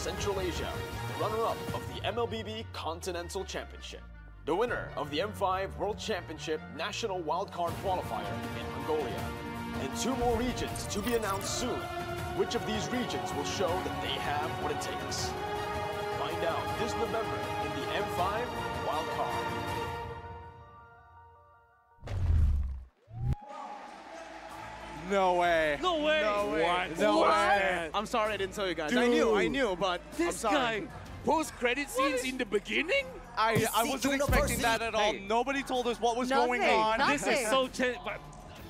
Central Asia, the runner-up of the MLBB Continental Championship. The winner of the M5 World Championship National Wildcard Qualifier in Mongolia. And two more regions to be announced soon. Which of these regions will show that they have what it takes? Find out this November in the M5 No way. No way. No way. What? No What? way. I'm sorry I didn't tell you guys. I knew, I knew, but This I'm sorry. guy. Post credit scenes in the beginning? I, I wasn't expecting that at all. Hey. Nobody told us what was going on. nothing. This is so gen- but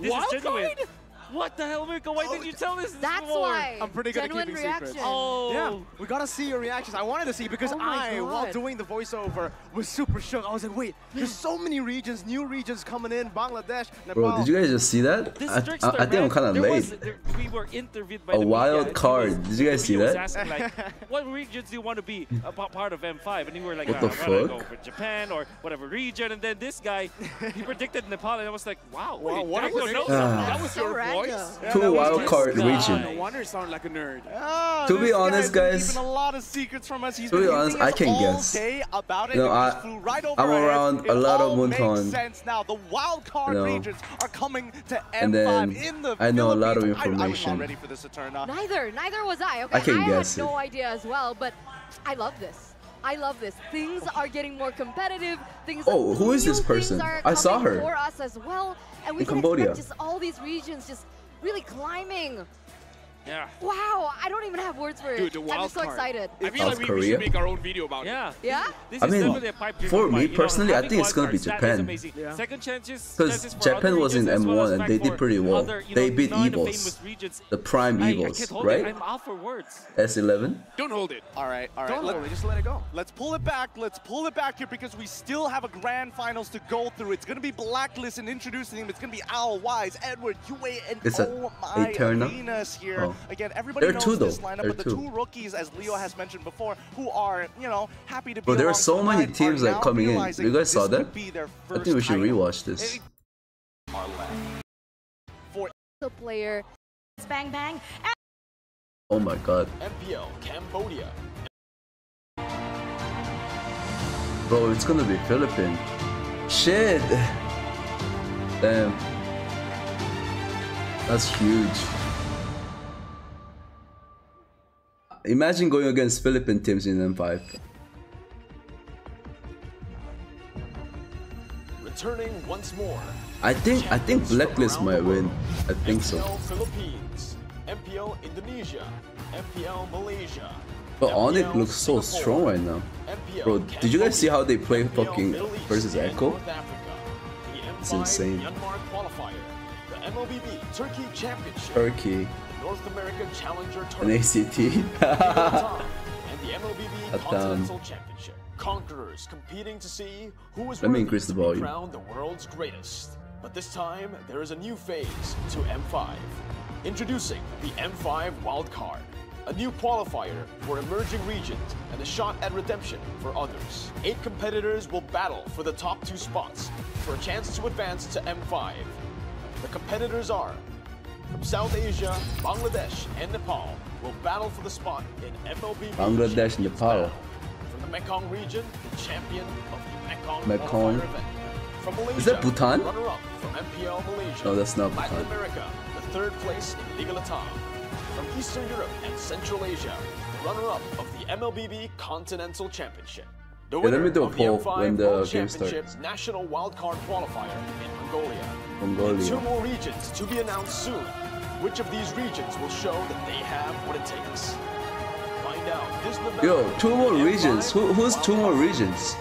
This Wild is genuine. card? What the hell, Mirko? Why didn't you tell this That's before? why. I'm pretty good at keeping reaction. secrets. Oh. Yeah, we gotta see your reactions. I wanted to see because Oh my I, while doing the voiceover, was super shook. I was like, wait, there's so many regions, new regions coming in. Bangladesh, Nepal. Bro, did you guys just see that? This I, I, trickster, I think I'm kind of late. was- there- we were interviewed by A the wild media, card. was- Did you guys see that? asking, like, what regions do you want to be a part of M5? And you were like, What "Ah, the I'm fuck? go for Japan or whatever region. And then this guy, he predicted Nepal, and I was like, wow, Wow, wait, what a Darko knows prediction. something. Ah. that was So your random. voice? Yeah, Two that wild card guy. region. No wonder you sound like a nerd. Ah, To be honest, guy's guys- a lot of secrets from us. He's To be honest, I can guess. day about it. You know, I- it just flew right over I'm our around a lot of all makes Munton. sense now. The wild card You know. regions are coming to M5 And then in the I know a lot of Philippines. I, I was information. not ready for this to turn out. Neither, neither was I. Okay, I can had guess no it. idea as well, but I love this. I love this. Things are getting more competitive. Things. Oh, who is this person? I saw her. for us as well, and we In can Cambodia. just all these regions just really climbing. Yeah. Wow, I don't even have words for it. Dude, the I'm just so card. excited. I feel South like we, we Korea? should make our own video about it. Yeah. Yeah? This I mean, definitely a pipe dream for me mine. You know, personally, I think it's gonna be wildcards, that is Japan. Yeah. Second chances. Because Japan was in regions as well M1 and they did pretty well. other, you They know, beat non-famous Evos. regions. The prime I, I Evos, can't right? it. I'm out for words. S11? Don't hold it. All right, all right. Don't let- hold it. Just let it go. Let's pull it back. Let's pull it back here because we still have a grand finals to go through. It's going to be Blacklist and introducing him. It's going to be Al, Wise, Edward, UA, and It's a oh my Eterna? arenas here. Oh, Again, everybody There are knows two, this though. lineup, There are but the two. two rookies, as Leo has mentioned before, who are, you know, happy to be Bro, there are so the many ride, teams are like coming in. You guys saw that? could be their I think we should title. rewatch this. It- Are left. For The player. Bang bang. Oh my god. MPL Cambodia. Bro, it's gonna be Philippine. Shit! Damn. That's huge. Imagine going against Philippine teams in M5. Returning once more. I think I think Blacklist might win. I think so. Philippines, MPL Indonesia, MPL Malaysia. But Onic MPL looks so strong right now. MPL Bro, did you guys see how they play fucking versus Echo? North Africa, the It's insane. Qualifier, the MLBB Turkey Championship, Turkey, the North American Challenger NACT. And the MLBB Baton. Um, Continental Championship. Conquerors competing to see who is Let me increase the volume. crowned the world's greatest. But this time, there is a new phase to M5. Introducing the M5 Wildcard, a new qualifier for emerging regions and a shot at redemption for others. Eight competitors will battle for the top two spots for a chance to advance to M5. The competitors are from South Asia, Bangladesh, and Nepal will battle for the spot in MLB. Bangladesh, Nepal. Battle. From the Mekong region, the champion of the Mekong, Mekong. event. From Malaysia, Is that Bhutan? Runner-up from MPL Malaysia. No, that's not Latin Bhutan. America, the third place in Liga Latam. From Eastern Europe and Central Asia, the runner-up of the MLBB Continental Championship. The Yeah, let me do a poll when the World game starts. National Wildcard Qualifier in Mongolia. Mongolia. Two more regions to be announced soon. Which of these regions will show that they have what it takes? Find out this November. Yo, two more regions. Who, who's two more regions?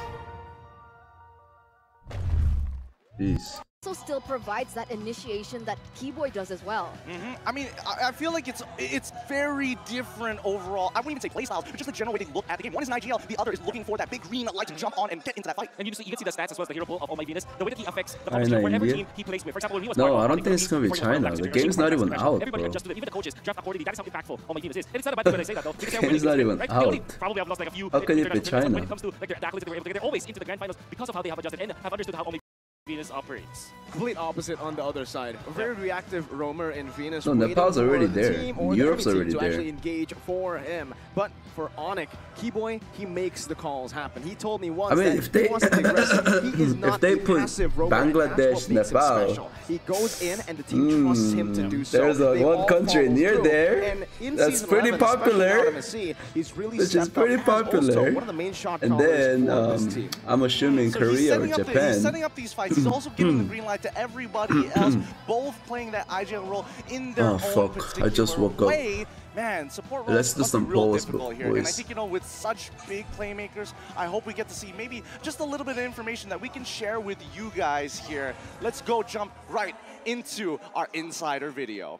Jeez. Also still provides that initiation that Kiboy does as well. Mhm. I mean, I, I feel like it's it's very different overall. I wouldn't even say playstyles, but just the general way they look at the game. One is an IGL, the other is looking for that big green light to jump on and get into that fight. And you, just, you can see the stats as well as the hero pool of All My Venus. The way that he affects the China, opposition for every team he plays with. For example, when he was No, part I don't think it's gonna be China. The game's not even out, Everybody bro. adjusted. Even the coaches draft accordingly. That is how impactful All My Venus is. And it's not a bad thing when I say that though. because they're Game's not even right? Out. Probably have lost like a few. How can it be international tournaments, but When China? it comes to like their accolades that they were able to get, they're always into the grand finals because of how they have adjusted and have understood how All My Venus operates. complete opposite on the other side. A very reactive roamer in Venus. No, Nepal's already the there. Europe's the already team to there. actually engage for him. But for Onic, Kiboy, he makes the calls happen. He told me once I mean, that if they- he wants aggressive. He is if not they a put passive roamer, Bangladesh, what makes him Nepal- He goes in and the team trusts him to do so. There's a one country near through. there that's pretty 11, popular, now MSC, he's really which is pretty popular. one of the main shot And then um. I'm assuming So he's Korea or setting up the- Japan. he's setting up these fights. He's also giving the hmm. green light to everybody hmm. else, hmm. both playing that IGL role in their Oh, own fuck. I particular just woke up. way. Man, support roles Let's must be real difficult here. And I think, you know, with such big playmakers, I hope we get to see maybe just a little bit of information that we can share with you guys here. Let's go jump right into our insider video.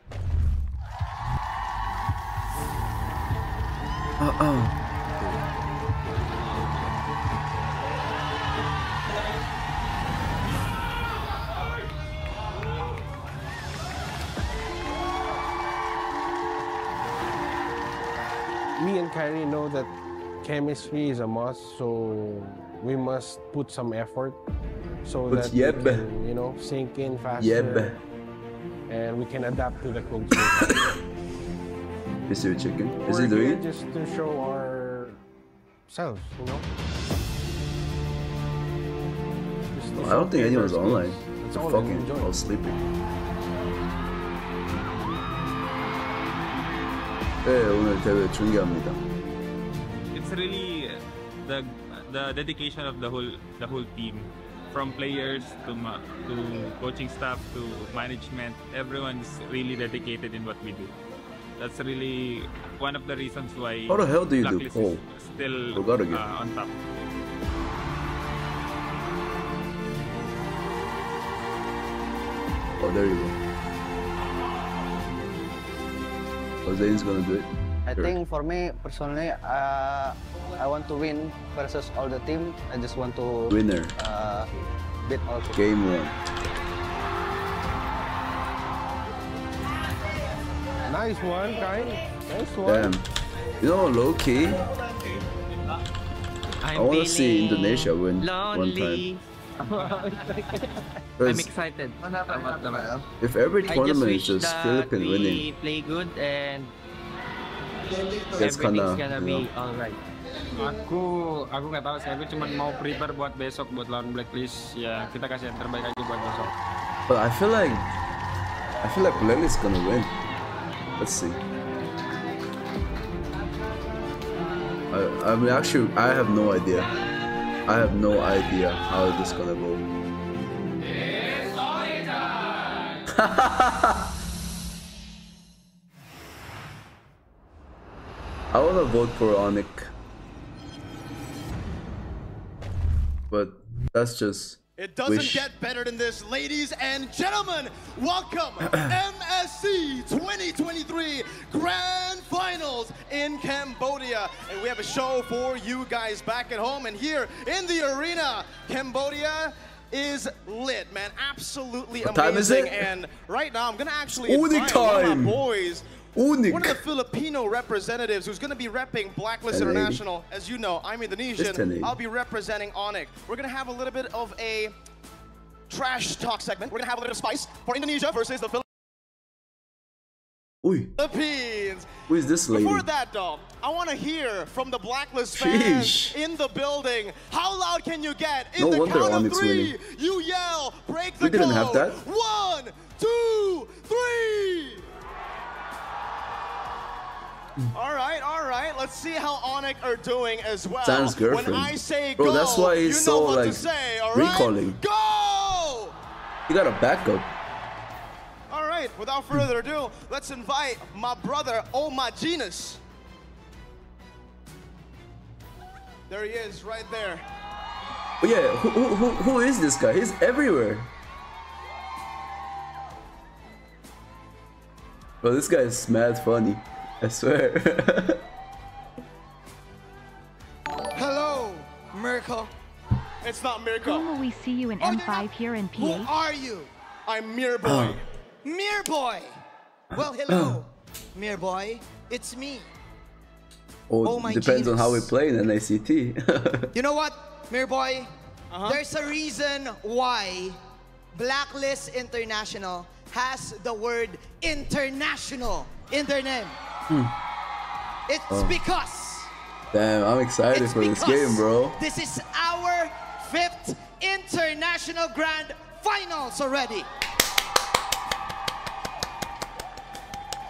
Me and Kairi know that chemistry is a must, so we must put some effort so But that yep. we can, you know, sink in faster Yeb. and we can adapt to the coach. Is it a chicken? Is We're he doing it? just to show ourselves, you know. To I don't think anyone's online. It's all fucking all sleeping. 네, 오늘 대회 중계합니다. it's really the the dedication of the whole the whole team from players to ma- to coaching staff to management everyone's really dedicated in what we do that's really one of the reasons why How the hell do you do Blacklist poll? is still Forgot again. uh, on top Oh, there you go. Zane's gonna do it. I Sure. think for me personally, uh, I want to win versus all the team. I just want to Winner. uh, beat all team. Game one. Nice one, Kai. Nice one. Damn. You know, low key, I wanna see Indonesia win one time. I'm excited about the match. if every tournament is just Philippine we winning, play good and everything's gonna you know. be alright. Aku aku nggak tahu sih. Aku cuma mau prepare buat besok buat lawan Blacklist. Ya kita kasih yang terbaik aja buat besok. But I feel like I feel like Blacklist gonna win. Let's see. I, I mean, actually, I have no idea. I have no idea how this is gonna go. I wanna vote for Onic. but that's just It doesn't wish. get better than this, ladies and gentlemen. Welcome MSC 2023 Grand Finals in Cambodia. And we have a show for you guys back at home and here in the arena. Cambodia is lit, man. Absolutely What time is amazing. it? And right now, I'm gonna actually Onic invite one of my boys. One of the Filipino representatives who's going to be repping Blacklist 1080. International. As you know, I'm Indonesian. I'll be representing Onic. We're going to have a little bit of a trash talk segment. We're going to have a little bit of spice for Indonesia versus the Uy, Philippines. who is this lady? Before that, though, I want to hear from the Blacklist Sheesh. fans in the building. How loud can you get? In No the count of three, winning. you yell, break the We didn't have code. that. One, two, three. Mm. All right, all right. Let's see how Onic are doing as well. Zan's girlfriend. When I say go, Bro, that's why he's you know so, like, say, right? recalling. Go! You got a backup. All right, without further ado, let's invite my brother, oh Oma Genus. There he is, right there. Oh yeah, who, who, who, who is this guy? He's everywhere. Bro, this guy is mad funny. I swear. Hello, Miracle. It's not Miracle. When will we see you in M5 here in Who PH? are you? I'm Mirboy. Mirboy! Well, hello, Mirboy. It's me. oh, Oh my depends on how we Jesus. play in NICT. You know what, Mirboy? Uh-huh. There's a reason why Blacklist International has the word international in their name. Hmm. It's Oh. because Damn, I'm excited It's for this game, bro. This is our fifth international grand finals already.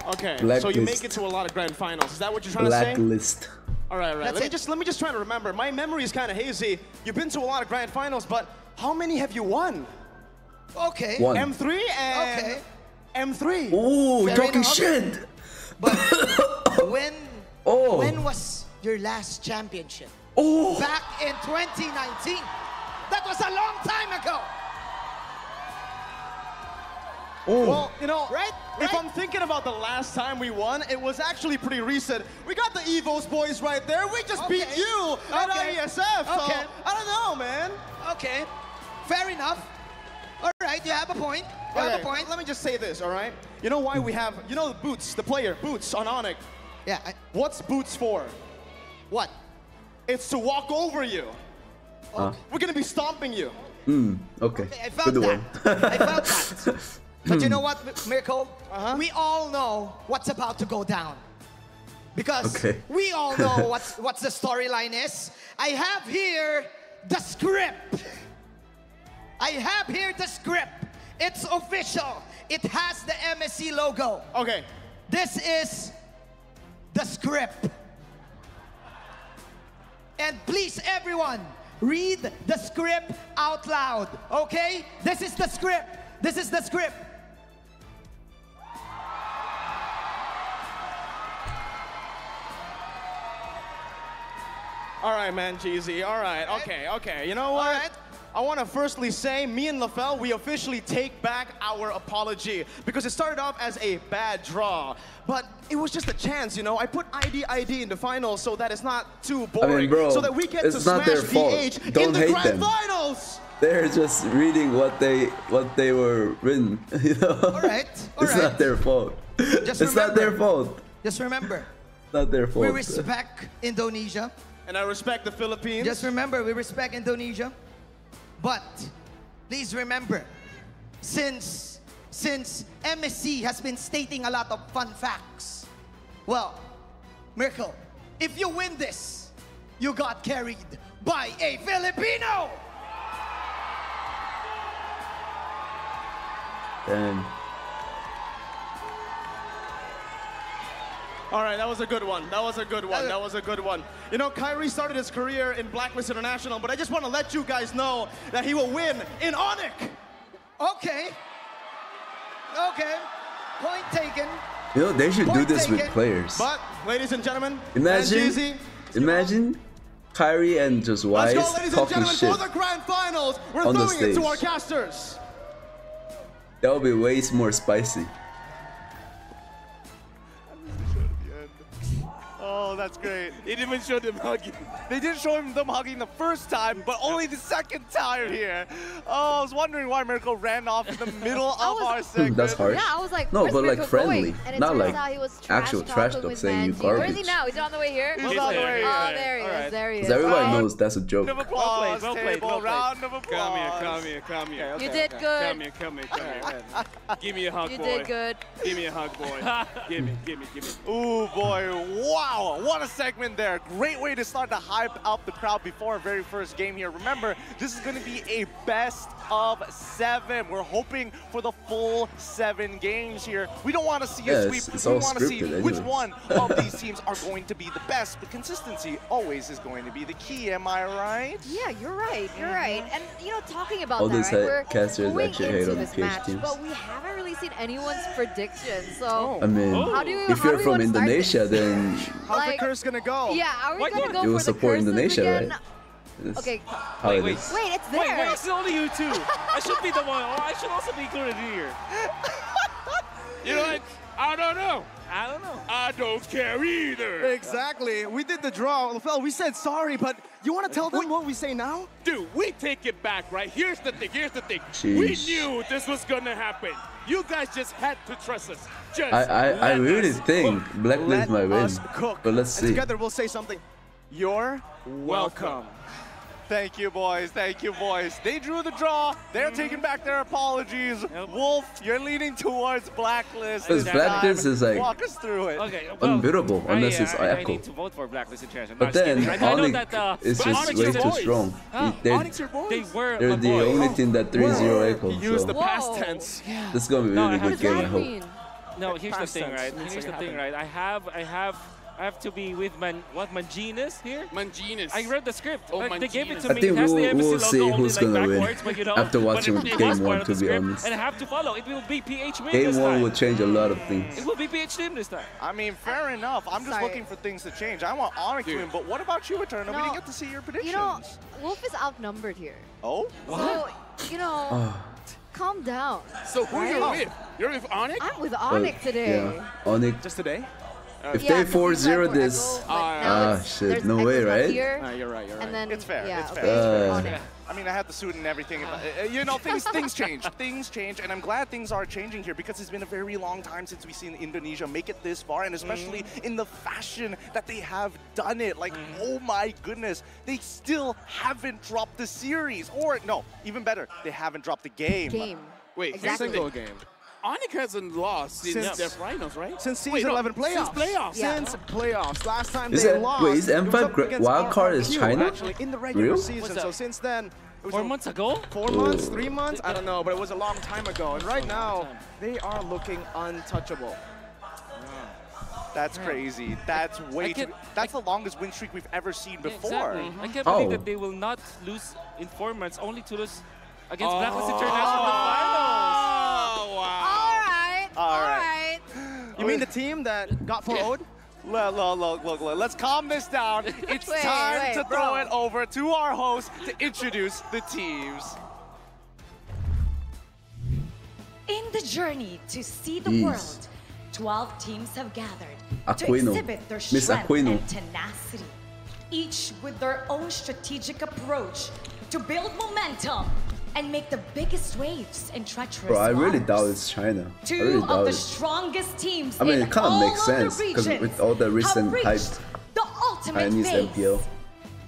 Okay, so you make it to a lot of grand finals. Is that what you're trying to say? Blacklist. All right, all right. That's let me it. just let me just try to remember. My memory is kind of hazy. You've been to a lot of grand finals, but how many have you won? Okay. One. M3 and Okay. M3. Ooh, Fair talking enough. shit. When Oh. when was your last championship? Oh. Back in 2019. That was a long time ago. Oh. Well, you know, Right? if I'm thinking about the last time we won, it was actually pretty recent. We got the Evos boys right there. We just beat Okay. you at Okay. IESF. So, Okay. I don't know, man. Okay. Fair enough. All right, you have a point. You have a point. Let me just say this, all right? You know why we have, you know, Boots, the player, Boots on Onic. Yeah. I, What's Boots for? what? It's to walk over you. Huh? We're gonna be stomping you. Hmm. Okay. Okay, I felt Good that. one. I felt that. But you know what, Mirko? Uh-huh. We all know what's about to go down. Because Okay. we all know what's, what's the storyline is. I have here the script. I have here the script. It's official. It has the MSC logo. Okay. This is the script. And please, everyone, read the script out loud, okay? This is the script. This is the script. All right, man, Jeezy. All right, okay, okay. You know what? All right. I want to firstly say, me and LaFell, we officially take back our apology because it started off as a bad draw, but it was just a chance, you know. I put ID ID in the finals so that it's not too boring, bro, so that we get it's to not smash their fault. VH in Don't the grand them. finals. They're just reading what they what they were written. You know. All right. All it's right. not their fault. Just it's not their fault. Just remember, Not their fault. we respect Indonesia. And I respect the Philippines. Just remember, we respect Indonesia. But please remember, since since MSC has been stating a lot of fun facts, well, Miracle, if you win this, you got carried by a Filipino. All right, that was a good one. That was a good one. That was a good one. You know, Kairi started his career in Blacklist International, but I just want to let you guys know that he will win in Onic. Okay. Okay. Point taken. You know they should do Point this with players. But, ladies and gentlemen, Imagine, and Jeezy, imagine, Kairi and just let's go, ladies and talking gentlemen, shit. for the grand finals. We're on the throwing it to stage. our casters. That would be way more spicy. Oh, that's great. They didn't even show them hugging. They didn't show them hugging the first time, but only the second time here. Oh, I was wondering why Mirko ran off in the middle of our segment. That's harsh. Yeah, I was like, no, but like friendly, going? And it not like out he was trash actual trash talking talk saying you Manji. Where is he now? Is he on the way here? He's He's on the way oh, here. Oh, there he is. right. There he is. Because everybody Round knows that's a joke. Round of Well played, applause, well played, table, well played. round of applause. Come here, come here, come here. You did good. Come here, come here, come here. Give me a hug, boy. You did good. Give me a hug, boy. give me, give me, give me. Ooh, boy, wow, what a segment there. Great way to start to hype up the crowd before our very first game here. Remember, this is going to be a best of seven. We're hoping for the full seven games here. We don't want to see Yeah, a it's- sweep. it's we want to see scripted which one of these teams are going to be the best. But consistency always is going to be the key, am I right? Yeah, you're right. You're right. Mm-hmm. And you know, talking about All that, these right? he- We're casters going actually hate into on this PH match, teams. but we haven't really seen anyone's prediction. So oh. I mean, how do you, if how you're do from Indonesia, this? then How's Like- the curse going to go? Yeah, are we Why gonna not? go you will for the support curses Indonesia, again? right? It's Okay. how Wait, wait. is. Wait, it's Wait, there. wait, it's only you two. I should be the one. Oh, I should also be included here. You know what? I don't know. I don't know. I don't care either. Exactly. We did the draw. LaFell, we said sorry, but you want to tell them what we say now? Dude, we take it back, right? Here's the thing. Here's the thing. We knew this was gonna happen. You guys just had to trust us. Just I I, I let really us think cook. Blacklist Let might win, us cook. but let's And together we'll say something. You're welcome. Thank you, boys. Thank you, boys. They drew the draw. They're taking back their apologies. Wolf, you're leaning towards Blacklist. Because this Blacklist time. is like Walk us through it. Okay, unbeatable I, unless uh, it's I, I Echo. need to vote for Blacklist International. But No, then kidding. I know Onic that, uh, is but just Onic way too boys. strong. Huh? They- Onic your boys? They were They're the boys. only team that 3-0 Echo. Use so the past tense. Yeah. This is gonna be a really I good game. I hope. No, here's the thing, right? Here's the thing, right? I have, I have, I have to be with Man, what Manginus here? Manginus. I read the script. Oh, like, they gave it to I me. think we'll- we'll see only, who's like, gonna win but, you know, after watching it, it game one, to be honest. And I have to follow. It will be PH win Game this one time. will change a lot of things. It will be PH team this time. I mean, fair enough. I'm just Sorry. looking for things to change. I want Onic to win, but what about you, Eterno? we didn't get to see your predictions. You know, Wolf is outnumbered here. oh? So, you know, Oh. calm down. So who right? you with? You're with Onic? I'm with Uh, Onic today. Yeah, Onic. Just today? If Yeah, they 'cause 4-0 this, Echo, but now ah it's- shit, no way, right? here, Ah, you're right, you're right. And then, It's fair. Yeah, it's okay, fair. Uh, Onic. I mean, I had the suit and everything. but, uh, you know, things things change. things change, and I'm glad things are changing here because it's been a very long time since we've seen Indonesia make it this far, and especially in the fashion that they have done it. Like, oh my goodness, they still haven't dropped the series, or no, even better, they haven't dropped the game. Game. Wait, Exactly. single game. Onic hasn't lost since Since- their finals, right? Since season Wait, no, 11 playoffs. Since playoffs. Yeah. Since playoffs. Last time Is they that- lost. wait, is M5 up wild card is RRQ, China? Actually, in the regular Real? season. So since then, it was Four months ago? Four months, three months? I don't know, but it was a long time ago. And right now, they are looking untouchable. That's crazy. That's way can- too. That's the longest win streak we've ever seen before. exactly. I can't Oh. believe that oh. they will not lose in four months, only to lose against oh. Blacklist International in the finals. Wow. All right. All All right. right. You mean the team that got 4 Look, look, look, look, look. Let's calm this down. It's Wait, time wait, to bro. throw it over to our host to introduce the teams. In the journey to see the Jeez. world, 12 teams have gathered to exhibit their Miss strength Aquino. and tenacity, each with their own strategic approach to build momentum and make the biggest waves in treacherous Bro, I really waters. doubt it's China. I Two really of doubt the it. strongest teams I mean, in it kind of all makes of the sense because regions with all the have recent reached hyped the ultimate Chinese phase. MPL.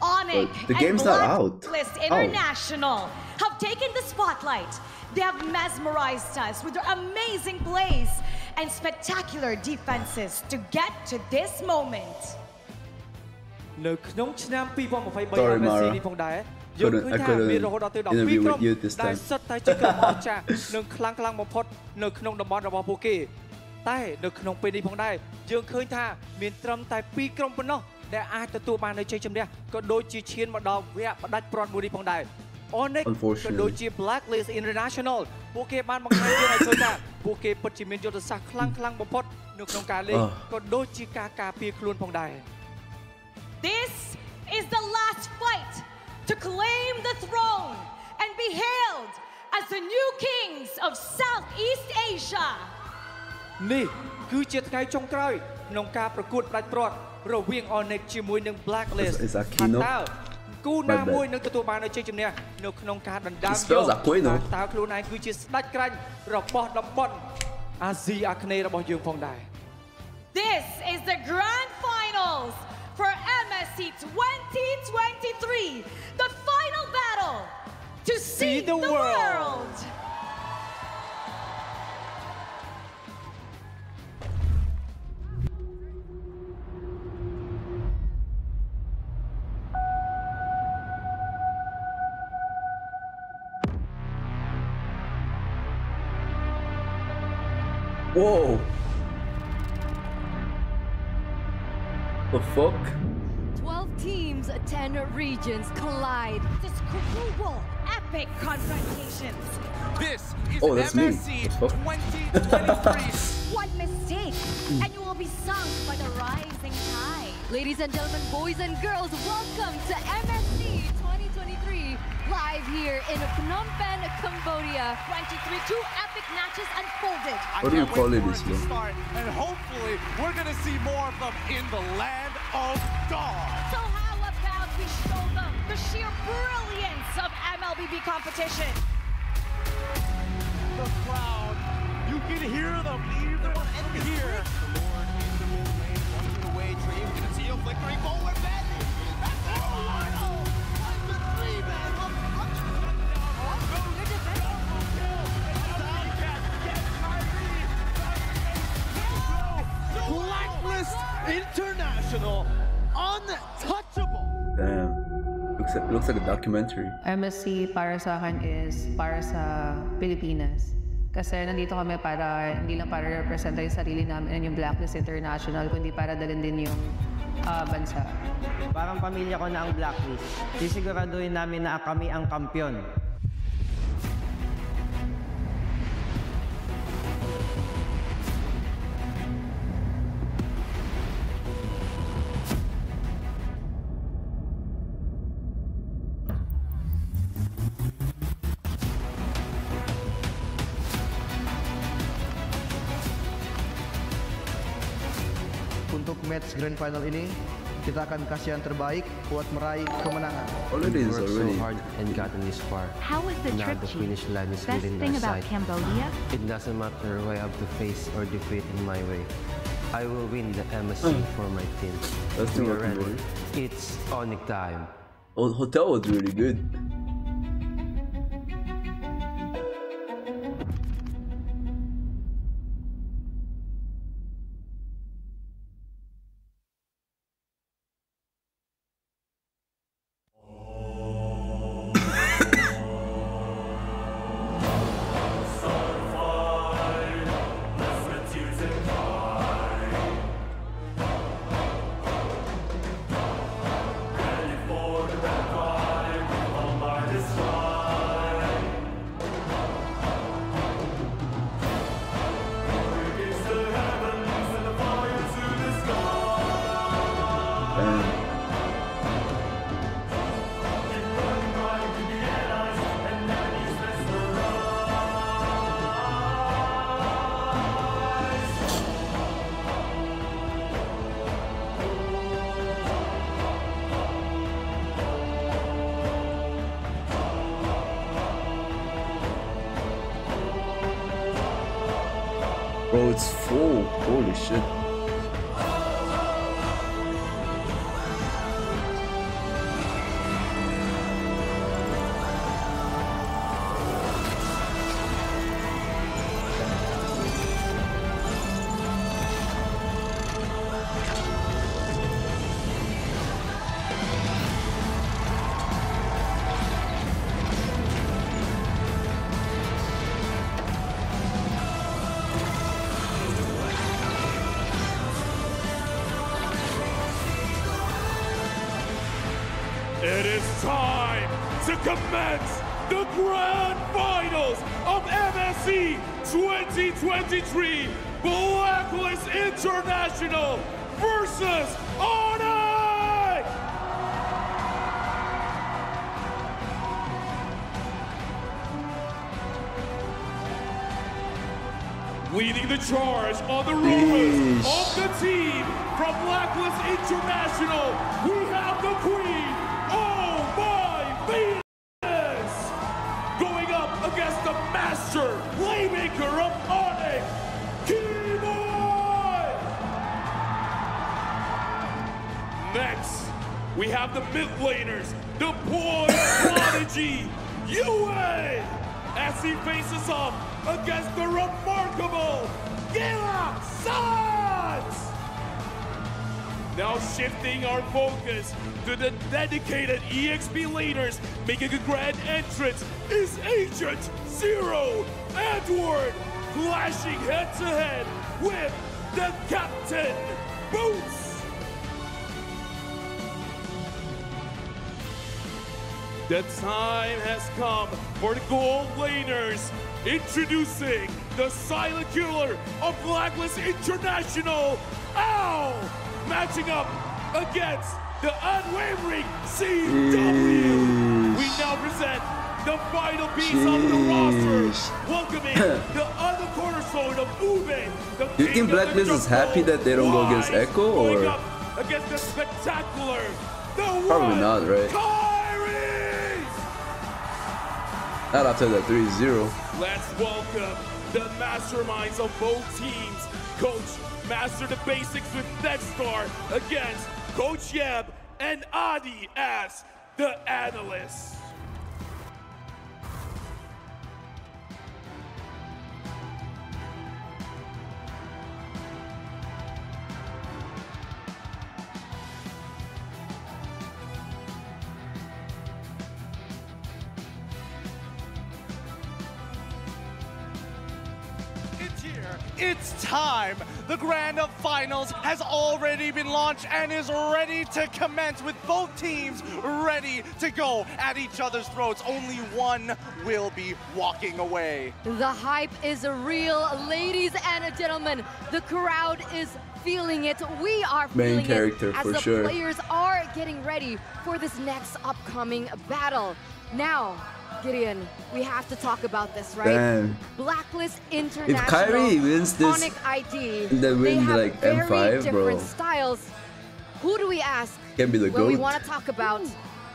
Onyx But the game's and not out. Blacklist Oh. International have taken the spotlight. They have mesmerized us with their amazing plays and spectacular defenses to get to this moment. នៅក្នុងឆ្នាំ2023 Sorry, MSC Mara. នេះផងដែរ យើង Couldn't- ឃើ I ញថា couldn't មានរហូតដល់ទៅ interview 12ក្រុម with you this ដែល time. សុទ្ធតែជាក្រុមអស្ចារ្យនិងខ្លាំងខ្លាំងបំផុតនៅក្នុងតំបន់របស់ពួកគេតែនៅក្នុងពេលនេះផងដែរយើងឃើញថាមានត្រឹមតែ2ក្រុមប៉ុណ្ណោះដែលអាចទទួលបាននូវជ័យជំនះក៏ដូចជាឈានមកដល់វគ្គផ្ដាច់ព្រាត់មួយនេះផងដែរ Onyx ក៏ Unfortunately. ដូចជា Blacklist International ពួកគេបានបង្ហាញយើងឲ្យឃើញថាពួកគេពិតជាមានយុទ្ធសាស្ត្រខ្លាំងខ្លាំងបំផុតនៅក្នុងការលេងអឺក៏ដូចជាការការពារខ្លួនផងដែរ This is the last fight to claim the throne and be hailed as the new kings of Southeast Asia. នេះគឺជាថ្ងៃចុងក្រោយក្នុងការប្រកួតផ្ដាច់ព្រាត់រវាង Onyx ជាមួយនឹង Blacklist Is- is Aquino? ថាតើគូ My ណា bad. មួយនឹងទទួលបាននូវជ័យជំនះនៅក្នុងការដណ្ដើម It spells យក Aquino. តើខ្លួនឯងគឺជាស្ដេចក្រាញ់របស់តំបន់អាស៊ីអាគ្នេយ៍របស់យើងផងដែរ This is the grand finals for 2023, the final battle to see, the the, world. world. Whoa. The fuck? 12 10 regions collide. This cruel, epic confrontations. This is Oh, that's. MSC What the fuck? 2023. One mistake, and you will be sunk by the rising tide. Ladies and gentlemen, boys and girls, welcome to MSC 2023, live here in Phnom Penh, Cambodia. 23, two epic matches unfolded. What do you call it this to and hopefully we're gonna see more of them in the land of dawn. So how about we show them the sheer brilliance of MLBB competition. The crowd, you can hear them. Either one here. Blacklist International. Untouchable. Damn. Looks like, looks like a documentary. MSC para sa akin is para sa Pilipinas. Kasi nandito kami para, hindi lang para represent yung sarili namin and yung Blacklist International, kundi para dalhin din yung ah, bansa. Parang pamilya ko na ang blacklist. Sisiguraduhin namin na kami ang kampyon. Grand final ini, kita akan kasih yang terbaik buat meraih kemenangan. Already is worked so hard and gotten this far. How was the now trip, the finish line is Best within thing about sight. Cambodia? It doesn't matter who I have to face or defeat in my way. I will win the MSC Mm. for my team. Best We thing are about ready. Cambodia. It's Onic time. Oh, hotel was really good. Time has come for the gold laners. Introducing the silent killer of Blacklist International, Al, matching up against the unwavering CW. We now present the final piece of the roster, welcoming the other cornerstone of Ube. Do you think Blacklist is happy that they don't go against Echo, going or- up against the spectacular, the Probably not, right? Not after that 3-0. Let's welcome the masterminds of both teams. Coach Master the Basics with Nexstar against Coach Yeb and Adi as the analysts. It's time. The Grand of Finals has already been launched and is ready to commence with both teams ready to go at each other's throats. Only one will be walking away. The hype is real, ladies and gentlemen. The crowd is feeling it. We are Main feeling character, it as for the sure. players are getting ready for this next upcoming battle. Now, Gideon, we have to talk about this, right? Damn. Blacklist International. If Kairi wins this, ID. they they win, have like, very M5, bro. different styles. Who do we ask Can be the when we want to talk about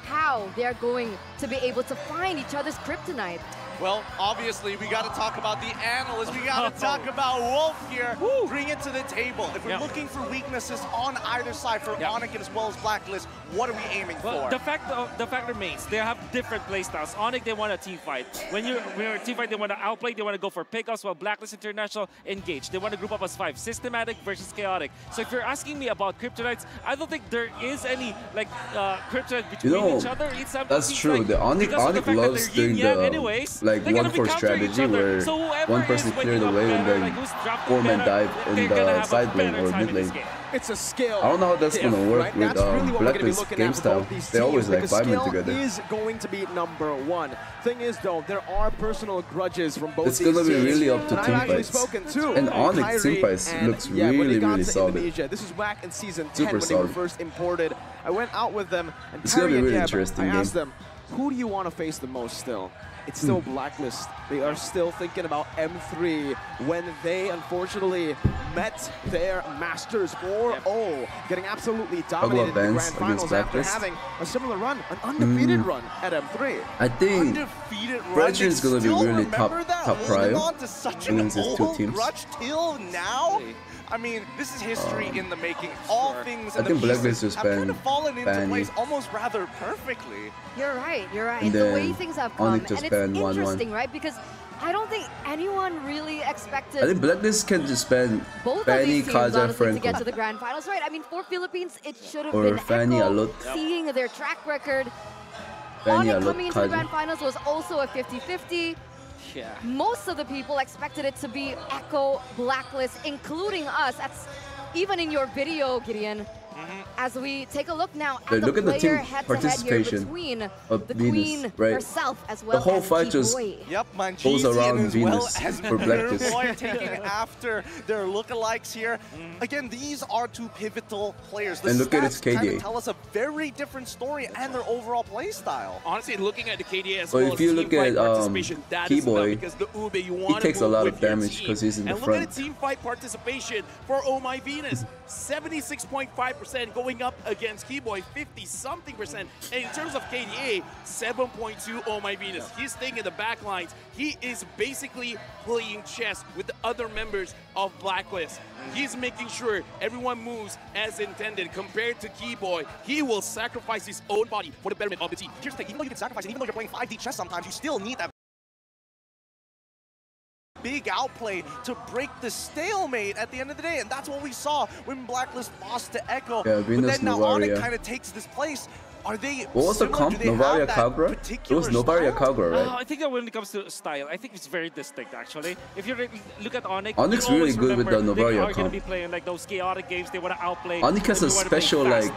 how they're going to be able to find each other's kryptonite? Well, obviously, we got to talk about the analysts. We got to talk about Wolf here. Bring it to the table. If we're Yeah. looking for weaknesses on either side for Onic as well as Blacklist, what are we aiming Well, for? the fact of, the fact remains they have different playstyles. Onic they want a team fight. When you're when you're a team fight, they want to outplay. They want to go for pickups. While Blacklist International engage. They want to group up as five. Systematic versus chaotic. So if you're asking me about kryptonites, I don't think there is any like uh, kryptonite between know, each other. It's, That's true. Like, The Onic, because of the Onic fact that loves doing the anyways, like they're one gonna be four countering each strategy where So one person clear waking the up way and then like four men better, dive in the side lane or mid lane. It's a skill. I don't know how that's gonna work right? with That's really um, what we're gonna be Blacklist game style. They always like five men skill together. is going to be number one. Thing is, though, there are personal grudges from both It's gonna be really up to and team fights. And Onic Kairi team fights and, looks yeah, when they really, got really solid. Indonesia. This is back in season 10 Super when they were solid. first imported. I went out with them, and It's gonna Kairi be and really Keb, interesting I asked game. them, who do you want to face the most still? It's still Hmm. Blacklist. They are still thinking about M3 when they unfortunately met their Masters 4-0, getting absolutely dominated in the Vance grand finals after having a similar run, an undefeated Mm. run at M3. I think Undefeated run. Frederick is gonna be still really top remember that? top Holding prio on to such an against these two teams. grudge till now? I mean, this is history in the making. All things I think the Blacklist pieces just have kind of fallen into Fanny. place almost rather perfectly. You're right, you're right. And the way things have come. And it's banned 1-1. interesting, right? Because I don't think anyone really expected I think Blacklist can just ban both of Fanny, these teams, Kaja, honestly, to get to the grand finals, right? I mean, for Philippines, it should have Or been Fanny Echo, Alot. seeing their track record. Fanny Onic Alot, coming into the grand finals was also a 50-50. Yeah. Most of the people expected it to be Echo Blacklist, including us. That's even in your video, Gideon. As we take a look now at But the at the player team head-to-head here participation between of the Venus, queen right? herself as well the whole as fight just Kiboy. Yep, goes Manjeezy around and as well as for Blacklist. Boy taking after their lookalikes here. Mm. Again, these are two pivotal players. The And look at its KDA. tell us a very different story and their overall play style. Honestly, looking at the KDA as But well if as you team look fight at, um, participation, that is Kiboy, because the Ube, you he want takes a lot of damage because he's in the and the look at front. the team fight participation for Oh My Venus, 76.5% going up against Kiboy, 50-something percent. And in terms of KDA, 7.2 Oh My Venus. He's staying in the back lines. He is basically playing chess with the other members of Blacklist. He's making sure everyone moves as intended compared to Kiboy. He will sacrifice his own body for the betterment of the team. Here's the thing, even though you can sacrifice it, even though you're playing 5D chess sometimes, you still need that big outplay to break the stalemate at the end of the day. And that's what we saw when Blacklist lost to Echo. Yeah, but then now Onyx kind of takes this place. Are they What was the comp? Do they have Novaria that It was Novaria style? Kagra, Uh, right? I think that when it comes to style, I think it's very distinct actually. If you look at Onic, Onic you really good with the Novaria They going comp. to be playing like those chaotic games. They want to outplay. Onic has a special like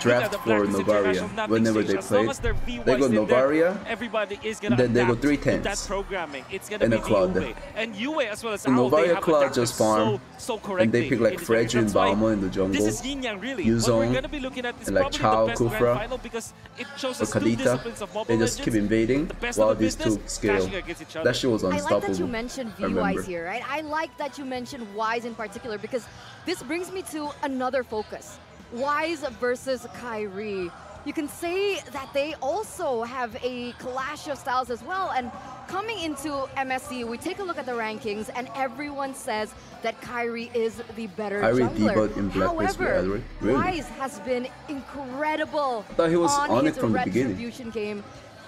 draft the for Novaria whenever they changed. As long play. They go Novaria, everybody is gonna then they go adapt three to that programming. It's going and to a be Claude. the And Yue as well as And Owl, they Novaria have Cloud just farm, so, so and they pick like in this and That's in the jungle, This is yin yang really. What we're Yu Zhong, going to be looking at is and like Chao, the Kufra, final because it shows or us two Kalita. disciplines of Mobile They just Legends. keep invading The best while of the these two business, scale. clashing against each other. That shit was unstoppable. I like that you mentioned I remember. Wise here, right? I like that you mentioned Wise in particular because this brings me to another focus. Wise versus Kairi. You can say that they also have a clash of styles as well. And coming into MSC, we take a look at the rankings, and everyone says that Kairi is the better Kairi jungler. debuted in Blacklist with However, Elric? Really? Wise has been incredible I thought he was on, on his it from the beginning. retribution game.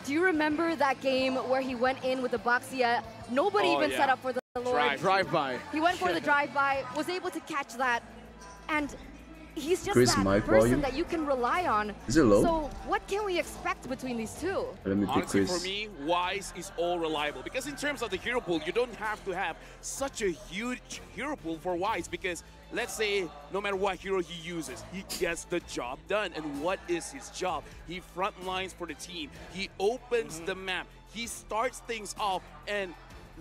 Do you remember that game where he went in with the Baxia? Nobody Oh, even yeah. set up for the Lord. Drive by. He went for the drive-by, was able to catch that, and he's just Increase that mic person volume. that you can rely on. Is it low? So what can we expect between these two? Let me Honestly, decrease. for me, Wise is all reliable because in terms of the hero pool, you don't have to have such a huge hero pool for Wise because let's say no matter what hero he uses, he gets the job done. And what is his job? He front lines for the team. He opens mm-hmm. the map. He starts things off and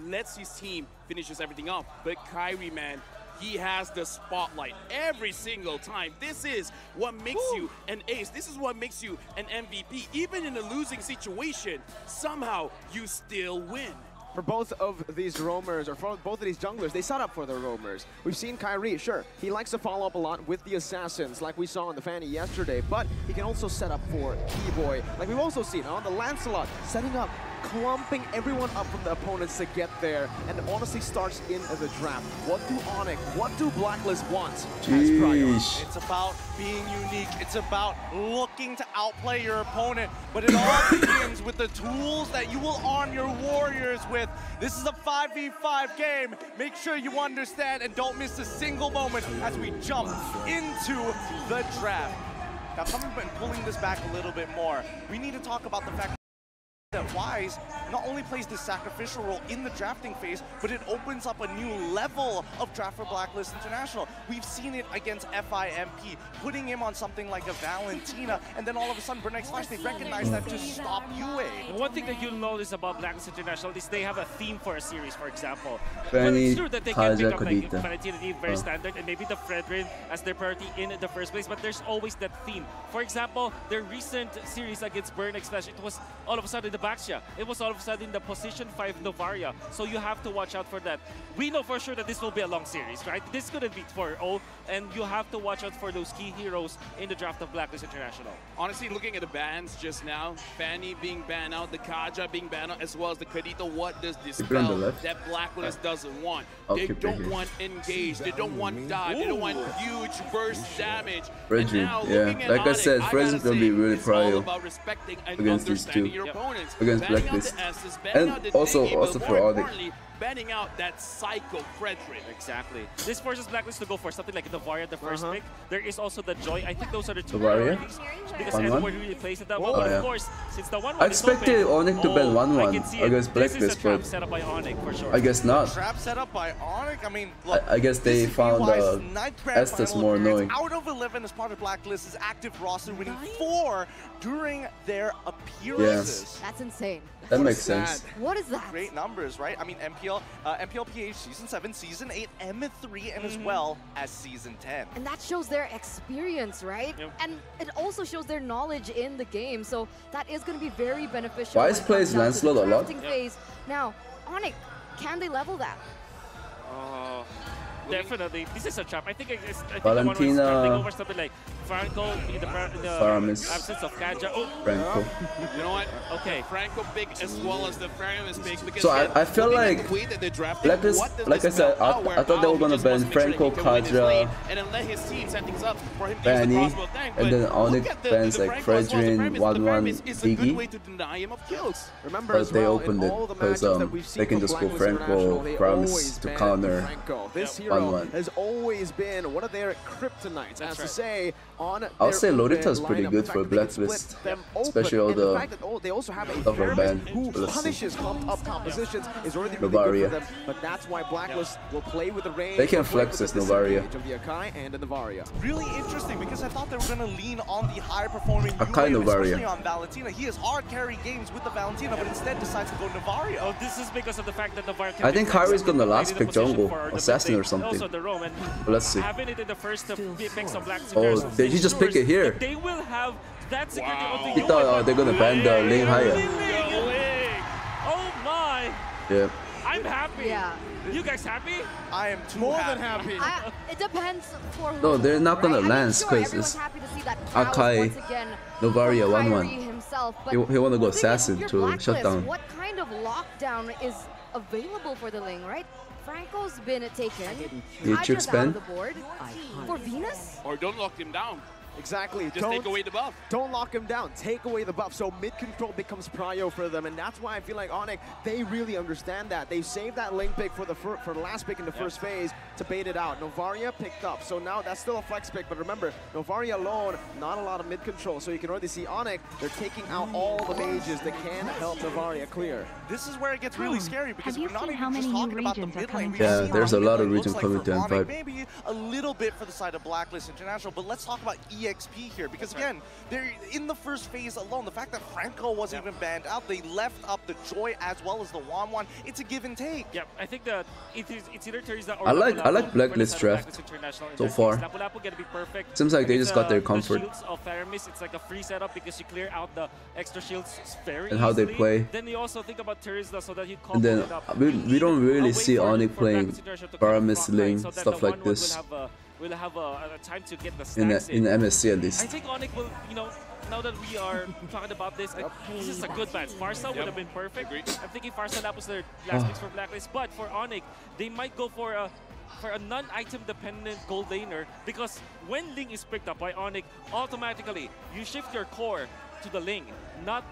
lets his team finishes everything off. But Kairi, man, he has the spotlight every single time. This is what makes you an ace. This is what makes you an MVP. Even in a losing situation, somehow you still win. For both of these roamers, or for both of these junglers, they set up for their roamers. We've seen Kairi, sure, he likes to follow up a lot with the assassins, like we saw in the Fanny yesterday, but he can also set up for T-Boy, like we've also seen on the Lancelot, setting up, clumping everyone up from the opponents to get there, and honestly starts in the draft. What do Onic, what do Blacklist want as priority? Jeez. It's about being unique. It's about looking to outplay your opponent. But it all begins with the tools that you will arm your warriors with. This is a 5v5 game. Make sure you understand and don't miss a single moment as we jump into the draft. Now, coming and pulling this back a little bit more, we need to talk about the fact that Wise not only plays this sacrificial role in the drafting phase, but it opens up a new level of draft for Blacklist International. We've seen it against FIMP, putting him on something like a Valentina, and then all of a sudden, Burn x Flash, they recognize that to stop UA. One thing that you'll notice about Blacklist International is they have a theme for a series, for example. but Fanny, it's true that they can pick Kaja, up like Valentina Eve, very Oh. standard, and maybe the Fredrin as their priority in the first place, but there's always that theme. For example, their recent series against Burn Flash, it was all of a sudden the Baxia. It was all of a sudden the position 5 Novaria. So you have to watch out for that. We know for sure that this will be a long series, right? This couldn't be 4-0, and you have to watch out for those key heroes in the draft of Blacklist International. Honestly, looking at the bans just now, Fanny being banned out, the Kaja being banned out, as well as the Kadita, what does this Keep it on the spell that Blacklist doesn't want? I'll they don't here. want engage, they don't want dive, they don't want huge burst damage. And now, yeah. looking at Like I said, gotta gonna be really it's all prio about respecting and against these understanding two. your opponents. Against Blacklist. the And also- also for more Onic. Importantly, banning out that Psycho Frederick. Exactly. This forces Blacklist to go for something like Novaria, the 1st Uh-huh. pick. There is also the Joy. I think those are the two Novaria? priorities. Because One everyone one? really plays it that Oh, well. But yeah. of course, since the one I one is expected open, Onic to ban oh, 1-1 can see against Blacklist, but set up by Onic for sure. I guess not. Trap set up by Onic. I mean, look, I guess they found BY's uh, Estes more annoying. Out of 11 as part of Blacklist's active roster, winning four during their appearances. Yes. That's insane. That makes sense. What is that? Great numbers, right? I mean, MPL, uh, MPL PH Season 7, Season 8, M3, and as Mhm. well as Season 10. And that shows their experience, right? And it also shows their knowledge in the game. So that is going to be very beneficial. Wise plays comes down Lancelot a lot. drafting phase. Now, Onic, can they level that? Oh, definitely. This is a trap. I think it's, I think the one was Valentina. starting over something like Franco in the, in the Faramis. absence of Kaja. Oh, Franco. You know what? Okay. Franco big as well as the Faramis big. Because So I, again, I feel looking like the way that they're drafting, Blacklist, what does like I this said, I, out? I thought they were gonna just ban wants to make sure that Franco, he can win his lane Kaja, and then let his team set things up for him to use the Fanny, crossbow tank. and But then look Onic the- bans the like Franco as well as the Fredrin, Faramis. The 1 1 a good way Diggy. to deny him of kills. Remember But as they well, opened it all the because that um, we've seen they can just go Franco they Promise to ban counter This Yep. Hero has always been one of their kryptonites, as to say, on I'll their say open Lolita's pretty good for fact that they can split Blacklist, especially all the the fact that oh, they also have a stuff are who Let's see. punishes clumped up compositions is already really Novaria. good for them. But that's why Blacklist will play with the range. They can flex this Novaria. disengage Of the Akai and the Novaria. Really interesting because I thought they were going to lean on the higher performing Akai UA, Novaria. especially on Valentina. He has hard carry games with the Valentina, but instead decides to go Novaria. Oh, this is because of the fact that Novaria can I think flexible Kairi's gonna last pick position jungle, assassin or something. Also the Roman. But let's see. Having it in the first picks of Black Oh, International did he just pick it here? They will have that security Wow. He thought uh, they're gonna ban the Ling higher. Oh my! Yeah. I'm happy. Yeah. You guys happy? I am too More happy. than happy. I, it depends for who. No, they're not gonna right? I mean, lance sure, 'cause everyone's it's happy to see that Kraus Akai, Novaria, 1-1. Himself, He, he wanna go the thing is, assassin to shut down. What kind of lockdown is available for the Ling, right? Franco's been taken. Need to Kaja's out expand? of the board. For Venus? Or don't lock him down. Exactly. Just don't, take away the buff. Don't lock him down. Take away the buff. So mid control becomes prio for them, and that's why I feel like Onic they really understand that. They saved that lane pick for the fir for the last pick in the first phase to bait it out. Novaria picked up, so now that's still a flex pick. But remember, Novaria alone, not a lot of mid control. So you can already see Onic. They're taking out all the mages that can help Novaria clear. This is where it gets really scary because Have you we're not seen even how just many new talking about the mid lane. Yeah, there's a lot of mid lane region coming like to for M5. Maybe a little bit for the side of Blacklist International, but let's talk about EXP here because again, they're in the first phase alone. The fact that Franco wasn't even banned out, they left up the Joy as well as the Wan Wan. It's a give and take. Yep, I think that it is, it's either Teresa or I like- I Lapu-Lapu like for the Blacklist side of draft Blacklist International in so that case. far. Lapu-Lapu gonna be perfect. Seems like they With just got the- their the comfort. shields of Faramis, it's like a free setup because you clear out the extra shields very And how they easily. play. Then you also think about Teresa so that you And combo then it up. we, we don't really see Onic playing Blacklist International to come Faramis front line lane, so that stuff the like one-one this Will have a, will have a, a time to get the in stacks the, in the MSC at least. I think Onic will, you know, now that we are talking about this, I, this is a good match. Pharsa would have been perfect. I'm thinking Pharsa Lap was their last picks for Blacklist, but for Onic, they might go for a for a non-item dependent gold laner because when Ling is picked up by Onic, automatically you shift your core to the Ling, not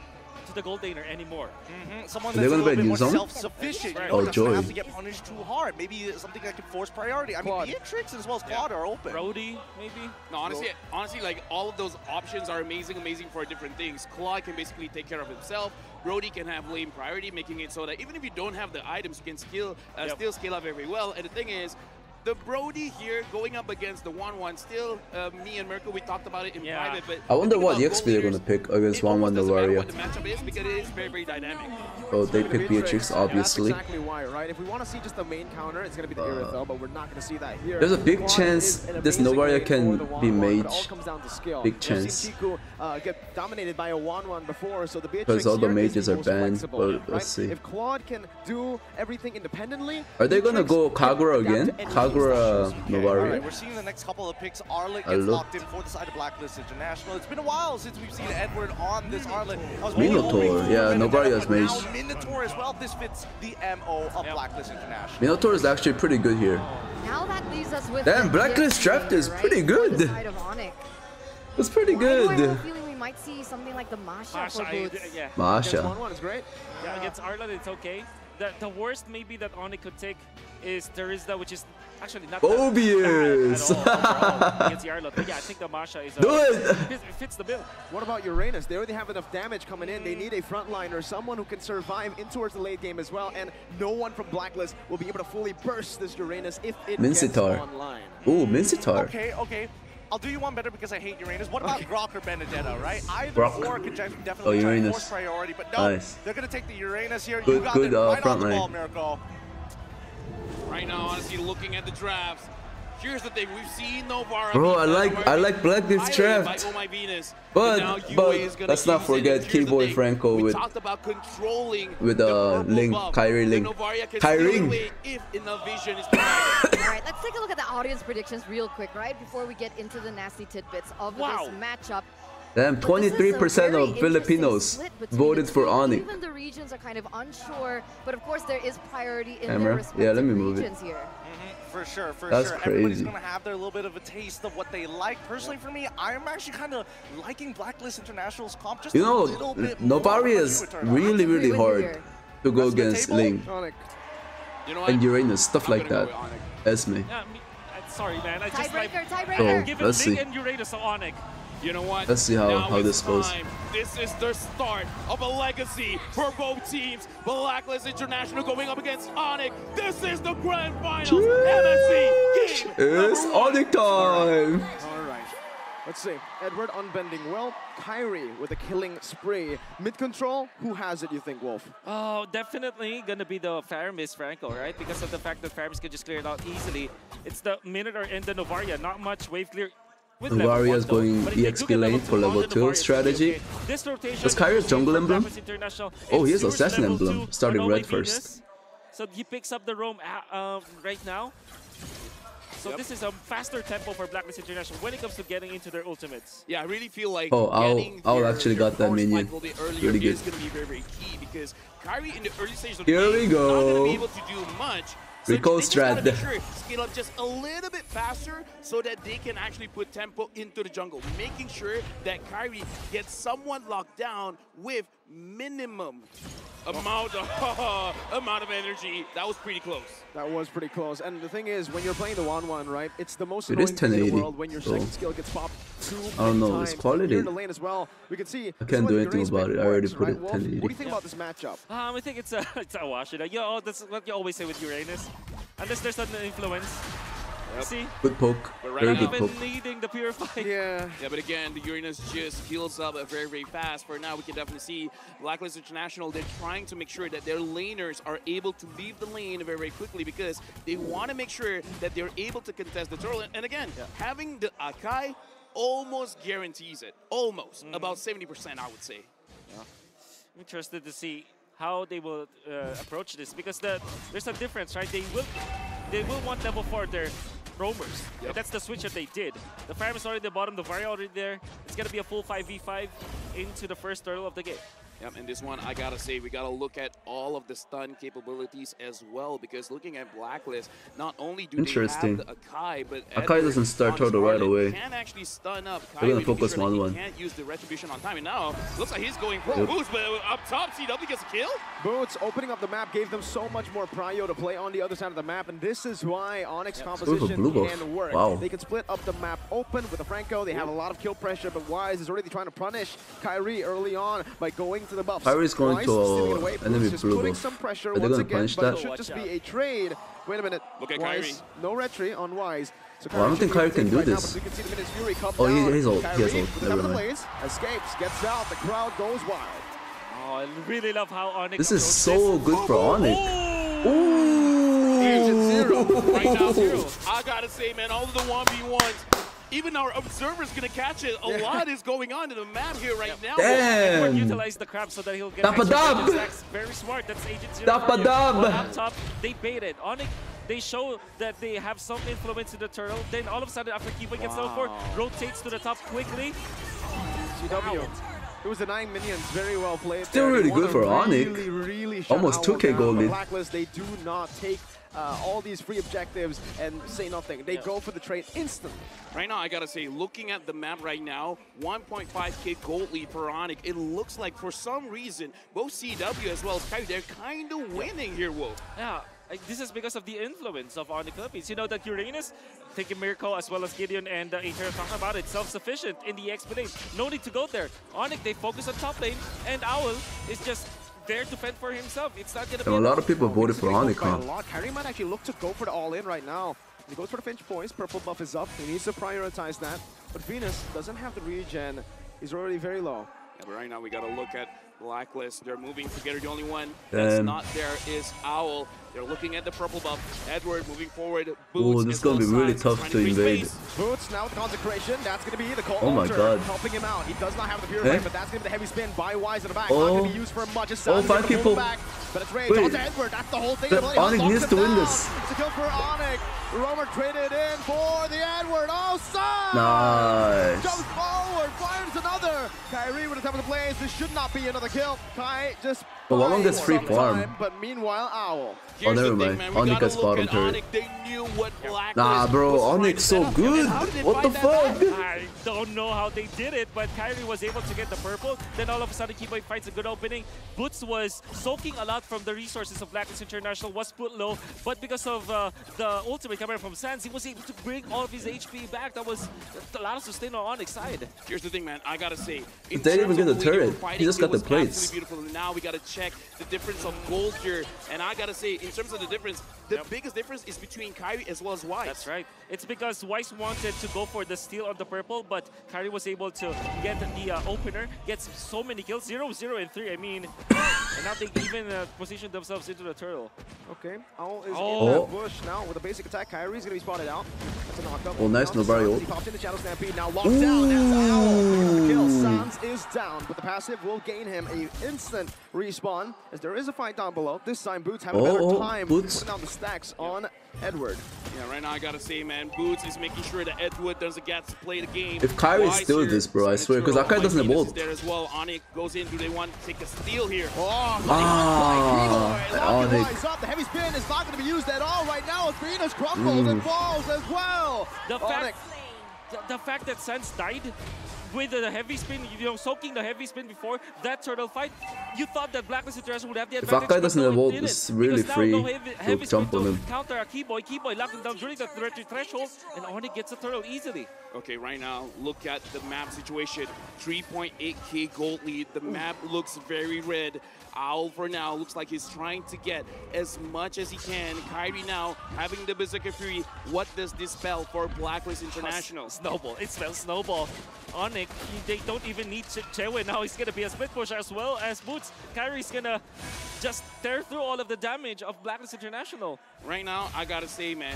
to the gold laner anymore. Mhm, Someone Are they that's a gonna little be bit new more zone? self-sufficient. Right. You Oh, doesn't have to get punished too hard. Maybe something that can force priority. I mean, Beatrix as well as Claude are open. Brody, maybe? No, honestly, honestly, like all of those options are amazing, amazing for different things. Claude can basically take care of himself. Brody can have lane priority, making it so that even if you don't have the items, you can skill, uh, Yep. still scale up very well. And the thing is, the Brody here going up against the 1-1, still, uh, me and Merkel, we talked about it in Yeah. private, but I wonder what the XP they're gonna pick against it 1 1 almost doesn't matter what the matchup is because it is very, very dynamic. Oh, they pick Beatrix, and obviously. That's exactly why, right? If we want to see just the main counter, it's going to be the Irithel, but we're not going to see that here. There's a big chance this amazing Novaria can be 1-1, but It all mage. comes down to skill. Big chance. seen Kiku uh, get dominated by a 1-1 before, so the Beatrix Because all the mages are banned, flexible, but right? let's see. If Claude can do everything independently, Are they gonna go Kagura again? Kagura Okay, uh, all Novaria? right, we're seeing the next couple of picks. Arlott I gets look- locked in for the side of Blacklist International. It's been a while since we've seen Edward on this Arlott. I was really hoping Minotaur, yeah, Vendetta, Novaria's mage. Minotaur as well. This fits the MO of Blacklist International. Minotaur is actually pretty good here. Now that leaves us with Damn, the Blacklist EXP draft is right? pretty good. the side of Onic. It's pretty Why do I have a good. might see something like the Masha, Masha, for I- yeah. Masha. 1-1 is great. Yeah, against Arla, it's okay. The, the worst maybe that Onic could take is Teresa, which is actually not that Phoveus. bad at all overall against the Arla. But yeah, I think the Masha is. Uh, Do it! fits- fits the bill. What about Uranus? They already have enough damage coming in. They need a frontliner, someone who can survive in towards the late game as well, and no one from Blacklist will be able to fully burst this Uranus if it gets online. Ooh, Mincitar. Okay, okay. I'll do you one better because I hate Uranus. What about Grok or Benedetta, right? Either Grok. or could definitely Oh, try Uranus. force priority, but no, Nice. they're going to take the Uranus here. Good- you got good, it uh, right on the ball. Miracle. Right now, honestly, looking at the drafts, here's the thing: we've seen Novaria. Bro, I like Novaria I beat like Blacklist highly draft. by My Venus, But now but let's not use it, and forget here's the Kiboy Franco we with talked about controlling with the uh purple Ling. Kairi The Ling. Novaria Kairi. still wait if vision is provided. All right, let's take a look at the audience predictions real quick, right? Before we get into the nasty tidbits of Wow. this matchup. Damn, But this is a 23% of Filipinos voted for Ani. Even the regions are kind of unsure, but of course there is priority in Camera? their Yeah, let me move it. regions here. For sure, for That's sure. Everybody's going to have their little bit of a taste of what they like. Personally, for me, I'm actually kind of liking Blacklist International's comp just You a know, little bit more. Novaria is really really hard to go Rest of the against Ling You know and Uranus, stuff like that. Esme. Yeah, me, uh, sorry, man. I just like. Tiebreaker, Oh, tiebreaker. Give it let's Link see. And Uranus to Onic. You know what? Let's see how- Now how it's this goes. time. This is the start of a legacy for both teams. Blacklist International going up against Onic. This is the grand finals. MSC game It's number. Onic time! All right. Let's see. Edward unbending well. Kairi with a killing spree. Mid control. Who has it? You think, Wolf? Oh, definitely gonna be the Faramis Franco, right? Because of the fact that Faramis can just clear it out easily. It's the Minotaur and the Novaria, not much wave clear. With level Novaria one, is going But if they do EXP lane for level 2 strategy. okay. This Does Kairi jungle emblem? Oh, he has assassin emblem, starting on My red first. So he picks up the roam uh, um, right now. So this is a faster tempo for Blacklist International when it comes to getting into their ultimates. Yeah, I really feel like Oh, I'll- getting I'll actually got that minion. spike a little bit earlier Really good. going to be very, very because Kairi in the early stages of Here game we is not going to go. be able to do much. Recall strat. make sure scale up just a little bit faster so that they can actually put tempo into the jungle, making sure that Kairi gets someone locked down with minimum amount of amount of energy. That was pretty close. That was pretty close. And the thing is, when you're playing the 1-1, right, it's the most It is annoying thing in the 1080, world when your so- second skill gets popped I don't know, it's quality. In the lane as well, we can see... I can't do anything about it. I already put it Wolf, 1080. What do you think about this matchup? Um, I think it's a it's a wash. You know, Yo, that's what you always say with Uranus. Unless there's an influence. See, Good poke. But right Very now- good even poke. needing the purify. Yeah. Yeah, but again, the Uranus just heals up very, very fast. For now, we can definitely see Blacklist International, they're trying to make sure that their laners are able to leave the lane very, very quickly because they want to make sure that they're able to contest the turtle. And again, having the Akai almost guarantees it. Almost. About 70%, I would say. Yeah. interested to see how they will uh, approach this because the, there's a difference, right? They will they will want level four their roamers. And that's the switch that they did. The farm is already at the bottom, the Varia already there. It's gonna be a full 5v5 into the first turtle of the game. Yep, and this one, I gotta say, we gotta look at all of the stun capabilities as well, because looking at Blacklist, not only do Interesting. they have the Akai, but Akai Edward doesn't start on his turtle right away. Can actually stun up They're gonna Kairi to be focus sure that he 1-1. Can't use the retribution on time, and now looks like he's going for Yep. a boost, but up top, CW gets a kill. Butss opening up the map gave them so much more prio to play on the other side of the map, and this is why Onic Go for composition blue can work. Wow. They can split up the map open with a Franco. They have a lot of kill pressure, but Wise is already trying to punish Kairi early on by going to the buffs. Kairi's going to, is stealing it uh, enemy blue buff. Some pressure Are they once gonna again, punish that? should just be a trade. Wait a minute. Look at Wise, Kairi. no retry on Wise. So Oh, I don't think be Kairi can take do right now, this. but can see the minutes Oh, he- down. he's ult. He has Kairi, ult. with the top of Never mind. escapes, gets out, the crowd goes wild. Oh, I really love how Onic This is so this. good for Onic. Agent Zero, right now, Zero. I gotta say, man, all of the 1v1s, even our observer's gonna catch it. A lot is going on in the map here right now. Damn. Edward utilized the crab so that he'll get Dappa extra dub. Very smart. That's Agent Zero. Dappa for you. dub. On Up top, they baited. Onic, they show that they have some influence in the turtle. Then all of a sudden, after Kiba gets level four, rotates to the top quickly. CW. It was denying minions very well played. Still there. Really good for Onic. Really, really Almost 2K gold goal lead. Blacklist, they do not take uh, all these free objectives and say nothing. They go for the trade instantly. Right now, I gotta say, looking at the map right now, 1.5k gold lead for Onic. It looks like for some reason, both CW as well as Kairi, they're kind of winning here, Wolf. Yeah, this is because of the influence of Onic Philippines. You know that Uranus, taking Miracle as well as Gideon and uh, Aether talking about it, self-sufficient in the XP lane. No need to go there. Onic, they focus on top lane, and Owl is just there to fend for himself. It's not gonna be a lot of people voted for Onic, By a lot. Kairi might actually look to go for the all-in right now. He goes for the Finch points. Purple buff is up. He needs to prioritize that. But Venus doesn't have the regen. He's already very low. Yeah, but right now we gotta look at Blacklist. They're moving together. The only one that's Damn. not there is Owl. They're looking at the purple buff. Edward moving forward. Ooh, this is gonna be really tough trying to create invade. space. Butss now with consecration. That's going to be the call Oh my altar God. helping him out. He does not have the purify, Eh? but that's going to be the heavy spin by Wise in the back. Not Oh. going to be used for much. As Oh, Sun's five people. Back, but it's Rage Wait. onto Edward. That's the whole thing. The Really Onic needs him to win down. this. It's a kill for Onic. Romer traded in for the Edward. Oh, Sun! Nice. Jumps forward, fires another. Kairi with the top of the blaze. This should not be another kill. Kai just. But Wallon gets buys free some farm. time, But meanwhile, Owl. Oh, never mind. Onic gets bottom turret. Onic, they knew what Blacklist Nah, bro, was Onic so good. And how did they What the find that fuck? I don't know how they did it, but Kairi was able to get the purple. Then all of a sudden, Kiboy fights a good opening. Butss was soaking a lot from the resources of Blacklist International, was put low, but because of uh, the ultimate coming from Sanz, he was able to bring all of his HP back. That was a lot of sustain on Onic side. Here's the thing, man. I gotta say, They didn't even get the way they were turret. He just got the was plates. absolutely Beautiful. And now we gotta check the difference of gold here. And I gotta say, in terms of the difference, the biggest difference is between Kairi as well as Wise. That's right. It's because Wise wanted to go for the steal on the purple, but Kairi was able to get the uh, opener, gets so many kills, 0, 0, and 3. I mean, and now they even uh, positioned themselves into the turtle. Okay, Owl is Oh. in that bush now with a basic attack. Kairi's gonna be spotted out. That's a knockup. Oh, nice, Now Novari Sanz, ult. He popped in the Shadow Stampede, now locked down. That's Owl. the kill. Sanz is down, but the passive will gain him a instant respawn as there is a fight down below. This time, Butss have a Oh, better oh, time Butss. putting down the stacks on Edward. Yeah, right now I gotta say, man, Butss is making sure that Edward doesn't get to play the game. If Kairi Wise steals here, this, bro, I swear, because Akai doesn't Mike Venus is evolve. there as well. Onic goes in. Do they want to take a steal here? Oh, Ah, Locking Onic. The heavy spin is not going to be used at all right now as Venus crumbles and Mm. falls as well. The fact, the, the fact that Sanz died with the heavy spin, you know, soaking the heavy spin before that turtle fight, you thought that Blacklist International would have the If advantage. Akai but doesn't no, it evolve, didn't, it's really free no heavy, to jump on to him. counter a key Kiboy. Kiboy locked him down during the threshold, and Onic gets the turtle easily. Okay, right now, look at the map situation. 3.8k gold lead. The map looks very red. Owl for now looks like he's trying to get as much as he can. Kairi now having the Berserker Fury. What does this spell for Blacklist International? Snowball. It spells snowball. Onic, they don't even need Ch- Chewe. Now he's going to be a split push as well as Butss. Kairi's going to just tear through all of the damage of Blacklist International. Right now, I gotta say, man,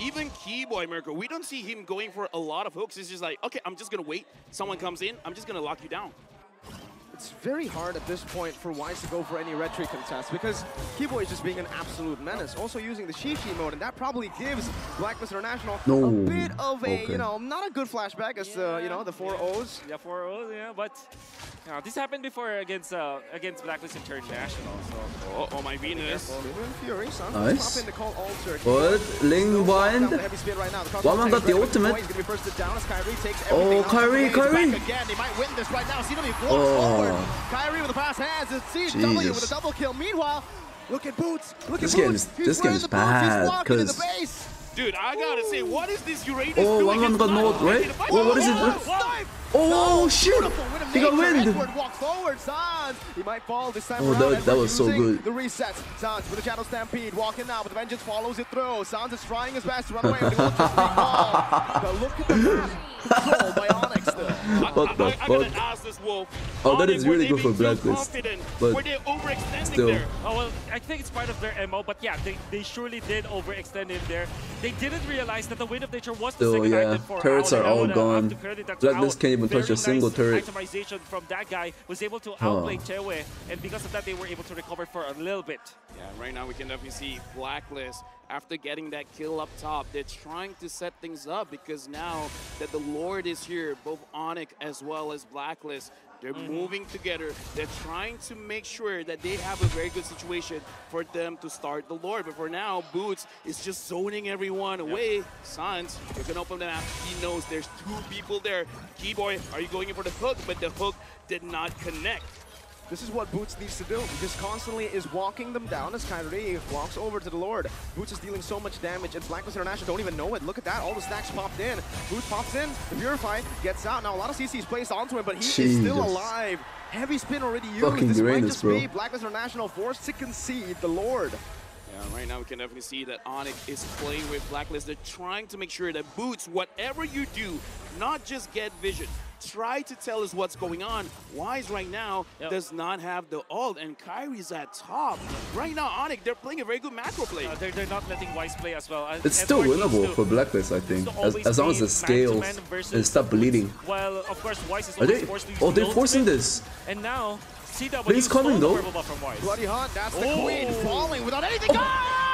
even Kiboy Mirko, we don't see him going for a lot of hooks. It's just like, okay, I'm just gonna wait. Someone comes in, I'm just gonna lock you down. It's very hard at this point for Wise to go for any retry contest because Kiboy is just being an absolute menace. Also using the Shishi mode, and that probably gives Blacklist International No. a bit of a, Okay. you know, not a good flashback as the, you know, the four O's. Yeah, four O's, yeah, but uh, this happened before against uh, against Blacklist International. So. Oh, oh my Venus. Even Fury, Sanz Nice. pop in to call alter. But Ling Wind. The heavy spin right now. The got the ultimate. He's gonna be first to down as Kairi takes Oh, everything out of the Kairi, Kairi. Again. They might win this right now. CW walks Oh. Forward. Kairi with the pass hands. It's CW Jesus. with a double kill. Meanwhile, look at Butss. Look This at game Butss. is- He's this game is the boots. bad, He's walking in the 'cause- base. Dude, I gotta say, what is this Uranus Oh, doing? one man It's got not- right? Well, what is it? Snipe. Oh, shit! Beautiful with a He got wind. Edward walks forward. Sanz. He might fall this time Oh, around. that- that was so good. The resets. Sanz with the Shadow Stampede. Walking now, but the Vengeance follows it through. Sanz is trying his best to run away, but he just. But look at the map. Controlled by Onic. What the I, I gotta fuck? ask this Wolf. Oh, that Onic, is were really good for being Blacklist. But Were they overextending still. there? Oh, well, I think it's part of their MO, but yeah, they, they surely did overextend in there. They didn't realize that the Wind of Nature was the Still, second yeah. item for Turrets Owl, are and I all gone. have to credit that to Blacklist can't even touch a single nice turret. Itemization from that guy was able to Huh. outplay Chewe, and because of that, they were able to recover for a little bit. Yeah, right now we can definitely see Blacklist after getting that kill up top. They're trying to set things up because now that the Lord is here, both Onyx as well as Blacklist, they're Mm-hmm. moving together. They're trying to make sure that they have a very good situation for them to start the Lord. But for now, Butss is just zoning everyone away. Sanz, you're gonna open the map. He knows there's two people there. Kiboy, are you going in for the hook? But the hook did not connect. This is what Butss needs to do. He just constantly is walking them down as Kairi walks over to the Lord. Butss is dealing so much damage, and Blacklist International don't even know it. Look at that, all the stacks popped in. Butss pops in, the Purify gets out. Now a lot of CC is placed onto him, but he is still alive. Heavy spin already used. Fucking this might Uranus, just bro. be Blacklist International forced to concede the Lord. Yeah, right now we can definitely see that Onic is playing with Blacklist. They're trying to make sure that Butss, whatever you do, not just get vision. Try to tell us what's going on. Wise right now Yep. does not have the ult, and Kairi's at top. Right now, Onic, they're playing a very good macro play. Uh, they're, they're not letting Wise play as well. It's still winnable for Blacklist, I think, as, as long as the scales and stop bleeding. Well, of course, Wise is Are they? forced to Oh, they're forcing ultimate, this. And now, CW he's coming, though. the purple buff from Wise. Bloody Hunt, that's the Oh. queen falling without anything.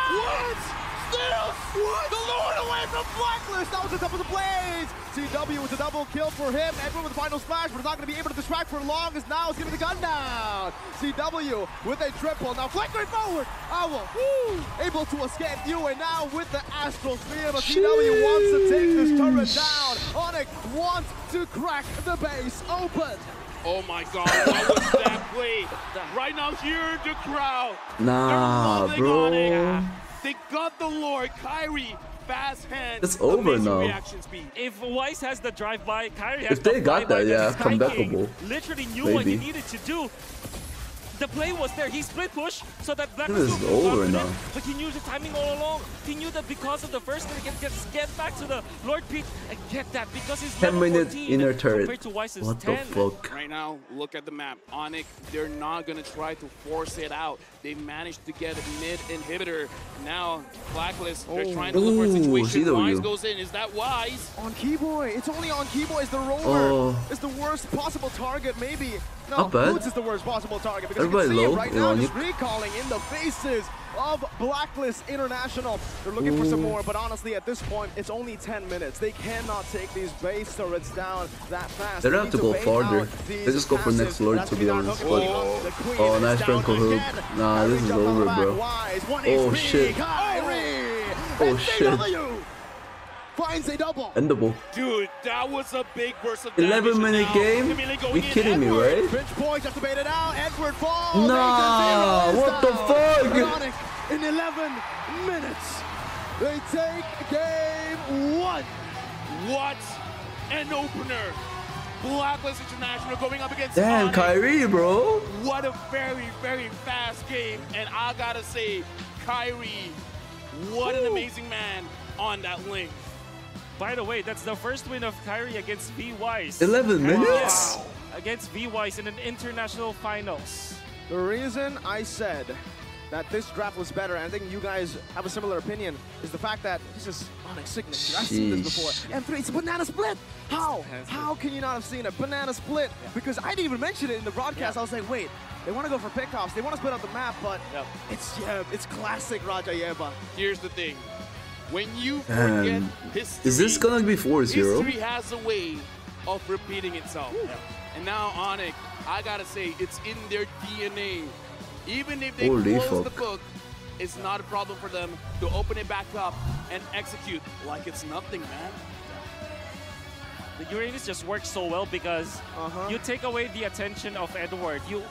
What? Still, what? The Lord away from Blacklist. That was the top of the blaze. CW with a double kill for him. Edward with the final splash, but it's not going to be able to distract for long as now it's getting the gun down. CW with a triple. Now flickering forward. Ah, Owl, woo, able to escape you, and now with the Astral Sphere, but CW wants to take this turret down. Onic wants to crack the base open. Oh my god, what was that play? Right now, hear the crowd. Nah, They're loving bro. On it. They got the Lord, Kairi, fast hand. It's over now. If Wise has the drive-by, Kairi has the driver, If they the got that, yeah, Sky comebackable. Literally knew what he needed to do. The play was there. He split push so that Black This was is over confident, now. But he knew the timing all along. He knew that because of the first thing, he can get back to the Lord Pete and get that because he's 10 level minute 14 inner compared turret. to Wise's What the fuck? Right now, look at the map. Onyx, they're not gonna try to force it out. They managed to get a mid inhibitor. Now, Blacklist, they're oh, trying to look for a Ooh, situation. CW. Wise goes in. Is that Wise? On Kiboy. It's only on Kiboy. It's the rover. Oh. It's the worst possible target, maybe. No, Not bad. Butss is the worst possible target because Everybody you can see low, it right now, Ironic. just recalling in the faces of Blacklist International. They're looking for some more, but honestly, at this point, it's only 10 minutes. They cannot take these base turrets down that fast. They don't have to go farther. out They just go for next lord, to be honest. But coming up. The Queen oh, nice down sprinkle hook. Nah, this is Kairi over, bro. back wise. One Oh HP. shit. Oh shit. CW finds a double. Endable. Dude, that was a big burst of 11 minute now game? Camille You in. kidding me, right? Pinch point just to bait it out. Edward falls. Nah, Eight to zero. what the fuck? Ironic in 11 minutes. They take game one. What an opener. Blacklist International going up against Damn, Onic. Kairi, bro. What a very, very fast game. And I gotta say, Kairi, what an amazing man on that Ling. By the way, that's the first win of Kairi against V Wise. 11 minutes? Yes, against V Wise in an international finals. The reason I said that this draft was better, and I think you guys have a similar opinion, is the fact that this is Onic signature. I've seen this before. Sheesh. M3, it's a banana split. How? How can you not have seen a banana split? Because I didn't even mention it in the broadcast. I was like, wait, they want to go for pickoffs. They want to split up the map, but it's yeah, it's classic Raja Yeba. Here's the thing. When you forget Damn. history, Is this gonna be 4-0? history has a way of repeating itself. And now Onic, I gotta say, it's in their DNA. Even if they Holy close the book, it's not a problem for them to open it back up and execute like it's nothing, man. The Uranus just works so well because Uh-huh. you take away the attention of Edward. You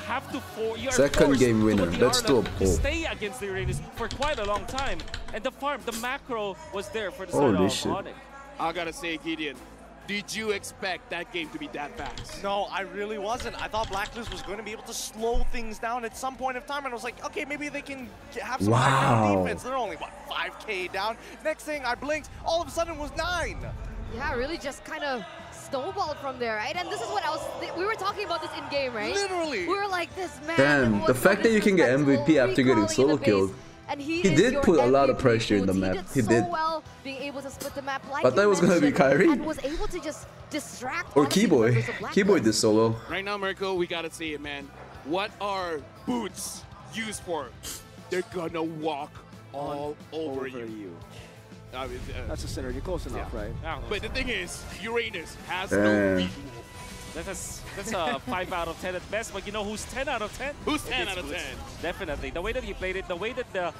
have to for you Second game winner. put the Let's do a poll. stay against the Uranus for quite a long time. And the farm, the macro was there for the side Holy of shit. Onic. I gotta say, Gideon, did you expect that game to be that fast? No, I really wasn't. I thought Blacklist was going to be able to slow things down at some point of time, and I was like, okay, maybe they can have some high-ground Wow. defense. They're only, what, 5k down? Next thing, I blinked, all of a sudden was 9. Yeah, really just kind of snowballed from there, right? And this is what I was. We were talking about this in game, right? Literally. We were like, this man. Damn, the fact that you can get MVP after getting solo killed. And he, He did your put a lot of MVP pressure in the map. He He did did. so well being able to split the map like I thought it was gonna be mentioned, Kairi. And was able to just distract Or Kiboy. members of Black Kiboy did solo. Right now, Mirko, we gotta see it, man. What are boots used for? They're gonna walk all over, you. I mean, uh, That's a center. You're close enough, Yeah. right? Yeah, but the thing is, Uranus has Damn. no beat. That's a, that's a 5 out of 10 at best, but you know who's 10 out of 10? Who's 10 out of 10? Definitely. The way that he played it, the way that the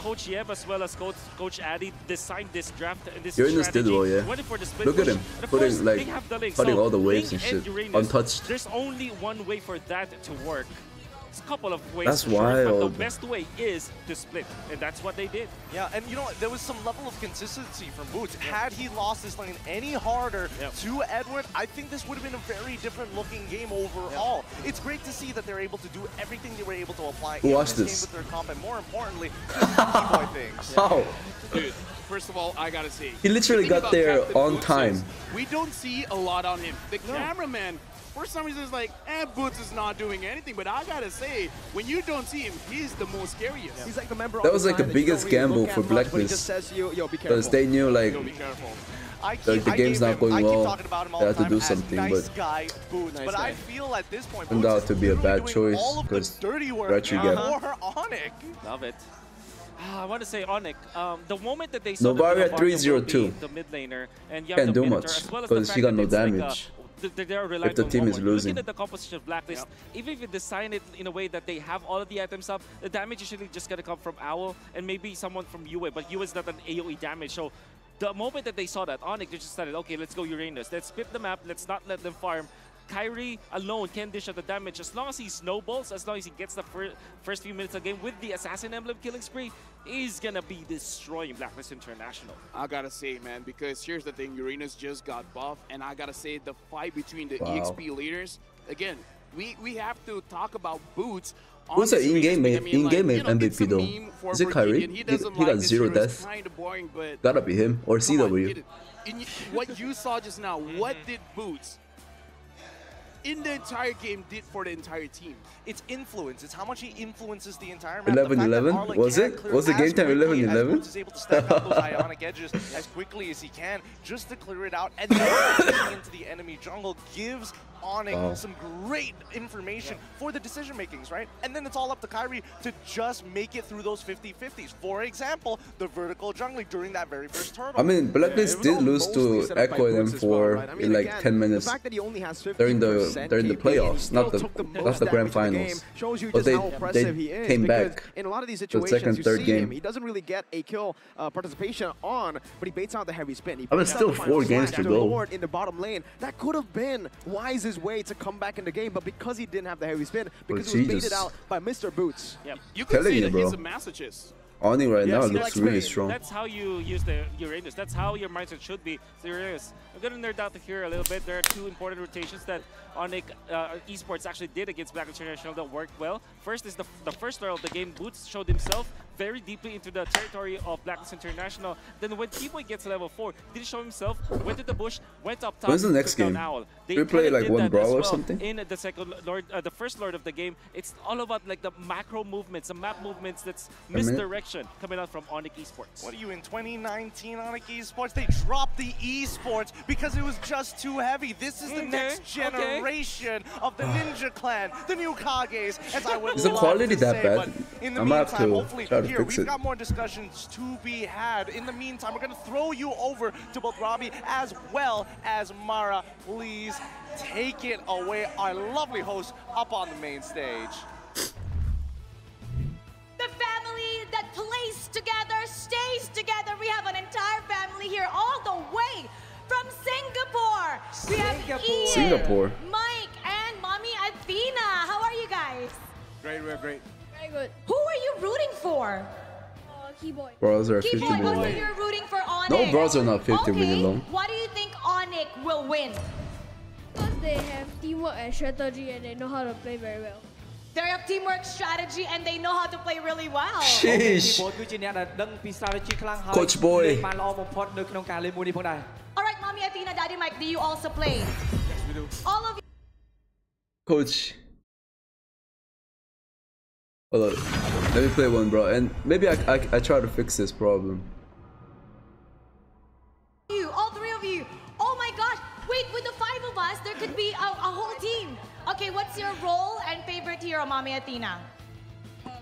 Coach Yeb as well as Coach, Coach Addy designed this draft and this Uranus did well, yeah. Went for the split Look at him, putting, course, like, they the link. cutting so all the waves Ling and shit, Uranus, untouched. There's only one way for that to work. It's a couple of ways. That's for sure, But the best way is to split, and that's what they did. Yeah, and you know what? There was some level of consistency from Butss. Had he lost this lane any harder to Edward, I think this would have been a very different looking game overall. It's great to see that they're able to do everything they were able to apply Who in watched this, this? game with their comp, and more importantly, boy things. How? Oh. Dude, first of all, I gotta see. He literally got there Captain on time. is We don't see a lot on him. The cameraman, for some reason, is like, eh, Butss is not doing anything. But I gotta say, when you don't see him, he's the most scariest. He's like the member That was like the time that you biggest really gamble for at much, but he Blacklist. says you, yo, be Because they knew like, Yo, be careful. I like the I game's gave not him- going I keep well. talking about him all They had to do something, nice but guy Butss, Nice but I feel at this point, turned out to be a bad choice all of the because dirty work Ratchet get for Love it. Ah, I want to say Onic. Um, the moment that they saw Novaria that Novaria will 302. the mid laner and you Can't do much, because well as the 'cause fact he got no damage. like a- damage th- th- they are reliant if the team one is more. losing. Looking at the composition of Blacklist, even if you design it in a way that they have all of the items up, the damage usually just gonna come from Owl and maybe someone from UA, but UA is not an AoE damage. So the moment that they saw that, Onic they just started, okay, let's go Uranus. Let's split the map. Let's not let them farm. Kairi alone can dish out the damage. As long as he snowballs, as long as he gets the fir first few minutes of the game with the Assassin Emblem killing spree, he's gonna be destroying Blacklist International. I gotta say, man, because here's the thing, Uranus just got buffed, and I gotta say, the fight between the Wow. EXP leaders, again, we, we have to talk about Butss. on Who's the in-game Uranus, I mean, in-game like, you know, MVP though? Is it Kyrie? He, He, he like got this zero hero. It's deaths. Boring, but Gotta be him or Come on, CW. In what you saw just now, what mm-hmm. did Butss in the entire game did for the entire team? It's influence. It's how much he influences the entire map. 11, The fact that 11? Arlen Was it? Was the game time quickly 11, as 11? Butss is able to step out those ionic edges as quickly as he can just to clear it out and into the enemy jungle gives Onic Wow. some great information for the decision makings, right? And then it's all up to Kairi to just make it through those 50-50s. For example, the vertical jungling during that very first turtle. I mean, Blacklist did lose to Echo and M4 in like 10 minutes The fact that he only has during the during the playoffs, not the took the not the grand damage in the finals. shows you But just they how impressive he they is. came back. in a lot of these the situations, second, you third see game. him. He doesn't really get a kill uh, participation on, but he baits out the heavy spin. He I mean, still four games to to go. In the bottom lane. That could have been Wise's way to come back in the game, but because he didn't have the heavy spin, because it was Jesus. baited out by Mr. Butss. Yep. You can Telling say you, that bro. he's a masochist. Oni right Yes, now looks likes really pain. strong. That's how you use the Uranus. That's how your mindset should be. So Uranus, I'm gonna nerd out here a little bit. There are two important rotations that Onic uh, Esports actually did against Black International that worked well. First is the, the first lore of the game. Boots showed himself very deeply into the territory of Blacklist International. Then when T-Boy gets to level 4, didn't show himself, went to the bush, went up top, When's the next game? Owl. Do we play, like, one that brawl as or something? In the second lord, uh, the first lord of the game, it's all about like the macro movements, the map movements that's misdirection coming out from Onic Esports. What are you in 2019 Onic Esports? They dropped the esports because it was just too heavy. This is the Okay, next okay. generation of the Ninja Clan, the new Kages, as I would Is the love quality to that say, bad? but in the I might have meantime, to hopefully, try to here fix we've it. got more discussions to be had. In the meantime, we're gonna throw you over to both Robbie as well as Mara. Please take it away, our lovely host up on the main stage. The family that plays together stays together. We have an entire family here all the way from Singapore. We have Ian, Singapore. Mike, and Mommy Athena. How are you guys? Great, we're great. Very good. Who are you rooting for? Uh, Kiboy. Bros are Kiboy, 50 million long. You're rooting for No, Bros are not 50 okay, million long. Why do you think Onic will win? Because they have teamwork and strategy and they know how to play very well. They have teamwork strategy and they know how to play really well. Sheesh. Coach boy. Alright, Mommy Athena, Daddy Mike, do you also play? Yes, we do. All of you. Coach. Hold on. Let me play one, bro. And maybe I, I, I try to fix this problem. you, all three of you. Oh my gosh, wait, with the five of us, there could be a, a whole team. Okay, what's your role and favorite hero, Mommy Athena? Um,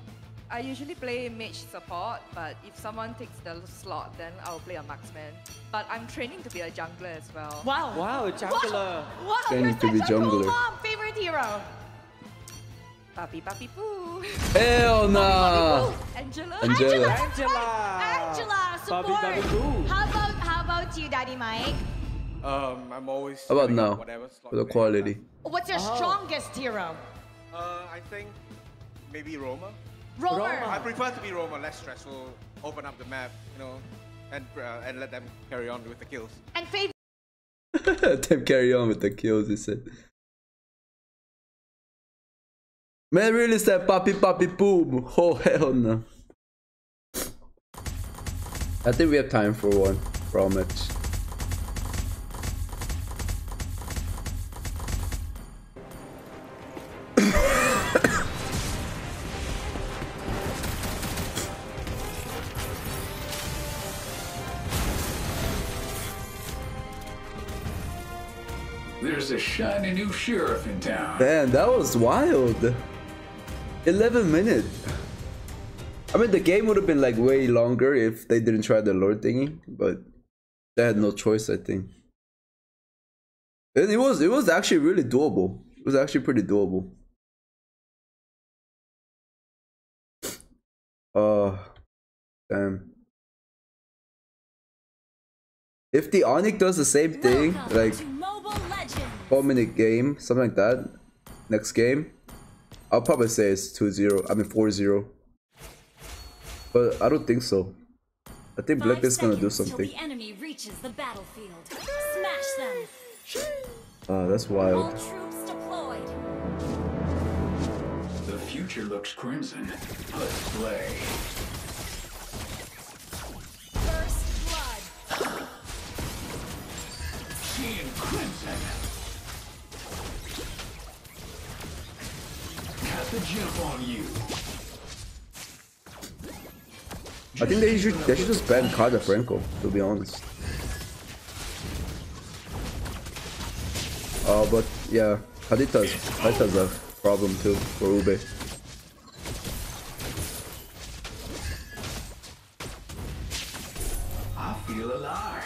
I usually play mage support, but if someone takes the slot, then I'll play a marksman. But I'm training to be a jungler as well. Wow. Wow, jungler. Wow, Training to be such cool jungler. mom. Favorite hero? Papi papi poo. Hell nah. Angela. Angela. Angela. Angela, support. Bobby, Bobby, boo. How about how about you, Daddy Mike? Um, I'm always. How about now? For the they quality. What's your Oh. strongest hero? Uh, I think maybe Roma. Roma. I prefer to be Roma, less stressful. Open up the map, you know, and uh, and let them carry on with the kills. And favorite Them carry on with the kills, he said. Man, really said papi papi boom. Oh, hell no. I think we have time for one match. There's a shiny new sheriff in town. Man, that was wild. 11 minutes. I mean, the game would have been like way longer if they didn't try the lord thingy, but they had no choice, I think. And it was it was actually really doable. It was actually pretty doable. Uh, damn. If the Onic does the same thing, like four minute game, something like that, next game, I'll probably say it's 2-0. I mean 4-0. But I don't think so. I think Black is gonna do something. The enemy reaches the battlefield. Smash them. Ah, that's All wild. troops deployed. The future looks crimson. Let's play. The jump on you. I think they should they should just ban Carter Franco, to be honest. Uh, but yeah, Kadita's Kadita's a problem too for Ube. I feel alive.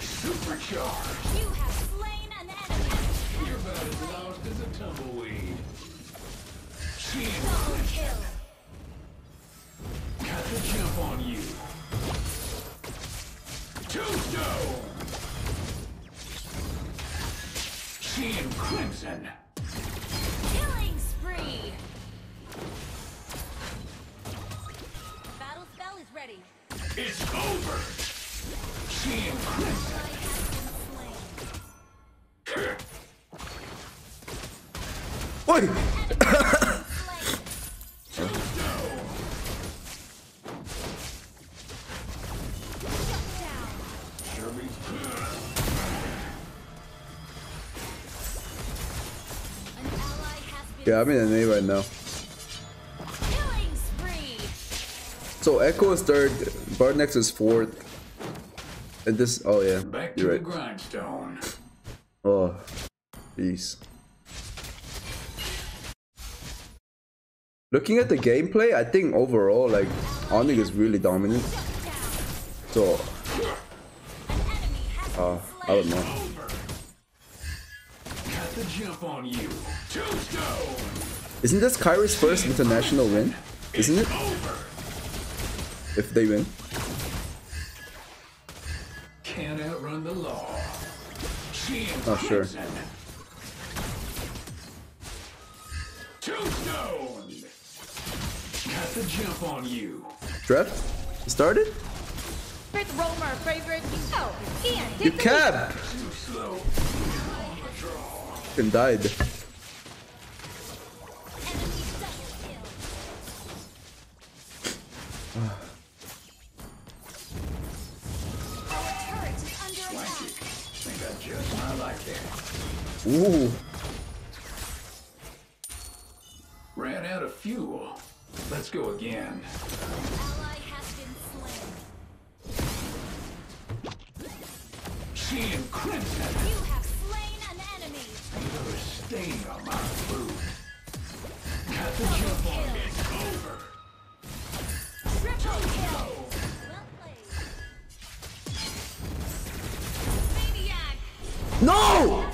Supercharged. Crimson. Killing spree. Battle spell is ready. It's over. Shin Crimson. Oi! Yeah, I'm in an A right now. So Echo is third, Barnex is fourth. And this, oh yeah, Back to you're the right. grindstone. Oh, jeez. Looking at the gameplay, I think overall, like, Onic is really dominant. So, uh, I don't know. Got the jump on you. Tombstone. Isn't this Kairi's first international win? Isn't it? If they win. Can't outrun the law. Oh, sure. Crimson. Tombstone. Got the jump on you. Draft? Started? Favorite roamer, favorite. Oh, Ian, You take the! Too slow. And died. Swanky. Think I just might like that. Ooh. Ran out of fuel. Let's go again. Shin Crimson. Stain on my food. Got the jump on me. It's over. Triple kill. Maniac. No!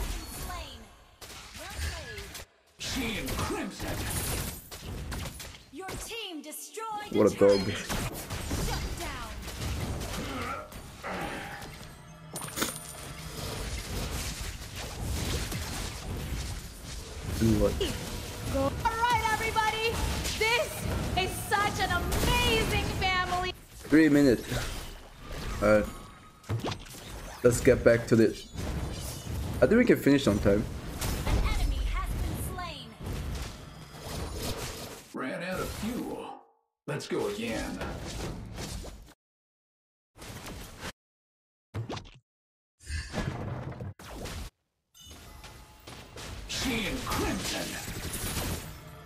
Shin Crimson. Your team destroyed What a dog. And what? All right, everybody. This is such an amazing family. Three minutes. Alright. Let's get back to the. I think we can finish on time. Ran out of fuel. Let's go again. Shin Crimson.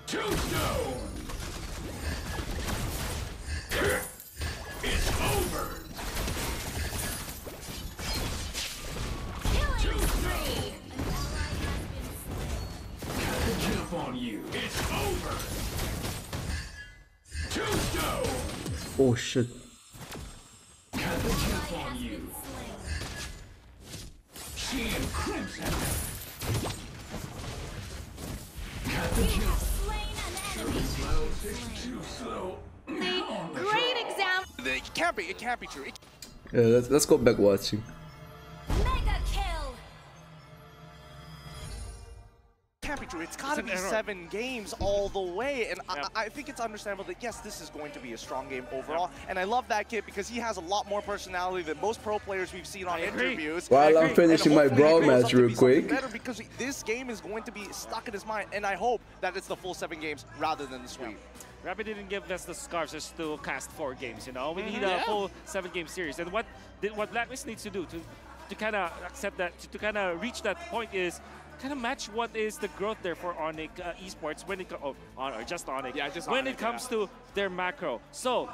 Tombstone. It's over. Killing spree. Got the jump on you. It's over. Tombstone. Oh shit. Got the jump on you. Shin Crimson. Got the jump. Too slow, too slow. Great example. It can't be. It can't be true. Yeah, let's, let's go back watching. Can't be true. It's got to be error. seven games all the way, and I, I think it's understandable that yes, this is going to be a strong game overall. And I love that kid because he has a lot more personality than most pro players we've seen on I agree. interviews. While I I'm finishing my hopefully brawl match real be something quick. Better because this game is going to be stuck in his mind, and I hope that it's the full seven games rather than the sweep. Rapid didn't give us the scarves just to cast four games, you know? We need Mhm. a Yeah. full seven game series. And what did, what Blacklist needs to do to, to kind of accept that, to, to kind of reach that point is kind of match what is the growth there for Onic uh, Esports when it comes, oh, on, or just Onic, Yeah, just when Onic, it comes to their macro. So,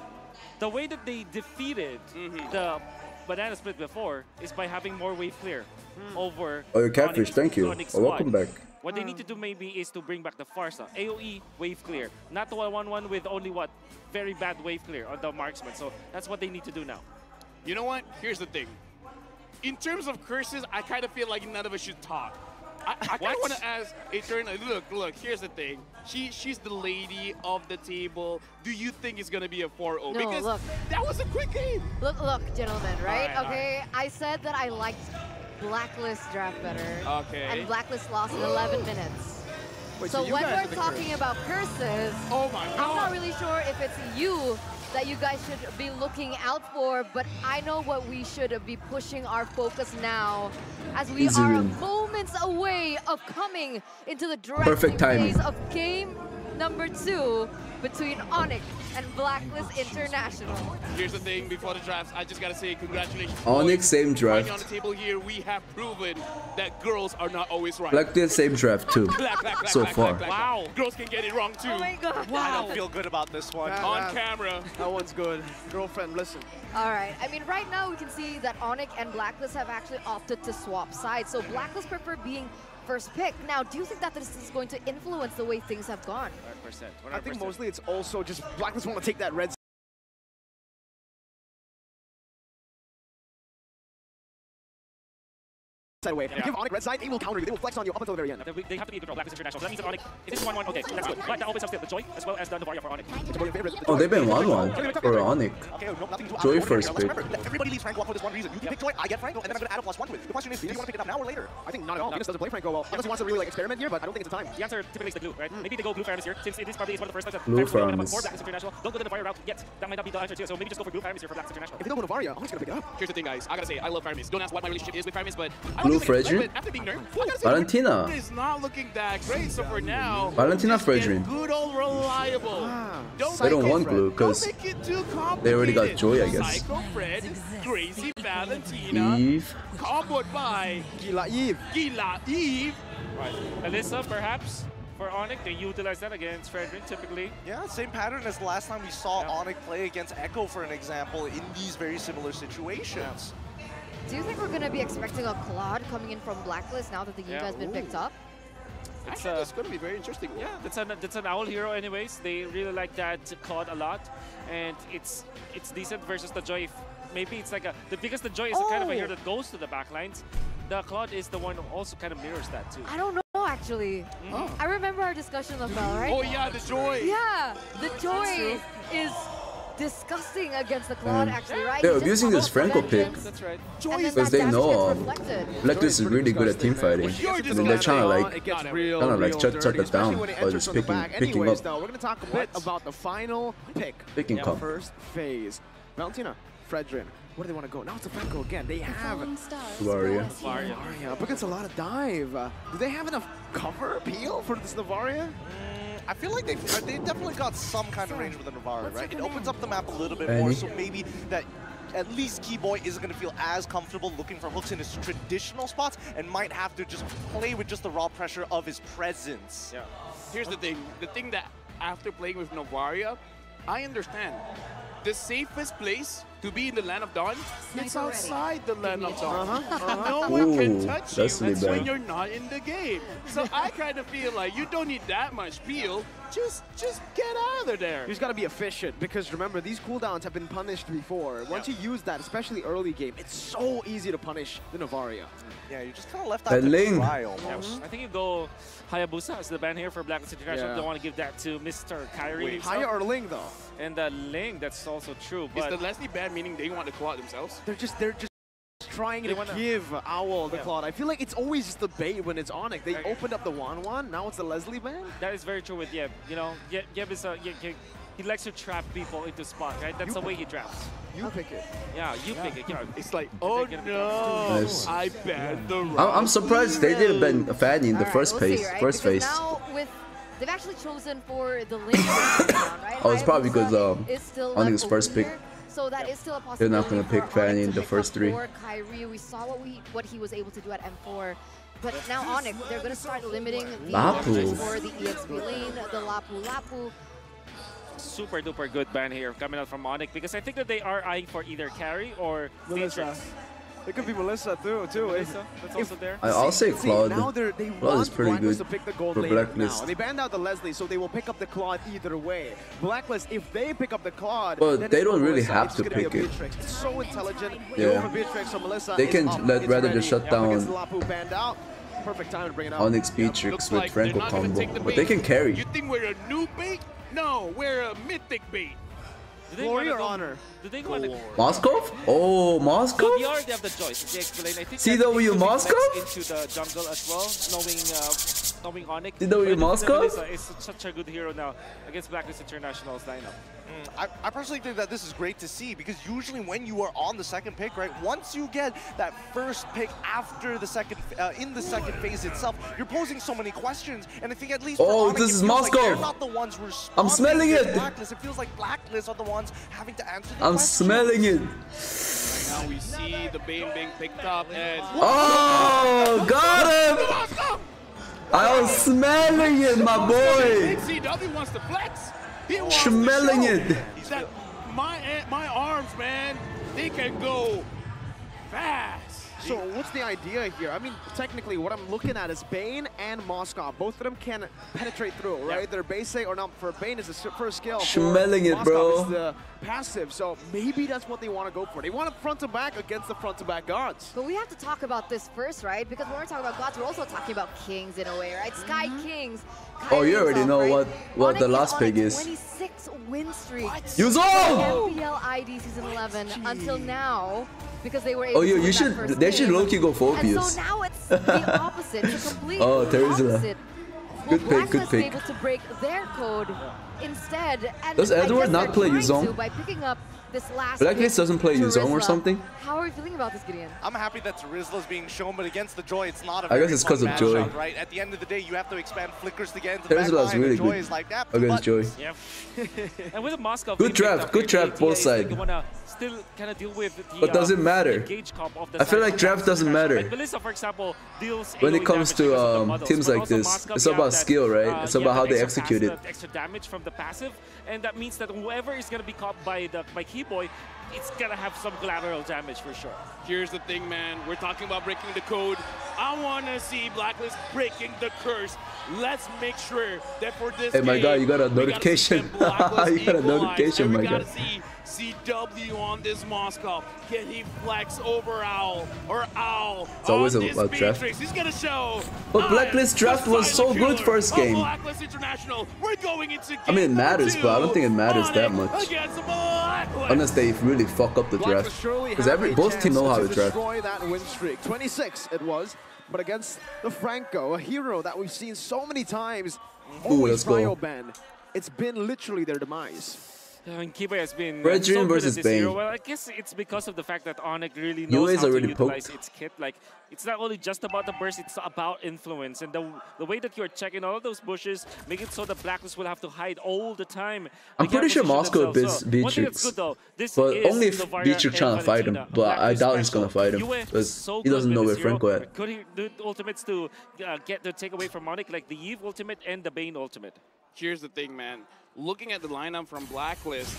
the way that they defeated Mm-hmm. the banana split before is by having more wave clear over. Oh, your catfish, Onic- thank you. Oh, welcome back. What they need to do maybe is to bring back the Pharsa. AoE wave clear. Not the 1-1 with only what? Very bad wave clear on the marksman. So that's what they need to do now. You know what? Here's the thing. In terms of curses, I kind of feel like none of us should talk. I, I kind of want to ask Eternal. Look, look. Here's the thing. She, she's the lady of the table. Do you think it's gonna be a 4-0? No, because look. that was a quick game. Look, look, gentlemen, right? Alright, okay, I said that I liked Blacklist draft better. Okay. And Blacklist lost in 11 minutes. Wait, so, so when we're talking curse. about curses, Oh my I'm not really sure if it's you that you guys should be looking out for, but I know what we should be pushing our focus now as we Easy are moments away of coming into the Perfect drafting timing. phase of game number two between Onic and Blacklist International. Here's the thing. Before the drafts, I just gotta say congratulations. Onic, same Finally draft. on the table here, we have proven that girls are not always right. Blacklist, same draft too. Black, black, black, So black, far. black, black, Wow. Girls can get it wrong too. Oh my god. I don't feel good about this one. That- On that- camera. That one's good. Girlfriend, listen. All right. I mean, right now we can see that Onic and Blacklist have actually opted to swap sides. So Blacklist prefer being first pick. Now, do you think that this is going to influence the way things have gone? 100%. 100%. I think mostly it's also just Blacklist want to take that red side away. Yeah. Give Onic red side, they will counter you. They will flex on you up until the very end. They, they have to be in control. Blacklist International. So that means that Onic. Is this 1-1? Okay, that's good. But that opens up still the Joy as well as the Novaria for Onic. Oh, they've been 1-1 for Onic. Okay, no, nothing to Joy add. first pick. Remember, everybody leaves Franco up for this one reason. You can pick Joy, I get Franco, and then I'm going to add a plus one to it. The question is, do you want to pick it up now or later? I think not at all. Venus doesn't play Franco well. Unless he wants to really like experiment here, but I don't think it's the time. The answer typically is the blue, right? Mm. Maybe they go blue Faramis here, since it is probably one of the first times that Blue Faramis will open up Faramis. for Blacklist International. Don't go to the fire route yet. That might not be the answer too. So maybe just go for blue Faramis here for Blacklist International. If they don't go Novaria, Onic gonna pick it up. Here's the thing, guys. I gotta say, I love Faramis. Don't ask what my relationship is with Faramis, but I Blue Fredrin? like, after being nerfed, I gotta say, Valentina. Is not looking that great. So for now, Valentina just Fredrin. good old reliable. Ah. Don't They don't want blue because don't make it too they already got. Joy, I guess. Psycho Fred, Crazy Valentina, Yve. comboed by Gila Yve. Gila Yve. Right. Alyssa, perhaps, for Onic, they utilize that against Fredrin typically. Yeah, same pattern as last time we saw Onic play against Echo, for an example, in these very similar situations. Do you think we're going to be expecting a Claude coming in from Blacklist now that the Yve Yeah. has been picked up? It's, I uh, it's gonna be very interesting. Yeah, that's an that's an owl hero anyways. They really like that Claude a lot, and it's it's decent versus the Joy. Maybe it's like a the because the Joy is a kind of a hero Oh. that goes to the backlines. The Claude is the one who also kind of mirrors that too. I don't know, actually. Oh, I remember our discussion of right? Oh yeah, the joy. Yeah, the joy is disgusting against the Claude, Mm. actually, right? They're abusing this Franco pick. vengeance, That's right. Because they know gets um. Blacklist is really good at team fighting. And then they're trying to like, it gets real, kind of like real shut, shut that down, especially just it but enters it's from the picking, back. picking up. though, we're going to talk a bit about the final pick. Picking yeah. First phase. Valentina, Fredrin. Where do they want to go? Now it's a Franco again. They have Varia. Varia. But it's a lot of dive. Uh, do they have enough cover appeal for this Novaria? I feel like they've, they definitely got some kind of range with the Navarre, right? It opens up the map a little bit Any? more, so maybe that at least Kiboy isn't going to feel as comfortable looking for hooks in his traditional spots and might have to just play with just the raw pressure of his presence. Yeah. Here's the thing. The thing that after playing with Novaria, I understand. The safest place to be in the Land of Dawn, it's outside the Land of Dawn. Uh-huh, uh-huh. No one can Ooh, touch that's you really when bad. you're not in the game. So I kind of feel like you don't need that much peel. Just, just get out of there. You just got to be efficient because remember, these cooldowns have been punished before. Once you use that, especially early game, it's so easy to punish the Novaria. Yeah, you just kind of left out to Ling. dry Yeah, almost. I think you go Hayabusa is the ban here for Blacklist International. Yeah. Don't want to give that to Mr. Kairi. Wait, himself. Haya or Ling though? And the Ling, that's also true. Is the Leslie bad meaning they want to co out themselves? They're just they're just trying They to wanna- give Owl the Yeah. Claude. I feel like it's always just the bait when it's Onic. They Okay. opened up the Wan Wan, now it's the Leslie band. that is very true with Yeb. You know, Yeb, Yeb is uh, a Yeb, Yeb- he likes to trap people into spot, right? That's the way he drafts. You pick it. Yeah, you pick it. You know, It's like, oh no, Nice. I banned the I'm, I'm surprised they didn't ban Fanny in the Alright, first we'll phase. right? First because phase. Now with they've actually chosen for the link round, right? Oh, it's probably because, um, is still Onic's left first open pick. here, So that is still a possibility. They're not gonna pick Fanny in the first three. For Kairi, we saw what we what he was able to do at M4. But now Onic, they're gonna start limiting the Lapu. options for the EXP lane, the Lapu Lapu. Super duper good ban here coming out from Onic because I think that they are eyeing for either carry or Melissa. It could be Melissa too. too. Melissa, that's if- also there. I- I'll say See, Claude. now they're, they Claude want is pretty Blacklist good to pick the gold for Blacklist. now. They banned out the Leslie, so they will pick up the Claude either way. Blacklist, if they pick up the Claude, But then they don't really Melissa. have It's to gonna be a pick it. It's so intelligent. Yeah. Beatrix, so Melissa They can up, let rather ready. just shut down Lapu banned out. Perfect time to bring it out. Onic Beatrix with Franco combo. But they can carry. You think we're a new bait? No, we're a mythic bait. Do they Glory or go- honor? Do they want to? Moskov? Oh, Moskov? So they have the choice. As they explain, I think CW that they Moskov? flexed into the jungle as well, knowing uh, knowing Onic. CW But I think that Moskov? Melissa is such a good hero now against Blacklist International's lineup. I, I personally think that this is great to see because usually when you are on the second pick, right, once you get that first pick after the second, uh, in the second phase itself, you're posing so many questions. And I think at least for Oh, Onic, this is feels like Moskov. they're not the ones I'm smelling it. Blacklist. It feels like Blacklist are the ones having to answer the I'm questions. smelling it. Now we see the Bane being picked up and. Oh, got him! I was smelling it, my boy. CW wants to flex. Smelling it. My my arms, man, they can go fast. So what's the idea here? I mean, technically, what I'm looking at is Bane and Moskov. Both of them can penetrate through, right? They're basic, or not, for Bane is the first skill. for Smelling it, bro. is the passive, so maybe that's what they want to go for. They want a front to back against the front to back gods. But we have to talk about this first, right? Because when we're talking about gods, we're also talking about kings in a way, right? Sky mm-hmm. Kings. Oh, you already himself, know right? what what the last on pick is. 26 win streak. Use all! MPL ID season 11 until now because they were oh, able Oh, to you win that should. first They should game. low key go And so now it's the opposite, the complete Oh, Terizla. opposite. Good Will pick, good Blacklist be pick. able to break their code instead? And Does Edward not play trying Yu Zhong? By picking up this last Blacklist pick, doesn't play Yu Zhong or something? How are you feeling about this, Gideon? I'm happy that Terizla is being shown, but against the Joy, it's not a I guess it's because of Joy. matchup, right? At the end of the day, you have to expand flickers to get into the Terizla is backline, really Joy good is like that. against Joy. Yep. and with the Moscow, Good draft, good draft, both side. You wanna still kind of deal with the, But does it uh, matter? of the I feel like draft doesn't matter. Melissa, for example, deals When it comes to because of the um, teams like this, Moskov, it's about that, skill, right? uh, It's you about have how they execute it. that Extra damage from the passive, and that means that whoever is gonna be caught by the by Kiboy, it's gonna have some collateral damage for sure. Here's the thing, man. We're talking about breaking the code. I want to see Blacklist breaking the curse. Let's make sure that for this Hey, my game, guy, you got a we gotta see notification. You got a notification, and my we guy. gotta see CW on this Moskov. Can he flex over Owl or Owl It's always on this about draft. Beatrix? He's gonna show. But I'm Blacklist draft was so good killer first game. Blacklist International. We're going into I mean, it matters, but I don't think it matters that much. Against Blacklist. Unless they really fuck up the Blacklist draft. Because every both chance teams know how to draft. destroy that win streak. 26 it was, but against the Franco, a hero that we've seen so many times, always let's go. Cryo. It's been literally their demise. Yeah, and Kiba has been uh, Red so Dream good versus at this hero. Bane. Well, I guess it's because of the fact that Onic really UA knows is how to utilize poked. its kit. Like, it's not only just about the burst, it's about influence. And the, the way that you're checking all of those bushes, make it so the Blacklist will have to hide all the time. I'm pretty sure Moskov beats So, One thing that's Beatrix. good, though, But is only if Beatrix trying to fight him. Valentina, But I doubt he's gonna fight him. Because so he doesn't know where this hero. Franco at. Could he do ultimates to uh, get the takeaway from Onic, like the Yve ultimate and the Bane ultimate? Here's the thing, man. Looking at the lineup from Blacklist,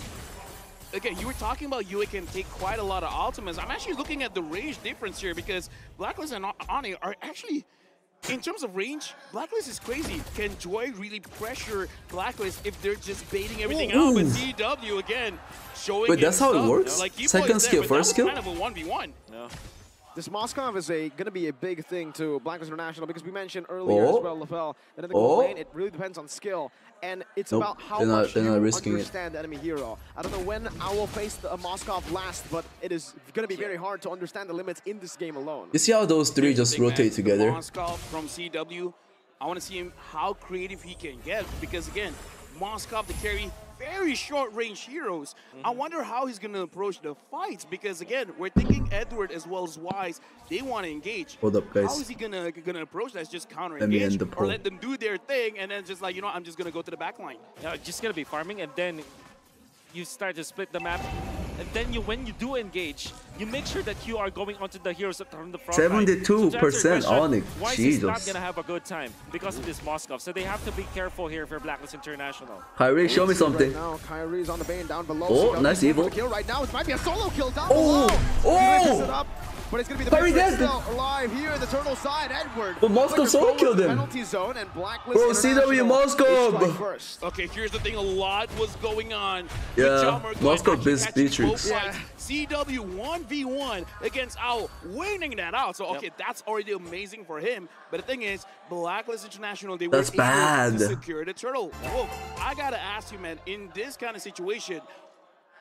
again, you were talking about UA can take quite a lot of ultimates. I'm actually looking at the range difference here because Blacklist and Ani are actually, in terms of range, Blacklist is crazy. Can Joy really pressure Blacklist if they're just baiting everything Ooh. out? But CW again showing. Wait, that's his how it works? Like, Second is there, skill, first skill? Kind of a one v one. No. This Moskov is a going to be a big thing to Blacklist International because we mentioned earlier Oh. as well, Lafel, that in the Oh. lane, it really depends on skill. And it's Nope, about how they're not- much they're not you risking it. understand the enemy hero. I don't know when I Owl faced a Moskov last, but it is going to be very hard to understand the limits in this game alone. You see how those three just thing, man. rotate together? Moskov from CW, I want to see him how creative he can get because again, Moskov the carry very short range heroes. I Mm-hmm. wonder how he's going to approach the fights because again, we're thinking Edward as well as Wise, they want to engage. Hold up, guys. How is he gonna gonna approach that? Just counter Let engage end the or let them do their thing and then just like you know I'm just gonna go to the back line. Yeah, just gonna be farming, and then you start to split the map. And then you, when you do engage, you make sure that you are going onto the heroes that are on the front 72% line. So to answer your Onic, is not Jesus. going to have a good time because of this Moskov. So they have to be careful here for Blacklist International. Kairi, show me something. Right now, Kairi's on the bane down below. Oh, CW nice evil. Kill right now. It might be a solo kill down Oh, below. oh. He mixes it up, but it's gonna be the Kairi Patriots dead. still alive here in the turtle side. Edward. But Moskov flickers solo killed him. Penalty zone and Blacklist Bro, CW International Moskov. first. Okay, here's the thing. A lot was going on. Yeah, Good job, Marco, Moskov actually beats catching Beatrix. both. CW 1v1 against Owl, winning that out. So, okay, that's already amazing for him. But the thing is, Blacklist International, they That's were able bad. to secure the turtle. Whoa, I gotta ask you, man, in this kind of situation,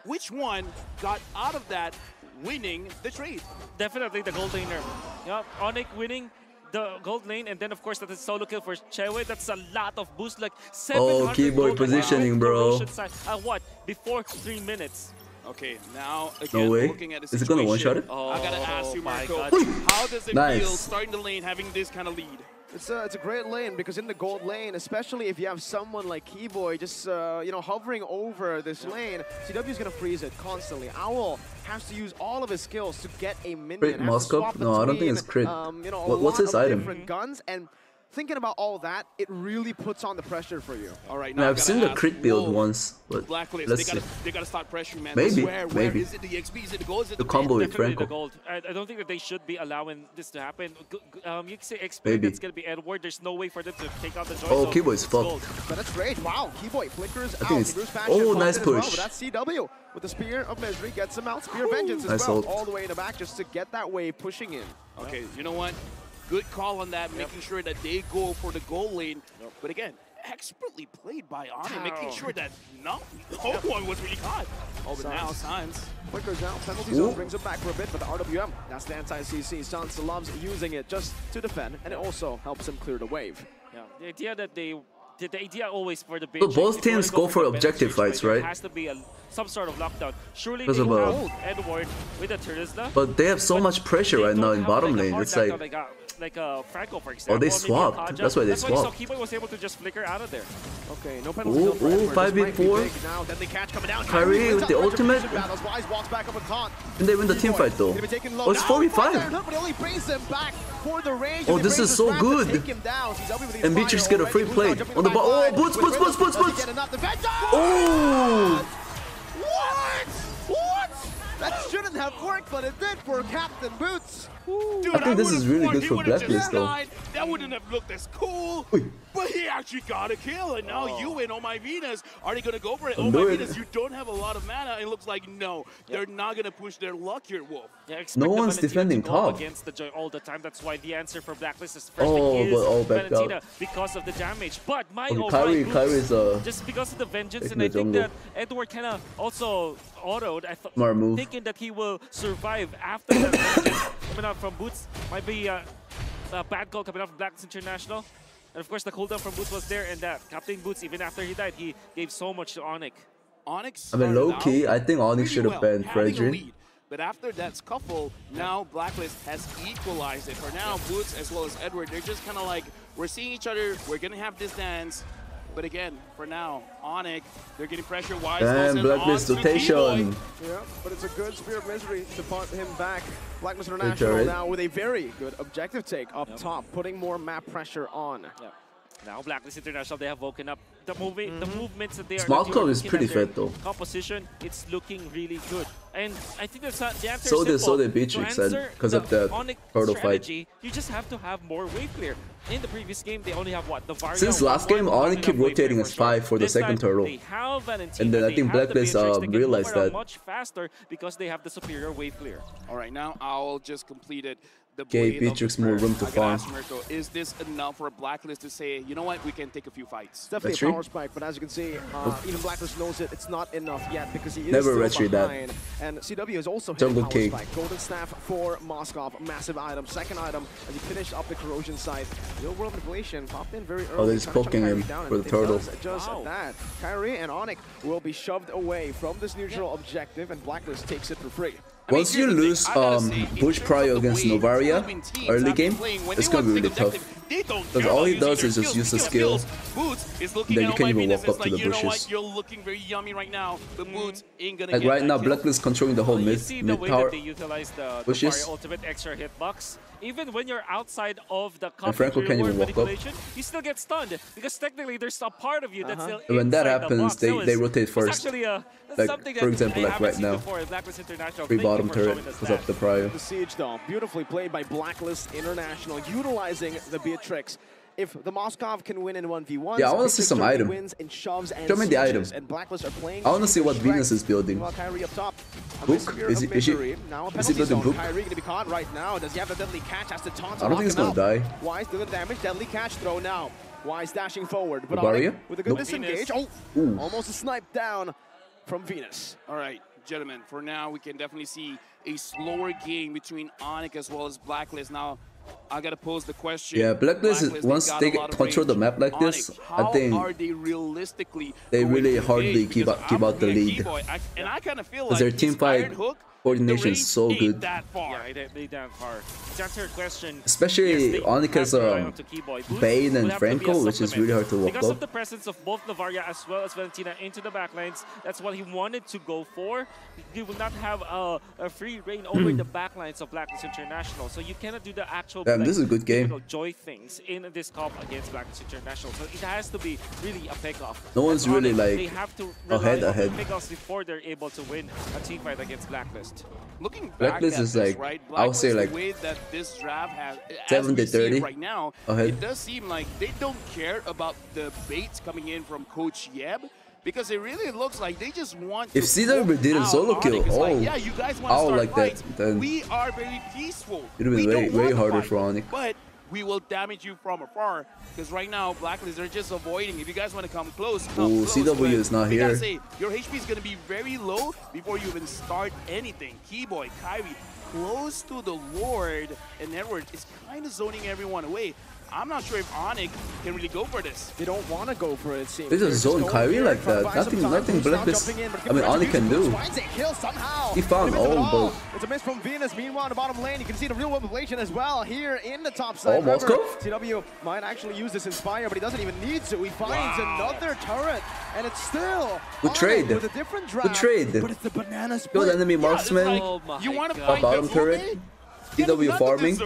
which one got out of that winning the trade? Definitely the gold laner. Yeah, Onic winning the gold lane, and then of course that is solo kill for Chewe. That's a lot of boost, like 700 Oh, keyboard positioning, bro. corrosion. Uh, what? Before three minutes. Okay, now again, no way. looking at the Is it gonna one-shot it? I gotta ask you, Oh my Marco, God. how does it Nice. feel starting the lane having this kind of lead? It's a, it's a great lane because in the gold lane, especially if you have someone like Kiboy just uh, you know hovering over this lane, CW is gonna freeze it constantly. Owl has to use all of his skills to get a minion. Crit has to Moskov? swap No, I don't think it's crit. Um, you know, What- what's his item? guns and. Thinking about all that, it really puts on the pressure for you. All right, now I've seen the crit build once, but Blacklist, let's they see. gotta, they gotta start pressuring, man. Maybe, I swear, maybe. Where is it the XP? Is it the gold? Is it The the, combo with Definitely Franco. the gold. I, I don't think that they should be allowing this to happen. G- g- Um, you can say XP, Maybe. that's gonna be Edward. There's no way for them to take out the joy. Oh, so Kiboy is fucked. But that's great. Wow, Kiboy flickers I out. think it's- Bruce Passion oh, nice in as well, push. but that's CW with the Spear of Misery gets him out. Spear of Vengeance as Nice well, ult. all the way in the back just to get that wave pushing in. Okay, you know what? Good call on that, making sure that they go for the goal lane. But again, expertly played by Ani, making sure that no, no one was really caught. Oh, but now Sanz. Flickers out, penalty Ooh. zone brings it back for a bit, but the RWM, that's the anti-CC. Sanz loves using it just to defend, and it also helps him clear the wave. Yeah, the idea that they, the, the idea always for the So Beijing, both if you wanna teams go for the objective benefit fights, right? There has to be a, some sort of lockdown. Surely Because they of, will Edward with a Terizla. But they have so much pressure right now in bottom like, lane. It's like like, like uh, Franco, for Oh, example. they or maybe a swapped. Kaja. That's why they That's why you saw swapped. Kiboy was able to just flicker out of there. Okay, no penalty Ooh, ooh, Edward. This might be 5v4. big Now, deadly catch coming down. Kairi with the ultimate. Battles. Wise walks back up. And they win the team fight though. gonna be taken low Oh, it's 4v5. Only brings him back for the range. Oh, this is so good. take him down. CW with the And Beatrix get a free play. On the jumping ball. Oh, boots, boots, boots, boots, boots. Does he get enough defense? Oh! What? What? That shouldn't have worked, but it did for Captain Butss. Dude, I think this would've is really good he for would've just Blacklist, though. died. That wouldn't have looked as cool. But he actually got a kill, and now you and Oh My Venus are they gonna go for it? I'm Oh My doing Venus, you don't have a lot of mana. It looks like no, they're not gonna push their luck here, Wolf. Yeah, No one's defending to top. against the Joy all the time. That's why the answer for Blacklist is first Oh, pick is but all backed Valentina out. because of the damage. But my Okay, oh Kairi- my Kairi's, uh, just because of the vengeance, taking and I think that Edward kind of also autoed. I thought thinking that he will survive after that vengeance coming out from Butss might be uh, a bad call coming out from Blacklist International. And of course, the cooldown from Butss was there, and that Captain Butss, even after he died, he gave so much to Onic. Onic. I mean, low key, I think Onic should have well, banned having Fredrin. But after that scuffle, now Blacklist has equalized it. For now, Butss as well as Edward, they're just kind of like, we're seeing each other, we're going to have this dance. But again, for now, Onic, they're getting pressure. Wise Damn, goes in Blacklist onto Kiboy. rotation. Yeah, but it's a good Spear of Misery to put him back. Blacklist turret. International now with a very good objective take up top, putting more map pressure on. Yeah. Now Blacklist International, they have woken up. The movie, the movements that they are. Small that you Club are is pretty at fed, though. Composition, it's looking really good, and I think that's not the answer. So is did- so simple. did Beatrix, To and of the that turtle fight. you just have to have more wave clear. In the previous game, they only have what the Varia. Since last game, not Onic enough kept rotating clear as for five for the second time, turtle. Valentina, And then I think have the Blacklist, Beatrix, uh, they can move realized that. much faster because they have the superior wave clear. All right, now Owl just completed the Gave Beatrix more room to I farm. Mirko, is this enough for Blacklist to say, you know what, we can take a few fights? Definitely That's a true. power spike, but as you can see, uh, even Blacklist knows it. It's not enough yet because he is Never still retreat that. And CW is also Jungle hitting power kick. spike. Golden staff for Moskov, massive item. Second item as he finished up the corrosion side. Real world manipulation popped in very early. Oh, they're just trying to shut poking him down, for the it turtle. just Wow. that. Kairi and Onic will be shoved away from this neutral objective, and Blacklist takes it for free. Once you lose um, Bush prior against Novaria early game, it's gonna be really tough. Because all he does is just use the skill, then you can't even walk up to the bushes. Like right now, mm. Blacklist controlling the whole mid, mid power. bushes even when you're outside of the and Franco can't even walk up. You still get stunned because technically there's a part of you that's uh -huh. still When that happens, the they, they rotate first. Actually, uh, like, for example, like right now, free bottom turret was up the prior. The Siege, though, beautifully played by Blacklist International, utilizing the Beatrix if the Moskov can win in 1v1, yeah, I want to see some item. And shoves and Show me the item. And are playing I want to see what Venus is building. Book? Is he, is he, is he building Book? I don't think he's gonna die. Why is doing damage. Deadly catch throw now. Why is dashing forward. But Barrier? with a good nope. disengage. Oh, Ooh. almost a snipe down from Venus. All right gentlemen, for now, we can definitely see a slower game between Onyx as well as Blacklist. Now, I gotta pose the question. Yeah, Blacklist, Blacklist once they, control the map like this, I think they realistically they really hardly give up give out the lead. Because their team fight coordination is so good. That far. Yeah, I didn't that far. Answer question, Especially yes, only because um, Bane and Franco, which is really hard to walk Because up. of the presence of both Novaria as well as Valentina into the backlines, that's what he wanted to go for. He will not have uh, a free reign over hmm. the backlines of Blacklist International, so you cannot do the actual Damn, like, this is a good game. joy things in this cup against Blacklist International. So it has to be really a pickoff. No one's really like they have to ahead ahead. Pickoffs before they're able to win a team fight against Blacklist. Blacklist. Looking Blacklist is this, like, right, I'll say like 7 to 30 right now. It does seem like they don't care about the baits coming in from Coach Yeb because it really looks like they just want if Caesar did a solo kill oh like, yeah you guys like that then we are very peaceful. It would be way way harder fight, for Onic. But we will damage you from afar. Because right now, Blacklist are just avoiding. If you guys want to come close, come Ooh, close. CW is not here. Say, your HP is going to be very low before you even start anything. Kiboy, Kairi, close to the Lord, and Edward is kind of zoning everyone away. I'm not sure if Onic can really go for this. They don't want to go for it. Seems. They a zone Kairi like that. Nothing, nothing Black is. I mean, Onic can do. He found all, but it's a miss from Venus. Meanwhile, in the bottom lane, you can see the real revelation as well here in the top side. Oh, Moskov. CW might actually use this inspire, but he doesn't even need to. He finds wow. another turret, and it's still we trade with a different draft. We trade. But it's the banana split. Good enemy marksman. Yeah, like, oh you want to fight bottom turret? CW farming.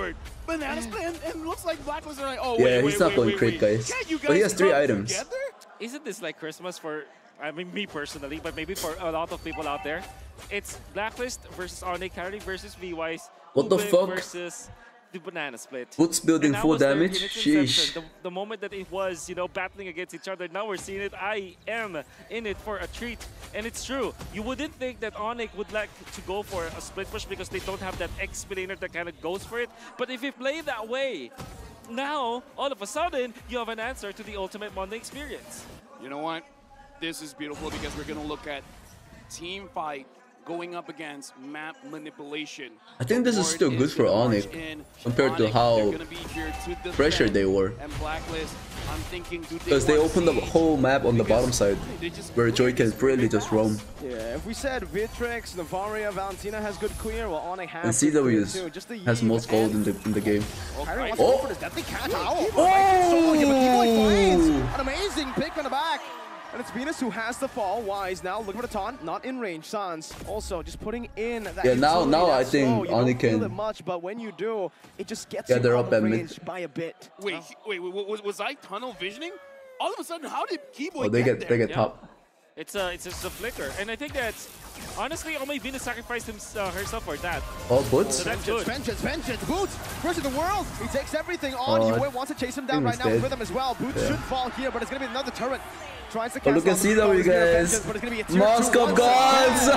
Banana's and looks like Black. Oh, wait, yeah, he's wait, not going crit, guys. guys. But he has three items. Together? Isn't this like Christmas for, I mean, me personally, but maybe for a lot of people out there? It's Blacklist versus Arne Carry versus VYs. What the fuck? Versus the banana split. Boots building full damage. Sheesh. The, the, moment that it was, you know, battling against each other, now we're seeing it. I am in it for a treat. And it's true. You wouldn't think that Onic would like to go for a split push because they don't have that explainer that kind of goes for it. But if you play that way, now, all of a sudden, you have an answer to the Ultimate Monday experience. You know what? This is beautiful because we're going to look at team fight going up against map manipulation. I think this is still good for Onic compared to how pressured they were. Because they opened the whole map on the bottom side where Joy can freely just roam. Yeah, if we said Beatrix, Novaria, Valentina has good clear, well Onic has And CW has most gold in the in the game. Oh! oh! Oh! oh. An amazing pick on the back. And it's Venus who has the fall. Wise now looking for the taunt, not in range. Sanz also just putting in that. Yeah, now now I think slow. you only can. Feel it much, but when you do, it just gets yeah, they're out up of range by a bit. Wait, oh. wait, was, was I tunnel visioning? All of a sudden, how did Kiboy? Oh, they get, get they get yeah. top. It's a it's just a flicker, and I think that, honestly only Venus sacrificed himself, uh, herself for that. Oh, Butss! So that's good. Vengeance, vengeance, Butss First versus the world. He takes everything on. Oh, Yue wants to chase him down right now dead. with him as well. Butss yeah. should fall here, but it's gonna be another turret. Tries to. Oh, look at CW guys! Vengeance, Mask of Gods!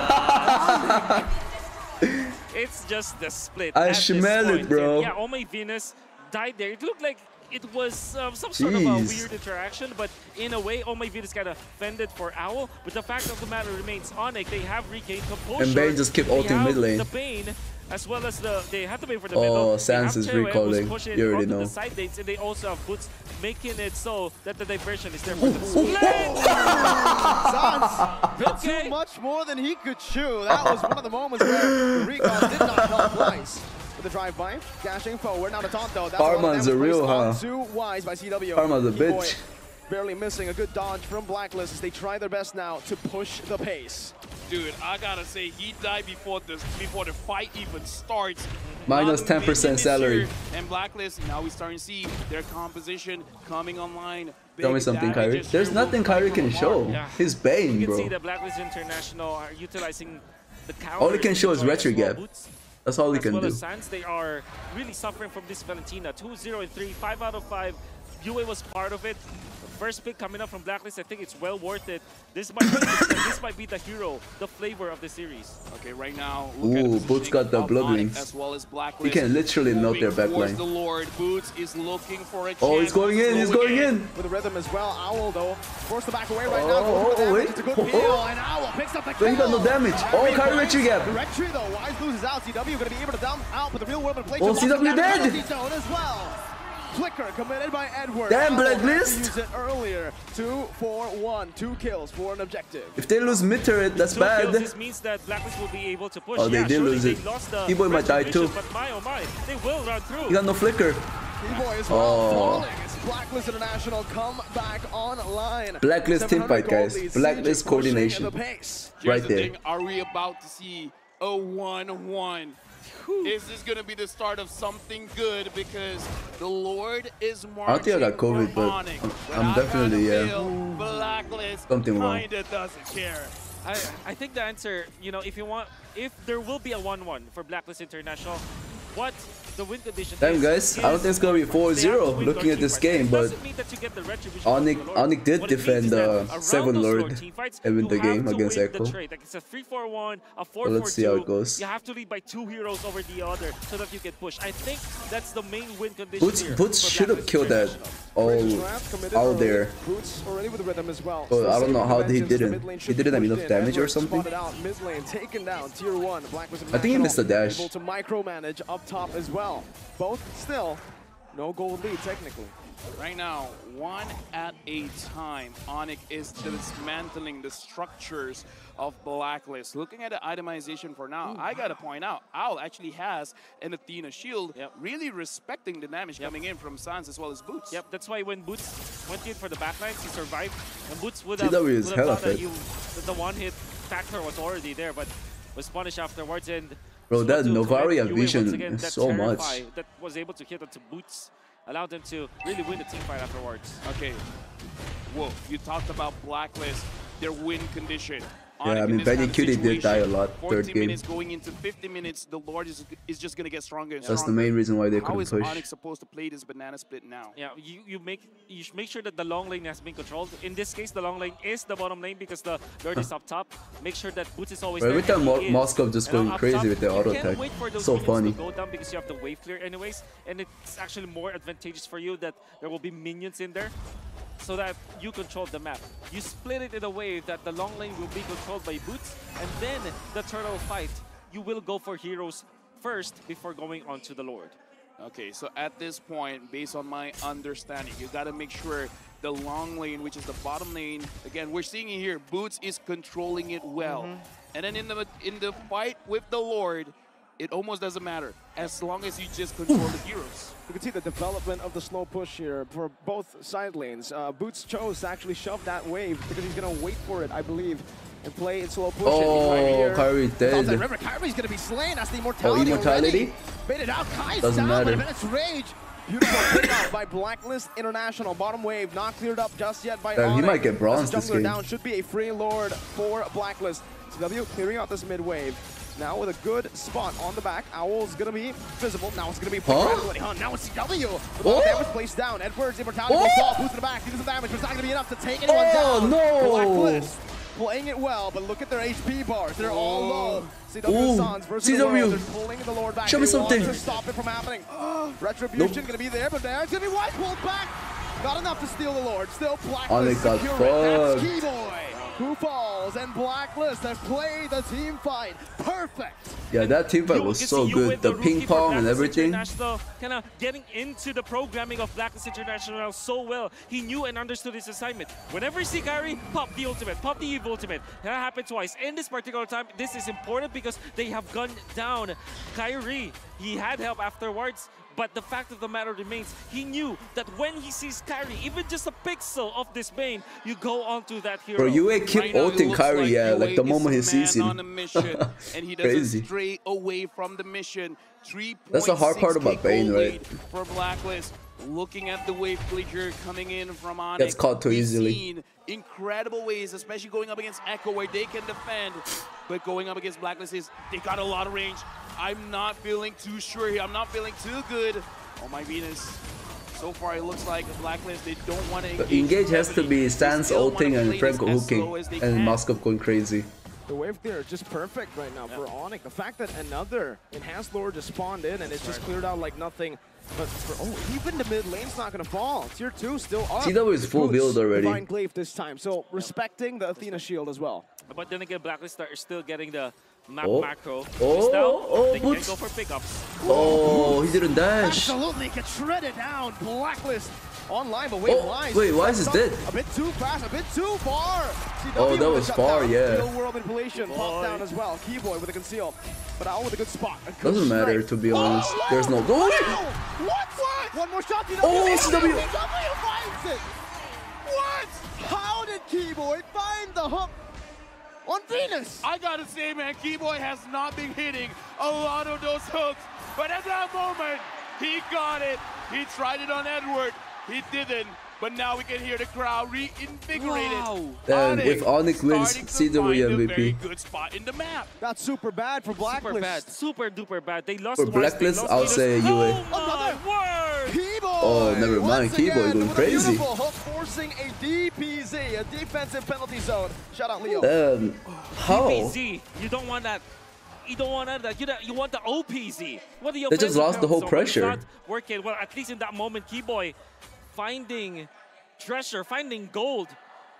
it's just the split. I smell it, bro. Yeah, only Venus died there. It looked like it was um, some sort Jeez. of a weird interaction, but in a way, oh Omavidas got offended for Owl, but the fact of the matter remains, Onic, they have regained composure. And Bane just keep ulting mid lane. The Bane, as well as the, they have to for the oh, middle. Oh, Sanz is recalling, you already know. The side dates, and they also have boots, making it so that the diversion is there for them. Sanz, okay. too much more than he could chew. That was one of the moments where the recall did not help twice with the drive-by, dashing forward. Now the taunt though. That's Karma's a a real, huh? Too wise by CW. Karma's a Kiboy bitch. Barely missing a good dodge from Blacklist as they try their best now to push the pace. Dude, I gotta say, he died before the before the fight even starts. Minus 10% salary. And Blacklist, now we're starting to see their composition coming online. Tell me something, Kairi. There's nothing will Kairi can show. Yeah. He's Bane, You can bro. see that Blacklist International are utilizing the counter. All he can show is retro gap. That's all he as can well do. as Sanz, they are really suffering from this Valentina. 2-0 and 3, 5 out of 5. UA was part of it. First pick coming up from Blacklist, I think it's well worth it. This might be, this might be the hero, the flavor of the series. Okay, right now, look at Ooh, Butss got the of blood Onic wings. As well as You Blacklist. can literally melt their moving backline. the Lord. Butss is looking for a chance. Oh, he's going in, he's going in. With the rhythm as well. Owl though, forced to back away right Oh, now. Goes for the oh, wait. It's a good Oh, peel, oh. and Owl picks up the But he got no damage. Oh, Kairi points. retry gap. The retry though, Wise loses out. CW gonna be able to dump out, but the real world will play. Oh, to lock CW down the dead. as well. Flicker committed by Edward. Damn, Blacklist. Use it earlier. Two, four, one. Two kills for an objective. If they lose mid turret, that's Two kills, bad. this means that Blacklist will be able to push. Oh, they yeah, did surely lose they it. Lost the Kiboy might die too. But my oh my, they will run through. He got no flicker. Kiboy as oh. well. Oh. Falling. Blacklist International come back online. Blacklist team fight, guys. Blacklist coordination. the pace. Right the there. thing, are we about to see a 1-1? This is this going to be the start of something good? Because the Lord is I don't think I got COVID, for but I'm, I'm definitely, yeah. Blacklist Something wrong. kinda doesn't care. I, I think the answer, you know, if you want, if there will be a 1-1 for Blacklist International, what the win condition Damn, is, guys. I don't think it's gonna be they have to 4-0 looking at this team game, but doesn't mean that you get the retribution Onic, from the Lord. Onic did What it means defend is the around 7 those Lord Lord fights, and win the game against win Echo. The. Like a a Well, let's see how it goes. You have to lead by two heroes over the other so that you can push. I think that's the main win condition Butss, here Butss should have killed that International. all out there. Butss already with rhythm as well. But Still I don't know how he didn't. He didn't have pushed enough damage or something. spotted out. Mid lane taken down. Tier one. Blacklist I think he missed the International dash. Able to micromanage up top as well. Both still no gold lead technically. Right now, one at a time, Onic is dismantling the structures of Blacklist. Looking at the itemization for now, I gotta point out, Owl actually has an Athena shield, really respecting the damage coming in from Sanz as well as Butss. Yep, that's why when Butss went in for the backlines, he survived. And Butss would have, GW would have thought that fit. you, that the one-hit factor was already there, but was punished afterwards. And Bro, that to- to Novaria end UA once vision again, that so much. Terrify That was able to hit onto Butss, allowed them to really win the team fight afterwards. Okay. Whoa, you talked about Blacklist, their win condition. Yeah, I mean, this Benny Cutie did die a lot third game. minutes going into 50 minutes, the Lord is, is just going to get stronger and That's the main reason why they How couldn't is push. Onic supposed to play this banana split now? Yeah, you, you make you make sure that the long lane has been controlled. In this case, the long lane is the bottom lane because the Lord is up top. Make sure that Butss is always Bro, there. every time and Mo- he. Moskov just going crazy top, with the auto can't attack. wait for those So funny. To go down because you have the wave clear anyways, and it's actually more advantageous for you that there will be minions in there. So that you control the map. You split it in a way that the long lane will be controlled by Butss, and then the turtle fight, you will go for heroes first before going on to the Lord. Okay, so at this point, based on my understanding, you got to make sure the long lane, which is the bottom lane, again, we're seeing it here, Butss is controlling it well. Mm-hmm. And then in the in the fight with the Lord, it almost doesn't matter as long as you just control the heroes. You can see the development of the slow push here for both side lanes. Uh, Butss chose to actually shove that wave because he's going to wait for it, I believe, and play in slow push. Oh, here. Kairi Top side dead. River. Kairi's going to be slain. That's the immortality. Oh, immortality? Already. Baited out. Kai's Doesn't down, matter. but it's rage. Beautiful pick out by Blacklist International. Bottom wave not cleared up just yet by Damn, he might get bronze As this the game. down should be a free lord for Blacklist. CW clearing out this mid wave. Now with a good spot on the back. Owl's gonna be visible. Now it's gonna be Huh? Huh? Now it's CW. With Oh! damage placed down. Edwards immortality Oh! will fall. Boost in the back. Oh! He does damage, but it's not gonna be enough to take anyone Oh, down. no! Blacklist playing it well, but look at their HP bars. They're all oh. low. CW Ooh, Sanz versus CW. They're pulling the Lord back. Show me something. to stop it from happening. Retribution Nope. gonna be there, but there's gonna be White pulled back. Not enough to steal the Lord. Still oh, Blacklist Onic got secure it. That's. Kiboy. Who falls, and Blacklist have played the team fight perfect. Yeah, that team fight was so good. The ping pong and everything. Kind of getting into the programming of Blacklist International so well. He knew and understood his assignment. Whenever you see Kairi, pop the ultimate, pop the Yve ultimate. That happened twice. In this particular time, this is important because they have gunned down Kairi. He had help afterwards, but the fact of the matter remains, he knew that when he sees Kairi, even just a pixel of this Bane, you go onto that hero. Bro, UA keep Right ulting Kairi, like yeah, UA like the moment he sees him. mission, and he Crazy. stray away from the mission. That's the hard part about 3.6k Bane, right? For Blacklist, looking at the wave cleature coming in from Onyx. Gets caught too easily. Seen incredible ways, especially going up against Echo, where they can defend. But going up against Blacklist is they got a lot of range. I'm not feeling too sure here. I'm not feeling too good. Oh my Venus. So far, it looks like Blacklist, they don't want to But Engage has to be Sanz ulting and Franco hooking and Moskov going crazy. The wave clear is just perfect right now for Onic. The fact that another enhanced lord just spawned in and it's just cleared out like nothing. But for, oh, even the mid lane's not gonna fall. Tier two still up. CW is full build already. Divine Glaive this time, so respecting the Athena shield as well. But then again, Blacklist are still getting the map Oh. macro. Oh, now, oh, they can Butss. go for pickups. Oh, he didn't dash. Absolutely get shredded down. Blacklist online, but wait, Oh, Wise. wait, Wise is Up dead. A bit too fast, a bit too far. CW Oh, that was shutdown. far, yeah. Real world manipulation popped down as well. Kiboy with a conceal, but all with a good spot. A good Doesn't matter, to be oh, honest. There's no... Oh, What? What? One more shot. TW. Oh, TW CW. finds it. What? How did Kiboy find the hook on Venus? I gotta say, man, Kiboy has not been hitting a lot of those hooks, but at that moment, he got it. He tried it on Edward. He didn't, but now we can hear the crowd reinvigorated. Wow. Then if Onic wins, see the CW find a very good spot in the map. That's super bad for Blacklist. Super bad. Super duper bad. They lost For twice, they Blacklist, lost I'll Venus. say Oh UA. my oh, word! Kiboy. Oh, never mind. once Kiboy again going with crazy. A hook forcing a DPZ, a defensive penalty zone. Shout out Leo. Then, how? DPZ, you don't want that. You don't want that. You, don't- you want the OPZ. What the They just lost the whole zone, but it's pressure. not Working well, at least in that moment, Kiboy finding treasure, finding gold.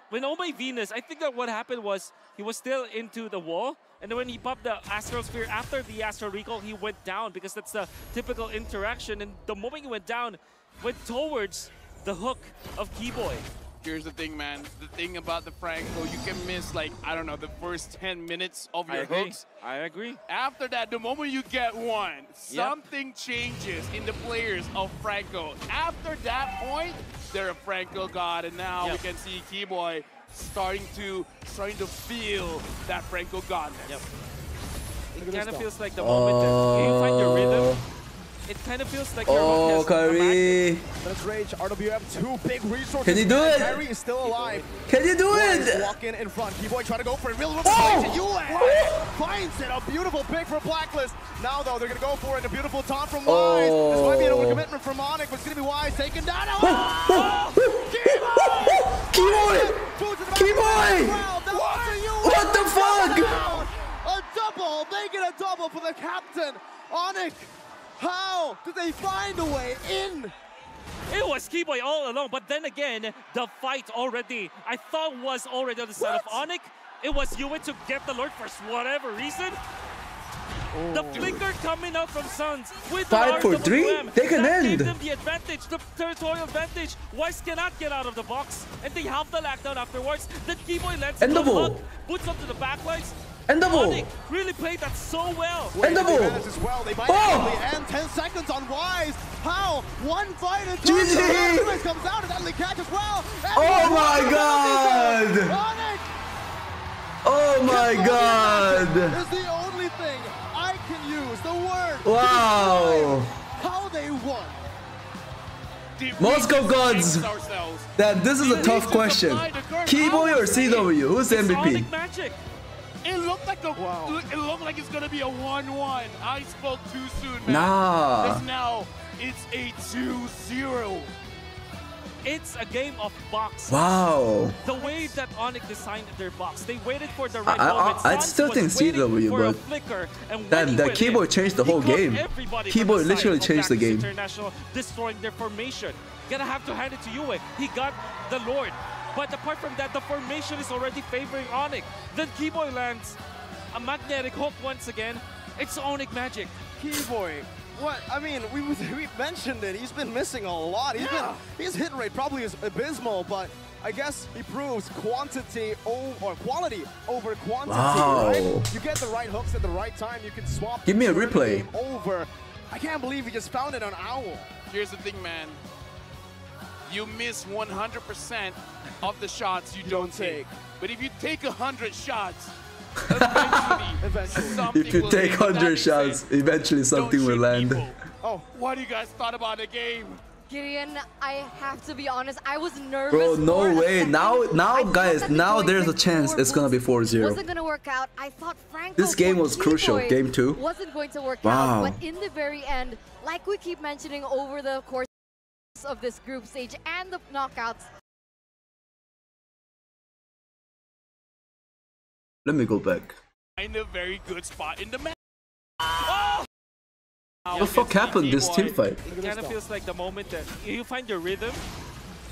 When My Venus, I think that what happened was he was still into the wall, and then when he popped the Astral Sphere after the Astral Recall, he went down because that's the typical interaction. And the moment he went down, went towards the hook of Kiboy. Here's the thing, man. The thing about the Franco, you can miss like I don't know the first 10 minutes of I your agree. hooks. I agree. After that, the moment you get one, something changes in the players of Franco. After that point, they're a Franco god, and now Yep. we can see Kiboy starting to starting to feel that Franco godness. Yep. It kind of feels like the moment that you find your rhythm. It kind of feels like Oh, hook has come back. Kairi. Let's rage. RWF, two big resources. Can you do it? Kairi is still alive. Can you do Wise it? Walk in in front. Kiboy trying to go for it. Real Oh! US finds it. A beautiful pick for Blacklist. Now, though, they're going to go for it. A beautiful taunt from oh. Wise. This might be an Oh. overcommitment from Onic, but it's going to be Wise taken down. Oh! Kiboy! Kiboy! What the fuck? A double, making a double for the captain. Onic, how did they find a way in? It was Kiboy all along, but then again, the fight already, I thought was already on the side of Onic. It was Yue to get the Lord for whatever reason. The oh. flicker coming out from Sanz with Five the for three? They can that gave them the advantage, the territorial advantage. Wise cannot get out of the box, and they have the lockdown afterwards. Then Kiboy lets End the double. hook, puts up to the backlines. End double. Onic really played that so well. End double. Advantage well. Oh! actually end 10 seconds on Wise. How? One fight and GG. Onic comes out and Deadly catch as well. And Oh my God. Onic Oh my god! is the only thing I can use. The word. Wow! How they won. Moskov Gods! That this is a tough question. Kiboy or CW? Who's the MVP? It looked like a it looked like it's gonna be a 1-1. I spoke too soon, man. Nah. Now it's a 2-0. It's a game of box. Wow. The way that Onic designed their box, they waited for the right I, moment. I, I still think CW, but flicker, and that that keyboard changed the whole game. Keyboard literally changed the game. International, destroying their formation. Gonna have to hand it to Yue. He got the Lord. But apart from that, the formation is already favoring Onic. Then Kiboy lands a magnetic hook once again. It's Onic magic. Kiboy, what? I mean, we we mentioned it. He's been missing a lot. He's Yeah. been his hit rate probably is abysmal, but I guess he proves quantity over or quality over quantity. Wow. Right? You get the right hooks at the right time. You can swap. Give me a replay. game Over. I can't believe he just found it on Owl. Here's the thing, man. You miss 100% of the shots you, don't take. But if you take a 100 shots, eventually, something If you will take hit. With that 100 being said, shots, eventually something will land. Oh, what do you guys thought about the game? Gideon, I have to be honest, I was nervous. Bro, no way. second. Now, I now, guys, now there's a chance it's gonna be 4-0. wasn't gonna work out. I thought Franco This game was crucial, game two. Wasn't going to work Wow. out, but in the very end, like we keep mentioning over the course of this group stage and the knockouts, Let me go back. In a very good spot in the match. Oh! What the fuck happened this team oh, fight? It kind of feels like the moment that you find your rhythm.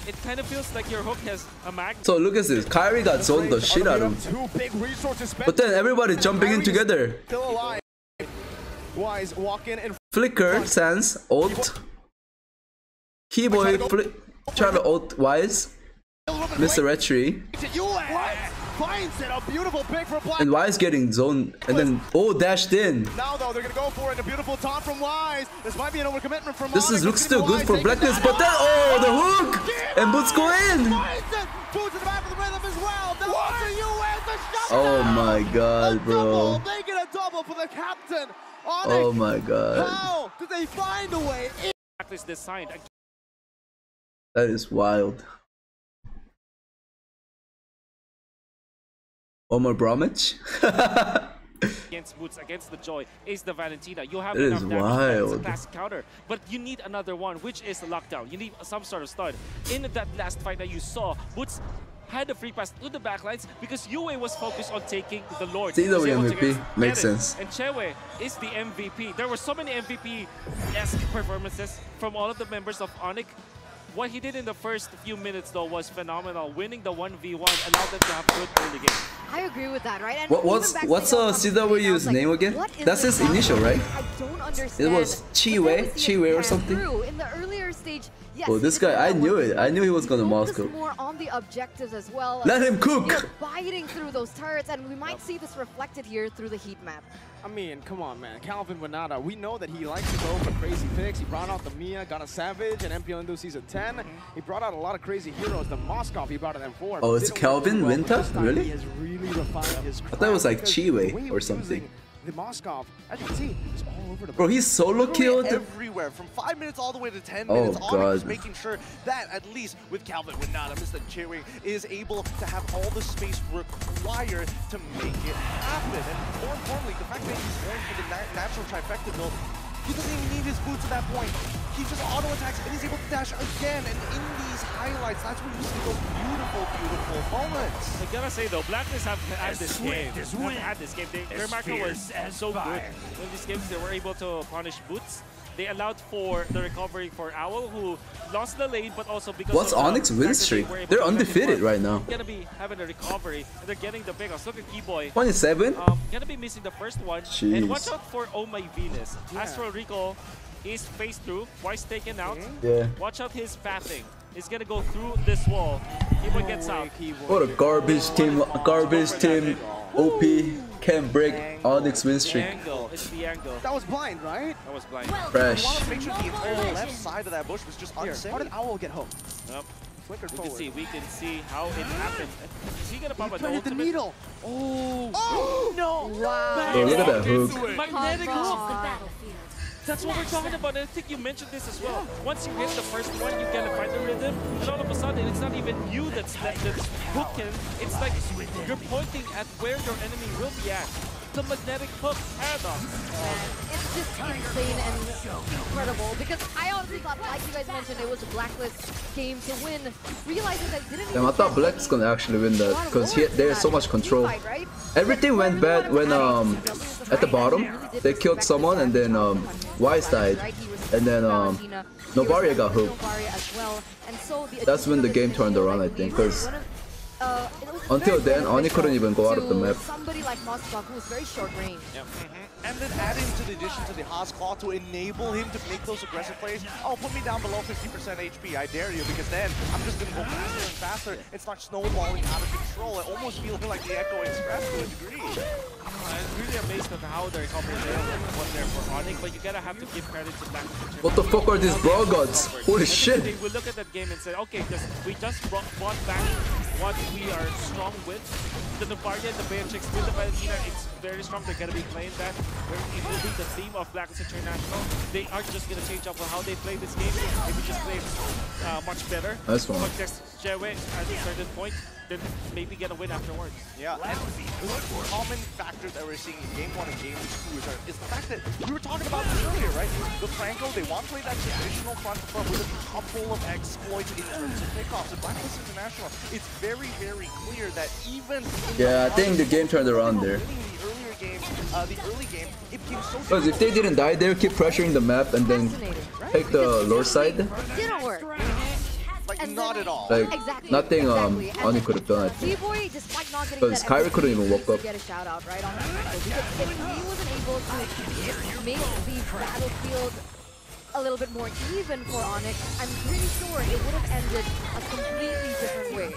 It kind of feels like your hook has a mag. So look at this. Kairi got zoned the shit out of him. Two big resources spent. But then everybody jumping in together. Still alive. Wise walk in and Flicker, Sanz, ult. Kiboy, fli try to ult Wise. Mr. Retry. Wise finds it. A beautiful pick for Black. And Wise getting zoned. And then, oh, dashed in. Now though, they're gonna go for it. A beautiful taunt from Wise. This might be an overcommitment from This is looks Let's still good Wise for Blackness, Blacklist. that But then, oh, the hook! And Butss go in! Finds it. Butss in the back of the rhythm as well. Now onto you and. Oh my god, bro. They get a double for the captain. Onic. Oh my god. How did they find a way? in? Blacklist designed That is wild. Omar Bromwich? against Butss, against the Joy, is the Valentina. You have That enough damage. That is a wild. classic counter, but you need another one, which is the lockdown. You need some sort of stun. In that last fight that you saw, Butss had a free pass to the backlines because Yue was focused on taking the Lord. Was c-w-mvp Makes sense. And Chewe is the MVP. There were so many MVP-esque performances from all of the members of Onic. What he did in the first few minutes, though, was phenomenal. Winning the 1v1 allowed them to have good early game. I agree with that, right? And What, even what's what's on uh, the I CW's was like, name again? That's his initial, right? I don't understand. It was Chiwe, Chiwe or something. In the earlier stage, yes, Oh, this guy, I knew it. I knew he was gonna focus Moskov. more on the objectives as well. Let him cook. Biting through those turrets, and we might see this reflected here through the heat map. I mean, come on, man. Calvin Winata, we know that he likes to go for crazy picks. He brought out the Mia, got a Savage and MPL Indo Season 10. Mm-hmm. He brought out a lot of crazy heroes. The Moskov, he brought in M4. Oh, it's Calvin too well, Winter? Really? He has really refined his I thought it was like craft because the way Chiwe or was something. The Moskov, as you can see, is all over the Bro, he's solo killed. everywhere from five minutes all the way to 10 Oh, minutes. Is God. making sure that at least with Calvin Winata, Mr. Chewy is able to have all the space required to make it happen. And more importantly, the fact that he's going for the natural trifecta build, he doesn't even need his boots at that point. He just auto attacks and he's able to dash again. And in these highlights, that's where you see those beautiful, beautiful moments. I gotta say though, Blacklist have had As this game. as Have had this game. They, their as macro was so fire. good. In these games, they were able to punish Butss. They allowed for the recovery for Owl, who lost the lane, but also because What's of Onic fact win streak? they were able They're to make it undefeated right now. Gonna be having a recovery, and they're getting the big. Look at Kiboy. 27? Um, gonna be missing the first one. And watch out for Oh My Venus. Astro Recall is phase through, twice taken out. Yeah. Watch out his pathing. He's gonna go through this wall. Kiboy gets out. What a garbage team, garbage team. OP can't break Onic win The streak. It's the angle. That was blind, right? That was blind. Fresh. I make sure the entire left side of that bush was just unsafe. how did Owl get home? Yep. Flickered we can see, we can see how it ah! happened. Is he gonna pop a planted the ultimate? needle. Oh! Oh! no! Wow. Oh, look at that hook. Magnetic Come hook! That's what we're talking about. And I think you mentioned this as well. Once you hit the first one, you kind of find the rhythm, and all of a sudden, it's not even you that's that, that's hooking. It's like you're pointing at where your enemy will be at. The magnetic hook paradox. It's just insane and incredible because I honestly thought, like you guys mentioned, it was a blacklist game to win. Realizing that didn't Damn, I even thought Black's gonna actually win that because he they so much control. Everything went bad when um at the bottom they killed someone and then um Wise died and then um Novaria got hooked. Novaria as well. And so the That's when the game turned around, I think, because uh, Until then, Oni couldn't even go out of the to map. Somebody like Moskov who was very short range. And then adding to the addition to the Haas Claw to enable him to make those aggressive plays. Oh, put me down below 50% HP, I dare you, because then I'm just going to go faster and faster It's start snowballing out of control. It almost feeling like the Echo Express to a degree. Uh, I'm really amazed at how they're covering there was there for Onic, but you gotta have to give credit to Black Future. What the fuck are these brawl gods? Holy shit. They will look at that game and say, okay, we just brought, brought back what we are strong with. The Novaria and the Bear with the Valentina, it's very strong. They're gonna be playing that. Where It will be the theme of Blacklist International. They are just gonna change up on how they play this game. Maybe just play uh, much better. That's fine. Just Jewe at a certain point, then maybe get a win afterwards. Yeah, and the common factor that we're seeing in Game 1 and Game 2 is, are- is the fact that we were talking about this earlier, right? The Franco, they want to play that traditional front to front with a couple of exploits in terms of pickoffs. And Blacklist International, it's very, very clear that even Yeah, I think the game turned around there. game, uh, the early game, it became so Because if they didn't die, they would keep pressuring the map and then take the lore side. Didn't work. Like, not at all. Like, Exactly, nothing um, exactly. Oni could have done, I think. D-Boy, despite not getting Because Kairi couldn't even walk needs to up. get a shout out right on because if he wasn't able to make the battlefield a little bit more even for Onic, I'm pretty sure it would have ended a completely different way.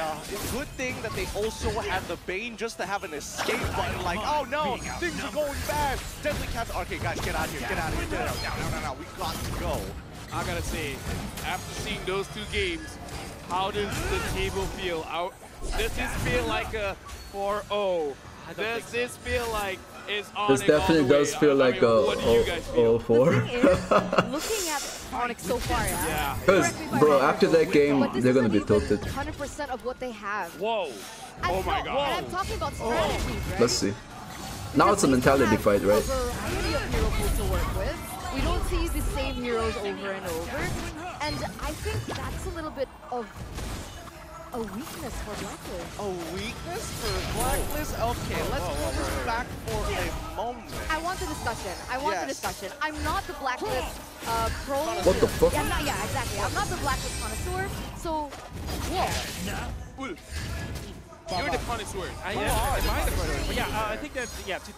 Uh, it's a good thing that they also had the Bane just to have an escape button. Like, oh no, things are going bad. Deadly Cats. Okay, guys, get out of here. Get out of here. Get out. No, no, no, no. We got to go. I gotta say, after seeing those two games, how does the table feel? Out? Does this feel like a 4-0? Does this feel like it's on This definitely does feel like a oh, 04. Looking at Onic so far, yeah. Because, bro, after that game, they're gonna be tilted. 100% of what they have. Whoa. Oh my god. And I'm talking about oh. strategies, right? Let's see. Now it's a mentality fight, a right? Variety of hero pools to work with. We don't see the same heroes over and over. And I think that's a little bit of a weakness for Blacklist. A weakness for Blacklist? Okay, let's pull this back for a moment. I want the discussion. I want the discussion. I'm not the Blacklist uh, pro. What the fuck? Yeah, I'm not, yeah, exactly. I'm not the Blacklist connoisseur. So, whoa. You're the connoisseur. I, yeah, am I the connoisseur? But yeah, uh, I think that yeah. To,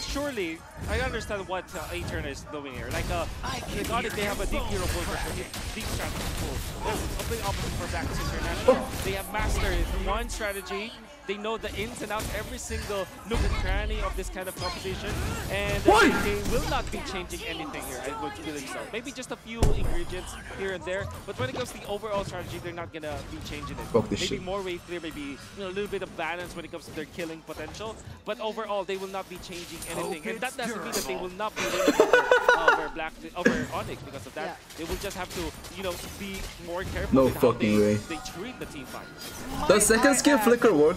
surely, I understand what uh, A-Turn is doing here. Like, uh, they got it. They have a deep hero pool, a deep strategy pool. That's complete opposite for Blacklist International. They have mastered one strategy. They know the ins and outs, every single nook and cranny of this kind of competition, and uh, they, they will not be changing anything here. I would feel so. Maybe just a few ingredients here and there, but when it comes to the overall strategy, they're not gonna be changing it. Fuck this maybe shit. more wave clear, maybe you know, a little bit of balance when it comes to their killing potential. But overall, they will not be changing anything, and that doesn't mean that they will not be winning over, over Black over Onic because of that. They will just have to, you know, be more careful No with how fucking they, way. they treat the team fight. Does second skill flicker work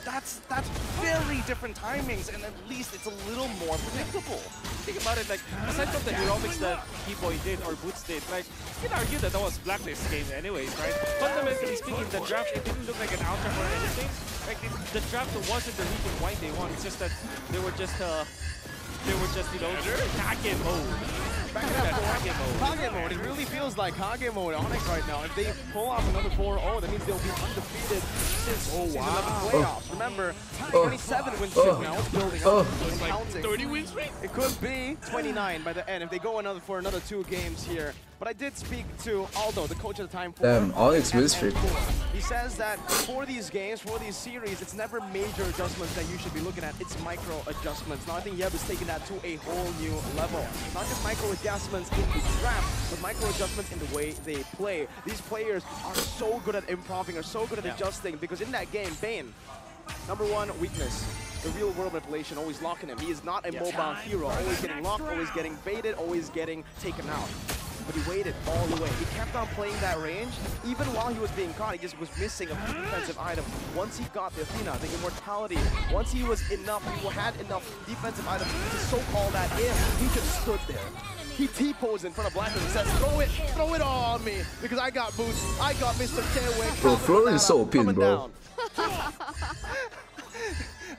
of Paquito? banning out the Kaja, that instead that they go for the Franco, because the one thing that at least they can confirm with the Kaja, yes, they do have the suppression, but at least they have to flicker forward, a battle spell. They can time it a little bit better compared to an Iron Hook, which comes off pretty much every 8 seconds at that stage of the game. That's that's very different timings, and at least it's a little more predictable. Think about it, like, aside from the heroics that Kiboy did or Butss did, like, you can argue that that was Blacklist game anyways, right? Fundamentally speaking, the draft, it didn't look like an outdraft or anything. Like, it, the draft wasn't the reason why they won. It's just that they were just, uh, they were just, you know, Kage mode. Back it up for mode. Kage mode. It really feels like Kage mode Onic right now. If they pull off another 4-0, that means they'll be undefeated since Oh, season 11 playoffs. Remember, Oh. 27 win Oh. now, it's building Oh. up. It's Like 30 win streak? It could be 29 by the end if they go another for another two games here. But I did speak to Aldo, the coach at the time. For Damn, Onic win streak. He says that for these games, for these series, it's never major adjustments that you should be looking at. It's micro adjustments. Now I think Yeb is taking that to a whole new level. Not just micro adjustments in the draft, but micro adjustments in the way they play. These players are so good at improving, are so good at Yeah. adjusting because in that game, Bane, number one weakness. The real world manipulation, always locking him. He is not a mobile hero, always getting locked, always getting baited, always getting taken out. But he waited all the way. He kept on playing that range. Even while he was being caught, he just was missing a defensive item. Once he got the Athena, the immortality, once he was enough, he had enough defensive items to so-call that in, he just stood there. he T-posed in front of Blackness and says, throw it, throw it all on me, because I got boots, I got Mr. K-Way. Bro, Florian is so OP, bro.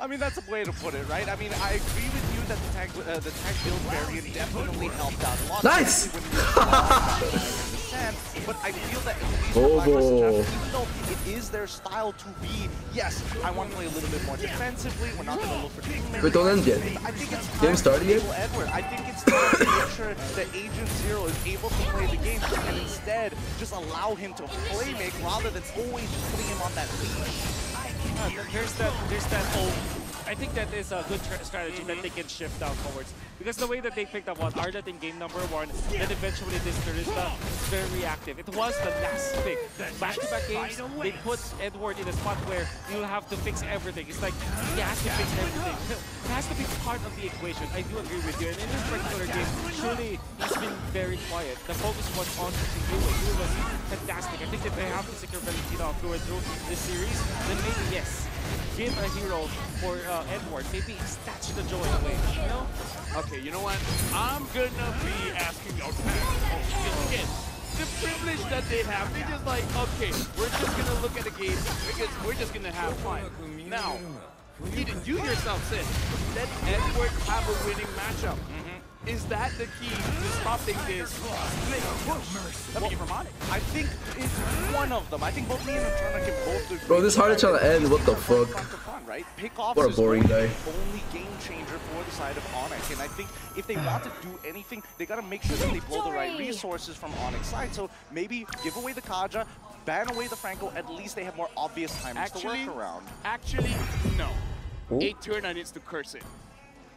I mean, that's a way to put it, right? I mean, I agree with you that the tag, uh, the tag build variant definitely helped out a lot. Nice! especially when you were in the sand, But I feel that at least for Black Bobo. versus Japan, even though it is their style to be, yes, I want to play a little bit more defensively. We're not going to look for teammates. Wait, don't end yet. I think it's Game started yet? Edward. I think it's time to make sure that Agent Zero is able to play the game and instead just allow him to play make rather than always putting him on that leash. Th- there's that there's that whole I think that is a good tra- strategy that they can shift down forwards. Because the way that they picked up on Arlott in game number one, then eventually this Turista is very reactive. It was the last pick. Back-to-back games, they put Edward in a spot where you'll have to fix everything. It's like he has to fix everything. It has to be part of the equation. I do agree with you. And in this particular game, truly, he's been very quiet. The focus was on Yue. Yue was fantastic. I think that they have to secure Valentina through and through this series. Then maybe, yes, give a hero for uh, Edward. Maybe snatch the joy away, you know? Okay, you know what? I'm gonna be asking your parents. Again, the privilege that they have, they're just like, okay, we're just gonna look at the game because we're just gonna have fun. Now, you yourself said, let Edward have a winning matchup. Is that the key to stopping this split push coming from Onic? I think it's one of them. I think both me and Eterna can both agree. Bro, this hard to try to end. What the fuck? Fun, right? What a boring going to guy. be the only game changer for the side of Onic. And I think if they want to do anything, they got to make sure that they blow the right resources from Onic side. So maybe give away the Kaja, ban away the Franco. At least they have more obvious timings to work around. actually, no. Ooh. Eterna needs to curse it.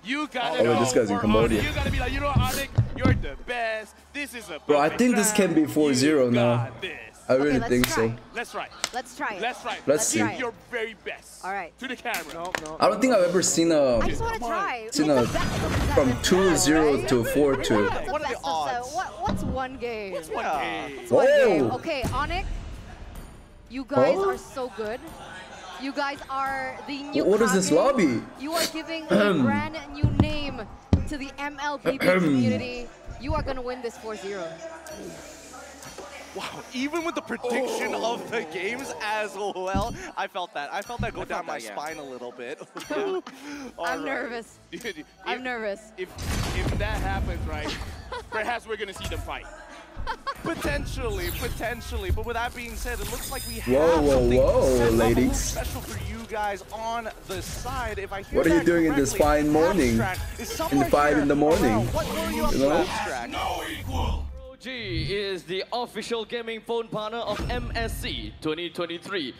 You gotta Oh, go this guy's in Cambodia. You gotta be like, you know what, Onic, you're the best. This is a Bro, I think this can be 4-0 now. this. I really let's think try. so. Let's try. Let's try it. Let's try. Let's Give see. your very best. All right. To the camera. No, no. I don't think I've ever seen a I just want to try. seen a from 2-0 to 4-2. What's What are the best of odds? What, what's one game? What's one game? one game? Whoa. Okay, Onic, you guys Huh? are so good. You guys are the new. What is this lobby? You are giving a brand new name to the MLBB community. You are gonna win this 4-0. Wow, even with the prediction Oh. of the games as well, I felt that. I felt that go I down felt my that, yeah. spine a little bit. I'm Alright. nervous. Dude, I'm nervous. If if that happens, right, perhaps we're gonna see them fight. Potentially, potentially. But with that being said, it looks like we have Whoa, whoa, something whoa, set up a little ladies. special for you guys on the side. If I hear What are you doing in this fine morning? In the five here in the morning? around. What were you up You to, know? Abstract? ROG is the official gaming phone partner of MSC 2023.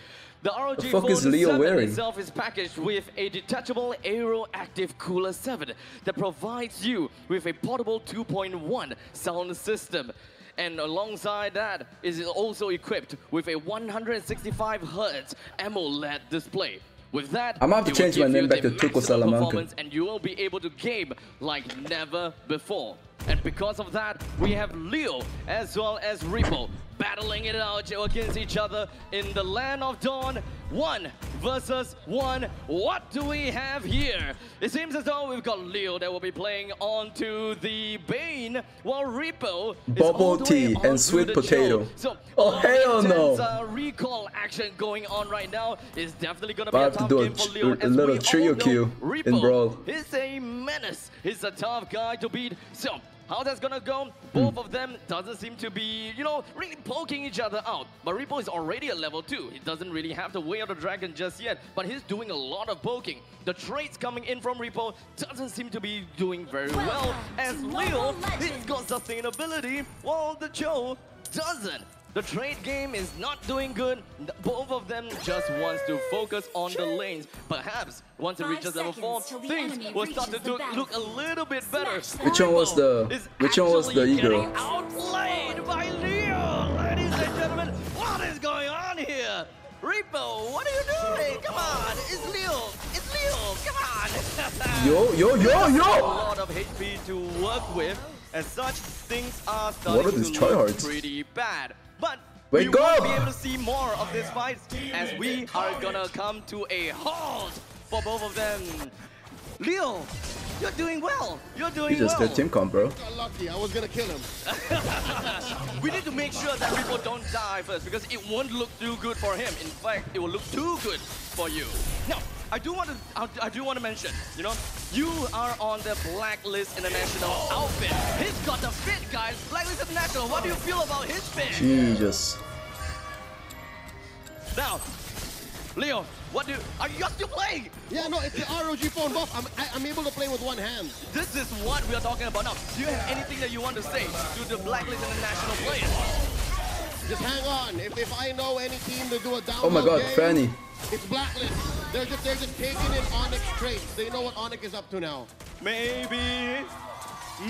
The ROG The fuck Phone is Leo 7 wearing? itself is packaged with a detachable Aero Active Cooler 7 that provides you with a portable 2.1 sound system. And alongside that is also equipped with a 165 Hz AMOLED display. With that, I'm have to change my name back to maximum Salamanca. and you will be able to game like never before. And because of that, we have Leo as well as Repo battling it out against each other in the land of dawn. One versus one. What do we have here? It seems as though we've got Leo that will be playing onto the Bane, while Repo is Bubble tea and sweet potato. So, Oh, hell no. uh, recall action going on right now. It's definitely gonna be But I a have to tough do a for Leo. a little trio know queue in Brawl. is a menace. He's a tough guy to beat. So, how that's gonna go? Both of them doesn't seem to be, you know, really poking each other out. But Repo is already a level 2. He doesn't really have to out the dragon just yet, but he's doing a lot of poking. The traits coming in from Repo doesn't seem to be doing very well, as Leo, he's got sustainability, while the Joe doesn't. The trade game is not doing good. Both of them just wants to focus on the lanes. Perhaps once it Five reaches level 4, seconds till the things enemy will start to do- look a little bit better. Which one was the which one was the actually e-girl? getting outplayed by Leo! Ladies and gentlemen, what is going on here? Repo, what are you doing? Come on, it's Leo! It's Leo! Come on! Yo, yo, yo, yo! A lot of HP to work with. As such, things are starting What are these to look pretty bad. But Wake we won't up! be able to see more of this fight as we are gonna come to a halt for both of them. Leo You're doing well. You're doing You just well. got team comp, bro. Got lucky. I was gonna kill him. we need to make sure that people don't die first because it won't look too good for him. In fact, it will look too good for you. Now, I do want to I, I do want to mention, you know, you are on the Blacklist International outfit. He's got the fit, guys. Blacklist International. What do you feel about his fit? Jesus. Now, Leo, what do you, are you still playing? Yeah, no, it's the ROG phone buff. I'm, I, I'm able to play with one hand. This is what we are talking about now. Do you have anything that you want to say to the Blacklist International players? Just hang on. If, if I know any team to do a download Oh my god, game, Fanny. It's Blacklist. They're just they're just taking in Onic traits. They know what Onic is up to now. Maybe,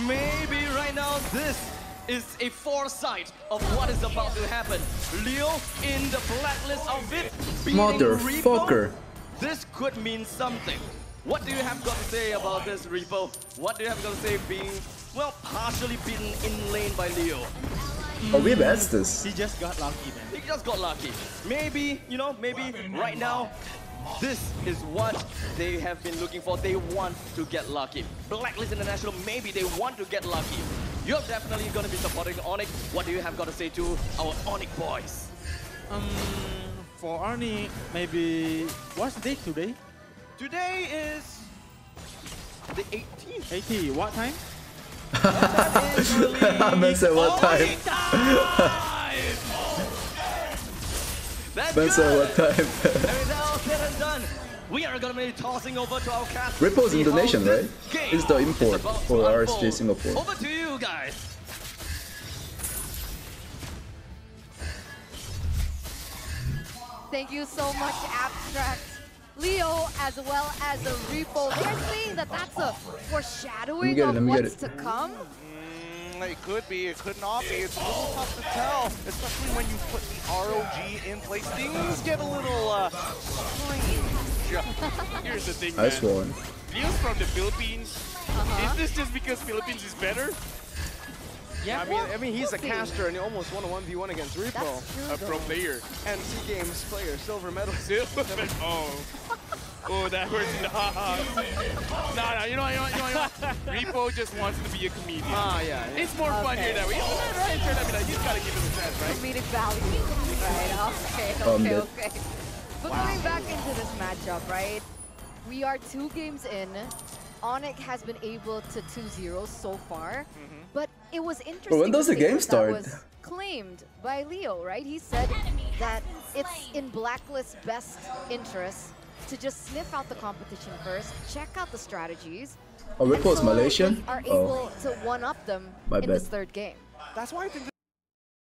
maybe right now this is a foresight of what is about to happen. Leo in the blacklist outfit beating Motherfucker. Repo. This could mean something. What do you have got to say about this, Repo? What do you have got to say being, well, partially beaten in lane by Leo? Oh, we have Estes. He just got lucky, man. He just got lucky. Maybe, you know, maybe right now, this is what they have been looking for. They want to get lucky. Blacklist International, maybe they want to get lucky. You're definitely going to be supporting Onic. What do you have got to say to our Onic boys? Um, for Arnie, maybe what's the date today? Today is the 18th. 80. What time? Man said what time? That's Man said what time? And all said and done, we are going to be tossing over to our cast. Ripple's See how Indonesian, this right? game It's the import for to RSG. Singapore. Over to you guys. Thank you so much, Abstract. Leo, as well as the Repo, they're saying that that's a foreshadowing it, of let me get what's to come. Mm, It could be, it could not be. It's a little tough to tell, especially when you put the ROG in place. Things get a little uh, strange. Here's the thing, Nice man. one. Leo's from the Philippines. Uh-huh. Is this just because Philippines is better? Yeah, I mean, I mean, he's a caster and he almost won a 1v1 against Repo. A pro player. And SEA Games player, silver medal. Silver Oh. Oh, that hurts. Nah. nah, nah, you know, what, you know, what, you know, what, you know. Repo just wants to be a comedian. Ah, yeah, yeah. It's more fun Okay. here that way. Isn't that right? Sure, I mean, like, you gotta give him a chance, right? Comedic value. Right, okay, okay, that- okay. But going back into this matchup, right? We are two games in. Onic has been able to 2-0 so far, but it was interesting. when does the game that start? was claimed by Leo, right? He said that it's in Blacklist's best interest to just sniff out the competition first, check out the strategies, Oh, Ripple's so Malaysian? are Oh. able to one-up them My in bad. this third game. That's why I think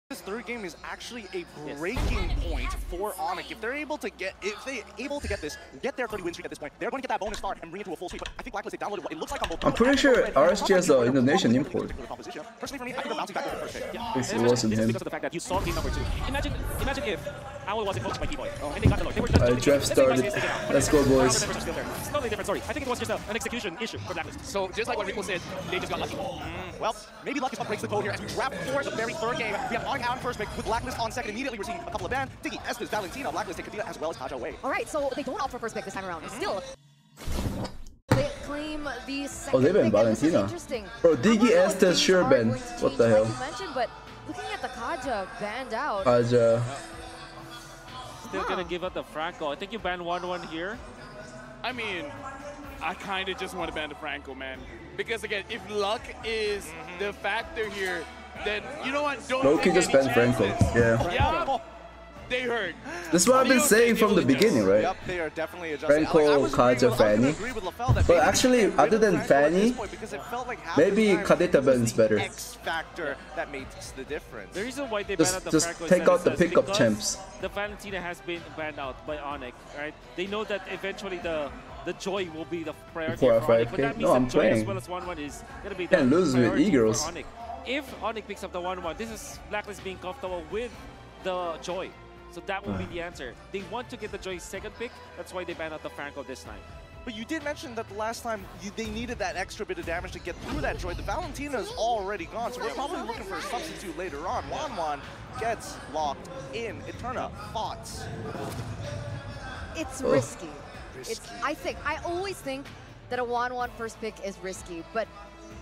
this third game is actually a breaking point for Onic. If they're able to get, if they able to get this, get their 30 win streak at this point, they're going to get that bonus start and bring it to a full sweep. But I think Blacklist they downloaded what it looks like on both. I'm pretty sure RSG has an Indonesian import. Personally, for me, I think they're bouncing back over the first pick. Yeah. If it And wasn't this is him. because of the fact that you saw game number two. Imagine, imagine if Owl wasn't coached by T-Boy and they got the look. They were just Uh, doing draft started. Wise is taken out. Let's go, boys. the numbers are still there. It's totally different story. I think it was just a, an execution issue for Blacklist. So just like what Rico said, they just got lucky. Mm, well, maybe luck is what breaks the code here as we draft for the very third game. We have Onic out on first pick with Blacklist on second. Immediately, we're seeing a couple of band, Diggy, Estes, Valentina, Blacklist, take Kadita, as well as Kaja away. All right, so they don't opt for first pick this time around. Still, they claim the second Oh, they banned pick, and this is Valentina. interesting. Bro, Diggy Estes sure are banned. What change, the like hell? you mentioned, but looking at the Kaja banned out. Aja. Still gonna give up the Franco. I think you ban 1-1 here. I mean, I kind of just want to ban the Franco, man. Because again, if luck is mm-hmm. the factor here, then you know what? Don't Loki take just any banned Franco. chances. Yeah. Yeah. They hurt. This is what I've been saying from the beginning, right? Yep, they are definitely adjusting. Franco, Like, I was agreeing Kaja, with- I was gonna Fanny. agree with LaFell that But maybe actually, they should other get rid than of Franco at this Fanny, point because it felt like half maybe the time Kadita it was Ben's the better. X factor that makes the difference. The reason why they Just- banned out the just Franco is take that out it the says pickup because champs. The Valentina has been banned out by Onic, right? They know that eventually the the Joy will be the priority For a for Onic, but 5K? that means No, that I'm Joy as playing. well as 1-1 is gonna be the Can't lose with priority for E-girls. Onic. If Onyx picks up the 1-1, this is Blacklist being comfortable with the Joy. So that will be ah. the answer. They want to get the Joy second pick, that's why they banned out the Franco this time. But you did mention that the last time you, they needed that extra bit of damage to get through that droid. The Valentina is already gone, so we're probably looking for a substitute later on. Wanwan gets locked in. Eterna, thoughts? It's Ugh. risky. It's, I think, I always think that a 1-1 first pick is risky. But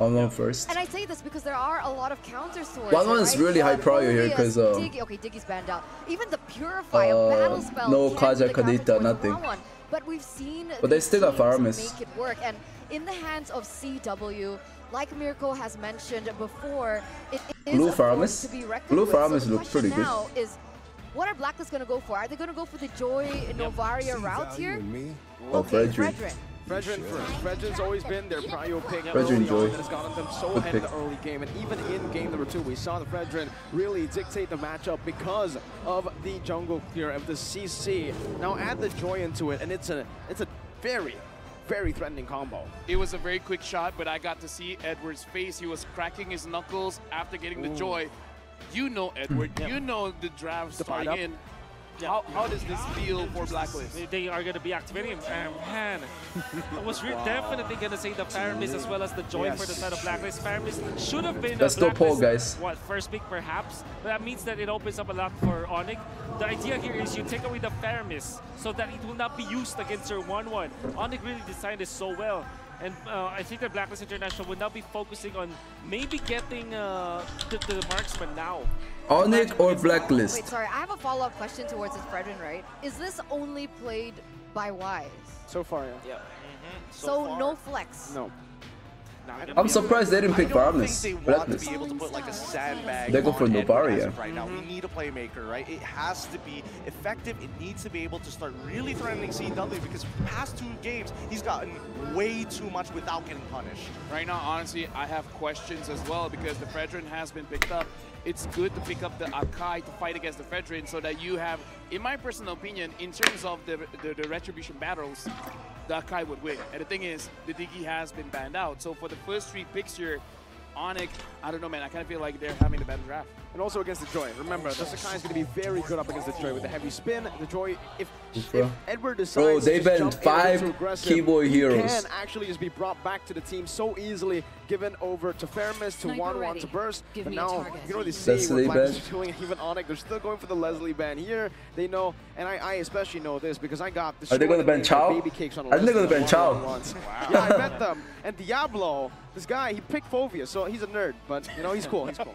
On one first. and I say this because there are a lot of counters towards One one is right? really high prior here Phoveus, 'cause, uh, Diggy, okay, Diggy's banned out. Even the Purify, a Uh, battle spell. no can Kaja be Kadita, nothing. 1-1. But we've seen But they still got teams Faramis. make it work. And in the hands of CW, like Mirko has mentioned before, it is Blue a force Faramis? to be reckoned Blue with. So looks pretty good. now is, what are Blacklist going to go for? Are they going to go for the Joy Novaria route here? Oh, Okay, Fredrin. Fredrin. Fredrin. Fredrin's always been their prio pick Fredrin early on that has gotten them so Good ahead in the early game. And even in game number two, we saw the Fredrin really dictate the matchup because of the jungle clear of the CC. Now add the Joy into it, and it's a it's a very, very threatening combo. It was a very quick shot, but I got to see Edward's face. He was cracking his knuckles after getting the joy. You know, Edward. You know the draft The starting fight up. in. How, how does this feel for Blacklist? They- They are going to be activating him. Um, man, I was Wow. definitely going to say the Faramis as well as the Joy for the Yes. side of Blacklist. Faramis should have been That's a no poll, guys. What, first pick perhaps? But that means that it opens up a lot for Onic. The idea here is you take away the Faramis so that it will not be used against your 1-1. Onic really designed this so well. And uh, I think that Blacklist International will now be focusing on maybe getting uh, the, the marksman now. Onic or Blacklist? Wait, sorry, I have a follow-up question towards this Fredrin, right? Is this only played by Wise? So far, yeah. Yeah. So, no flex? No. I'm surprised they didn't pick I don't Faramis. think they want Blacklist. to be able to put like a sandbag. They go for on Novaria. Right now, we need a playmaker, right? It has to be effective. It needs to be able to start really threatening CW because past two games, he's gotten way too much without getting punished. Right now, honestly, I have questions as well because the Fredrin has been picked up. It's good to pick up the Akai to fight against the Fredrin so that you have, in my personal opinion, in terms of the, the, the Retribution battles, the Akai would win. And the thing is, the Diggy has been banned out. So for the first three picks here, Onic, I don't know, man. I kind of feel like they're having the better draft. And also against the Joy. Remember, the Sakai is going to be very good up against the Joy with the heavy spin. The Joy, if, if Edward decides Bro, they to just jump in a bit five keyboard heroes. can actually just be brought back to the team so easily, given over to Fairness, to Sniper 1 1 to Burst. Give but now, you can already see Leslie what Blacks ban. are doing, even Onic, they're still going for the Leslie ban here. They know, and I, I especially know this because I got the Are they gonna ban Chou? baby cakes on a I think they're gonna ban Chou. one-on-one. Yeah, I bet them. And Diablo, this guy, he picked Phoveus, so he's a nerd, but you know, he's cool, he's cool.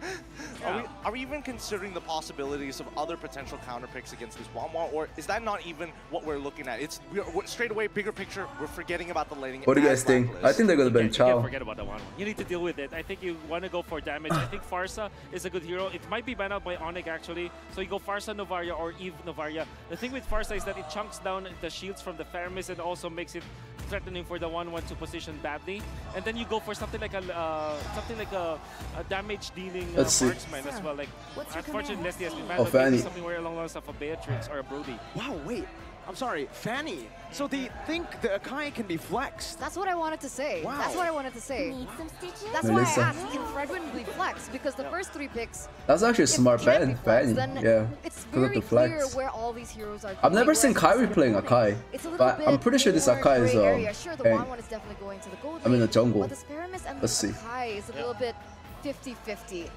Are, we, are we even considering the possibilities of other potential counter picks against this Wanwan, or is that not even what we're looking at? It's we're, we're straight away bigger picture. We're forgetting about the laning. What do you guys think? Blacklist. I think they're gonna ban You Chou. forget about that one. You need to deal with it. I think you want to go for damage. I think Pharsa is a good hero. It might be banned out by Onic actually. So you go Pharsa Novaria or Yve Novaria. The thing with Pharsa is that it chunks down the shields from the Faramis and also makes it threatening for the 1-1 to position badly. And then you go for something like a uh, something like a, a damage dealing uh, Let's see. Marksman as well. Like unfortunately Leslie has been banned. Oh, but maybe Fanny. something where along the lines of a Beatrix or a Brody. Wow, wait. I'm sorry, Fanny. So they think the Akai can be flexed. That's what I wanted to say. Wow. That's what I wanted to say. Need some stitches? That's Melissa. why I asked, can Fredrin be flexed? Because the first three picks, That's actually a smart it ban, Fanny. Yeah, it's because of very the clear flex. where all these heroes are I've never seen whereas Kairi playing Akai, Akai, It's a little but I'm pretty sure this Akai is gray um. area. Sure, the Pain. 1-1 is definitely going to the gold I'm in the jungle. But the and Let's see. Akai is a little bit 50-50.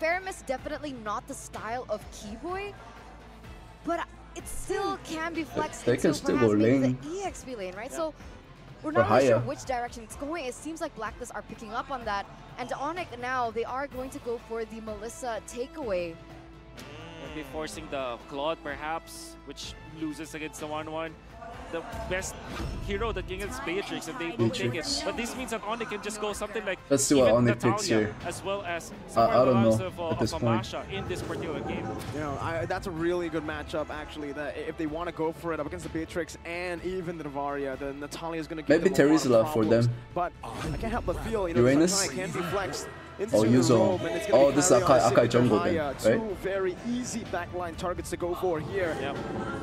Faramis definitely not the style of Kiboy, but it still hmm. can be flexed They into can still go lane. the EXP lane, right? So we're not really sure which direction it's going. It seems like Blacklist are picking up on that. And Onic now, they are going to go for the Melissa takeaway. We'll be forcing the Claude perhaps, which loses against the 1-1. The best hero that can get Beatrix and they will take it. But this means that Onic can just go something like Let's see what even Onic picks here. as well as I- somewhere I don't along the lines know of, uh, at this of point. In this particular game. You know, I, that's a really good matchup, actually. That if they want to go for it up against the Beatrix and even the Novaria, then Natalia is going to give Maybe them a lot for them. But I can't help but feel, you know, Uranus? Sakai can be flexed into Oh, the Yuzo. roam, and it's gonna Oh, this is Kyrion Akai- Akai jungle then, right? Two very easy backline targets to go for here. Yep.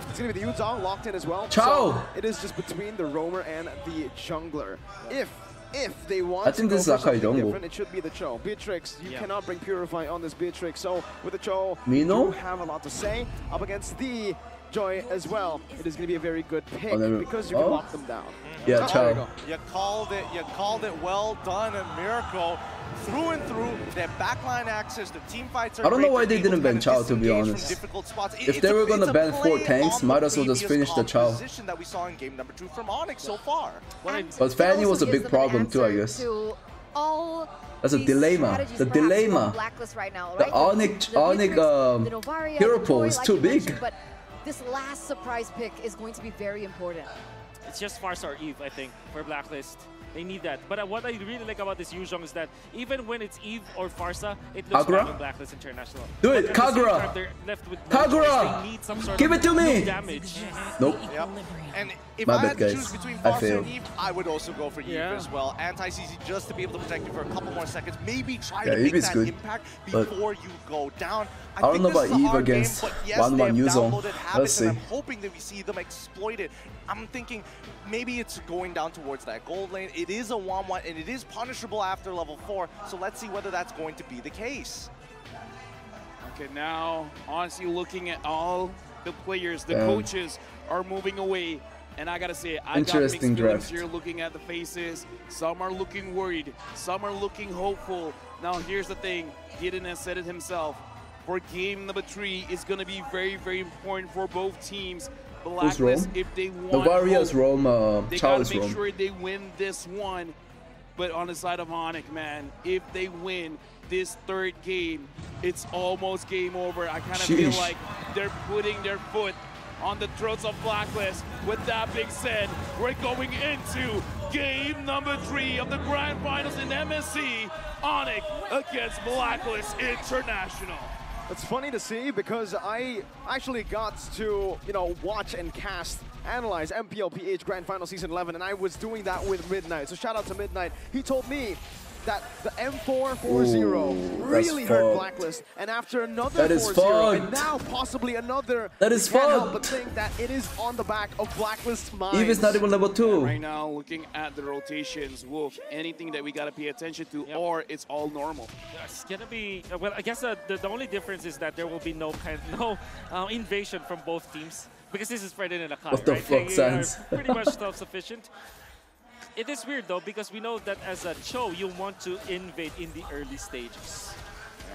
It's going to be the Yu Zhong locked in as well. Chou! So it is just between the roamer and the jungler. If if they want I think to this is Akai something jungle. it should be the Chou. Beatrix, you Yeah. cannot bring Purify on this Beatrix. So with the Chou, Mino? you have a lot to say up against the Joy as well, it is going to be a very good pick Oh, because you can oh. lock them down. Yeah, Oh, Chou. there you go. You called it. You called it. Well done, a Miracle. Through and through, their backline access, the team fights are I don't know why They're they able didn't ban kind Chou, to be honest. spots. It- If they were gonna ban four tanks, might as well just finish the Chou. that we saw in game number two from Onic so far. But Fanny was a big problem too, I guess. To all That's a dilemma. The dilemma. Right now, The right? Onic, the Onic um, the Novaria, hero the pool is too you big. But this last surprise pick is going to be very important. It's just Pharsa or Yve, I think, for Blacklist. They need that. But uh, what I really like about this Yu Zhong is that even when it's Yve or Pharsa, it looks Kagura? bad on Blacklist International. Do it, at the Kagura! time, left with Kagura! need some sort Give of it to me! damage. Nope. Yep. And if My I bad, had to guys. choose between I and Yve, I would also go for Yve Yeah. as well. Anti-CC just to be able to protect you for a couple more seconds. Maybe try Yeah, to Yve make that good, impact before you go down. I don't know about Yve hard game, against but yes, 1-1 they have Let's see. I'm hoping that we see them exploit it. I'm thinking maybe it's going down towards that gold lane. It is a 1-1, and it is punishable after level 4, so let's see whether that's going to be the case. Okay, now, honestly, looking at all the players, the Damn. coaches are moving away. And I gotta say, I got Interesting mixed feelings draft. here looking at the faces. Some are looking worried, some are looking hopeful. Now, here's the thing Gideon has said it himself. For game number three, it's gonna be very, very important for both teams. Blacklist, if they want Novaria's hope, Rome, uh, they Chou gotta make Rome. sure they win this one. But on the side of Onic, man, if they win this third game, it's almost game over. I kind of feel like they're putting their foot on the throats of Blacklist. With that being said, we're going into game number three of the grand finals in MSC. Onic against Blacklist International. It's funny to see because I actually got to, you know, watch and cast, analyze MPLPH Grand Final Season 11, and I was doing that with Midnight. So shout out to Midnight. He told me that the M440 Ooh, really hurt fucked. Blacklist, and after another That is 4-0, and now possibly another, That is we can't help but think that it is on the back of Blacklist's mind. Yve is not even level 2. Right now, looking at the rotations, Wolf, anything that we gotta pay attention to, or it's all normal. It's gonna be uh, well. I guess uh, the, the only difference is that there will be no no uh, invasion from both teams because this is Fred and Akai, What the right? fuck, They Sanz? are pretty much self-sufficient. It is weird though because we know that as a Chou, you want to invade in the early stages.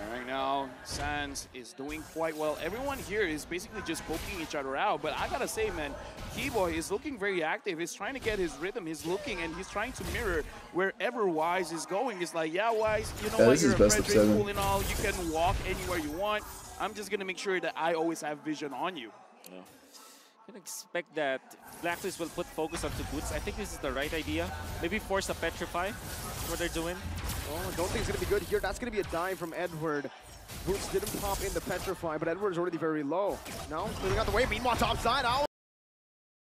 And right now, Sanz is doing quite well. Everyone here is basically just poking each other out. But I gotta say, man, Kiboy is looking very active. He's trying to get his rhythm. He's looking and he's trying to mirror wherever Wise is going. It's like, yeah, Wise, you know Yeah, what? this You're a best of Frederick seven. Pool and all. You can walk anywhere you want. I'm just gonna make sure that I always have vision on you. I can expect that Blacklist will put focus onto Butss. I think this is the right idea. Maybe force a Petrify. That's what they're doing. Oh, I don't think it's going to be good here. That's going to be a dive from Edward. Butss didn't pop in the Petrify, but Edward is already very low. No, clearing out the way. Meanwhile, top side, Owl.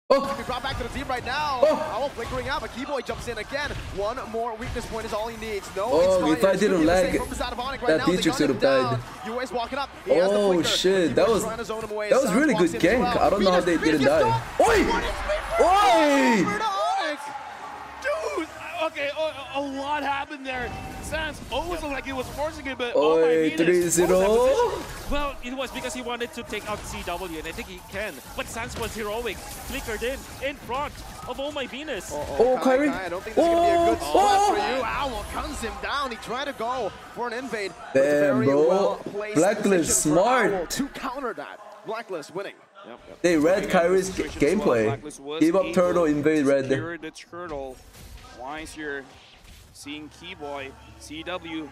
Oh. Be brought back to the team right now. Oh. i won't flickering out, but Kiboy jumps in again. One more weakness point is all he needs. No Oh, if I didn't Could be a lag, mistake from Zadavonic right that Dietrich should have died. Yue's walking up. He Oh shit, that was trying to zone him away. that was really good gank. I don't know how they didn't die. Oi! Oi! Dude, okay, a, a lot happened there. Sanz always looked like he was forcing it, but Oi, oh my Venus, what 3-0. Well, it was because he wanted to take out CW, and I think he can. But Sanz was heroic, flickered in, in front of Oh My Venus. Oh, Kai, Kairi. Kai, I don't think this is going to be a oh, good Oh, spot oh. for you. Owl guns him down. He tried to go for an invade. but Damn, very bro. well-placed Blacklist smart. Owl To counter that. Blacklist winning. They read Kairi's gameplay. Give up turtle, invade red. the turtle. Wise here, seeing Kiboy, CW.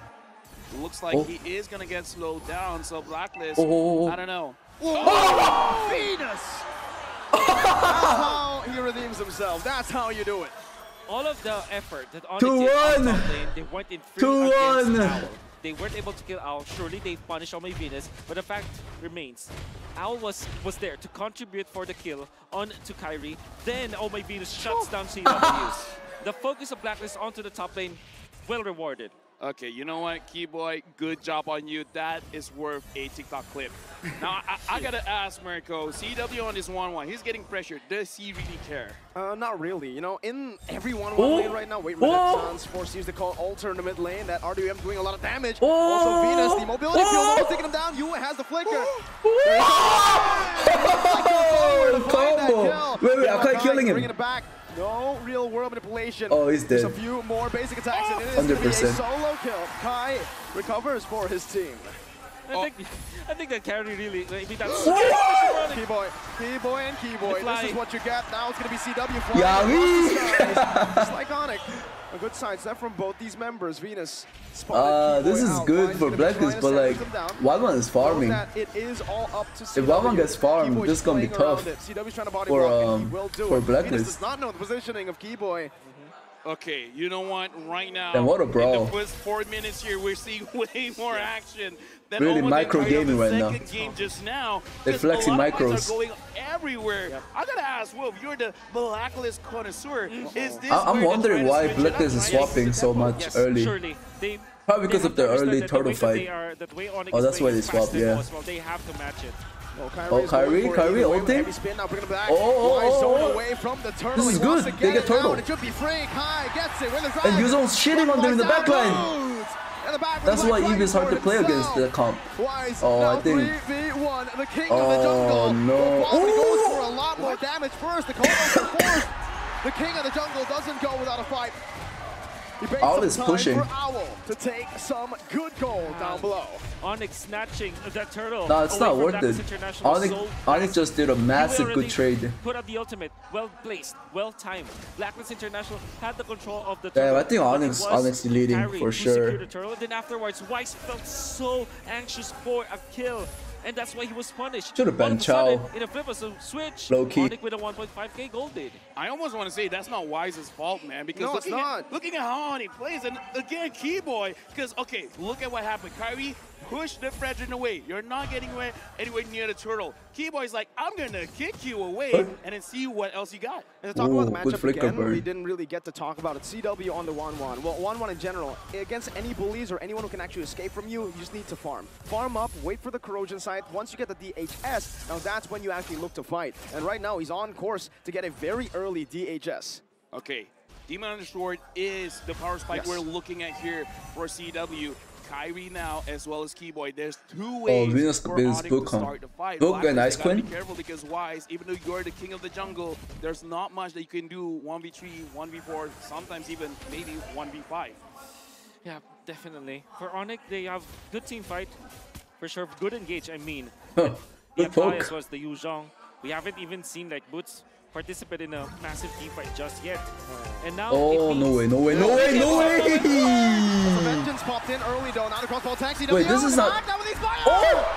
Looks like Oh. he is gonna get slowed down. So Blacklist, Oh, oh, oh. I don't know. Oh, oh Venus! That's how he redeems himself. That's how you do it. all of the effort that on Two the team one. lane, they went in free Two against one. Owl. They weren't able to kill Owl. Surely they punished on my Venus, but the fact remains, Owl was was there to contribute for the kill on to Kairi. Then Oh My Venus shuts down CW. the focus of Blacklist onto the top lane, well rewarded. Okay, you know what, Kiboy, good job on you. That is worth a TikTok clip. now, I, I gotta ask Mirko, CW on this 1-1, he's getting pressured. Does he really care? Uh, not really. You know, in every one Oh. one lane right now, wait, Oh. Renaissance force to use the call alter in the mid lane. That RWM doing a lot of damage. Oh. Also, Venus, the mobility Oh. field almost taking him down. Yue has the flicker. Oh, combo! Wait, wait, I can't killing Bringing him. it back. No real world manipulation. Oh, he's Just dead. a few more basic attacks, and it is gonna be a solo kill. Kai recovers for his team. I oh. think I think that carry really maybe that's Kiboy, Kiboy and Kiboy. fly. This is what you get. Now it's gonna be CW flying Yummy! across the skies. Just like Onic. A good side step from both these members. Venus Uh, this is out. good Wise for gonna be trying Blacklist, but like, them down. Wildman is farming. that It is all up to If Wildman gets farmed, Kiboy's this is gonna be tough it. CW's trying to for, block, and he um, for it. Venus Blacklist. does not know the positioning of Kiboy. Okay, you know what? Right now, and what a in brawl. the first four minutes here, we're seeing way more action than Really micro gaming right now. game just now. They're 'cause flexing a lot of fights micros. Are going everywhere. I gotta ask, Wolf, you're the blacklist connoisseur. Mm-hmm. Is this I- I'm wondering why switch it up, Blacklist is right? swapping so much Yes, early. They Probably because of their to understand early turtle the fight. Are, that way Onic Oh, that's why they is swapped, yeah. Well. They have to match it. Oh, Oh, Kairi, going Kairi either way with ulting? heavy spin, now bring it back. Oh, oh, oh, oh. away from the turtle. This is good. They get get it now, turtle. and It should be free. Kai gets it with the. And Yuzo's shitting on them in the back line. That's why Yve is hard to play against the comp. Oh, I think. 3v1, the king of the Oh no! Quality Ooh. goes for a lot more damage first. The combo forced. The king of the jungle doesn't go without a fight. He baits Owl some is pushing. to take some good gold down below. Onic snatching that turtle. No, it's not worth it. International Onic, Onic just did a massive already good trade. Put out the ultimate, well placed, well timed. Blacklist International had the control of the Damn, turtle. I think but it Onic- Onic leading Kairi for sure. The turtle. Then afterwards, Wise felt so anxious for a kill. And that's why he was punished. Should've All been of Chou. In a flip of a switch, Low key. Onic with a 1.5k gold did. I almost want to say that's not Wise's fault, man. Because No, it's looking, not. At, looking at how he plays, and again, Kiboy, because okay, look at what happened. Kairi pushed the Fredrin away. You're not getting away, anywhere near the turtle. Kiboy's like, I'm gonna kick you away and then see what else you got. And to talk about the matchup flicker again, we didn't really get to talk about it. CW on the 1-1. Well, 1-1 in general. Against any bullies or anyone who can actually escape from you, you just need to farm. Farm up, wait for the Corrosion Scythe. Once you get the DHS, now that's when you actually look to fight. And right now, he's on course to get a very early DHS. Okay, Demon Hunter Sword is the power spike Yes. we're looking at here for CW. Kairi now, as well as Kiboy. There's two oh, ways Venus for Venus Onic Book, to huh? start the fight. Book and Ice Queen? Be careful because Wise, even though you're the king of the jungle, there's not much that you can do 1v3, 1v4, sometimes even maybe 1v5. Yeah, definitely. For Onic, they have good team fight. For sure, good engage, I mean. Huh, The Good poke. was the Yu Zhong. We haven't even seen like Butss participate in a massive team fight just yet. And now Oh, it no way, no way, no way, no way! Vengeance popped in early though, not across ball taxi. Wait, this is not- Oh!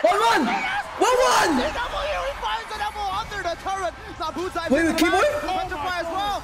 One one! One one! CW, he finds the double under the turret. Now Wait, wait, him Kiboy? out. Petrify as well.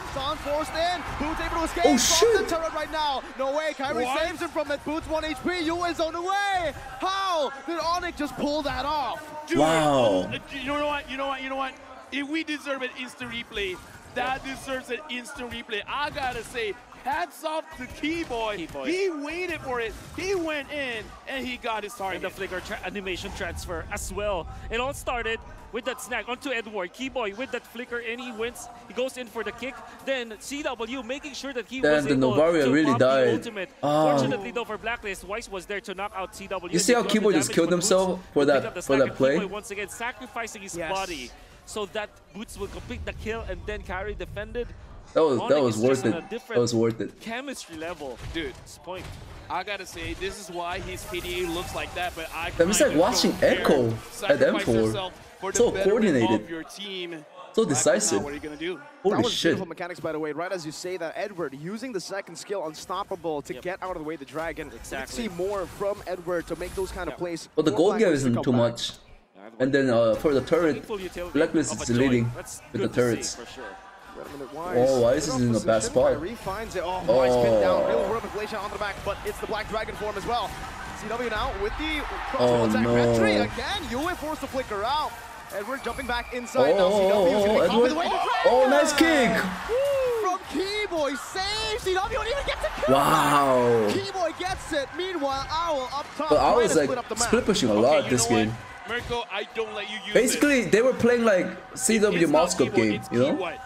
In. Butss able to escape Oh, shoot. the turret right now. No way, Kairi What? saves him from it. Butss 1 HP, you is on the way. How did Onic just pull that off? Dude, Wow. You know what? You know what? You know what? If we deserve an instant replay, that deserves an instant replay. I gotta say, hats off to Kiboy. Kiboy. He waited for it. He went in and he got his and target. the flicker tra- animation transfer as well. It all started with that snag onto Edward. Kiboy with that flicker and he wins. He goes in for the kick. Then CW making sure that he Damn, was the able Novaria to really pop the died. ultimate. Ah. Fortunately though for Blacklist, Wise was there to knock out CW. You see how got the Kiboy just killed himself for that- for that play? Kiboy once again sacrificing his Yes. body so that Butss will complete the kill and then carry defended. That was that was worth it. That was worth it. Chemistry level. Dude, This point. I gotta say, this is why his KDA looks like that, but I Damn, it's kinda like watching don't. Echo at Sacrifice M4. yourself for the So coordinated. Your team. So decisive. What are you gonna do? Holy that was shit. beautiful mechanics, by the way. Right as you say that, Edward using the second skill, unstoppable, to get out of the way the dragon. Exactly. See more from Edward to make those kind of plays. But the gold Blacklist gap isn't too back. much. And then uh, for the turret, Meaningful Blacklist is leading with the good to see, turrets. for sure. Wait a minute, Wise. Oh, Wise Good is in a position. bad spot. Kairi finds it. Oh, Wise Oh. pinned down. Real world manipulation on the back, but it's the Black Dragon form as well. CW now with the crossbow Oh, attack no. entry again. Yue forced to flicker out. Edward jumping back inside now. Oh, CW is oh, going to oh, be caught with the Edward. way to. Oh, nice kick. From Kiboy, save CW, don't even get to Wow. Kiboy gets it. Meanwhile, Owl up top. But I trying was to like split up the map. split pushing a Okay, lot you this know what? Game. Mirko, I don't let you use Basically, they were playing like CW It's Moscow Kiboy, game, you know? Kiboy.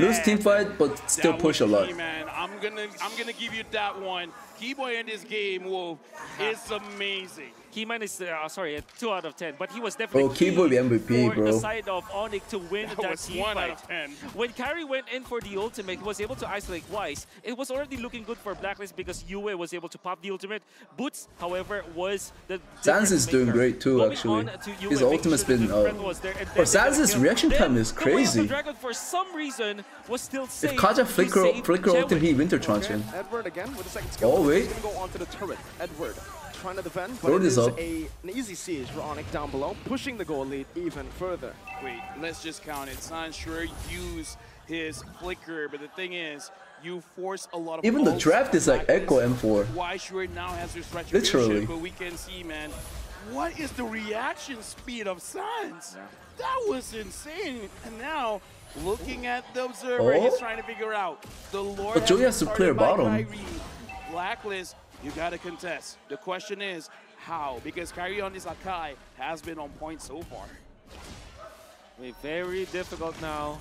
Lose team fight, but still push a was lot. man. I'm gonna I'm gonna give you that one. Kiboy in this game, whoa, is ah. amazing. Keyman is uh, sorry, a two out of ten, but he was definitely Oh, Kiboy MVP, for bro. the side of Onic to win That that, was team one fight. out of 10. When Kairi went in for the ultimate, he was able to isolate Wise. It was already looking good for Blacklist because Yue was able to pop the ultimate. Butss, however, was the Sanz is difference doing great too, Going actually. to Yue, His making ultimate's sure been. the Uh, friend was there, and bro, then they got Sanz' reaction Then time is the the crazy. Dragon, for some reason, was still safe. If Kaja flicker, save flicker Chadwick. ultimate, he winter trance him. Edward again with the second skill. Oh, wait. He's gonna go onto the turret. Edward trying to defend, but Throw it this is a, an easy siege for Onic down below, pushing the goal lead even further. Wait, let's just count it. San sure use his flicker, but the thing is, you force a lot of Even the draft is like Echo M4. Why sure now has his retribution, Literally. but we can see, man, what is the reaction speed of Sanz? That was insane. And now, looking at the observer, Oh. he's trying to figure out the Lord. But Joey has to clear bottom. Kairi. Blacklist, you gotta contest. The question is, how? Because Kairi on this Akai has been on point so far. Be very difficult now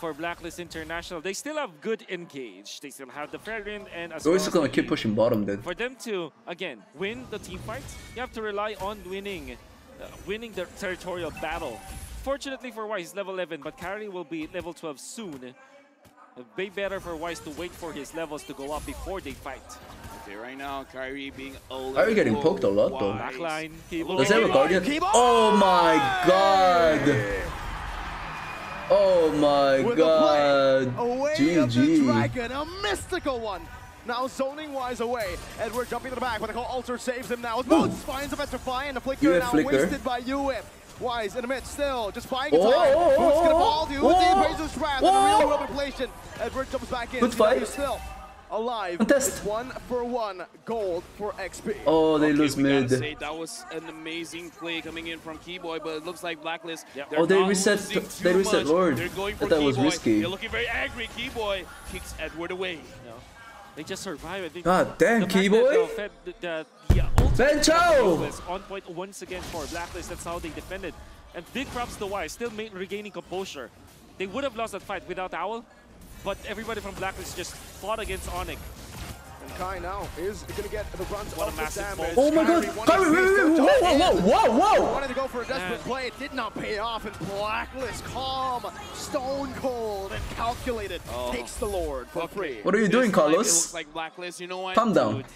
for Blacklist International. They still have good engage. They still have the Fairwind and as They're well gonna keep pushing bottom then. For them to again win the team fight, you have to rely on winning, uh, winning the territorial battle. Fortunately for Wise, he's level 11, but Kairi will be level 12 soon. It'd be better for Wise to wait for his levels to go up before they fight. Okay, right now, Kairi being a Kairi getting poked a lot, though. Backline, Does he have a guardian? Oh my god! Oh my With god! away GG. dragon, a mystical one. Now zoning wise away. Edward jumping to the back, but the call alter saves him now. Butss finds a Petrify and the flicker now flicker. wasted by UF. Wise in a mid still, just buying Oh, time. oh, oh, Butss gonna oh, fall to oh, Uzi, pays his trap, and the oh. real world manipulation. Edward jumps back in. Good CW fight. still alive. Contest. It's one for one gold for XP. Oh, they Okay, lose we mid. say that was an amazing play coming in from Kiboy, but it looks like Blacklist. they're Oh, they reset- they reset much. Lord. They're going for thought it was risky. They're looking very angry. Kiboy kicks Edward away. They just survive. I think. God damn, the fact that Kiboy. Uh, the Fed- the, uh, ultimate Bencho! was on point once again for Blacklist. That's how they defended. And big props to Wise, still ma- regaining composure. They would have lost that fight without Owl, but everybody from Blacklist just fought against Onic. And Kai now is gonna get the brunt What of the massive damage. ball. Oh my god! Kairi wanted Kairi, to wait, wait, wait, whoa, whoa, whoa, whoa, whoa! Wanted to go for a desperate Man. play. It did not pay off. And Blacklist, calm, stone cold, and calculated, Oh. takes the Lord for free. What are you This doing, time It Carlos? looks like Blacklist. You know what? Calm down. Dude,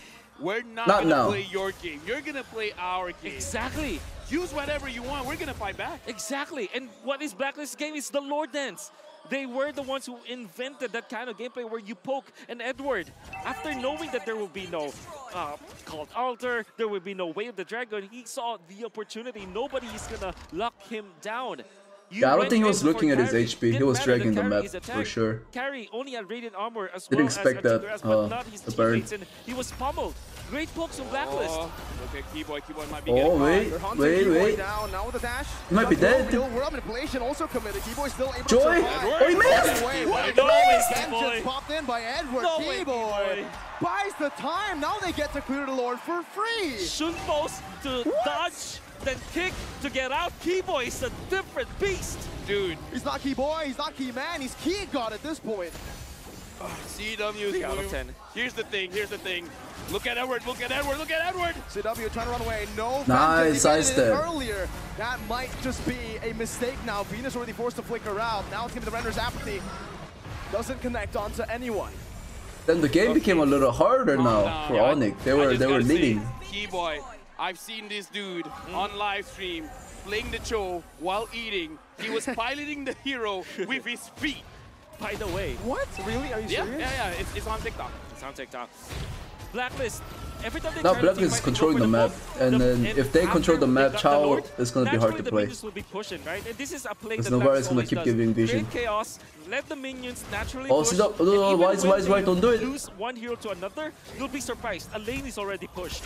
We're not, Not gonna now. play your game. You're gonna play our game. Exactly. Use whatever you want. We're gonna fight back. Exactly. And what is Blacklist game is the Lord Dance. They were the ones who invented that kind of gameplay where you poke an Edward. After knowing that there will be no uh, called altar, there will be no way of the dragon, he saw the opportunity. Nobody is gonna lock him down. You Yeah, I don't think he was looking at his. HP. He was dragging the map for sure. Kairi only had radiant armor as Didn't well expect as that, uh, but not his the burn. he was pummeled. Great pokes from Blacklist. Oh, okay, Kiboy, Kiboy might be Oh, wait, They're wait, wait. down. Now with the dash. He might be Double dead. Real world manipulation also committed. Kiboy still able Joy? to survive. Oh, he missed! Away, What? but No way, Kiboy. just popped in by Edward. No way, Kiboy Kiboy. buys the time. Now they get to clear the Lord for free. Shunbo's to dodge, then kick to get out. Kiboy is a different beast. Dude, He's not key boy, he's not key man, he's key god at this point. CW is Three out of 10. Here's the thing, here's the thing. Look at Edward, look at Edward, look at Edward! CW trying to run away. No Nice Phantom. He made it in sidestep. earlier. That might just be a mistake now. Venus already forced to flicker out. Now it's gonna be the render's apathy. Doesn't connect onto anyone. Then the game became a little harder now for Yeah, Onic. They were just they were gotta say, leading. Kiboy, I've seen this dude mm-hmm. on live stream playing the Chou while eating. He was piloting the hero with his feet. By the way, What? Really? Are you Yeah, serious? yeah, yeah. It's, it's on TikTok. it's on TikTok. Blacklist. Every time they Now try to Blacklist is controlling they the map, for the and then And if they control the map, they got Lord, is gonna be hard to play. will be pushing, right? And this is a play Because that Novaria is gonna keep does. giving vision. Create chaos, let the minions naturally Oh, push. sit up. No, and no, even wise, when wise, they don't do it. Lose one hero to another, you'll be surprised. A lane is already pushed.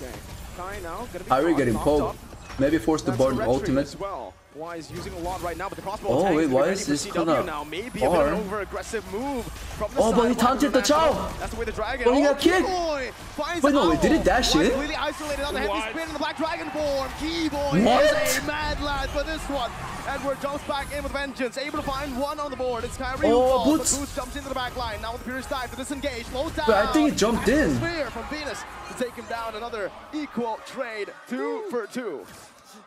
Okay. Kai now gonna be Kairi caught, getting knocked poked. Maybe force the That's a Barton red tree ultimate. As well. Wise using a lot right now, but the crossbow Oh, tank wait, is gonna be Wise ready for is CW now. Maybe a bit an over-aggressive move from the Oh, side but he of taunted the International. Chou. That's the way the Dragon. But he oh, got kicked. Wait, no, wait, did he dash Wise in? completely isolated on the heavy What? spin in the Black Dragon form. Kiboy What? is a mad lad for this one. Edward jumps back in with vengeance, able to find one on the board. It's Kairi who Oh, falls, but Butss. Butss jumps into the back line. Now with the Furious dive to disengage, slows down. But I think he jumped in. Spear from Venus to take him down. Another equal trade, two for two.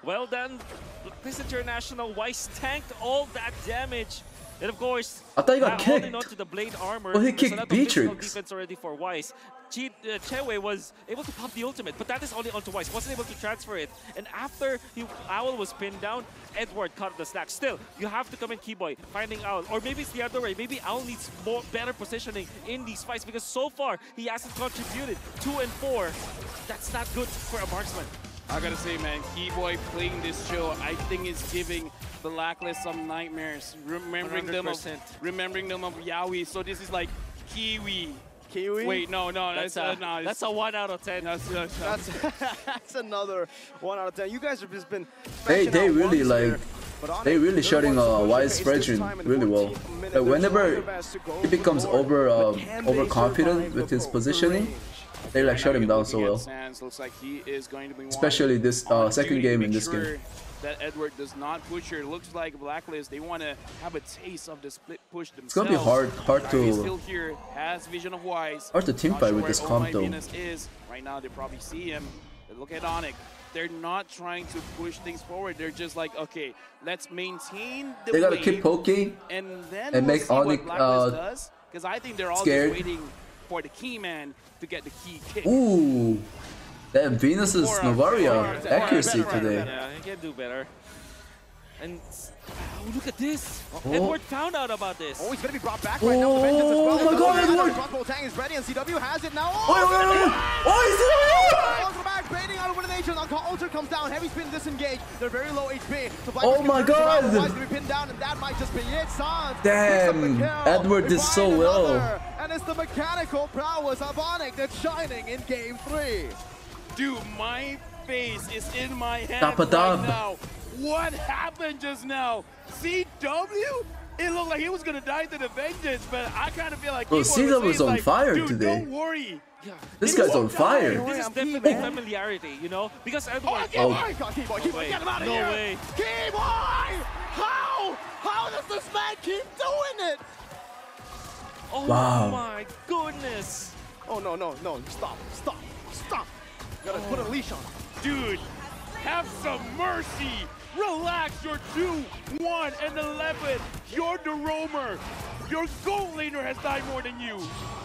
Well done, this international Wise tanked all that damage. And of course, I thought he got uh, holding kicked. on to the blade armor. Oh, he kicked a lot of physical Beatrix. defense already for Wise. Chi, uh, Chewe was able to pop the ultimate, but that is only onto Wise. Wasn't able to transfer it. And after he, Owl was pinned down, Edward caught the snack. Still, you have to come in Kiboy, finding Owl. Or maybe it's the other way. Maybe Owl needs more better positioning in these fights because so far he hasn't contributed. Two and four. That's not good for a marksman. I gotta say, man, Kiboy playing this show, I think is giving the Blacklist some nightmares. Remembering them of 100%. remembering them of Yaoi. So this is like Kiwi. Kiwi? Wait, no, no, That's that's, a- uh, no, that's a one out of ten. That's, that's, That's, that's another one out of ten. You guys have just been. They they really like here, they really they're shutting the uh, ones Wise who push this Fredrin time in the really well. 14th. Like whenever trying their best to go he becomes over but can they overconfident with his positioning, range? They like shut him down so well. Looks like he is going to be Especially this uh, second game in this sure game. That Edward does not push her. Looks like Blacklist. They want to have a taste of the split push themselves. It's gonna be hard- hard to- still here. Has vision of Wise. Hard to team fight sure with this comp though. Is right now. They probably see him. But look at Onic. They're not trying to push things forward. They're just like, okay, let's maintain the They gotta keep poking and then and we'll make Onic, uh, does. Because I think they're all scared. just waiting for the key man to get the key kick. Ooh, that Venus's Novaria accuracy out- today. Yeah, he can do better. And oh, look at this. Oh. Edward found out about this. Oh, he's going to be brought back right now. with vengeance as well. Oh my God, Another Edward! Crossbow Tang is ready, and CW has it now. Oh, oh, oh, oh, he's Falls to the back, baiting out of elimination. Uncle Alter comes down. Heavy spin disengaged. They're very low HP. So Black Oh my can turn around. God! Wise gonna be pinned down, and that might just be it. Sanz Damn, picks up the kill. Edward We did find so well. And it's the mechanical prowess of Onic that's shining in game three. Dude, my face is in my hand Dappa right dab. now. What happened just now? CW? It looked like he was gonna die to the vengeance, but I kind of feel like Bro, Keyboard CW was on like, fire Dude, today. Don't worry. Yeah. This This guy's on fire. This is definitely familiarity, you know? Because Edward. Oh, Kiboy! Oh. God, Kiboy, Kiboy, way. get him out of No here! way. Kiboy! How? How does this man keep doing it? Oh Wow. my goodness. Oh, no, no, no. Stop, stop, stop. You gotta put a oh. leash on. him. Dude, have some mercy. Relax. You're 2, 1, and 11. You're the roamer. Your goal laner has died more than you.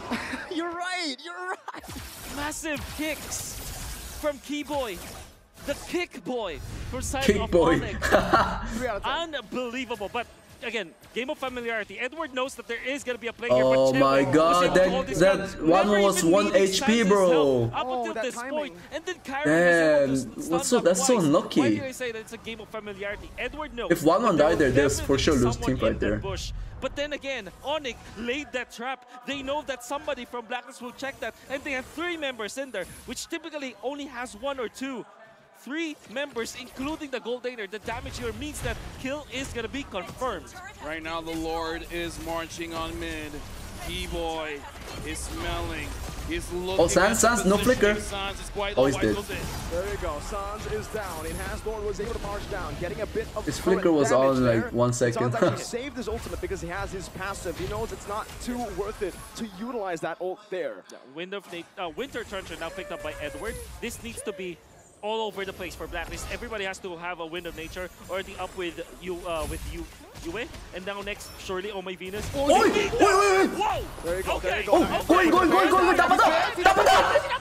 You're right, you're right. Massive kicks from Kiboy. The kick boy for side Kick boy. Onic. Three out of ten. Unbelievable. But again, game of familiarity. Edward knows that there is going to be a play here. Oh my God, was able to that- that one never was one HP, bro. help Up Oh, until this timing. point. And then Kairi Damn, was what's so- that's so unlucky. Why do I say that it's a game of familiarity? Edward knows. If one that man there died will there, there's for sure be lose team right there. Bush. But then again, Onic laid that trap. They know that somebody from Blacklist will check that, and they have three members in there, which typically only has one or two. Three members, including the Gold Dater. The damage here means that kill is gonna be confirmed. Right now, the Lord is marching on mid. Kiboy is smelling. He's looking. Oh, Sanz, Sanz, no flicker. Sanz is quite Oh, low. he's dead. There you go. Sanz is down. Enhanced Lord was able to march down, getting a bit of His flicker was damage on, like, one second. Sanz actually saved his ultimate because he has his passive. He knows it's not too worth it to utilize that ult there. Yeah, Wind of Na- uh, Winter Truncheon now picked up by Edward. This needs to be all over the place for Blacklist. Everybody has to have a Wind of Nature already up with you uh, with you Yue. And now next, surely Oh My Venus. Oi, wait, wait, wait. Whoa! There you go. Okay. There you go. Oh, going, going, going, going, tap it up, tap it up.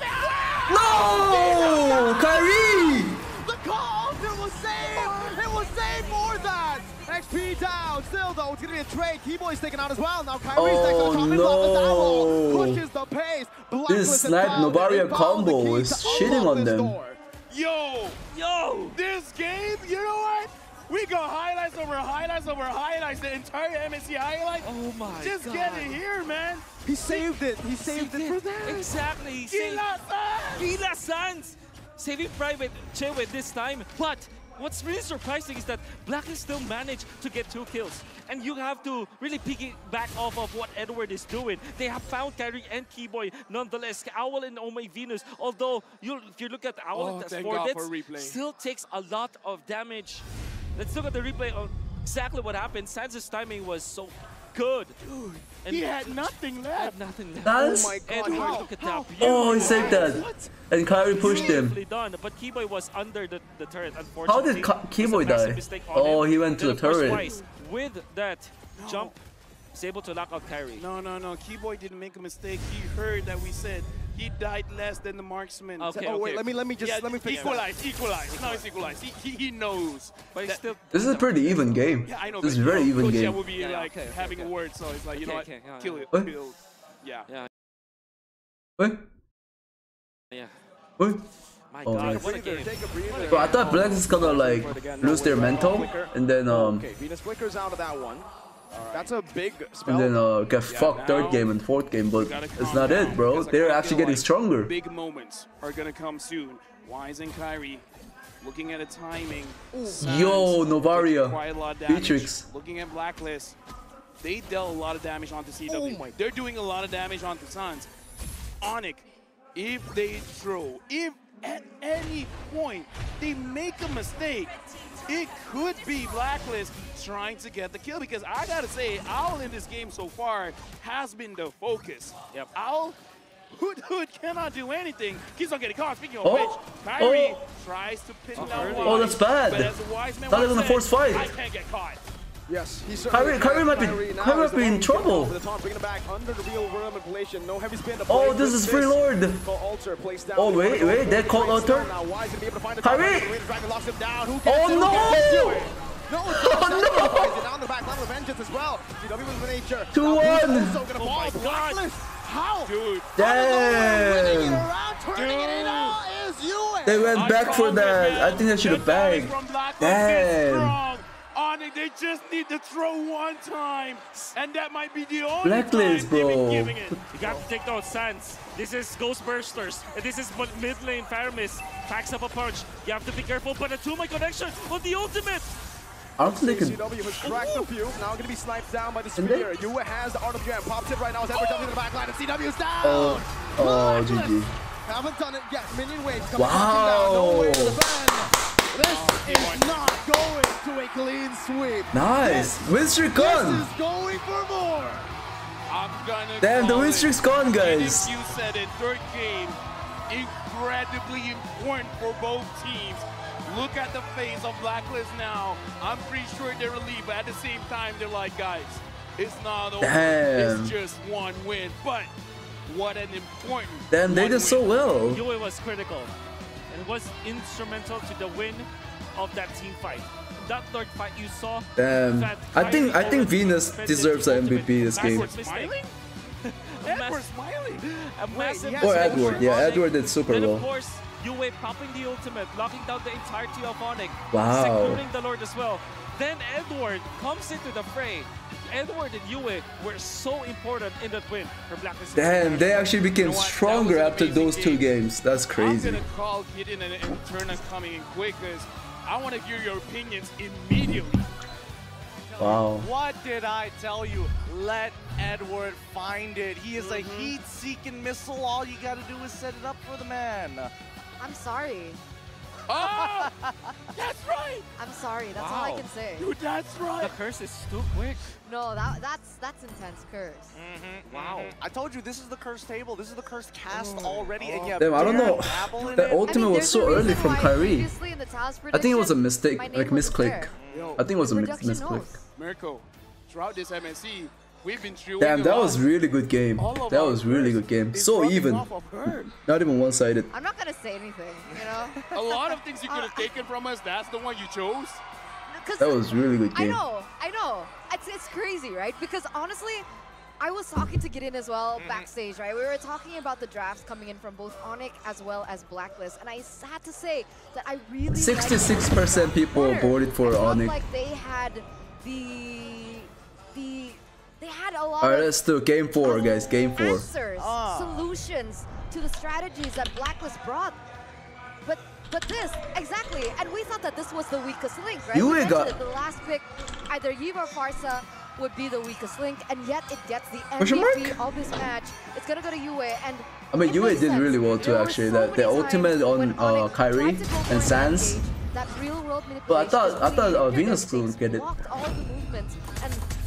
No, Kairi. The call! It was saved! It was saved for that! XP down. Still, though, it's going to be a trade. Kiboy's taken out as well. Now Kairi's next to Oh, the top block. The no. Pushes the pace. This Blacklist Snipe and Novaria they found the combo is shitting on them. door. Yo, Yo! this game, you know what? We got highlights over highlights over highlights. The entire MSC highlight. Oh my Just god. get it here, man. He saved it. He saved it for that. Exactly. he saved- Gila Sanz! Gila Sanz saving Private Chewe this time, but what's really surprising is that Blacklist still managed to get two kills. And you have to really piggyback off of what Edward is doing. They have found Kairi and Kiboy nonetheless. Owl and Oh My Venus, although you, if you look at Owl, Oh, that's four deaths, still takes a lot of damage. Let's look at the replay of exactly what happened. Sanz' timing was so good. And he had nothing left. nothing left. Sanz? Oh my And God, how? look at that. Oh, he saved that. And Kairi pushed him. Done, but Kiboy was under the, the turret, How did Ka- Kiboy die? Oh, him. he went to Then, the turret. Twice, with that jump, he's able to knock out Kairi. No, no, no. Kiboy didn't make a mistake. He heard that we said he died less than the marksman. Okay, Oh, wait, let me- let me just- Yeah, let me fix that. equalize, equalize. No, it's equalized. He, he, he knows. But that- still. This is a pretty even game. Yeah, I know. This is a very even Coach Jet game. will be Yeah, yeah, like okay, okay, having okay. a word, so it's like, you know what? okay, yeah, kill it. What? Kill. Yeah. Yeah. What? Yeah. What? My Oh, God, nice. what a game. Take a breather. Bro, I thought Black is gonna like lose their mental and then um Okay, Venus flickers out of that one. That's a big spell. and then uh get fucked third game and fourth game, but it's not it, bro. They're actually getting stronger. Big moments are gonna come soon. Wise and Kairi looking at a timing. Sanz Yo, Novaria, quite a lot of damage. Beatrix. Looking at Blacklist, they dealt a lot of damage onto CW. They're doing a lot of damage onto Sanz. Onic, if they throw, if at any point they make a mistake, it could be Blacklist trying to get the kill because I gotta say, Owl in this game so far has been the focus. Yep. Owl, Hood Hood cannot do anything. Keeps on getting caught. Speaking of Oh, which, Kairi oh. tries to pin Oh, down oh, that's bad. But as a wise man Not even a said, forced fight. I can't get caught. Yes, he's Kairi- Kairi might be- now Kairi might be in one who's getting trouble. over top, bringing it back under the real world manipulation. No heavy spin to Oh, this is Free Lord. Call Alter, placed down. Oh, wait, wait, for they the called Alter? spell. Now Wise gonna be able to find the Kairi! top. The Dragon locks him down. Who Oh, gets it? Who no! gets to it? No, Oh, no! no! Down the back level of Vengeance as well. GW with the nature. 2 1. Oh my God. How? Dude. Damn. Around, turning it in all is you. They went back for that. I think they should have bagged. Damn. Onic, they just need to throw one time, and that might be the only Blacklist, time they've been bro. giving it. You got to take those Sanz. This is Ghost Bursters. And this is mid- mid lane Faramis. Packs up a punch. You have to be careful, but a two-my connection on the ultimate. I don't think they. CW has cracked a few. Now going to be sniped down by the And then- spear. Yue has the Art of Jam. Pops it right now as Edward jumps into the back line. And CW's down. Oh, oh, GG. Haven't done it yet. Minion waves coming Wow. down. No way to defend. This is not going to a clean sweep. Nice. Win streak This is going for more. I'm gonna Damn, the call win it. streak's gone, guys. if you said it, third game, incredibly important for both teams. Look at the face of Blacklist now. I'm pretty sure they're relieved, but at the same time, they're like, guys, it's not over. Damn. It's just one win. But what an important Damn, they one did so win. well. Yue was critical and was instrumental to the win of that team fight. That third fight you saw. Damn. I think I think Venus deserves the an MVP this game. massive mistake. Smiling? Edward smiling. A massive yes, Or oh, Edward. Yeah, Edward did super Then of course, Yue popping the ultimate, locking down the entirety of Onic, Wow. securing the Lord as well. Then Edward comes into the fray. Edward and Yue were so important in that win for Blacklist. Damn, they actually became You know stronger after amazing those two games. That's crazy. I'm crazy. gonna call Gideon and, and Turner coming in quick because I want to hear your opinions immediately. Wow. What did I tell you? Let Edward find it. He is a Mm-hmm. heat-seeking missile. All you gotta do is set it up for the man. I'm sorry. Oh, that's right. I'm sorry. That's all I can say. Dude, that's The curse is too quick. No, that that's that's intense curse. Mm-hmm, wow. Mm-hmm. I told you, this is the cursed table. This is the cursed cast oh. already. And you Damn, I don't know. dabble in The it. ultimate I mean, was so early from why Kairi. in the I think it was a mistake, like misclick. Yo, I think it was a misclick. knows. Mirko, throughout this MSC, we've been Damn, that along. was really good game. That our was really good game. So even. off of her. Not even one-sided. I'm not gonna say anything, you know. A lot of things you could have taken from us. That's the one you chose? That was really good game. I know, I know. It's it's crazy, right? Because honestly, I was talking to Gideon as well mm-hmm. backstage, right? We were talking about the drafts coming in from both Onic as well as Blacklist, and I had to say that I really 66% people voted for I felt Onic. like they had the the they had a lot Alright, of let's do game four, guys. Game four. answers, solutions to the strategies that Blacklist brought. But But this, exactly, and we thought that this was the weakest link, right? You we got- mentioned the last pick, either Yve or Pharsa would be the weakest link, and yet it gets the MVP of this match. It's gonna go to Yue, and I mean, it Yue did sense. really well too, There actually. so That the ultimate on when uh, Kairi tried to go for and Sanz. That real world But I thought I thought uh, the Venus instincts could get it.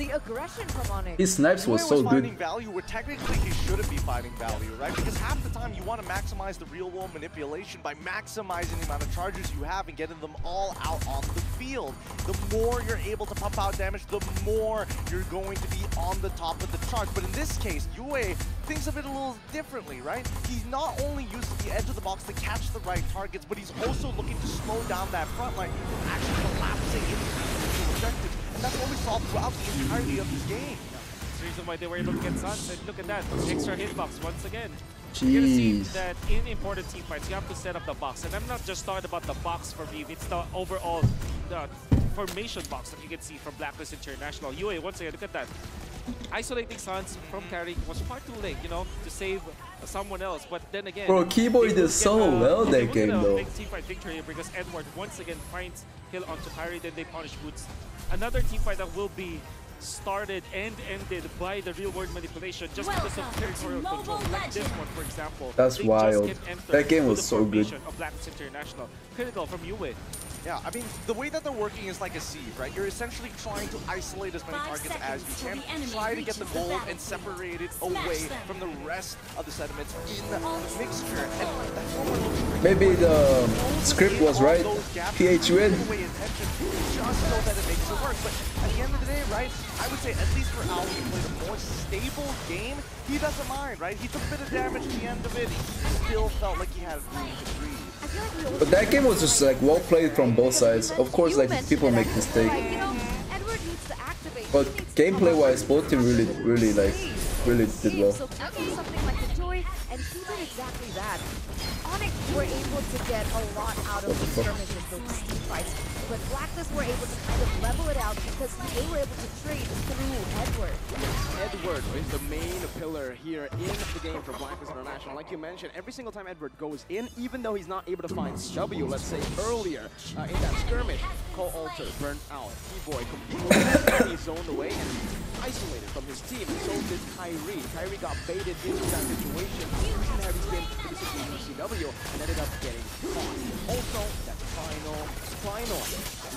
Blocked all the movements and the aggression from Onic. His snipes was so finding good. value where technically he shouldn't be finding value, right? Because half the time you want to maximize the real world manipulation by maximizing the amount of charges you have and getting them all out on the field. The more you're able to pump out damage, the more you're going to be on the top of the chart. But in this case, Yue thinks of it a little differently, right? He not only uses the edge of the box to catch the right targets, but he's also looking to slow down that front line from actually collapsing into the objectives. And that's what we saw throughout the entirety of this game. That's the reason why they were able to get Sanz. And look at that, extra hitbox once again. You're gonna see that in important team fights, you have to set up the box. And I'm not just talking about the box for me, it's the overall the formation box that you can see from Blacklist International. Yue, once again, look at that. Isolating Sanz mm-hmm. from carry was far too late, you know, to save someone else. But then again, Bro, Kiboy they did will so get a- well they that will game, get a though. big team fight victory because Edward once again finds kill onto Kairi, then they punish Butss. Another team fight that will be started and ended by the real world manipulation just because of territorial control. Mobile Like this one, for example. That's They wild. That game was so good. formation Of Blacklist International. Critical from Yue. Yeah, I mean, the way that they're working is like a sieve, right? You're essentially trying to isolate as many Five targets as you can, the try to get the reaches the gold and separate it away them. from the rest of the sediments in the mixture. And that's what we're looking for. Maybe the um, script was right. PH win. just so that it makes it work. But at the end of the day, right, I would say at least for Al, he played a more stable game. He doesn't mind, right? He took a bit of damage at the end of it. He still felt like he had room to breathe. But that game was just like well played from both sides. Of course, like people make mistake. Like, you know, Edward needs to activate. But gameplay wise, both teams really, really like, really did well. So taking something like the Joy, and he did exactly that. Onyx were able to get a lot out of the skirmishes, those team fights, but Blacklist were able to kind of level it out because they were able to trade through Edward. Edward is the main pillar here in the game for Blacklist International. Like you mentioned, every single time Edward goes in, even though he's not able to find W, let's say earlier uh, in that skirmish, Cole Alter burned out. T-Boy completely zoned away and isolated from his team. And so did Kairi. Kairi got baited into that situation, using heavy spin to disable CW and ended up getting caught. Also, that final, final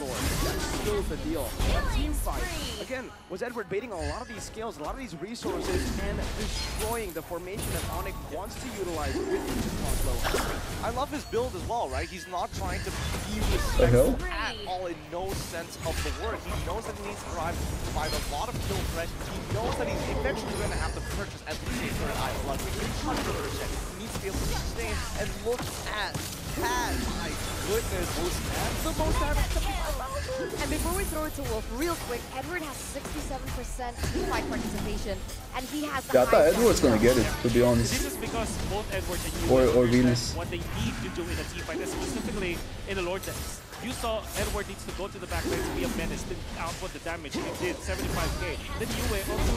Lord, that's still the deal. That team fight, again, was Edward baiting a lot of these skills, a lot of these resources, and destroying the formation that Onic wants to utilize with his Cosmo. I love his build as well, right? He's not trying to be The respectful at all in no sense of the word. He knows that he needs to provide, provide a lot of kill threat. He knows that he's eventually going to have to purchase at least a third eye blood. 100%. He needs to be able to sustain and look at Pad. My goodness, that's the most damage to And before we throw it to Wolf, real quick, Edward has 67% team fight participation, and he has the Yeah, I thought highest Edward's gonna get it, to be honest. This honest. is because both Edward and you Or- or Venus. what they need to do in a team fight, specifically in the Lord decks. You saw Edward needs to go to the back line to be a menace, then output the damage. He did 75k. Then Yue onto,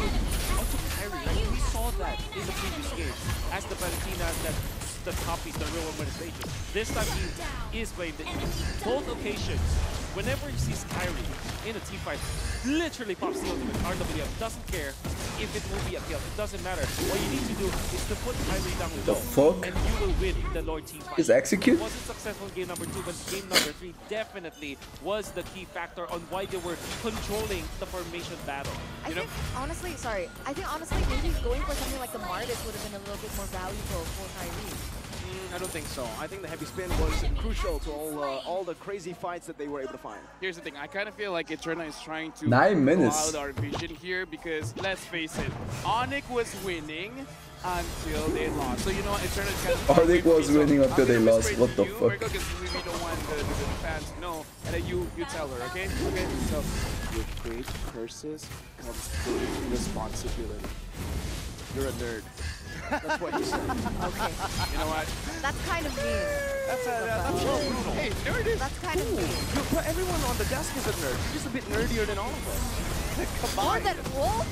onto Kairi, right? We saw that in the previous game as the Valentina that that copies the real station. This time he is playing the both occasions. Whenever he sees Kairi in a team fight, literally pops the ultimate RWF. Doesn't care if it will be a kill. It doesn't matter. What you need to do is to put Kairi down The fuck? and you will win the Lord team fight. Is execute? Wasn't successful in game number two, but game number three definitely was the key factor on why they were controlling the formation battle. I know, think, honestly, sorry, I think honestly maybe going for something like the Martis would have been a little bit more valuable for Kairi. Mm, I don't think so. I think the heavy spin was crucial to all uh, all the crazy fights that they were able to find. Here's the thing, I kind of feel like Eterna is trying to Nine minutes. cloud our vision here because let's face it, Onic was winning until they lost. So you know what, Eterna is kind of Onic was winning until they lost. What the fuck? Because we we don't want the, the, the fans to know, and then you you tell her, okay? Okay. So with great curses comes great responsibility. You're a nerd. That's what he said. Okay. You know what? That's kind of mean. That's a, that's so brutal. Hey, nerd is That's kind of mean. You, but everyone on the desk is a nerd. You're just a bit nerdier than all of us. More than Wolf?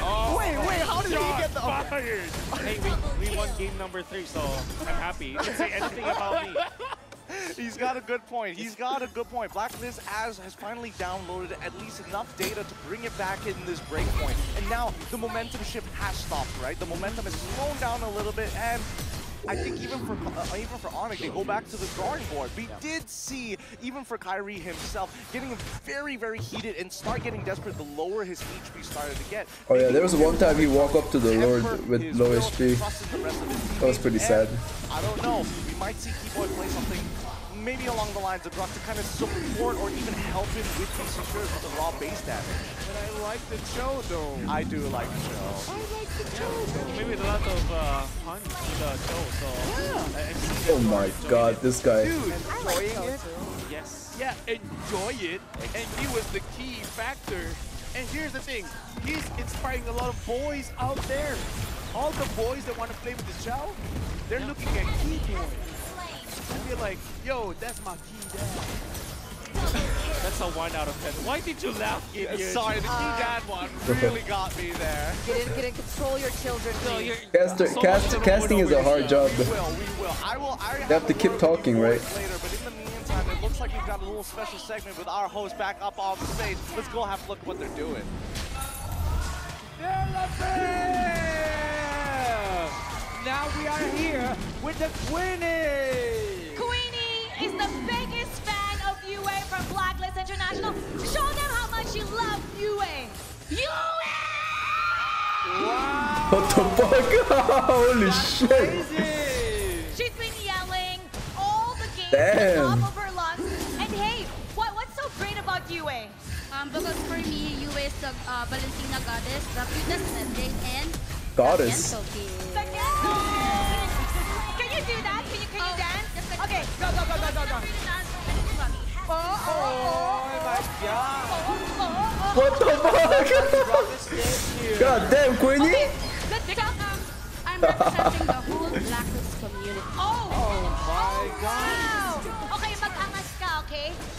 Oh, wait, oh, wait, how did he get the- okay. fired? Hey, we, we won game number three, so I'm happy. You can say anything about me. He's got a good point. He's got a good point. Blacklist as has finally downloaded at least enough data to bring it back in this breakpoint. And now the momentum shift has stopped, right? The momentum has slowed down a little bit and I think even for uh, even for Onic, they go back to the drawing board. We did see, even for Kairi himself, getting very, very heated and start getting desperate the lower his HP started to get. Oh yeah, there was one time he walked up to the Lord with low HP. That was pretty sad. I don't know. We might see Kiboy play something maybe along the lines of Grock to kind of support or even help him with these secures with the raw base damage. But I like the Joe though. I do like the Joe. I like the Joe. Maybe a lot of uh, hunt with the Joe, so I, I Oh my god, this guy. Dude, enjoying it? Yes. Yeah, enjoy it. And he was the key factor. And here's the thing, he's inspiring a lot of boys out there. All the boys that want to play with the Chou, they're looking at keyboard. And they're like, yo, that's my key dad. That's a 1 out of 10. Why did you laugh, Yeah, Gideon? sorry, the key uh, dad one really got me there. Get in, get in, control your children. No, you're, Caster, cast, casting is a hard job. We will, we will. I will. I They have to keep talking, right? later, but in the meantime, it looks like we've got a little special segment with our host back up on stage. Let's go have a look at what they're doing. Now we are here with the Queenie. Queenie is the biggest fan of Yue from Blacklist International. Show them how much you love Yue. Yue! What the fuck? Holy shit! She's been yelling all the games Damn. at top of her lungs. And hey, what, what's so great about Yue? Um, because for me, you is the uh, Valentina goddess, the cutest ending, and Goddess. the gentle kid. The gentle kid. Can you do that? Can you, can you dance? Okay, go, go, go, go, go, go. Oh, oh, oh, my god. oh, oh, What the fuck? God damn, Queenie! Let's go. Um, I'm representing the whole Blacklist community. Oh! oh my Wow!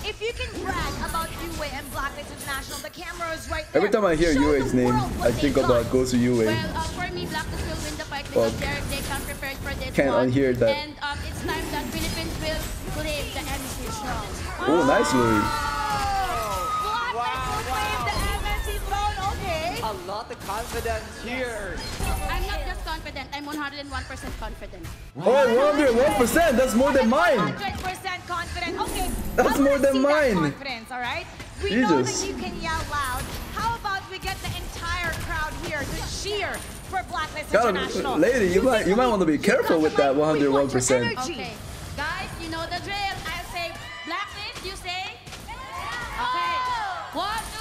If you can brag about Yue and Blacklist International, the camera is right there. Every time I hear Show Yue's name, I think about. Goes to Yue. Well, uh, for me, Blacklist will win the fight because Fuck. they're, they come prepared for this Can't one. unhear that. And um, it's time that Philippines will claim the throne. Oh, nice, Louis. Will claim A lot of confidence here. I'm not just confident, I'm 101% confident. Oh, 101%! That's more than mine! 100% confident. Okay. That's I more than see that mine. confidence, all right? We know that you can yell loud. How about we get the entire crowd here to cheer for Blacklist God, International? lady, you might you might want to be careful with that 101%. Okay, guys, you know the drill. I say Blacklist, you say? Okay. One, two, three, go.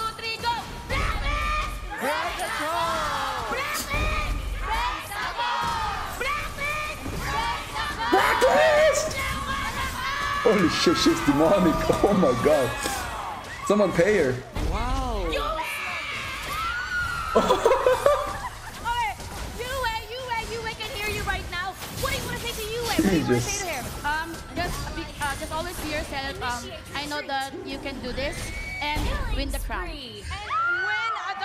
Break the code! Blacklist! Break the code! Blacklist! Break the code! Blacklist! Holy shit, she's demonic. Oh my god. Someone pay her. Wow. Okay, Yue, Yue, Yue can hear you right now. What do you want to say to Yue? What do you want to say to him? Um, just, be, uh, just always be yourself. Um, I know that you can do this and win the crown.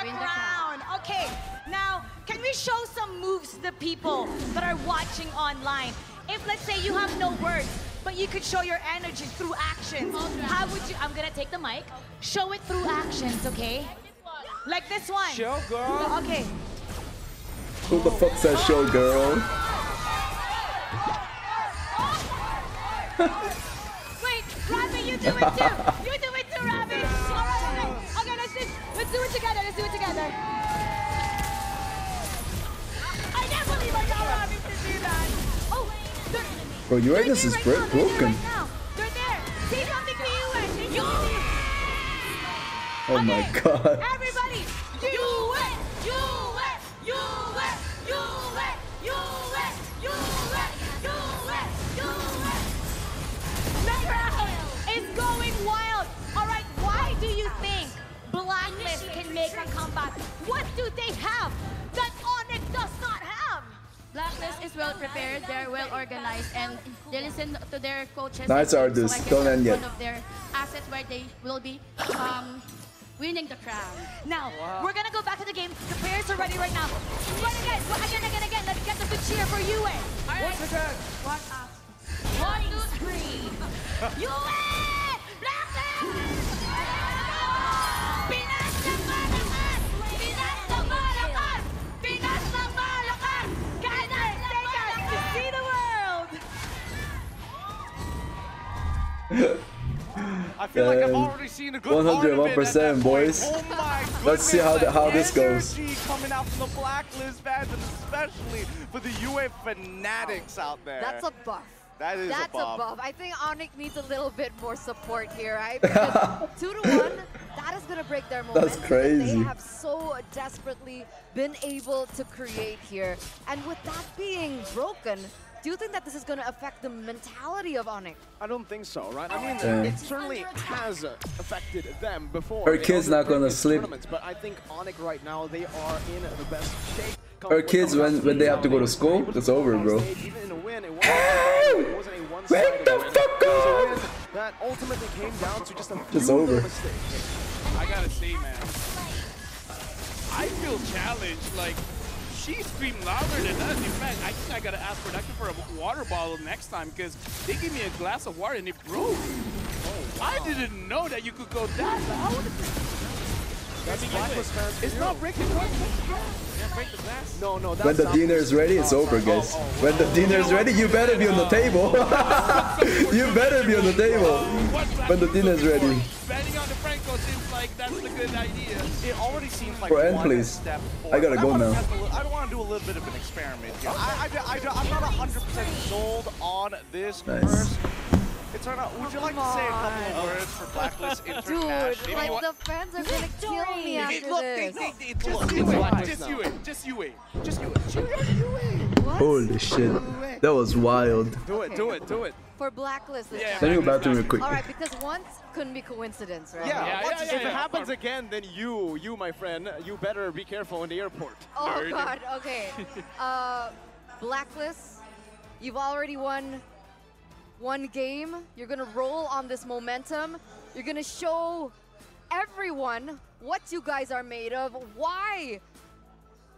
And win the crown. Okay, now can we show some moves to the people that are watching online? If let's say you have no words, but you could show your energy through actions, how would you? I'm gonna take the mic. Show it through actions, okay? Like this one. Show, girl. Okay. Who the fuck says show girl? Wait, Ravi, you do it too. You do it too, Ravi. All right, do it together. Let's do it together. I can't believe I got Robin to do that. Oh, Bro, your Agnes is right broken. You, You. Oh my god. Blacklist can make a comeback? What do they have that Onic does not have? Blacklist is well prepared, they're well organized, and they listen to their coaches. Nice, and Ardus. so I Don't end yet. One of their assets where they will be um, winning the crown. Now, we're gonna go back to the game. The players are ready right now. Run again, run again, again, again. Let's get the to cheer for Yue. All right. Once again. One, uh, one, two, three. You I feel like I've um, already seen a good part of it 101%, boys. Oh my Let's see how, the, how this goes. coming out from the Blacklist fans, and especially for the Yue fanatics out there. That's a buff. That is That's a buff. buff. I think Onic needs a little bit more support here, right? Two to one, that is gonna break their momentum. That's that crazy. They have so desperately been able to create here, and with that being broken, do you think that this is gonna affect the mentality of Onic? I don't think so, right? I mean, Yeah. it certainly has uh, affected them before. Her kid's not gonna sleep. tournaments, But I think Onic right now, they are in the best shape. Our kids, when, when they have to go to school, it's over, bro. Even in a win, it wasn't, it wasn't a one-sided win. It was a win that ultimately came down to just a few It's over. mistakes. I gotta say, man, I feel challenged. Like, she screamed louder than us. In fact, I think I gotta ask production for a water bottle next time because they gave me a glass of water and it broke. oh I didn't know that you could go that loud. That's fans for It's you. not breaking glass. Yeah, break the glass. No, no, that's When the dinner is ready, it's oh, over, guys. Oh, oh, when the dinner is ready, you better be on the table. you better be on the table when the dinner is ready. Betting on the seems like that's a good idea. It already seems like Bro, end, please. I gotta go now. test a little- I want to do a little bit of an experiment here. I, I, I, am not 100% sold on this Nice. First. It's not, would you like to say a couple of words for Blacklist Dude, International? like the fans are gonna kill me after Hey, look, they, this. they, they, just Look, you it's it, just now. you it, just you it, just you it, just you it. Holy shit. That was wild. Do it, do it, do it. For Blacklist this Yeah, time. Let me go bathroom real quick. All right, because once couldn't be coincidence, right? Yeah, Yeah, once- yeah, if yeah, it yeah. happens again, then you, you, my friend, you better be careful in the airport. Oh Nerd. God. Okay. Uh, Blacklist. You've already won one game. You're gonna roll on this momentum. You're gonna show everyone what you guys are made of. Why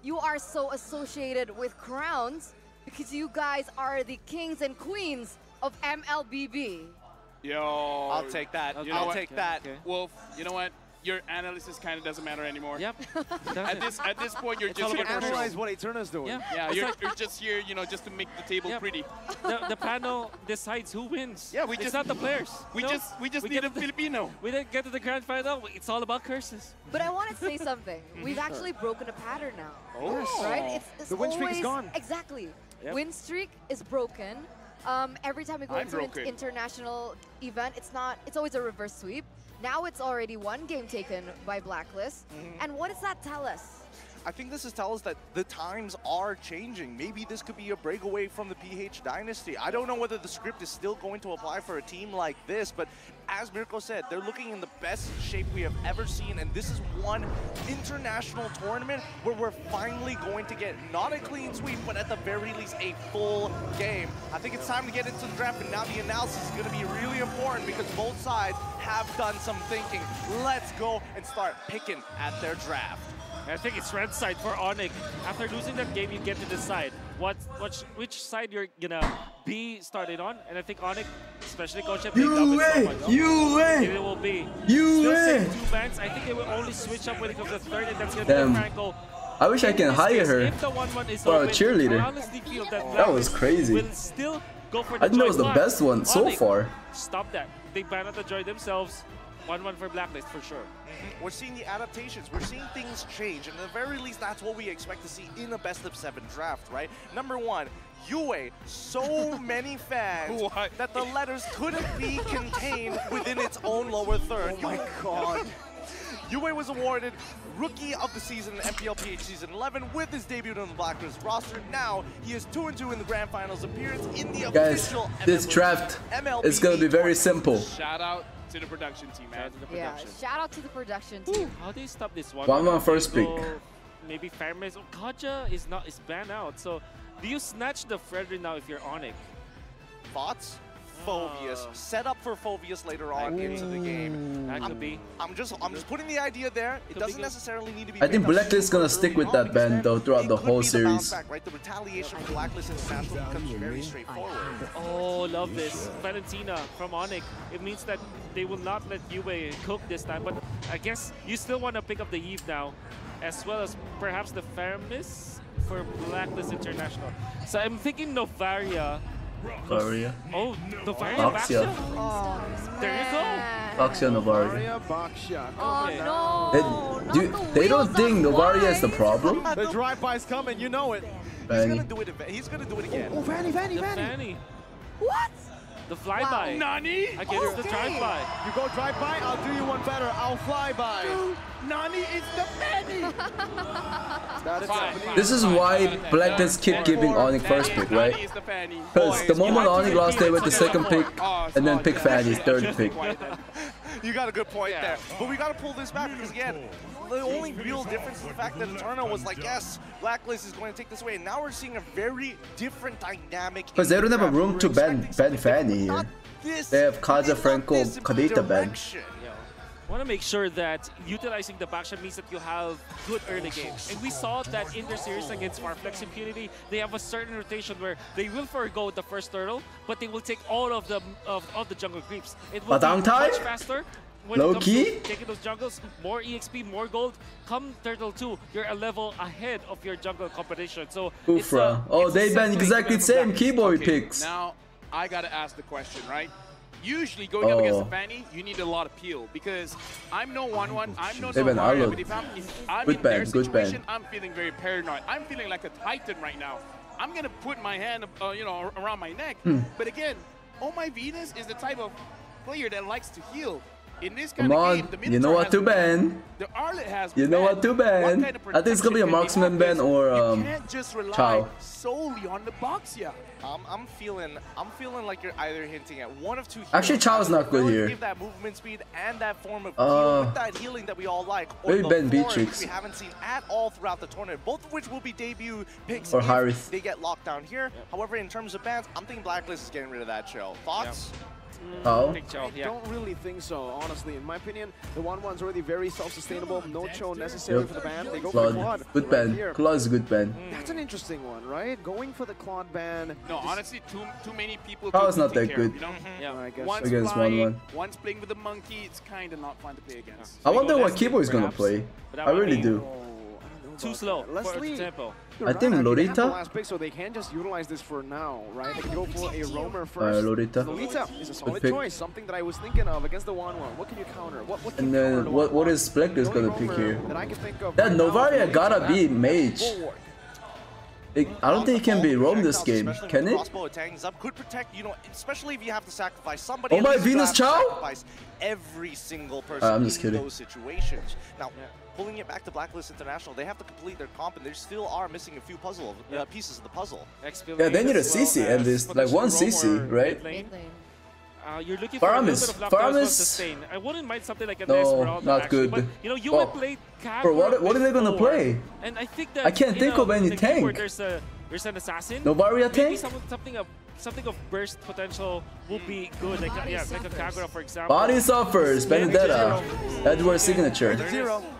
you are so associated with crowns? Because you guys are the kings and queens of MLBB. Yo, I'll take that. You know I'll what? take that. Wolf, you know what? Your analysis kind of doesn't matter anymore. Yep. At this at this point, you're It's just all here about for Analyze show. what Eterna's doing. Yeah. Yeah, you're, like- you're just here, you know, just to make the table Yep. pretty. the, the panel decides who wins. Yeah, we it's just- not the players. We No, just we just we need get a the- Filipino. We didn't get to the grand final. It's all about curses. But I want to say something. We've actually broken a pattern now. Oh. Right? It's, it's The win streak is always- gone. Exactly. Yep. Win streak is broken. Um, every time we go I'm into an international event, it's not. It's always a reverse sweep. Now it's already one game taken by Blacklist. Mm-hmm. And what does that tell us? I think this is tell us that the times are changing. Maybe this could be a breakaway from the PH dynasty. I don't know whether the script is still going to apply for a team like this, but as Mirko said, they're looking in the best shape we have ever seen, and this is one international tournament where we're finally going to get not a clean sweep, but at the very least a full game. I think it's time to get into the draft, and now the analysis is going to be really important because both sides have done some thinking. Let's go and start picking at their draft. I think it's red side for Onic. After losing that game, you get to decide what, what which side you're gonna be started on. And I think Onic, especially Coach Ep, You win! You win! It will be You still win! two banks. I think they will only switch up when it comes to third, and that's gonna Damn. be Franco. I wish I can hire case, her If the 1-1 is for a cheerleader. That That was crazy. Will still go for the I think that was the best one so far. Stop that. They ban out the joy themselves. 1-1 for Blacklist for sure. Mm-hmm. We're seeing the adaptations. We're seeing things change, and at the very least, that's what we expect to see in a best of seven draft, right? Number one, Yue, so many fans that the letters couldn't be contained within its own lower third. Oh my god. Yue was awarded Rookie of the Season in MPLPH Season 11 with his debut on the Blacklist roster. Now he is 2 and 2 in the Grand Finals appearance in the Guys, official this MLB draft MLB is gonna be very simple. Shout out to the production team, man. Yeah. Shout out to the production team. How do you stop this one? 1-1 first Go- pick. Maybe Fairness. Oh, Kaja is not is banned out. So do you snatch the Frederick now if you're Onic? Thoughts? Phoveus. Set up for Phoveus later on into the game. That I'm, be. I'm just I'm just putting the idea there. It be doesn't necessarily need to be. I think picked Blacklist is gonna stick with that ban though throughout the whole could the series. back, right? The retaliation for Blacklist International becomes very straightforward. Oh, love this. Valentina from Onic. It means that they will not let Yue cook this time, but I guess you still want to pick up the Yve now, as well as perhaps the Faramis for Blacklist International. So I'm thinking Novaria. Varia. Oh, Novaria Baxia. Baxia. There you go. Baxia Novaria. Oh no. They, do, they don't think Novaria is the problem? The drive-by's coming, you know it. Fanny. Do it. He's gonna do it again. Oh, Vanny, Vanny, The Vanny. Fanny. What? The flyby. Nani? I guess it's the drive-by. You go drive-by, I'll do you one better. I'll fly by. Nani is the Fanny. That is happening. This is why Blacklist keep giving Onic first pick, Nani right? is the Fanny. Because the moment Onic lost, they went to second pick, Oh, and then pick Fanny's third pick. You got a good point there. But we got to pull this back because, again, the only real difference is the fact that Eterna was like, yes, Blacklist is going to take this away. And now we're seeing a very different dynamic. Because they don't have a room to ban, ban Fanny here. They have Kaza Franco Kadita ban. want to make sure that utilizing the backshot means that you have good early games. And we saw that in their series against Farflex Impunity, they have a certain rotation where they will forego the first turtle, but they will take all of the of, of the jungle creeps. It will Batang be Tai? much faster. When Low it comes key? to taking those jungles, more EXP, more gold. Come Turtle 2, you're a level ahead of your jungle competition. So it's a, Ufra. Oh, they set ban exactly the same back. keyboard Okay, picks. Now, I gotta ask the question, right? Usually going up against Oh. a Fanny, you need a lot of peel because I'm no 1-1, I'm no They ban Novaria, but if I'm, if I'm Good in their ban, good ban. situation, I'm feeling very paranoid. I'm feeling like a titan right now. I'm gonna put my hand, uh, you know, around my neck. Hmm. But again, Oh My Venus is the type of player that likes to heal. In this Come of on, game, the you know what to been ban. The Arlott has You know what to ban. kind of I think it's gonna be a protection can they marksman have ban this? or You um, can't just rely Chou. solely on the box, yeah. Um, I'm feeling, I'm feeling like you're either hinting at one of two. Actually, heroes. Chou is not good here. Give that movement speed and that form of Uh, heal with that healing that we all like, or maybe Ben Thorn, Beatrix. we haven't seen at all throughout the tournament. Both of which will be debut picks Or if Harith. they get locked down here. However, in terms of bans, I'm thinking Blacklist is getting rid of that chill. Thoughts? Oh. Mm. Big Chou, I don't really think so, honestly. In my opinion, the 1-1's already very self-sustainable. No Chou necessary Yep. for the ban. They go for the Claude. quad. Good right ban. here. Claude is a good ban. Mm. That's an interesting one, right? Going for the Claude ban. No, honestly, too too many people. Claude to is not that care of, good. You know? Yeah. I guess. One's Against flying, 1-1. one's playing with the monkey. It's kind of not fun to play against. I wonder what Kiboy is gonna play. I really be do. Too slow for Leslie, tempo. I think right, actually, they have the Lolita? last pick, so they can just utilize this for now, right? They can go for a roamer Uh, first. Lolita. Lolita is a solid pick. choice, something that I was thinking of against the 1-1. What can you counter? What, what can And then what what 1-1? is Blacklist The only gonna pick roamer here? That I can think of That right Novaria Lolita. gotta be mage. It, I don't think he can be roam this game, can it? Crossbow attacking up could protect, you know, especially if you have to sacrifice somebody. Oh my Venus have Chou? Every single person I'm just in kidding. those situations. Now, pulling it back to Blacklist International, they have to complete their comp, and they still are missing a few puzzle uh, pieces of the puzzle. Yeah, they need a CC at least, like one CC, right? Uh, you're looking for a little Faramis. bit of luck to as well Faramis. sustain. I wouldn't mind something like a No, Esmeralda, not actually, good. But, you know, you Oh. would play Bro, what- what are they gonna before, play? And I think that I can't think a- of any in a game where tank. There's a there's an assassin. Novaria maybe tank? Some, something of something of burst potential will be good. Like a- yeah, like a Kagura for example. Body suffers, Benedetta. Edward's signature.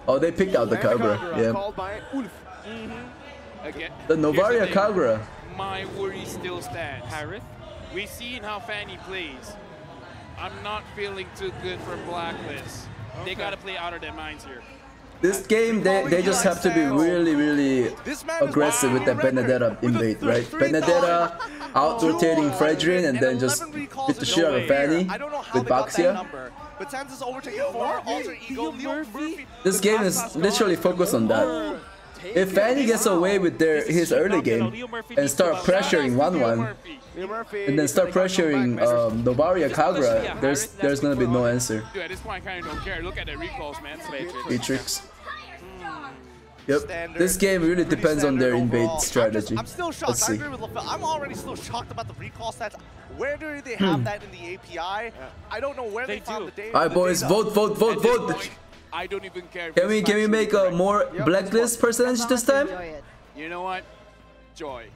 Oh, they picked out the Kagura. Yeah. Called by Ulf. Mm-hmm. Again, The Novaria thing. Kagura. My worry still stands. Harith? We've seen how Fanny plays. I'm not feeling too good for Blacklist. They gotta play out of their minds here. This game, they, they just have to be really, really aggressive with that Benedetta invade, right? Benedetta out rotating Fredrin and then just hit the shit out of Fanny I don't know how with Baxia. number, but Santa's overtaking four, alter ego, Murphy. This game is literally focused on that. If Fanny gets away with their his early game and start pressuring 1-1, and then start pressuring um, Novaria Kagura, there's there's gonna be no answer. Dude, at this point, I kind of don't care. Look at the recalls, man. Matrix. Yep. This game really depends on their invade strategy. I'm still shocked. Let's I see. agree with LaFell. I'm already still shocked about the recall stats. Where do they Hmm. have that in the API? I don't know where they, found the data. Alright, boys, the data. vote, vote, vote, vote. I don't even care. Can we can we make a more blacklist percentage this time? You know what? Joy.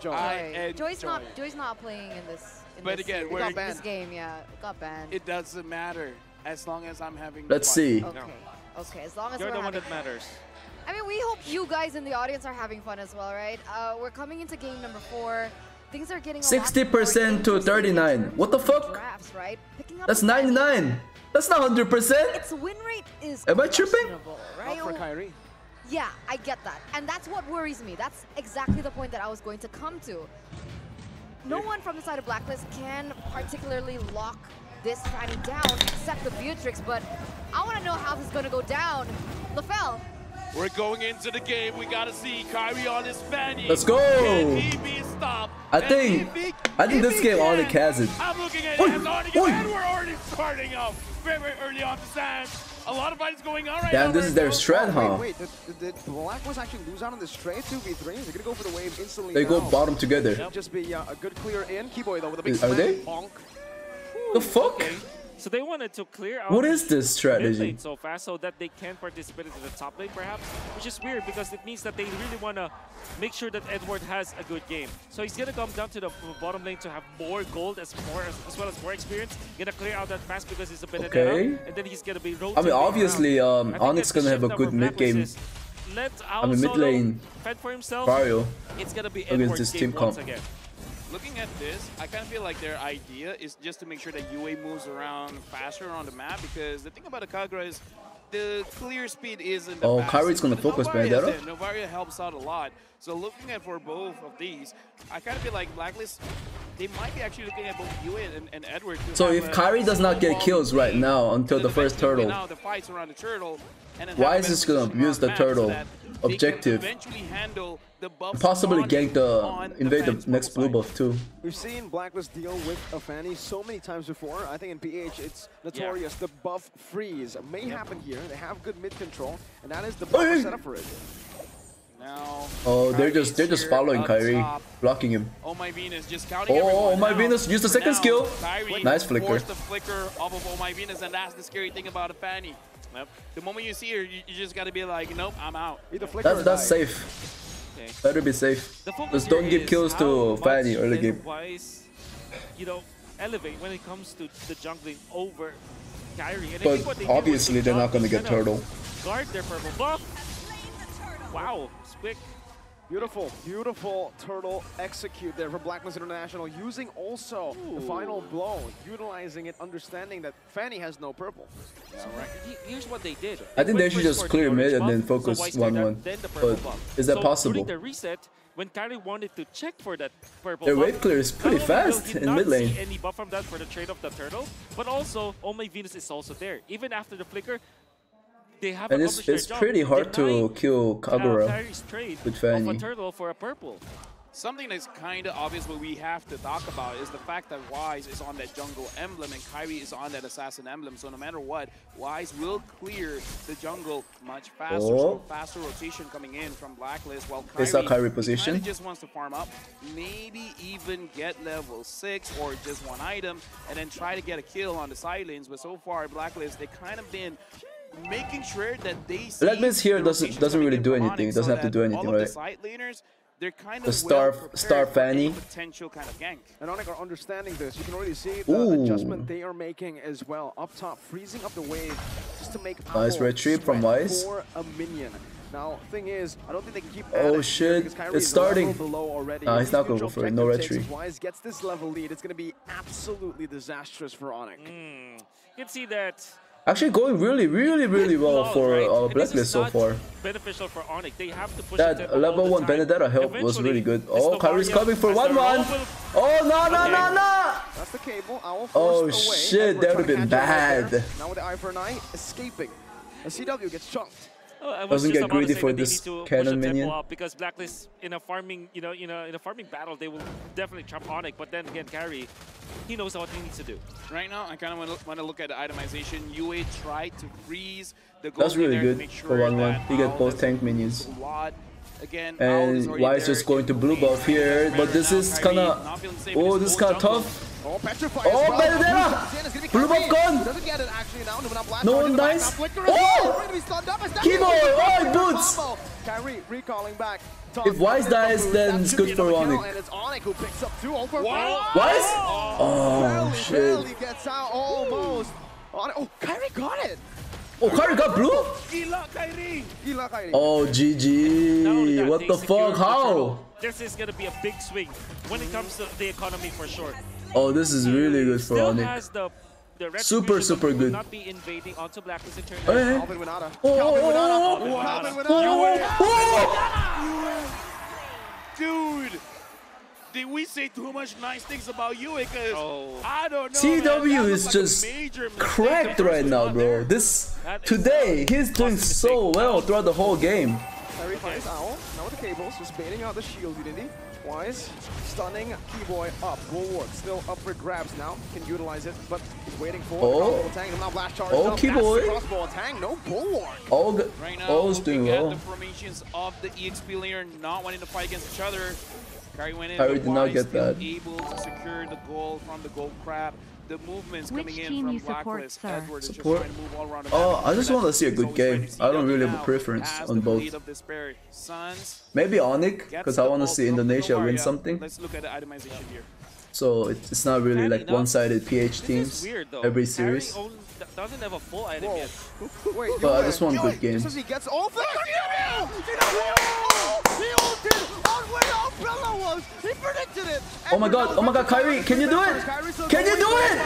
Joy. I Joy's enjoy not it. Joy's not playing in this. In But this again, series. we're- this game, yeah, it got banned. It doesn't matter as long as I'm having. Let's fun. see. Okay. Okay. As long as You're we're the one that matters. I mean, we hope you guys in the audience are having fun as well, right? Uh, we're coming into game number four. Things are getting 60% to thirty-nine. What the fuck? drafts, right? Picking up That's ninety-nine. That's not hundred percent. its win rate is Am I tripping? right? Not for Kairi. Yeah, I get that. And that's what worries me. That's exactly the point that I was going to come to. No one from the side of Blacklist can particularly lock this Fanny down except the Beatrix, but I want to know how this is going to go down. LaFell, We're going into the game. We gotta see Kairi on his fanny. Let's go. Can he be stopped? I think he- I think this game can, Onic has it. I'm looking at Oi, it as Onic, and we're already starting off very, very early on the sand. A lot of fights going on right Damn, now. this is their Marcel. strat, huh? Wait, wait, did, did Black was actually lose out on this trade 2v3? They're gonna go for the wave instantly They go bottom together. Should just be uh, a good clear in. Kiboy though with a big Is- are they? Bonk. The fuck? So they wanted to clear out What is this strategy? so fast so that they can participate into the top lane perhaps, which is weird because it means that they really want to make sure that Edward has a good game. So he's going to come down to the bottom lane to have more gold as more as, as well as more experience. Going to clear out that fast because he's a Benedetta, Okay. and then he's going to be I mean, obviously, um, Onic gonna have a good mid game. Let I mean, mid lane. fend for himself. Vario It's going to be against Edward's this game team comp. again. Looking at this, I kind of feel like their idea is just to make sure that Yue moves around faster on the map because the thing about the Kagura is the clear speed isn't the Oh, Kairi's gonna focus Novaria Benedetta? is it. Novaria helps out a lot. So looking at for both of these, I kind of feel like Blacklist, they might be actually looking at both Yue and, and Edward. So if Kairi does not get kills right now until the first turtle, out the fights around the turtle, and why is this gonna position abuse the so turtle can objective? Eventually handle the buff Possibly spawning gank the invade the fence next blue buff too. We've seen Blacklist deal with a Fanny so many times before. I think in PH it's notorious. The buff freeze may happen here. They have good mid control, and that is the proper setup for it. Now, Oh, they're just they're just following up Kairi, top. blocking him. Oh my Venus just counting Oh. Oh my Now, Venus used the for second now, skill. Kairi Nice flicker. the flicker off of Oh my Venus, and that's the scary thing about a Fanny. Yep. The moment you see her, you, you just got to be like, nope, I'm out. Either That's that's safe. Better be safe. The Just don't give kills to Fanny early game. Wise, you know, elevate when it comes to the jungling over Kairi. And But they obviously they're not gonna get kinda turtle. Guard their purple buff. Wow, it's quick. Beautiful, beautiful turtle execute there for Blacklist International, using also the final blow, utilizing it, understanding that Fanny has no purple. So he- here's what they did. I think they should just clear the mid orange and then focus Wise cleared that, 1-1. the But buff. is that So possible? During the reset, when Kairi wanted to check for that purple Their wave clear is pretty not fast in not mid lane. see any buff from that for the trade of the turtle, but also Oh My Venus is also there. Even after the flicker, they have And it's it's pretty hard to kill Kagura Kairi's trade with of a Fanny. turtle for a purple. Something that's kind of obvious, but we have to talk about is the fact that Wise is on that jungle emblem and Kairi is on that assassin emblem. So no matter what, Wise will clear the jungle much faster. So Oh. faster rotation coming in from Blacklist, while They saw Kairi position. kinda just wants to farm up, maybe even get level six or just one item, and then try to get a kill on the side lanes. But so far, Blacklist they kind of been making sure that they see Blackmist here doesn't doesn't really do anything. It doesn't so have to do anything, of the right? laners, they're kind The star well star prepared for any Fanny. potential kind of gank. And Onic are understanding this. You can already see the Ooh. adjustment they are making as well. Up top, freezing up the wave just to make Nice Apple retrieve from sweat Wise. For a minion. Now, thing is, I don't think they can keep Oh, shit. It's is a level starting. Below already. Nah, he's not gonna go for it. No objective takes, retry. Wise gets this level lead. It's going to be absolutely disastrous for Onic. Hmm. You can see that Actually going really, really, really well Flaws, for right? uh, Blacklist so far. Beneficial for Onic. They have to push That the tempo all level 1 time. Benedetta help was really good. this Oh, Kairi's coming for as their 1-1. Oh, no, no, Okay. no, no! That's the cable. Owl Oh, away. shit, that would've been catch right bad. Now with the eye for an eye, escaping. A CW gets chunked. Oh, I was Doesn't just get greedy for this need to push cannon minion. up because Blacklist in a farming, you know, you know, in a farming battle, they will definitely trump Onic. But then again, Carry, he knows what he needs to do. Right now, I kind of want to look at the itemization. Yue tried to freeze the gold That's really good make for 1-1. that He get both tank minions. lose a lot. Again, Owl is And Wise just going to blue buff here, but this is kinda... Oh, this is kinda tough. Oh, petrified Oh, as well. Benedetta! Zen is gonna be Blue buff gone! Doesn't get it actually now. No one in the back. dies. Now Flicker as oh! well. Oh! We're gonna be stunned up as that Keyboard, goes. oh, Good boots! Kairi recalling back. If Wise dies, then it's good for Onic. Onic. And it's Onic who picks up two over. Wise? Oh, shit. barely gets out almost. Oh, Kairi got it. Oh, Kairi got blue? Gila Kairi. Gila Kairi. Oh, GG. What the fuck? How? This is gonna be a big swing when it comes to the economy for sure. Oh, this is really good for Still Onic. has the the Super, super good. Not be invading onto Blacklist Oh, oh International. Oh, oh. yeah. Calvin Winata. Winata. Calvin Winata. Dude, did we say too much nice things about you? Because Oh. I don't know. CW man. That is like just cracked right now, bro. This today he's doing so well throughout the whole game. Kairi finds Owl. Now with the cables, just baiting out the shield unity. Wise, stunning Kiboy up. Bulwark still up for grabs now. Can utilize it, but he's waiting for Oh. the crossbow tang. Now blast charge. Oh. Kiboy. Crossbow tang, no bulwark. All good. Right now, All's doing looking at well. the formations of the EXP layer not wanting to fight against each other. Kairi went in. Kairi but did not get that. able to secure the goal from the gold crab. The movements Which coming in team from you support, Blacklist. sir? Edward is just Support. trying to move all around Oh. I just want to see a good game. I don't really have a preference on both. lead of despair. Suns Maybe Onic, because I want to see Indonesia win something. Let's look at the itemization here. So it's, it's not really like one-sided PH teams Weird though. every Carrying series. Own- doesn't have a full item yet. Wait, But I do just it, want do good game. games. Just as he gets all the He ulted on where umbrella was. He predicted it. Oh my god, oh my god, Kairi, can you do it? Can you do it?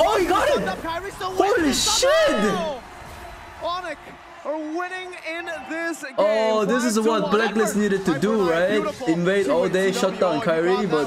Oh, he got it! Holy shit! Onic are winning in this oh, game. Oh, this is what. Blacklist needed to do, right? Invade all day, shut down Kairi, but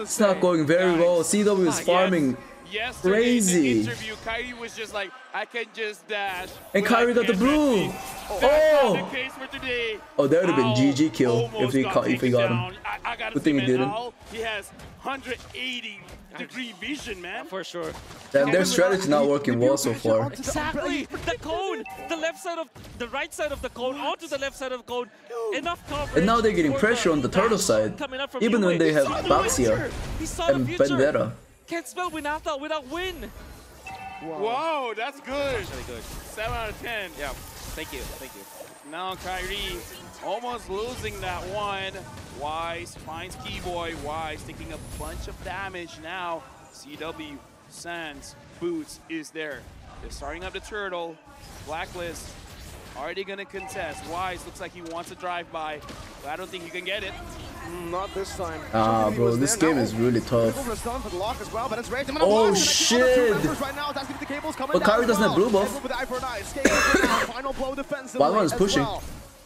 it's not going very well. CW is farming Yesterday in crazy. the interview, Kairi was just like, I can just dash. And but Kairi got the can't blue. retreat." Oh! not the case for today. Oh, that would have been oh, GG kill if Almost he got caught, if he taken got him. down. I, I gotta Good thing he didn't. Al, he has 180 degree vision, man. For sure. Damn, their strategy not working well so far. Exactly. The cone, the left side of the right side of the cone onto the left side of the cone. Enough coverage. And now they're getting for pressure on the turtle side, coming up from even when they have Baxia future. He saw the and future. Vendetta. Can't spell Winata without win. Whoa, that's good. Really good. 7 out of 10. Yeah. Thank you. Thank you. Now Kairi almost losing that one. Wise finds Kiboy. Wise taking a bunch of damage now. CW, Sanz, Butss is there. They're starting up the turtle. Blacklist already gonna contest. Wise looks like he wants a drive-by, but I don't think he can get it. Not this time. Ah, Somebody bro, this game Now, is really tough. Triple for stun for the lock as well, but it's raised. Oh, shit. Right now, it's asking the cables coming But Kairi doesn't have blue buff. Edward with the eye for an eye. Escaping for now. Final blow defensively Wild One is pushing. well.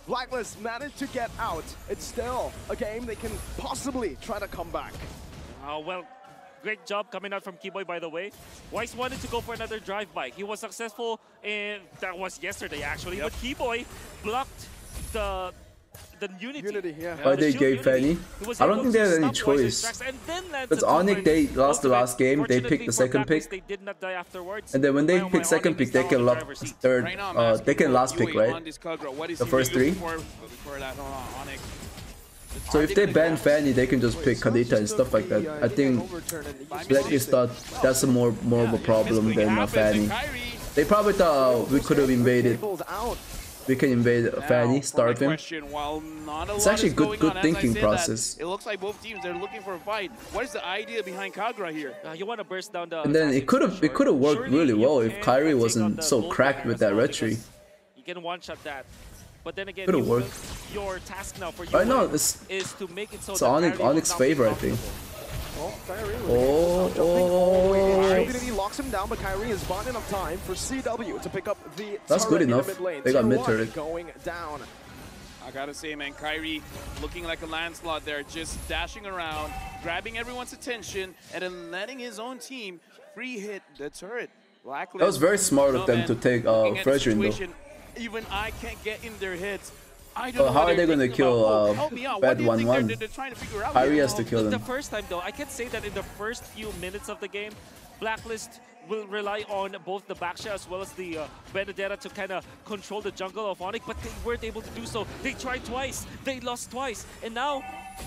Blacklist managed to get out. It's still a game they can possibly try to come back. Uh, well, great job coming out from Kiboy, by the way. Wise wanted to go for another drive-by. He was successful, in, that was yesterday, actually. But Kiboy blocked the the Unity. Unity, yeah. Why they gave Fanny? I don't think they had any choice. But Onic, they lost the last game, they picked the second pick. They did not die afterwards. And then when they pick second pick, they can lock third, uh, they can last pick, right? The first three. So if they ban Fanny, they can just pick Kadita and stuff like that. I think Blacklist thought that's a more more of a problem than uh, Fanny. They probably thought we could have invaded. We can invade Fanny, starve him. Question, while not a It's actually good- good on, as I thinking process. it looks like both teams are looking for a fight. What is the idea behind Kagura here? Uh, you want to burst down the. And then it could have it could have worked really well if Kairi wasn't so cracked with that red tree. You can one-shot that. But then again, Could've you worked. will- your task now for you Right now, it's- is to make it so It's Onic, Onic favor, I think. Oh, Oh, Unity locks him down, but Kairi has bought enough time for CW to pick up the That's good in the enough. They got mid turret. going down. I gotta say, man, Kairi looking like a Lancelot there, just dashing around, grabbing everyone's attention, and then letting his own team free hit the turret. Blacklist. That was very smart of them man, to take uh, looking Fredrin though. Situation, Even I can't get in their heads. I don't know how are they gonna thinking kill, about. Uh, help me out. Bad what do 1-1? they're, they're trying to figure out Kairi has to kill them. The first time, though, I can say that in the first few minutes of the game, Blacklist will rely on both the Baxia as well as the uh, Benedetta to kind of control the jungle of Onic, but they weren't able to do so. They tried twice, they lost twice, and now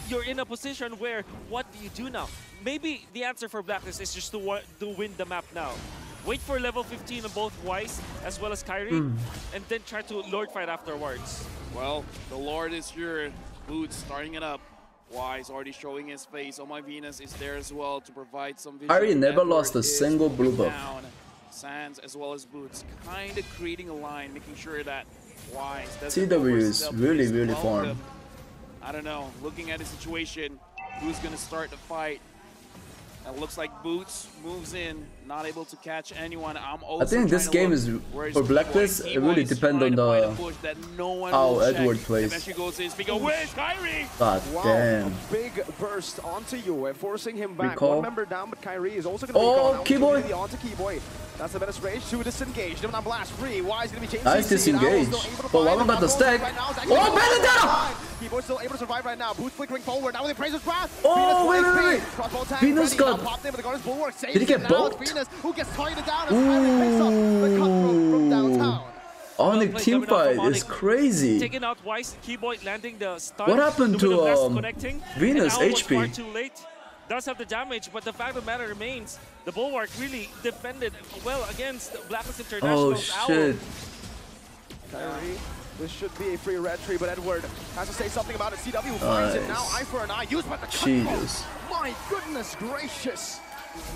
you're in a position where what do you do now? Maybe the answer for Blacklist is just to, to win the map now. Wait for level 15 on both Wise as well as Kairi, Hmm. and then try to Lord fight afterwards. Well, the Lord is here. Butss starting it up. Wise already showing his face. Oh my Venus is there as well to provide some vision. Kairi never Edward lost a single blue buff. down. Sanz as well as Butss kind of creating a line, making sure that Wise doesn't CW is overstep really, his really welcome. farm. I don't know. Looking at the situation, who's going to start the fight? It looks like Butss moves in, not able to catch anyone. I'm also I think this game is for Kiboy. Blacklist. It really depends on to find a the push no how Edward check. plays. Eventually goes in, speaking of which, Kairi! God Wow, damn. big burst onto you, forcing him back. Recall. One member down, but Kairi is also going to Oh, be Kiboy. Kiboy. onto Kiboy. That's the Menace Rage to disengage. Them on blast free. Why is going to be changing Nice disengage. But Wawa got the stack. Oh, Benedetta! Kiboy's still able to survive right now. Butss flickering forward. Now with the Appraiser's Wrath. Oh, Venus wait, wait, wait. Crossbow tag Venus ready. Now got- popped in with the Guardian's Bulwark. Saves Did he get him now. bulked? Venus, who gets targeted down as Kairi picks up the cutthroat from downtown. Onic Play team coming out from fight is crazy. Taking out Wise, Kiboy landing the stun. What happened to, Blast um, connecting, Venus and Owl was HP? too late. Does have the damage, but the fact of the matter remains, the Bulwark really defended well against Blacklist Oh International's Owl. shit. Kairi, this should be a free red tree, but Edward has to say something about it. CW finds it now, Nice. eye for an eye, used by the Jesus. cutthroat. My goodness gracious.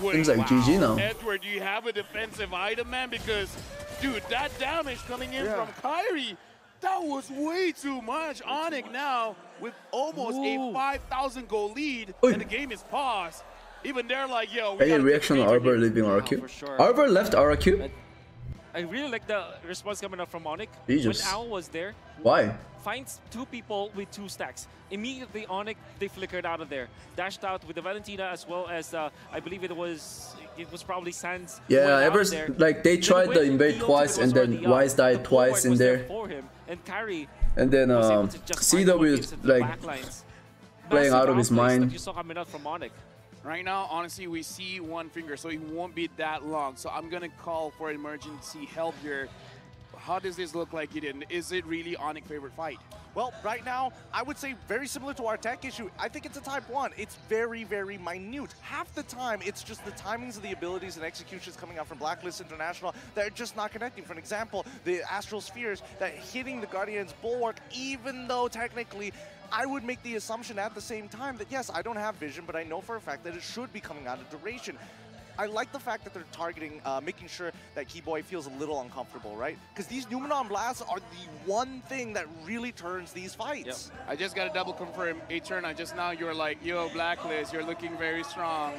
Seems like GG now. Edward, do you have a defensive item, man? Because, dude, that damage coming in Yeah. from Kairi, that was way too much. Onic now with almost a 5,000 goal lead, Oi. and the game is paused. Even they're like, yo, we Any gotta reaction on Arbor leaving RQ? for sure. Arbor left RQ? I really like the response coming up from. Jesus. When Owl was there, Why? finds two people with two stacks. Immediately Onic, they flickered out of there. Dashed out with the Valentina as well as, uh, I believe it was, it was probably Sanz. Yeah, ever like they tried the invade twice and then Wise died the twice in there. For him, and And then um, to just find CW is like playing out of his mind. Right now, honestly, we see one finger, so it won't be that long. So I'm gonna call for emergency help here. How does this look like, Eden? Is it really Onic favorite fight? Well, right now, I would say very similar to our tech issue. I think it's a type one. It's very, very minute. Half the time, it's just the timings of the abilities and executions coming out from Blacklist International that are just not connecting. For an example, the Astral Spheres that hitting the Guardian's Bulwark, even though technically I would make the assumption at the same time that yes, I don't have vision, but I know for a fact that it should be coming out of duration. I like the fact that they're targeting, uh, making sure that Kiboy feels a little uncomfortable, right? Because these Noumenon blasts are the one thing that really turns these fights. I just got to double confirm. Eterna, just now you were like, yo, Blacklist, you're looking very strong.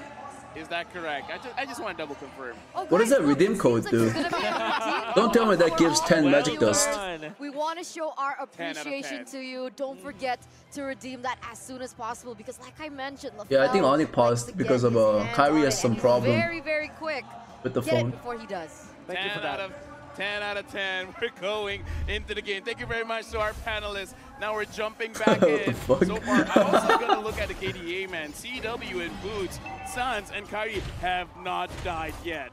Is that correct? I just, I just want to double confirm. What does that redeem code do? Don't tell me that gives 10 magic dust. We want to show our 10 out of appreciation to you. Don't forget to redeem that as soon as possible because, like I mentioned, Yeah, I think LaFell Onic paused because of his uh, Kairi has some and problem Very, very quick. with the Get phone. before he does. 10 out of 10 out of 10. We're going into the game. Thank you very much to our panelists. Now we're jumping back What the in. fuck? So far, I'm also going to look at the KDA, man. CW and Butss, Sanz, and Kairi have not died yet.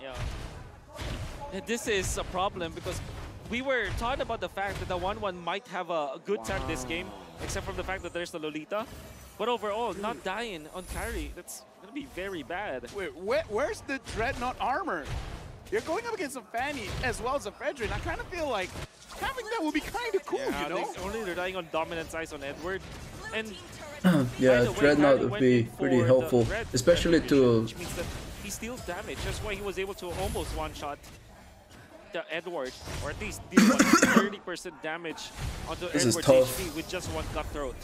And This is a problem because we were taught about the fact that the 1-1 might have a, a good time this game, except from the fact that there's the Lolita. But overall, not dying on Kairi, that's going to be very bad. Wait, where, where's the Dreadnought armor? You're going up against a Fanny as well as a Fredrin. I kind of feel like having that would be kind of cool, Yeah, you know? they- only relying on dominant size on Edward. And yeah, way, Dreadnought would be pretty helpful, especially to which means that he steals damage. That's why he was able to almost one-shot the Edward, or at least deal 30% damage onto This Edward's. HP with just one cutthroat.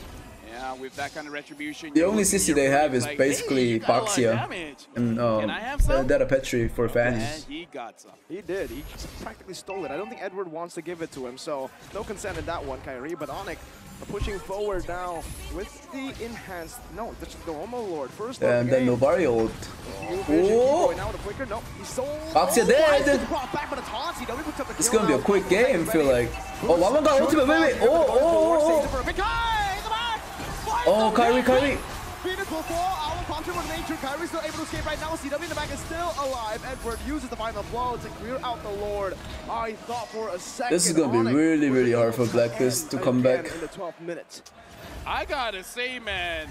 Yeah, with that kind of retribution. The only CC they have is like, basically you got a lot of Baxia and um, Can I have some? Vendetta Petri for And fans. he got some. He did. He practically stole it. I don't think Edward wants to give it to him, so no consent in that one, Kairi. But Onic are pushing forward now with the enhanced. No, the, the Homo Lord. First look And then game. Novari ult. New Oh! Kiboy now with flicker. No, he sold. Baxia Oh, dead! Wise is brought back, but it's Hansi. Don't even took the It's kill gonna be a quick game, feel like. Oh, Wawan got ultimate. Wait, wait. Oh, oh, oh, oh. Kairi, Kairi. Venus will fall. Owl pumped him with nature. Kairi still able to escape right now. CW in the back is still alive. Edward uses the final blow to clear out the Lord. I thought for a second. This is gonna be really, really hard for Blacklist to come back. in the 12th minute. I gotta say, man,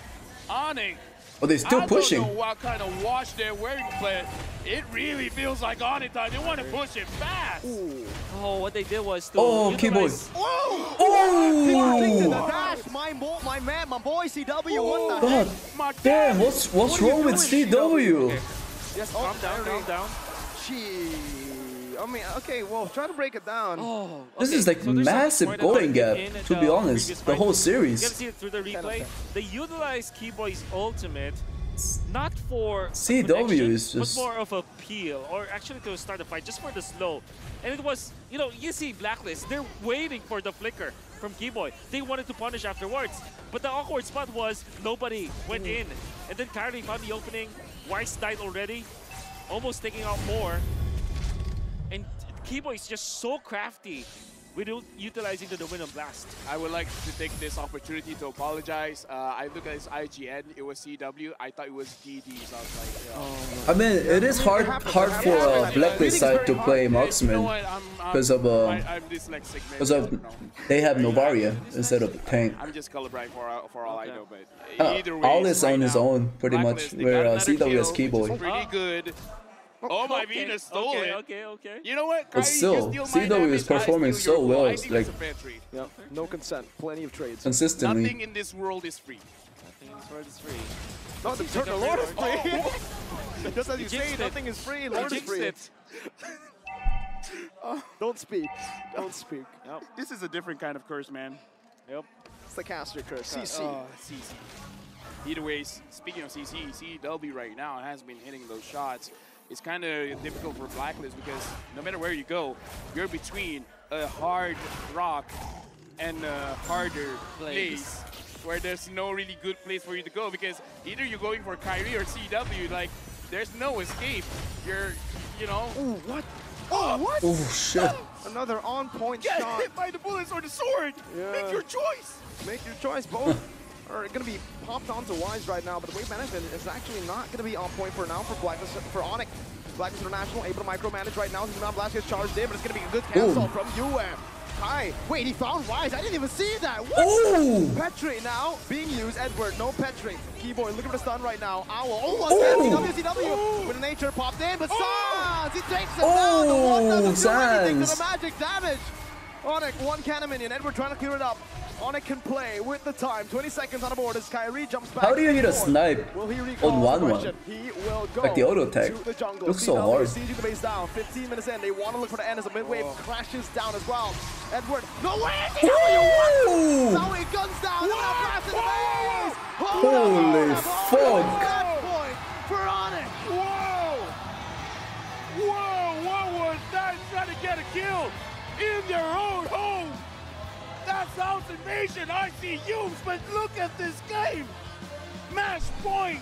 Onic Oh, they're still I pushing. don't know what kind of watch they're wearing, but it really feels like Onic time. They want to push it fast. Oh, what they did was oh, to Oh, utilize- keyboard. Oh! Oh! Dash, my, mo- my man, my boy CW, what the God heck? damn, what's what's wrong with CW? Yes, Calm oh, down, calm down. Gee. I mean, okay, well, try to break it down. Oh, This is like so massive something golden gap, in to be uh, honest, the fight. whole You series. can see it through the replay. They utilize Kiboy's ultimate not for CW connection, is just- but more of a peel, or actually to start the fight, just for the slow. And it was, you know, you see Blacklist, they're waiting for the flicker from Kiboy. They wanted to punish afterwards. But the awkward spot was nobody went mm. in. And then Kairi found the opening. Wise died already, almost taking out more. And Kiboy is just so crafty with u- utilizing the Noumenon Blast. I would like to take this opportunity to apologize. Uh, I looked at his IGN, it was CW. I thought it was DD, so I was like, yeah. I mean, it is hard hard for a blacklist side to play marksman because of uh, I, I'm dyslexic, man. because of they have Novaria instead of tank. I'm just colorblind for, all- for all I know, but Uh, either way, all is on his own, pretty much, Blacklist, they where got uh, CW has kill, which is Kiboy. Pretty good. Oh, my okay, Venus stole okay, it. Okay, okay. You know what? But still, CW is performing so your well, it's like it's a fair trade. Yep, no consent, plenty of trades. consistently. Nothing in this world is free. Nothing is world is free. No, the, Take the Lord is free free. Just as You you say, it. nothing is free, Lord is free. it. Don't speak. Don't speak. Yep. This is a different kind of curse, man. Yep. It's the caster curse. Uh, CC. oh, CC. Either way, speaking of CC, CW right now has been hitting those shots. It's kind of difficult for Blacklist because no matter where you go, you're between a hard rock and a harder place where there's no really good place for you to go because either you're going for Kairi or CW, like there's no escape. You're, you know. Ooh, what? Oh, what? Oh shit! Another on-point shot. Get shot. hit by the bullets or the sword. Yeah. Make your choice. Make your choice. Both are going to be popped onto Wise right now, but the wave management is actually not going to be on point for now for Blacklist, for Onic. Blacklist International able to micromanage right now. He's not Blast gets charged in, but it's going to be a good cancel Ooh. from UM. Kai, wait, he found Wise. I didn't even see that. What? Ooh. Petri now being used. Edward, no Petri. Kiboy looking for the stun right now. Owl. Oh, Ooh. again, CW, With nature popped in, but Sanz, he takes him down. The one doesn't do anything to the magic damage. Onic, one cannon minion. Edward trying to clear it up. Onic can play with the time. 20 seconds on the board as Kairi jumps back. How do you hit a snipe Will he recall on the one one? question? He will go Like the auto attack. to the jungle. Looks so CW hard. Siege the base down. 15 minutes in. They want to look for the end as the mid wave oh. crashes down as well. Edward, no way! Ooh. Now he guns down. They're gonna blast in the base. Hold Holy up, hold up, hold up. fuck. Match point for Onic. Whoa! Whoa! What was that? Trying to get a kill in their own home. That's automation. I see you, but look at this game. Match point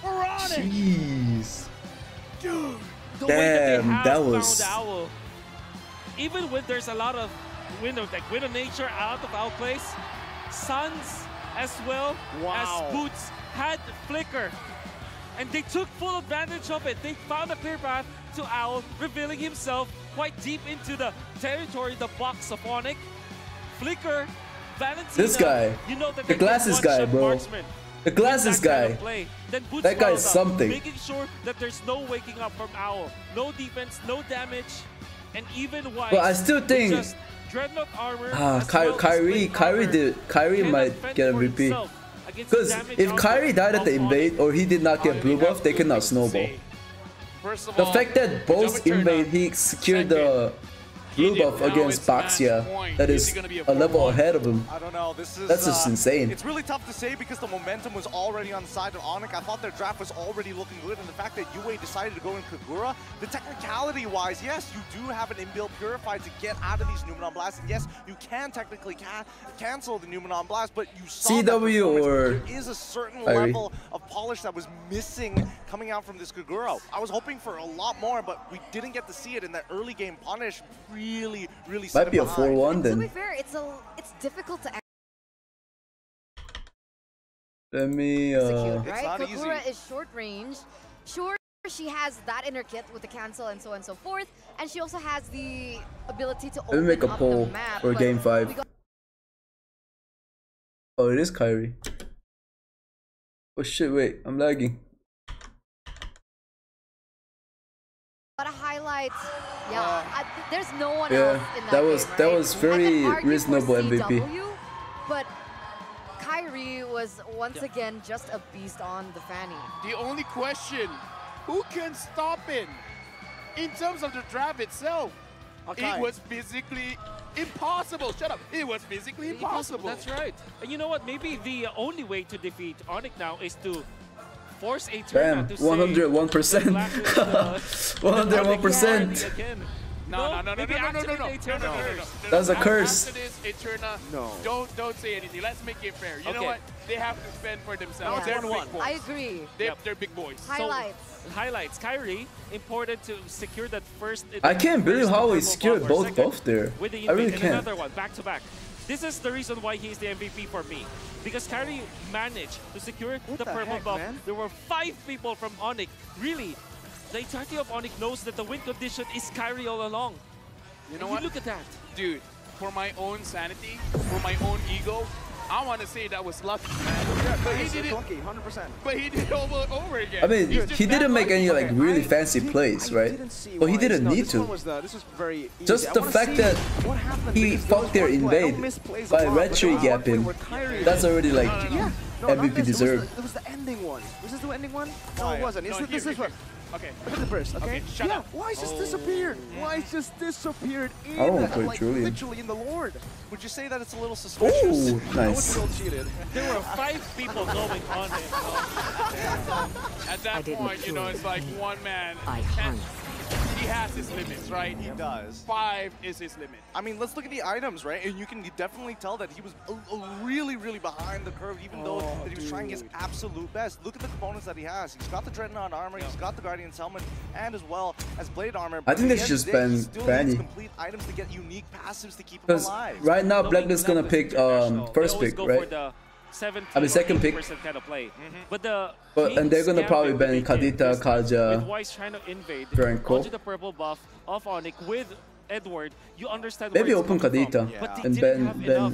for Onic. Jeez. Dude. The way that they have that was- Owl, even when there's a lot of wind of like wind of nature out of our place, Sanz as well Wow. as Butss had flicker. And they took full advantage of it. They found a clear path to Owl, revealing himself quite deep into the territory, the box of Onic. Flicker, Valentina. This guy. you know The glasses guy, bro. marksman The glasses that kind of guy. play. Then Boots That guy is something. Making sure that there's no waking up from Owl. No defense, no damage, and even Wise. But I still think- Dreadnought armor. Ah, Ky- well Kairi, Kairi did, Kairi might get a repeat. himself against the Because if Kairi died at the invade or he did not get blue buff, they cannot snowball. Of The all, fact that both invade he secured the blue did buff now against Baxia, that Is is gonna be a a level 4-1? ahead of him. I don't know. This is That's just uh, insane. It's really tough to say because the momentum was already on the side of Onic. I thought their draft was already looking good, and the fact that Yue decided to go in Kagura, the technicality-wise, yes, you do have an inbuilt Purify to get out of these Noumenon Blasts, and yes, you can technically ca cancel the Noumenon Blast, but you saw CW or there is a certain Kairi? level of polish that was missing coming out from this Kagura. I was hoping for a lot more, but we didn't get to see it in that early game punish. Really, really set Might be it a behind. 4-1 then. To be fair, it's a it's difficult to Let me, uh, execute, right? not Kagura easy. is short range. Sure, she has that inner kit with the cancel and so on and so forth, and she also has the ability to let me make a up poll map. for game we 5. got- Oh, it is Kairi. Oh shit, wait, I'm lagging. But a highlight, yeah, I, there's no one Yeah, else in that, that was game, that was very argue for reasonable MVP. CW, but Kairi was once again just a beast on the fanny. The only question, who can stop him? In terms of the draft itself, Okay. it was physically impossible. Shut up. It was physically impossible. That's right. And you know what? Maybe the only way to defeat Onic now is to force a turn Bam, to say 101%. Black uh, 101%. again. No, no, no, no, maybe no, no, no, no, activate no, a no, turn no, no, no, first. no, no. That's a After- curse. After this, Eterna, No. don't don't say anything. Let's make it fair. You know Okay. what? They have to spend for themselves. Yeah. They're big boys. I agree. They're, they're big boys. Highlights. Highlights. Kairi, important to secure that first. I can't believe first how he purple secured buff or both second buff there. With the I really invade and can't. another one back to back. This is the reason why he's the MVP for me. Because Kairi managed to secure the, the purple heck, buff. man? There were five people from Onic. Really, the entirety of Onic knows that the win condition is Kairi all along. You know And what? look at that. Dude, for my own sanity, for my own ego, I want to say that was lucky, man. Yeah, but he did it lucky, 100%. But he did it over, over again. I mean, he didn't make lucky. any like really fancy plays, right? Didn't see Well, he didn't no, need this to. was the, this was very easy. Just the fact that what happened he because there was fucked their one play- I don't invade by a lot, but retry there was one gap play him. where Kairi- That's already like Yeah. No, not MVP this. It was the- deserved. It was the ending one. Was this the ending one? No, it wasn't. It's No, the- this here, is one. Okay. Look at the burst, okay? Okay, shut yeah, up. why it's just Oh. disappeared? Why it's just disappeared in, Oh, for like, Julian. literally in the Lord. Would you say that it's a little suspicious? Ooh, No, nice. it's real cheated. There were five people going on him. At that point, you know, it's like one man. and He has his limits, right? He does. Five is his limit. I mean, let's look at the items, right? And you can definitely tell that he was a, a really, really behind the curve, even though Oh, that he was trying his absolute best. Look at the components that he has. He's got the Dreadnought armor, he's got the Guardian's helmet, and as well as Blade armor. I think But they at should the end of the day, he just ban still Fanny. needs complete items to get unique passives to keep him Because alive. right now Blacklist gonna pick um first pick, go for right? The 70 I mean, second pick. kind of play. But the But and they're gonna probably Gambit ban that they did Kadita, Kaja. With Wise trying to invade Franco. the purple buff of Onic with Edward, you understand Maybe open coming from. Kadita But and didn't ban- have ban enough.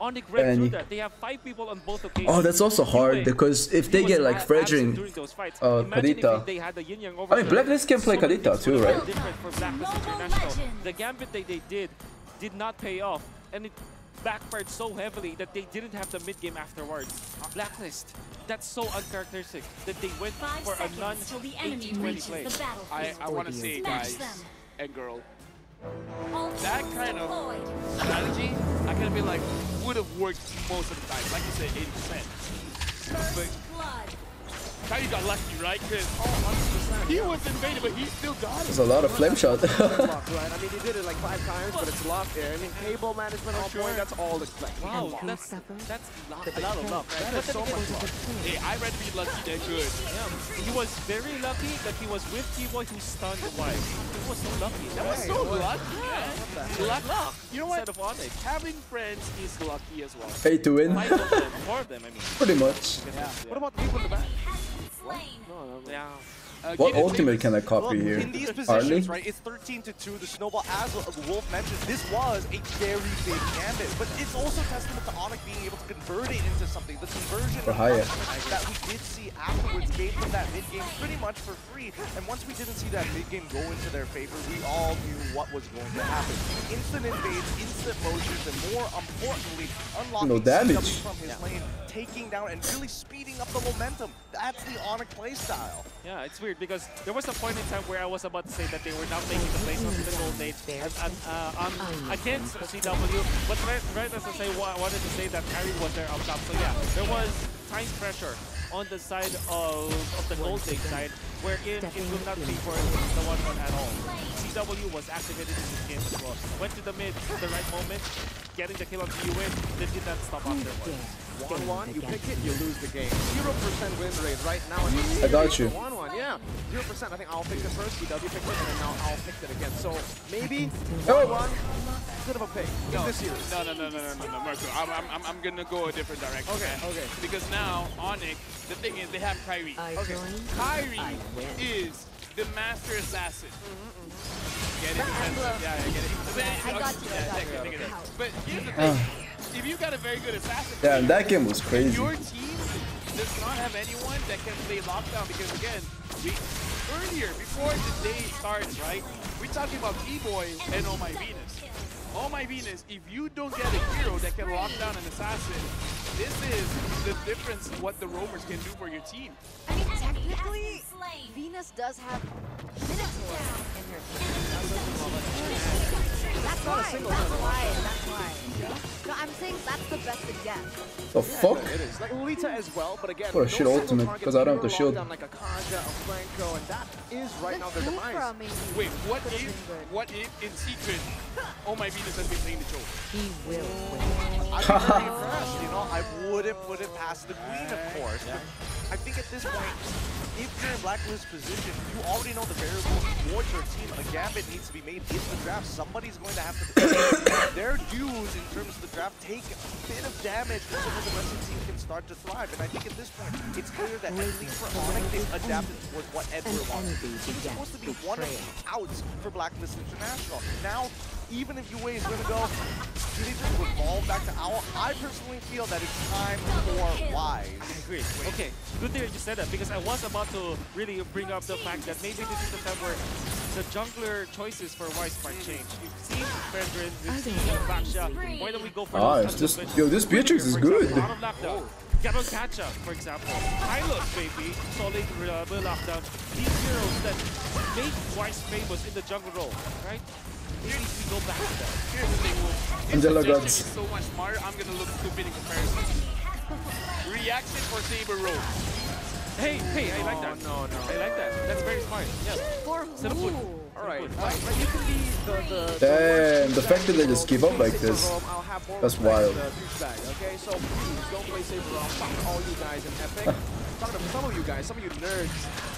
Onic read Fanny. through that. They have five people on both occasions. Oh, that's also hard because if they get like a- Fredrin, absent during those fights. uh, Kadita. they had the yin yang I mean, Blacklist can play so Kadita too, right? been Different for Blacklist International. The gambit that they did did not pay off, and it backfired so heavily that they didn't have the mid game afterwards. Blacklist. That's so uncharacteristic that they went Five for a non the enemy 18 reaches play. the. I, I want to see, guys them. and girl, that kind of strategy, I kind of feel like would have worked most of the time. Like you said, 80%. But Blood. How you got lucky, right? Because oh, he was invaded, but he still got it. There's a lot of flame shot. Luck, right? I mean, he did it like five times, but it's luck. I mean, cable management on point, that's all the like, Wow, that's that's luck, a lot of luck. That But is then so much luck. Hey, I'd rather be lucky than good. Yeah, he was very lucky that he was with Kiboy who stunned Wise. He was so lucky. That was so lucky, man. Luck. Luck. You know what? Instead of Onic. Having friends is lucky as well. Pay to win. Them, them, I mean. Pretty much. What about people in the back? Yeah. Uh, What Gideon ultimate can I Look, copy here? in these Hardly. positions, right, it's 13 to 2. The snowball, as Wolf mentioned, this was a very big gambit, but it's also testament to Onic being able to convert it into something. The conversion For Haya. that we did see afterwards gave them that mid game pretty much for free. And once we didn't see that mid game go into their favor, we all knew what was going to happen. Instant invades, instant motions, and more importantly, unlocking No damage. From his lane, taking down and really speeding up the momentum. That's the Onic playstyle. Yeah, it's weird because there was a point in time where I was about to say that they were not making the place of the Gold on, against CW, but right, right as I say, I wanted to say that Harry was there up top. So yeah, there was time pressure on the side of, of the Gold Age side, wherein it will not be for the one one at all. CW was activated in this game as well. Went to the mid at the right moment, getting the kill on win. They did not stop afterwards. 1-1, you pick it, you lose the game. 0% win rate right now. And I got you. 1-1, yeah. 0%. I think I'll pick it first, CW picked it, and then now I'll pick it again. So maybe 1-1, bit of a pick in this series. No, no, no, no, no, no, no, Marco. I'm, I'm, I'm, I'm gonna go a different direction. Okay, man. okay. Because now Onic, the thing is, they have Kairi. okay. Kairi is the master assassin. Mm-hmm, mm-hmm. Get it? Yeah, yeah, get it. But, I got you, I yeah, got take it, you. take it. But here's the ah. thing. If you got a very good assassin, Yeah, and that game was crazy. your team does not have anyone that can play lockdown because again, we earlier before the day starts, right? We're talking about Kiboy and Oh My Venus. Oh My Venus, if you don't get a hero that can lock down an assassin, this is the difference in what the roamers can do for your team. I mean, technically, Venus does have Minotaur in her team. That's Not a why. single That's why. That's why. No, I'm saying that's the best to get. The fuck? It is. Like Lolita as well, but again, What a shit ultimate, because I don't have the shield. lockdown Like a Kaja, a Franco, and that is right now their Khufra, demise. Wait, what if, what if in secret, Oh My Venus has been playing the choke? He will I'm very impressed, you know. I wouldn't put it past the queen, of course. But I think at this point, if you're in Blacklist position, you already know the variables for your team. A gambit needs to be made in the draft. Somebody's going to have to their dues in terms of the draft. Take a bit of damage so that the rest of the team can start to thrive. And I think at this point, it's clear that at least for Onic, they've adapted towards what Edward wants. It's supposed to be one of the outs for Blacklist International. Now, even if Yue is going to go, do they just revolve back to Owl? I personally feel that it's time for Wise. I agree. Okay, good thing you just said that because I was about to really bring up the fact that maybe this is the time where the jungler choices for Wise might change. We've seen Fredrin, we've seen Baxia. Why don't we go for Ah, it's just- switches? yo, this Beatrix is For example, good. Out of lockdown. Garon Kacha, for example. Pilot, baby. Solid, reliable lockdown. These heroes that make Wise famous in the jungle role, right? Maybe we go back to that. Here's the thing, Wolf. Angela Gods. so much smarter, I'm gonna look stupid in comparison. Reaction for Saber Rose. Hey, hey, I like that. No, no. I like that. That's very smart. Yeah. For Set up who? All right, uh, but you can be the, the Damn, the fact that they just give up like this. That's wild. Okay, so please don't play Saber Realm. Fuck all you guys in Epic. Talking to some of you guys, some of you nerds.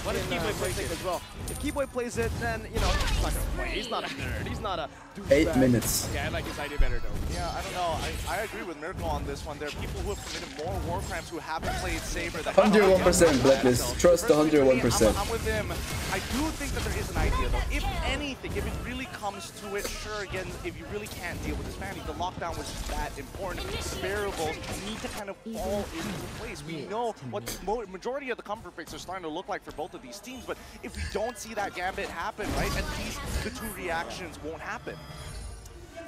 What if in, Kiboy uh, plays it? as well? If Kiboy plays it, then you know he's not gonna play. He's not a nerd. He's not a Eight douchebag. minutes. Yeah, I like his idea better though. Yeah, I don't know. I, I agree with Miracle on this one. There are people who have committed more war crimes who haven't played Saber. That 101% blacklist. Trust the Personally, for me, 101%. I'm, I'm with him. I do think that there is an idea though. If anything, if it really comes to it, sure, again, if you really can't deal with this family, the lockdown was that important. The variables need to kind of fall into place. We know what the mo- majority of the comfort picks are starting to look like for both of these teams, but if we don't see that gambit happen, right, at least the two reactions won't happen.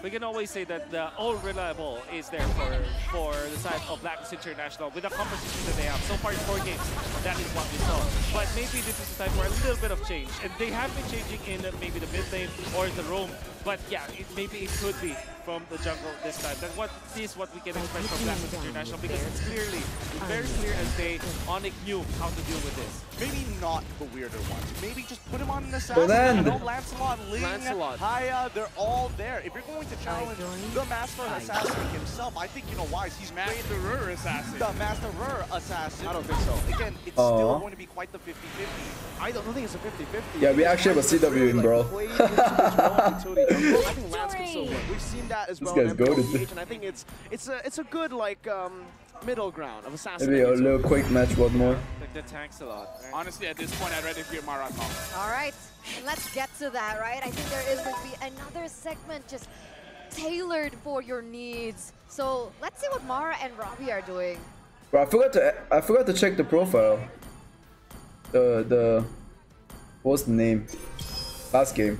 We can always say that the all reliable is there for for the side of Blacklist International with the composition that they have. So far in four games, that is what we saw. But maybe this is the time for a little bit of change. And they have been changing in maybe the mid lane or the roam. But yeah, it, maybe it could be from the jungle this time. That what is what we can expect from Blacklist International because it's clearly, very clear as day, Onic knew how to deal with this. Maybe not the weirder ones. Maybe just put him on an assassin. then- You know, Lancelot, Ling, Lancelot. Haya, they're all there. If you're going to challenge the Master Assassin himself, I think, you know, why. he's great. Master Rur Assassin. The Master Rur Assassin. I don't think so. Again, it's Aw. still going to be quite the 50-50. I don't think it's a 50-50. Yeah, we actually have a CW in, bro. Play into his role utility jungle. I think Lance can still work. We've seen that as This well in guy's goated. MPLGH, and I think it's it's a it's a good like um, middle ground of assassin. Maybe a little quick match, one more. Like the tanks a lot. right? Honestly, at this point, I'd rather fear Marat Mom. All right, and let's get to that, right? I think there is going to be another segment just tailored for your needs. So let's see what Mara and Robbie are doing. Bro, I forgot to I forgot to check the profile. The the what's the name? Last game.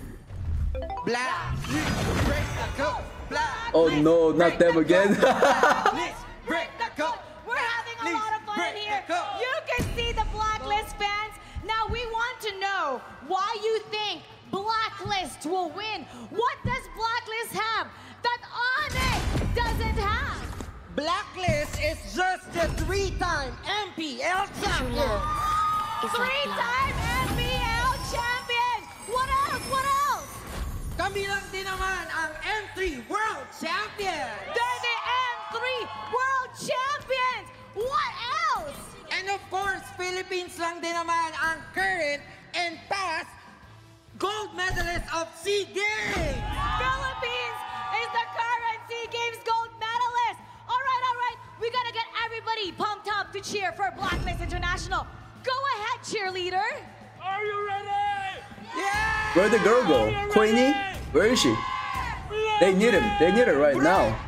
Oh no, not them again. Let's break the code. We're having a lot of fun here. You can see the Blacklist fans. Now we want to know why you think Blacklist will win. What does Blacklist have that Onic doesn't have? Blacklist is just a three-time MPL champion. Three-time NBL champion. What else? What else? Kami lang din naman ang M3 World Champion. They're the M3 World Champions. What else? And of course, Philippines lang din naman ang current and past gold medalist of SEA Games. Philippines is the current SEA Games gold medalist. All right, all right. We gotta get everybody pumped up to cheer for Blacklist International. Go ahead, cheerleader. Are you ready? Yeah! Where'd the girl go? Queenie? Where is she? They need him. They need her right now.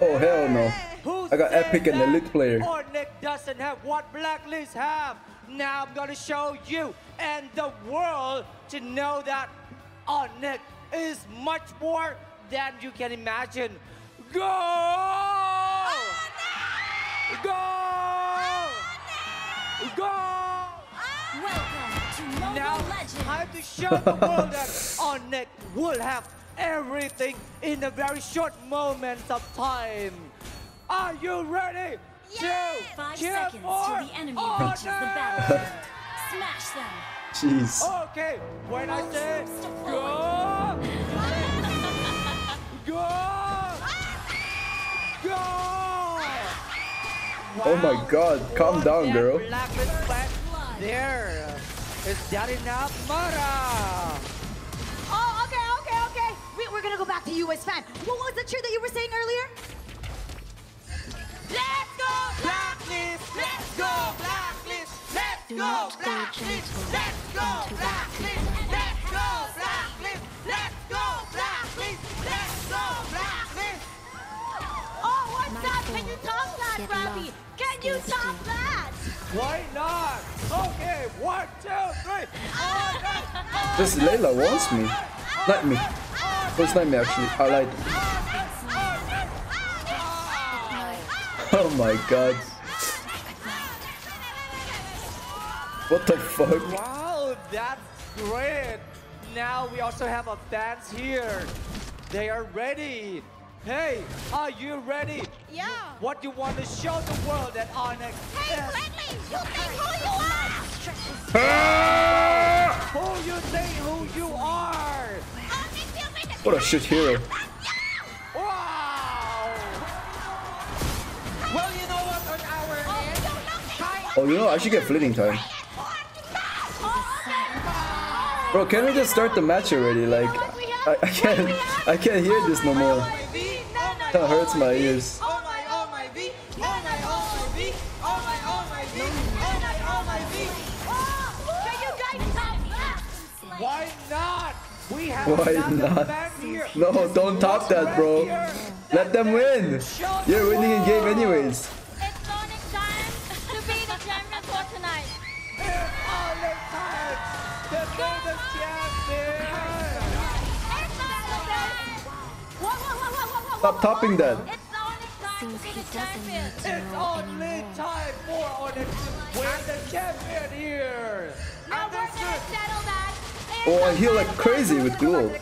Oh hell no. Who's I got Epic and Elite player. Or Nick doesn't have what Blacklist have. Now I'm gonna show you and the world to know that oh, Onic is much more than you can imagine. Go! Go! Go! Welcome to Mobile Now Legends. I have to show the world that oh, Onic will have everything in a very short moment of time. Are you ready? To Five seconds till the enemy reaches the battlefield. Smash them. Jeez. Okay, when I say go, go, go. Oh my god, calm down, girl. There. Is that enough, Mara? Oh, okay, okay, okay. We, we're gonna go back to you as fan. What was the cheer that you were saying earlier? Let's go Blacklist! Let's go Blacklist! Let's Do go not go Blacklist! gentle Let's go into Blacklist! Let's go Blacklist! Let's go Blacklist! Let's go Blacklist! Oh, what's that? Can you top that, Robbie? Can you stay top that? Why not? Okay, one, two, three. This Layla wants me. Like me. First time actually. I like. Oh my god. What the fuck? Wow, that's great. Now we also have a fans here. They are ready. Hey, are you ready? Yeah. What do you want to show the world that Onic Hey, is? Bradley, you think who you are? Ah! Who you think who you are? What a shit hero. Wow! Oh, you know, I should get fleeting time. Bro, can we just start the match already? Like, I, I can't, I can't hear this no more. That hurts my ears. Why not? We have Why not? No, don't top that, bro. Let them win. You're winning in game anyways. Onic time to be the champion. Time. Whoa, whoa, Stop topping that. It's Sonic time Seems he doesn't need to It's only time for Onic to win the champion here. Now we're gonna settle that. Oh, I heal like crazy with Glow. the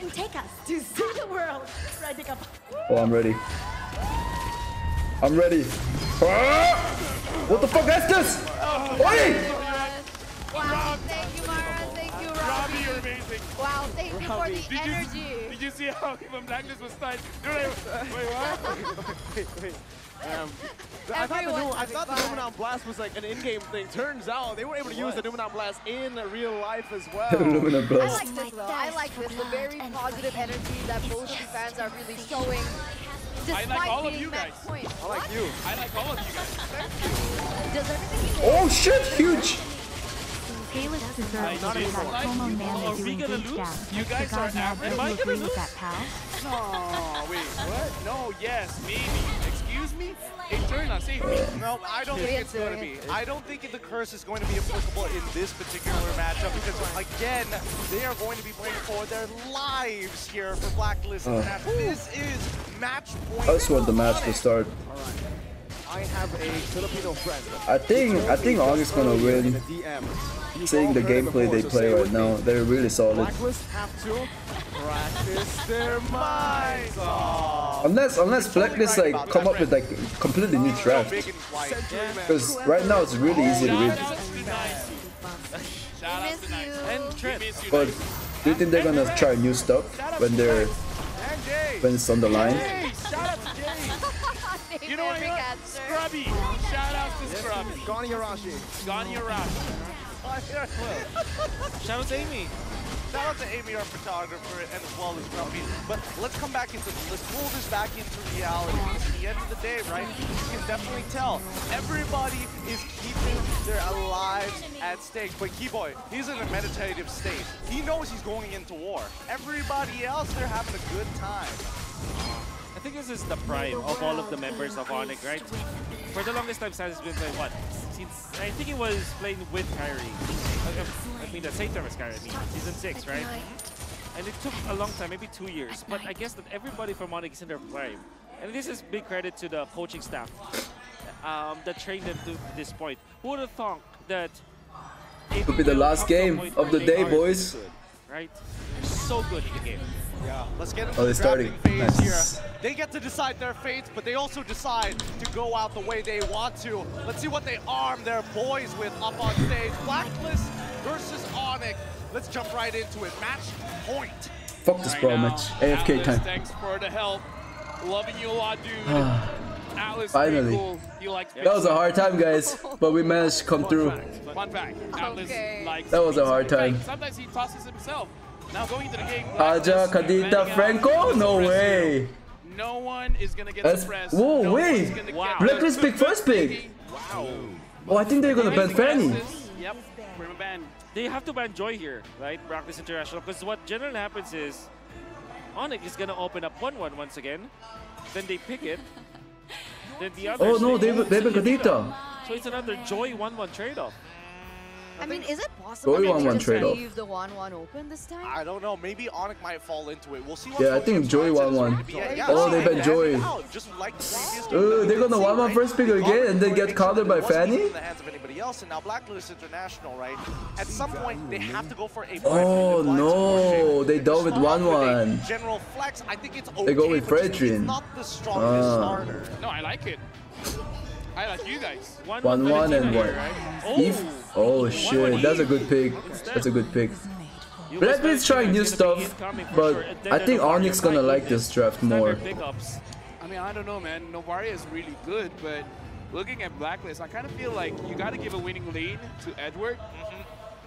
and take us to see the world. Right, take up. Oh, I'm ready. I'm ready. Ah! What the fuck is this? Oi! Wow, thank you, Mara. Thank you, Robbie. Robbie, you're amazing. Wow, thank you for the did you- energy. Did you see how when Blacklist was stunned? They were wait, what? wait, wait. Um, I thought the Everyone Doom, I thought the. Noumenon Blast was like an in-game thing. Turns out they were able to use the Noumenon Blast in real life as well. Luminous I Blast. like this though. I like this. The very positive energy that both you fans are really showing. Despite like all of being you guys. point. I like you. I like all of you guys. Thank you. Does everything Oh shit, huge. Caleb deserves Not that anymore. Como man Are they we gonna engage lose? down. You Mr. guys are Godmother, average. do Am I gonna lose? that, pal? No, wait, what? No, yes, maybe. Excuse me? Eterna, save me. No, I don't think it's going to be. I don't think the curse is going to be applicable in this particular matchup because, again, they are going to be playing for their lives here for Blacklist Oh. This is match point. I That's what the match will start. I have a Filipino friend. I think I think Onic gonna win. In the DM. You've Seeing the gameplay they play right now, they're really solid. Blacklist have to practice their minds. Unless unless Blacklist like come up with like completely new draft. Because right now it's really easy to read. Shout out to Nice. And Trent. We miss you, But do you think they're gonna try new stuff when they're when it's on the line? Hey, shout out to Jay. You know what? you know what? Scrubby. Shout out to Scrubby. Gani Arashi. Gani Arashi. Oh, Shout out to Amy. Shout out to Amy, our photographer, and as well as Grumpy. But let's come back into let's pull this back into reality. At the end of the day, right, you can definitely tell everybody is keeping their lives at stake. But Kiboy, he's in a meditative state. He knows he's going into war. Everybody else, they're having a good time. I think this is the prime of all of the members of Onic, right? For the longest time, Sanz has been playing what? Since I think he was playing with Kairi. I, I mean, the same time as Kairi. I mean, season six, right? And it took a long time, maybe two years. But I guess that everybody from Onic is in their prime. And this is big credit to the coaching staff um, that trained them to this point. Who would have thought that it Could be the last come to a game of the day, boys. good, right? They're so good in the game. Yeah, let's get into Oh, they're starting. drafting phase Nice. here. They get to decide their fates, but they also decide to go out the way they want to. Let's see what they arm their boys with up on stage. Blacklist versus Onic. Let's jump right into it. Match point. Fuck this bro match. AFK Atlas, time. Thanks for the help. Loving you a lot, dude. Ah, Atlas, Finally. Pretty cool. He likes That was a hard time, guys, but we managed to come through. Fun fact. Atlas likes That was a hard time. Sometimes he tosses himself. Now going into the game. Aja Blacklist, Kadita Franco? No way. No one is gonna get That's suppressed. whoa no wait. one's gonna Blacklist pick first pick. Wow. Oh, I think they're gonna ban Fanny. Yep. Prima ban. They have to ban Joy here, right? Practice International. Because what generally happens is Onic is going to open up 1-1 once again. Then they pick it. Then the oh, other. Oh no, they they ban Kadita. So it's another Joy 1-1 trade-off. I mean, is it possible Joy that won they one just trade-off. leave the 1-1 open this time? I don't know. Maybe Onic might fall into it. We'll see what Yeah, I think Joy won one. Yeah, yeah, Oh, they ban and Joy. out, Just like the previous game Uh, that we they're gonna see, one one right? first pick again and then get countered by Fanny? in the hands of anybody else, and now Blacklist International, right? At some point, they have to go for a Oh no, they done with one one. general flex. I think it's okay. They go with but just Fredrin. not the strongest Ah. starter. No, I like it. I like you guys. One one and what? If oh shit, that's a good pick. That's a good pick. Blacklist trying new stuff, but I think Onic gonna like this draft more. I mean, I don't know, man. Novaria is really good, but looking at Blacklist, I kind of feel like you got to give a winning lane to Edward,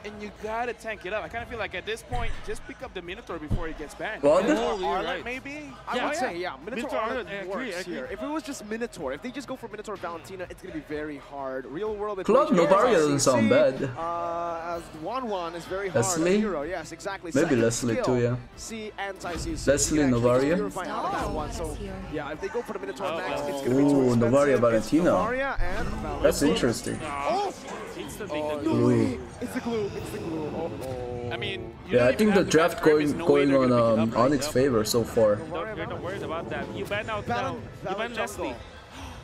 and you got to tank it up. I kind of feel like at this point, just pick up the Minotaur before he gets banned. What? Or you're Arlott, right. maybe? I Yeah, would yeah. say, yeah, Minotaur, Minotaur Arlott Arlott, I agree, works agree. here. If it was just Minotaur, if they just go for Minotaur Valentina, it's going to be very hard. Real world, they Claude Novaria doesn't sound bad. Uh, as 1-1 is very hard. Leslie? Hero, yes, exactly. Maybe Second Leslie skill, too, yeah. See anti-CC. Leslie You can actually Novaria? purify out of that one. So, yeah, if they go for the Minotaur Oh, next, oh. it's going to be too Ooh, expensive. Novaria Valentina. Novaria and Valentina. That's interesting. Oh! Instantly Oh, the no Gloo. It's the Gloo. It's the Gloo. I mean, you Yeah, I think the draft going no going they're on gonna pick it um, up, right? Onic favor so far. Don't, you're not worried about that. You ban out Valen- now. You ban Leslie.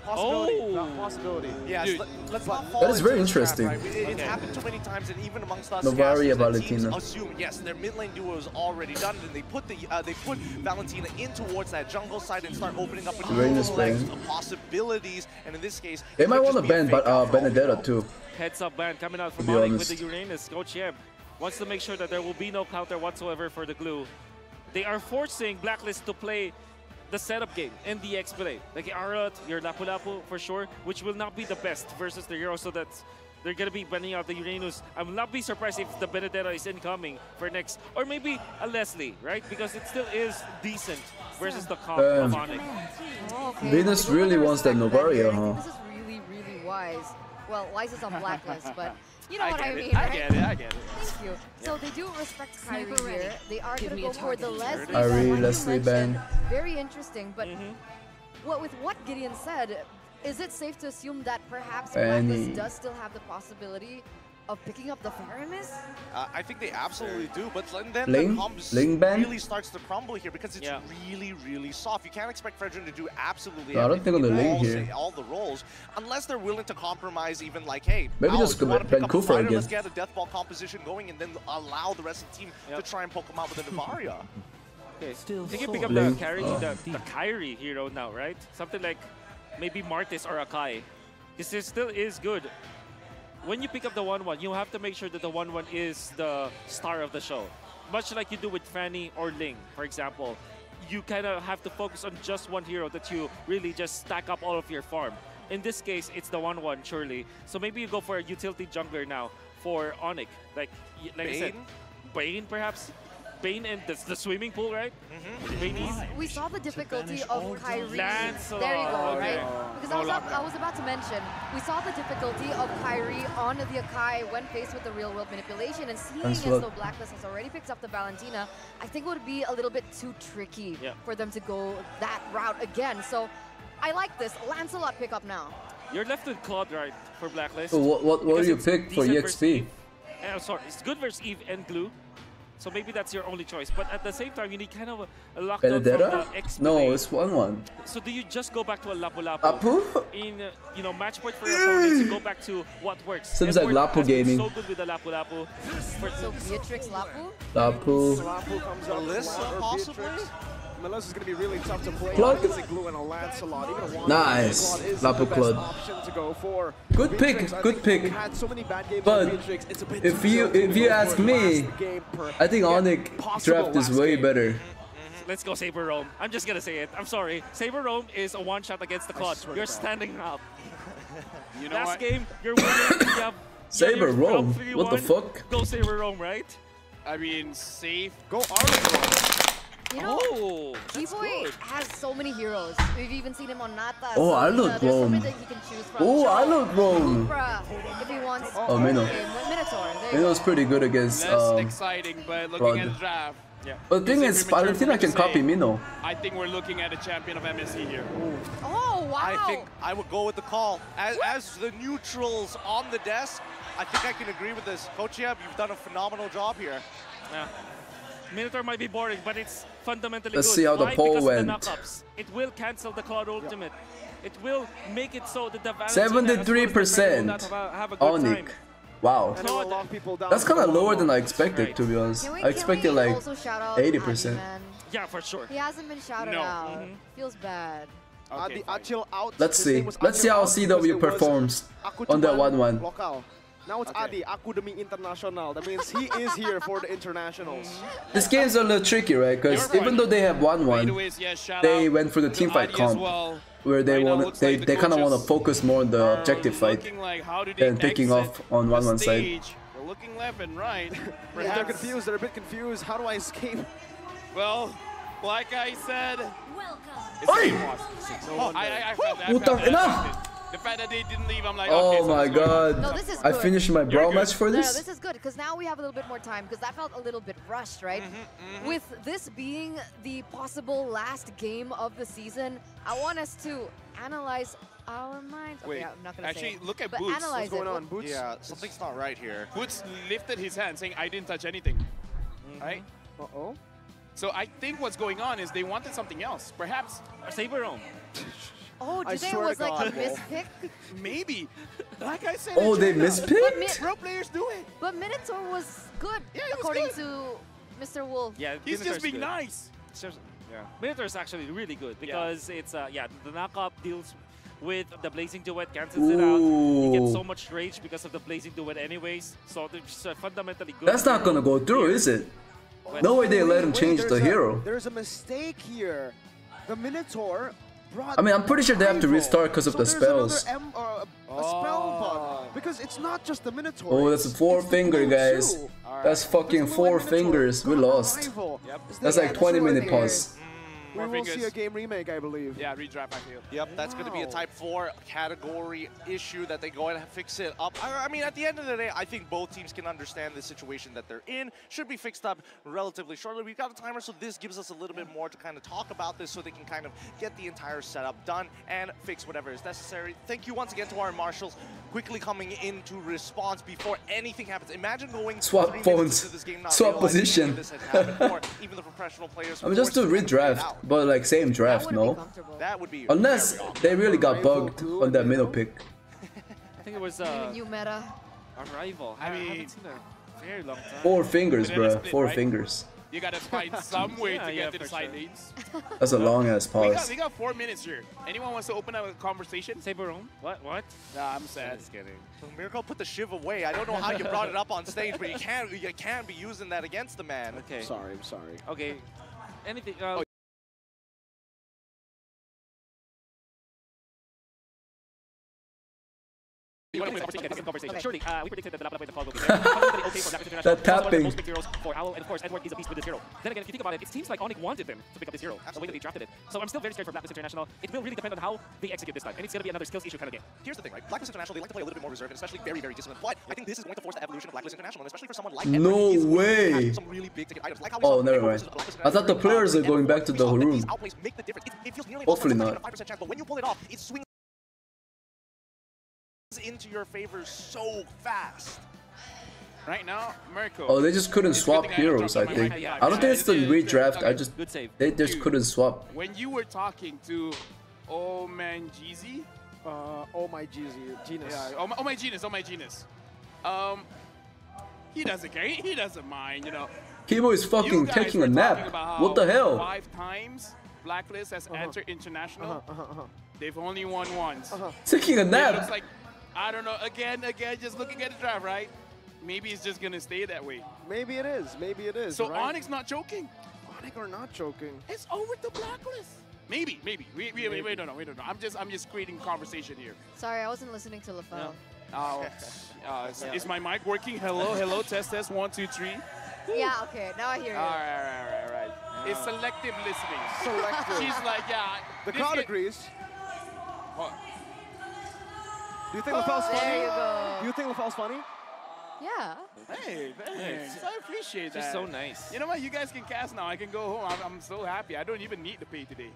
Possibility. Oh. Possibility. Yes, Dude. let, let's not fall That is very this trap, interesting. right? It- It's Okay. happened too many times, and even amongst us, Novaria casters, that teams Valentina. assume yes, their mid lane duo is already done, and they put the uh, they put Valentina in towards that jungle side and start opening up a Rain is new of possibilities. And in this case, They might want to just ban but, uh, out for all we Benedetta too. Heads up ban coming out from be Onic with the Uranus. Coach Yeb wants to make sure that there will be no counter whatsoever for the Gloo. They are forcing Blacklist to play the setup game in the X play. Like Arot, your Lapu Lapu for sure, which will not be the best versus the hero, so that they're gonna be banning out the Uranus. I will not be surprised if the Benedetta is incoming for next, or maybe a Leslie, right? Because it still is decent versus the comp of Um, Onic. Oh, okay. Venus really wants that. Novaria, huh? This is really, really wise. Well, wise is on blacklist, but you know I what get I it, mean, I right? get it, I get it. Thank you. So they do respect Kairi Sniper here. ready. They are going to go for the target. Leslie. Kairi, ban, Leslie mentioned. ban. Very interesting, but Mm-hmm. what with what Gideon said, is it safe to assume that perhaps Fanny. Blacklist does still have the possibility of picking up the Faramis? Uh, I think they absolutely do, but then, then Ling? the combs Ling ban? really starts to crumble here because it's Yeah. really, really soft. You can't expect Fredrin to do absolutely No, I don't think everything on the in Ling all, here. all the roles, unless they're willing to compromise even like, hey, Maybe Al, just you go wanna ban pick up a Khufra again. Let's get a death ball composition going and then allow the rest of the team to try and poke him out with a Novaria. Okay. Still They can pick up Blink. the Kairi, Oh. the, the Kairi hero now, right? Something like maybe Martis or Akai. Because it still is good. When you pick up the 1-1, you have to make sure that the 1-1 is the star of the show. Much like you do with Fanny or Ling, for example. You kind of have to focus on just one hero that you really just stack up all of your farm. In this case, it's the 1-1, surely. So maybe you go for a utility jungler now for Onic. Like, like I said, Bane? Bane, perhaps? Bane and the, the swimming pool, right? Mm-hmm. We saw the difficulty of Kairi. Lancelot. There you go, Okay. right? Because I was, up. I was about to mention, we saw the difficulty of Kairi on the Akai when faced with the real world manipulation and seeing as Lancelot. though Blacklist has already picked up the Valentina, I think it would be a little bit too tricky Yeah. for them to go that route again. So I like this. Lancelot pick up now. You're left with Claude, right, for Blacklist. So what- what- what do you pick for decent versus EXP? Yve. Yeah, sorry, it's good versus Yve and Gloo. So maybe that's your only choice. But at the same time, you need kind of a, a lockdown from Benedetta? No, it's one one. So do you just go back to a Lapu Lapu? Lapu? In, uh, you know, match point for your opponents, you go back to what works. Seems like Edward Lapu gaming. so good with the Lapu Lapu. For So Beatrix Lapu? Lapu. Lapu comes up. Melissa, possibly? Beatrix. Melissa's going to be really tough to play Claude? against a Gloo and a Lancelot. Even a Nice. Claude is Lapu the Claude. go for. Good pick, Beatrix, I good pick. Had so many bad games But Beatrix. It's a bit if you if you ask me, last game per- I think yeah, Onic possible draft is way game. better. Mm-hmm. Let's go Saber Rome. I'm just gonna say it. I'm sorry. Saber Rome is a one shot against the Claude. You're standing up. You know Last what? game, you're winning. you have, Saber you're Rome? What the fuck? Go Saber Rome, right? I mean, safe. Go Arnold. You know, Oh, that's Kiboy has so many heroes. We've even seen him on Nata. Oh, so, I you know, look There's so Rome. many that he can choose. Oh, I look Rome. Khufra, if he wants. Oh, Minnow. Okay, Minotaur. There It was pretty good against Less um, exciting, but looking Claude. at the draft. Yeah. But the thing Is is, it premature Valentina for me can to copy say? Mino. I think we're looking at a champion of MSC here. Oh, wow. I think I would go with the call. As, as the neutrals on the desk, I think I can agree with this. Coach Yeb, you've done a phenomenal job here. Yeah. Minotaur might be boring, but it's fundamentally Let's good. see how the Why? poll because went. The. It will cancel the Claude Ultimate. It will make it so that the Valentina as well as the Mary will 73% not have a, have a good Onic. time. Wow. And it will lock people down That's kind of lower than. I expected, to be honest. Can we, I expected can we like also shout out 80%. Yeah, for sure. He hasn't been shouted No. out. Mhm. Feels bad. Adi Achil out. Let's see. Let's see how CW performs on that Cuman 1-1. Lokal. Now it's Adi, Aku Demi International. That means he is here for the internationals. This game is a little tricky, right? Because even right. though they have Right 1-1, away, yeah, they went for the to team fight comp, well. where they Right want looks they like the they kind of want to focus more on the objective fight looking like how do they than picking off on the 1-1 side. They're looking left and right. Yeah, they're confused. They're a bit confused. How do I escape? Well, like I said, Welcome. it's Oi! oh, I, I, I felt that. I Putang felt that. ina! The fact that they didn't leave, I'm like, okay, Oh so my going god. No, this is I finished my brawl match for this. no, this? this is good because now we have a little bit more time because that felt a little bit rushed, right? Mm-hmm, With this being the possible last game of the season, I want us to analyze our minds. Wait, okay, I'm not gonna actually, say it, look at Boots. What's going it. on, Boots? Yeah, something's not right here. Boots lifted his hand saying, I didn't touch anything. Right? Uh-oh. So I think what's going on is they wanted something else. Perhaps, a Saber Rome. Oh, do I you think it swear was to like a God. mispick? maybe. Like I said, Oh, they China, But, mispicked? Pro players do it. but Minotaur was good, Yeah, was according good. to Mr. Wolf. Yeah, He's Minotaur's just being good. nice. Yeah. Minotaur is actually really good because it's uh yeah the knockup deals with the blazing duet cancels it out. You get so much rage because of the blazing duet anyways. So it's uh, fundamentally good. That's not gonna go through, is it? No way they let him Wait, change the a- hero. There's a mistake here. The Minotaur brought I mean, I'm pretty sure they have to restart because of so the spells. M, uh, a, a spell bug. Because it's not just the Minotaur. Oh, that's a four it's finger, guys. too. That's fucking four fingers. We lost. Yep. That's like 20 answer minute here? Pause. We Four will see a game remake, I believe. Yeah, redraft, I feel. Yep, that's going to be a Type 4 category issue that they go and fix it up. I, I mean, at the end of the day, I think both teams can understand the situation that they're in. Should be fixed up relatively shortly. We've got a timer, so this gives us a little bit more to kind of talk about this so they can kind of get the entire setup done and fix whatever is necessary. Thank you once again to our marshals quickly coming into response before anything happens. Imagine going Swap phones. this game not Swap position. This had happened, or even the professional players I'm just to forced to figure it redraft, out. But like same draft, no? That would be Unless they really got bugged on that middle pick. I think it was Even uh, new meta. Arrival. rival. I, mean, haven't seen a very long time. Four fingers, bro. split, Four right? fingers. You gotta find some way Yeah, to yeah, get to the for side sure. lanes. That's a long ass We got, pause. we got four minutes here. Anyone wants to open up a conversation? Saber Rome? What? What? Nah, I'm sad. Just kidding. Miracle put the shiv away. I don't know how you brought it up on stage, but you can't you can't be using that against the man. Okay. Sorry, I'm sorry. Okay. Anything? Uh, You Okay. Surely, uh, we predicted that the Lapa point the call will be there. Okay for Black International. That one of the tapping. most picked heroes for Owl, and of course, Edward is a beast with this hero. Then again, if you think about it, it seems like Onic wanted them to pick up this hero, the way that they drafted it. So I'm still very scared for Blacklist International. It will really depend on how they execute this time, and it's going to be another skills issue kind of game. Here's the thing, right? Blacklist International, they like to play a little bit more reserved and especially very, very disciplined. But I think this is going to force the evolution of Blacklist International, and especially for someone like No Edward, he's going to way. some really big ticket items. Like how Oh, never mind. I thought the players are going back to the room. These outplays make the difference. It, it feels nearly Hopefully not. it's a 5% chance, but when you pull it off, it swings into your favor so fast. Right now, Mirko. Oh, they just couldn't swap heroes, I think. I don't think it's the redraft, I just... They just couldn't swap. When you were talking to Oh Man Jeezy, Uh, oh my Jeezy, Genus. yeah, oh my, oh my genus, oh my genus, um, he doesn't care. He, he doesn't mind, you know. Kiboy is fucking taking a nap. What the hell? Five times Blacklist has Uh-huh. entered international. They've only won once. Taking a It nap. Looks like I don't know. Again, again, just looking at the drive, right? Maybe it's just gonna stay that way. Maybe it is. Maybe it is. So right? Onic not choking. Onic are not choking. It's over the blacklist. Maybe, maybe. We, we, wait, wait, no, no, wait, no, no. I'm just, I'm just creating conversation here. Sorry, I wasn't listening to LaFell. Oh, uh, is, is my mic working? Hello, hello, test, test, one, two, three. Yeah, okay, now I hear you. All right, all right, all right, all right. It's selective listening. Selective. She's like, yeah. The this crowd agrees. Oh, Do you think LaFell's funny? There you go. Do you think LaFell's funny? Yeah. Hey, thanks. I appreciate that. Just so nice. You know what? You guys can cast now. I can go home. I'm, I'm so happy. I don't even need to pay today.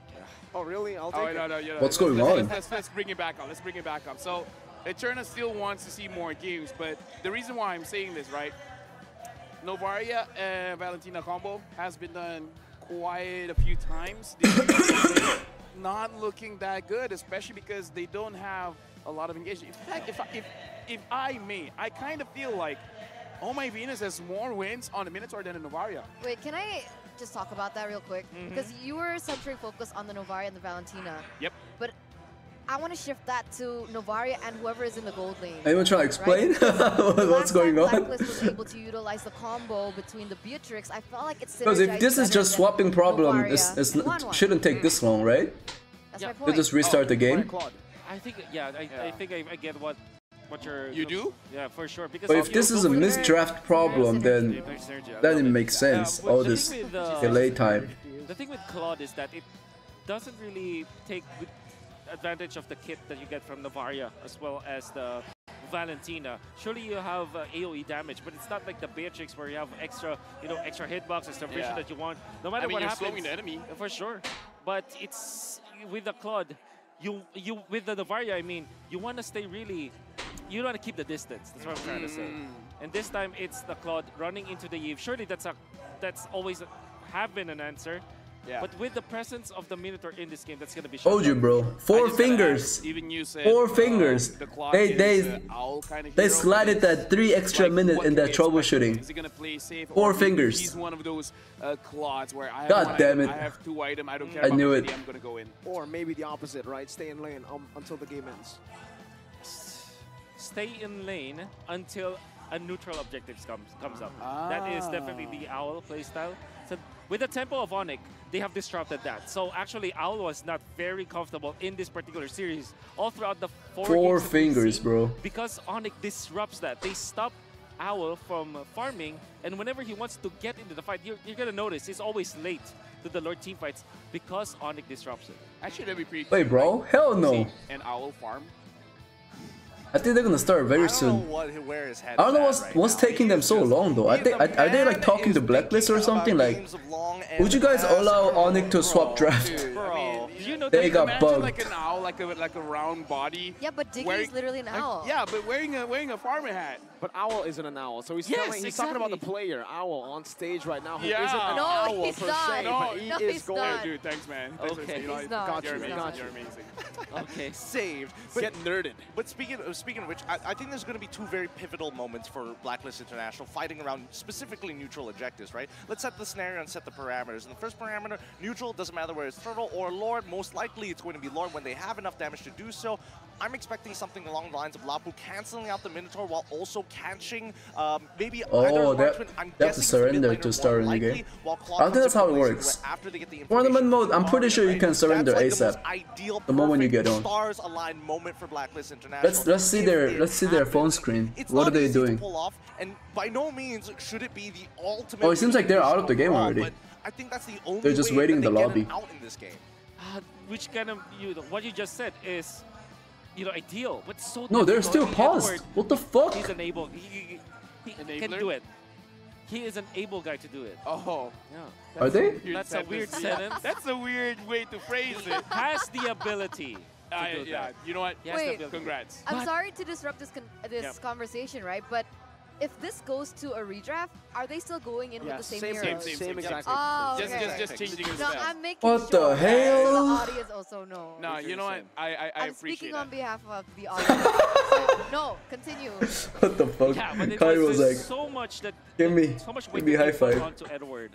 Oh, really? I'll oh, take Oh, it. no, no, you know, What's let's- going let's, on? Let's, let's bring it back up. Let's bring it back up. So, Eterna still wants to see more games, but the reason why I'm saying this, right? Novaria and Valentina combo has been done quite a few times. Not looking that good, especially because they don't have a lot of engagement. In fact, if I, if, if I may, I kind of feel like Oh My Venus has more wins on the Minotaur than the Novaria. Wait, can I just talk about that real quick? Mm-hmm. Because you were centering focus on the Novaria and the Valentina. Yep. But I want to shift that to Novaria and whoever is in the gold lane. Anyone trying to explain Right? what's going on? Blacklist was able to utilize the combo between the Beatrix. I felt like it's Because if this is just swapping problem, it's, it's not n- shouldn't take this long, right? That's Yeah. my They just restart oh, the game. I think, yeah, I, I think I, I get what what you're. You do? Yeah, for sure. Because But if this is a misdraft problem, then then it makes sense. All this delay time. The thing with Claude is that it doesn't really take good advantage of the kit that you get from Novaria as well as the Valentina. Surely you have uh, AoE damage, but it's not like the Beatrix where you have extra, you know, extra hitbox, extra vision Yeah. that you want. No matter I mean, what you're happens, slowing the enemy. for sure. But it's with the Claude, you you with the Novaria, I mean, you want to stay really, you want to keep the distance. That's what I'm trying to say. Mm. And this time it's the Claude running into the Yve. Surely that's a that's always have been an answer. Yeah. But with the presence of the Minotaur in this game, that's gonna be. Told you, bro. Four fingers. Even you said Four um, fingers. the Claude They is they kind of they slided that three extra minute in that troubleshooting. Is he gonna play safe? Four fingers. He's one of those uh, Claudes where I have God damn item, it. I have two items. I don't care I about knew it. I'm gonna go in. Or maybe the opposite, right? Stay in lane um, until the game ends. Stay in lane until a neutral objective comes comes up. That is definitely the Owl playstyle. So with the tempo of Onic, they have disrupted that. So actually, Owl was not very comfortable in this particular series all throughout the four, Four games fingers, bro. Because Onic disrupts that. They stop Owl from farming, and whenever he wants to get into the fight, you're, you're gonna notice he's always late to the Lord team fights because Onic disrupts it. Actually, that'd be pretty. Wait, bro? Hell no. An owl farm. I think they're gonna start very I soon. don't know what, where his head I don't know what's right what's taking them so long though. I think are, are they like talking to Blacklist or something? Like, games of long would you guys allow Onic to swap draft? Bro, you know They got imagine bugged. like an owl, like a like a round body. Yeah, but Diggy wearing- is literally an like- owl. yeah, but wearing a wearing a farmer hat. But Owl isn't an owl, so he's Yes, telling, he's talking about the player Owl on stage right now, who Yeah. not an No, owl he's per not. se, No, but he no, is he's going. not. Dude, thanks, man. Thanks Okay. saying, you know, He's not. Got You're amazing. got you. You're amazing. Okay. saved. Get nerded. But speaking of, speaking of which, I, I think there's going to be two very pivotal moments for Blacklist International fighting around specifically neutral objectives, right? Let's set the scenario and set the parameters. And the first parameter, neutral, doesn't matter whether it's Turtle or Lord. Most likely it's going to be Lord when they have enough damage to do so. I'm expecting something along the lines of Lapu canceling out the Minotaur while also catching um, maybe either Oh, that, Marksman, I'm they have to guessing surrender mid to more start a new likely, game. I think that's how it works. after they get the Tournament mode, I'm pretty sure you can surrender like ASAP. most ideal, The moment you perfect get on. Stars aligned moment for Blacklist International. Let's let's see their let's see their phone screen. What are they doing? pull off, and by no means should it be the ultimate. Oh, it seems like they're out of the game already. I think that's the only They're just way waiting in the lobby. Out in this game. Uh, which kind of you know, what you just said is you know ideal, but so No, they're still He- paused. Edward, What the fuck? He's an able. He, he, he can do it. He is an able guy to do it. Oh, yeah. Are they? That's a weird sentence. That's a weird way to phrase it. Has the ability. to I- do yeah, that. you know what? He the Wait. ability. Congrats. I'm sorry to disrupt this con this Yep. conversation, right? But if this goes to a redraft, are they still going in Yeah, with the same, same, heroes? same, same exact. Oh, Just, okay. just, just changing his No, spell. I'm making What the sure that hell? the audience also know. No, you know what? I, I, I I'm appreciate speaking that. on behalf of the audience. So, no, continue. What the fuck? Yeah, but was, was there's like, so much that give me, so much give weight me high five. onto Edward.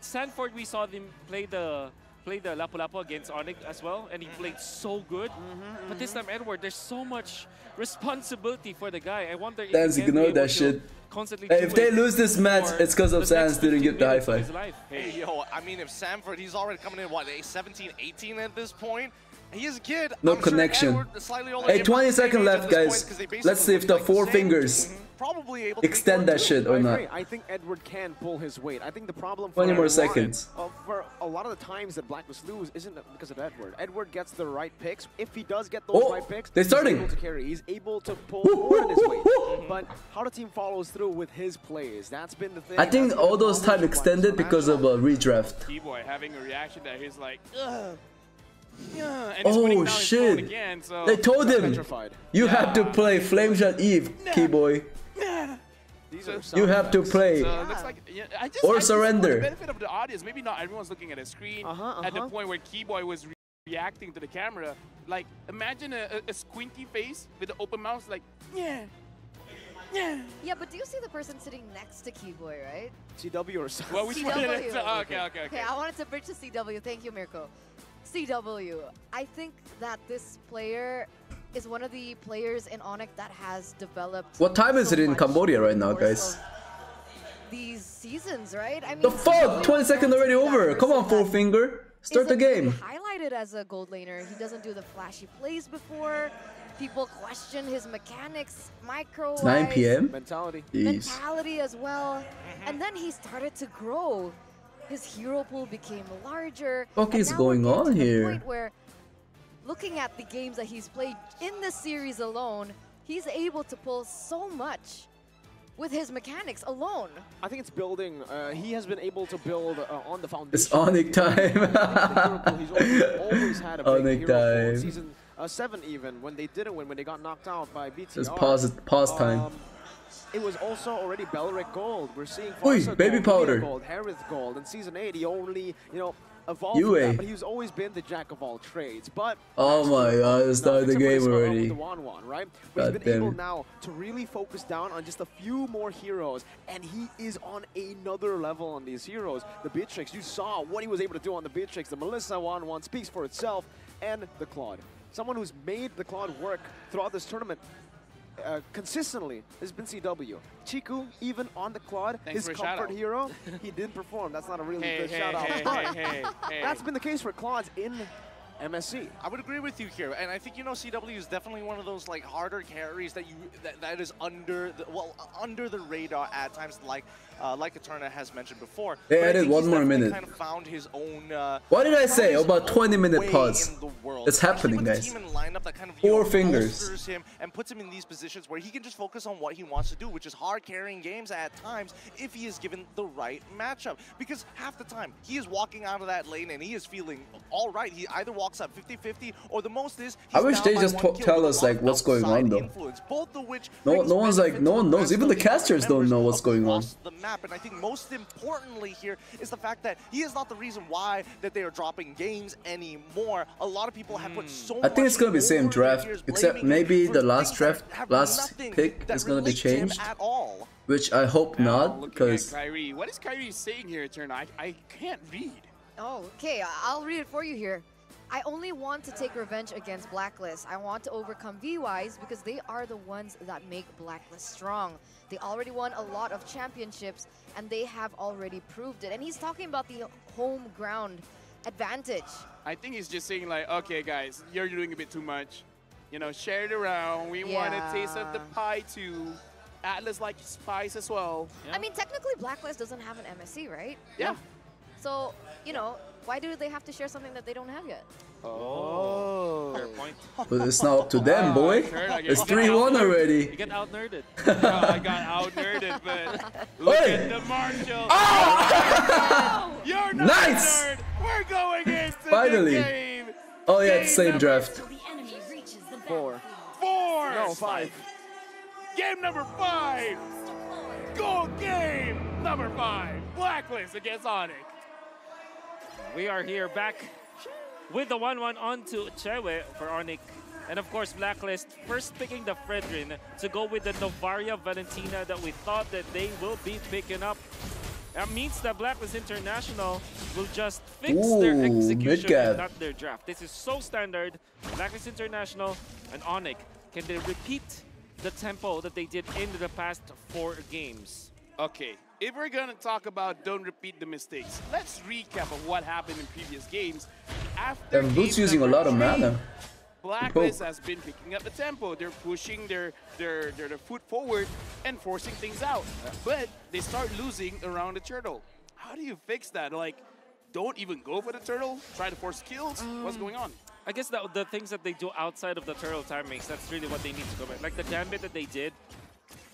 Sanford, we saw them play the play the Lapu Lapu against Onic as well, and he played so good. Mm-hmm, But this time, Edward, there's so much responsibility for the guy. I wonder if Sanz, he ignore that shit. Constantly Hey, if they lose this match, it's because of the Sanz didn't 15 get the high minutes his five. life. Hey, yo, I mean, if Sanford, he's already coming in, what, a 17, 18 at this point? He is a kid. No I'm sure connection. Edward is slightly older Hey, 20 seconds left, this point, guys. 'cause they Let's see if the basically four fingers Probably able to extend that shit or not. I think Edward can pull his weight. I think the problem for 20 more Edward, seconds. uh, for a lot of the times that Blacklist lose isn't because of Edward. Edward gets the right picks. If he does get those Oh, right picks, they're he's starting. able to carry. He's able to pull more than his weight. But how the team follows through with his plays, that's been the thing. I think all those problem time extended because of a redraft. Kiboy having a reaction that he's like, ugh. Yeah, and Oh down shit! again, so They told him Petrified. you have to play Flame Shot Yve, Kiboy. These You have to play. So it looks like yeah, I just, Or I just, surrender. the benefit of the audience, maybe not everyone's looking at a screen Uh-huh, at the uh-huh. point where Kiboy was re reacting to the camera. Like, imagine a, a, a squinty face with an open mouth, like, yeah, yeah. Yeah, but do you see the person sitting next to Kiboy, right? CW or something. Well, which? CW. is it? Oh, okay, okay, okay. Okay, I wanted to bridge to CW. Thank you, Mirko. CW. I think that this player is one of the players in Onic that has developed. What time is so it in Cambodia right now, guys? These seasons, right? I mean, The fuck? CW 20 seconds already over. Come on, person Four Finger. Start the isn't really game. Highlighted as a gold laner, he doesn't do the flashy plays before. People question his mechanics, micro. 9 p.m. Mentality. Jeez. mentality as well. Mm-hmm. And then he started to grow. His hero pool became larger. Fuck and is now going on here? where looking at the games that he's played in this series alone, he's able to pull so much with his mechanics alone. I think it's building. Uh, he has been able to build uh, on the foundation. It's Onic time. He's always, always had a big Onic hero pool. In time. Season uh, seven, even when they didn't win, when they got knocked out by BTR. It's pause, pause time. Um, it was also already Belerick Gold. We're seeing Pharsa baby Gold, powder. Gold, Harith Gold. In season eight, he only you know evolved. UA. that, but he's always been the jack of all trades. But Oh my god, it started the game already. The Wanwan, right? But God he's been damn able now to really focus down on just a few more heroes, and he is on another level on these heroes. The Beatrix, you saw what he was able to do on the Beatrix. The Melissa Wanwan speaks for itself, and the Claude. Someone who's made the Claude work throughout this tournament uh, consistently has been CW. Chiku, even on the Claude, Thanks his comfort hero, he didn't perform. That's not a really Hey, good hey, shout out. hey, but hey. That's been the case for Claudes in MSC. I would agree with you here, and I think you know CW is definitely one of those like harder carries that you that, that is under the well under the radar at times, like uh, like Eterna has mentioned before. They added one more minute. Kind of found his own. Uh, What did I say? About own 20 minute pause. in the world, It's happening, guys. team and lineup that kind of Four know, fingers. him and puts him in these positions where he can just focus on what he wants to do, which is hard carrying games at times if he is given the right matchup. Because half the time he is walking out of that lane and he is feeling all right. He either walks up 50-50 or the most is. I wish they just one to- kill tell us, like, what's going on, though. influence, both of which No, no one's like, no one knows. Even the casters don't know what's going on. Across the map. And I think most importantly here is the fact that he is not the reason why that they are dropping games anymore. A lot of people have put hmm. so I think it's gonna be same draft, except maybe the last draft, last pick is gonna be changed, at all. which I hope not, because Kairi, what is Kairi saying here, Eterna? I, I can't read. Oh, okay. I- I'll read it for you here. I only want to take revenge against Blacklist. I want to overcome V33Wise because they are the ones that make Blacklist strong. They already won a lot of championships and they have already proved it. And he's talking about the home ground advantage. I think he's just saying like, okay, guys, you're doing a bit too much. You know, share it around. We want a taste of the pie too. Atlas likes spice as well. I mean, technically Blacklist doesn't have an MSC, right? Yeah. So, you know, why do they have to share something that they don't have yet? Oh. oh. Fair point. But it's not up to them, boy. Turn, It's 3 1 already. You get out nerded. I got out nerded, but look Hey. at the Marshall. Oh! You're not Nice. a nerd. We're going into Finally. the game. Oh yeah, it's Game same number draft. Four. Four. No, five. Game number five. Goal game number five. Blacklist against Onic. We are here back with the 1-1 onto Chewe for Onic. And of course, Blacklist first picking the Fredrin to go with the Novaria Valentina that we thought that they will be picking up. That means that Blacklist International will just fix their execution and not their draft. This is so standard. Blacklist International and Onic, can they repeat the tempo that they did in the past four games? Okay, if we're gonna talk about don't repeat the mistakes, let's recap of what happened in previous games. After And Boots using a lot of mana. Blacklist oh. has been picking up the tempo. They're pushing their, their, their, their foot forward and forcing things out. But they start losing around the turtle. How do you fix that? Like, don't even go for the turtle? Try to force kills? What's um, going on? I guess the, the things that they do outside of the turtle timings, that's really what they need to go back. Like the gambit that they did,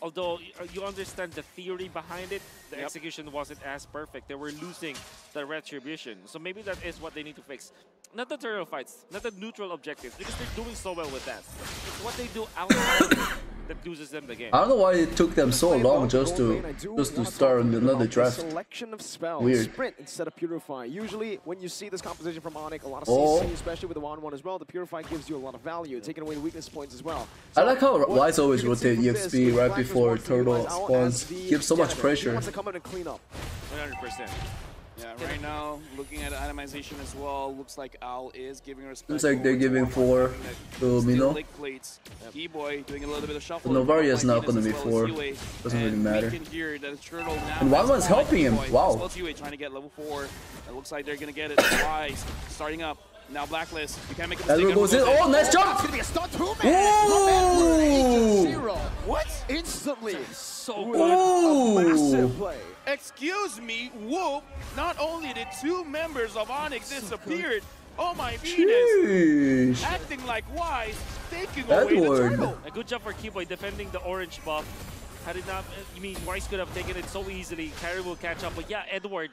although you understand the theory behind it, the Yep. execution wasn't as perfect. They were losing the retribution. So maybe that is what they need to fix. Not the turtle fights, not the neutral objectives, because they're doing so well with that. It's what they do outside that loses them the game. I don't know why it took them so long just to just to start another draft. Selection of spells. Weird. Sprint instead of Purify. Usually, when you see this composition from Onic, a lot of Oh. CC, especially with the 1-1 as well, the Purify gives you a lot of value, taking away the weakness points as well. I like how what Wise always you can rotate from this EXP right before Turtle spawns. Gives so much pressure. wants to come in and clean up. 100%. Yeah, right now, looking at itemization as well, looks like Al is giving respect. Looks like they're giving four to Mino. lick plates. Kiboy doing a little bit of shuffle. Novaria's not gonna be four. Doesn't really matter. We can hear that it's Turtle now. And has Wanwan's helping him. Wow. As well as Yue trying to get level four. It looks like they're gonna get it. Wise starting up. Now Blacklist. You can't make a mistake. Goes in. Oh, nice jump! It's gonna be a stun two Ooh! Zero. What? Instantly. So With Ooh. A massive play. Excuse me, whoop. Not only did two members of Onic disappeared, oh my Venus, acting like Wise, taking away the turtle. A good job for Kiboy defending the orange buff. Had it not, uh, you mean Wise could have taken it so easily. Carry will catch up. But yeah, Edward,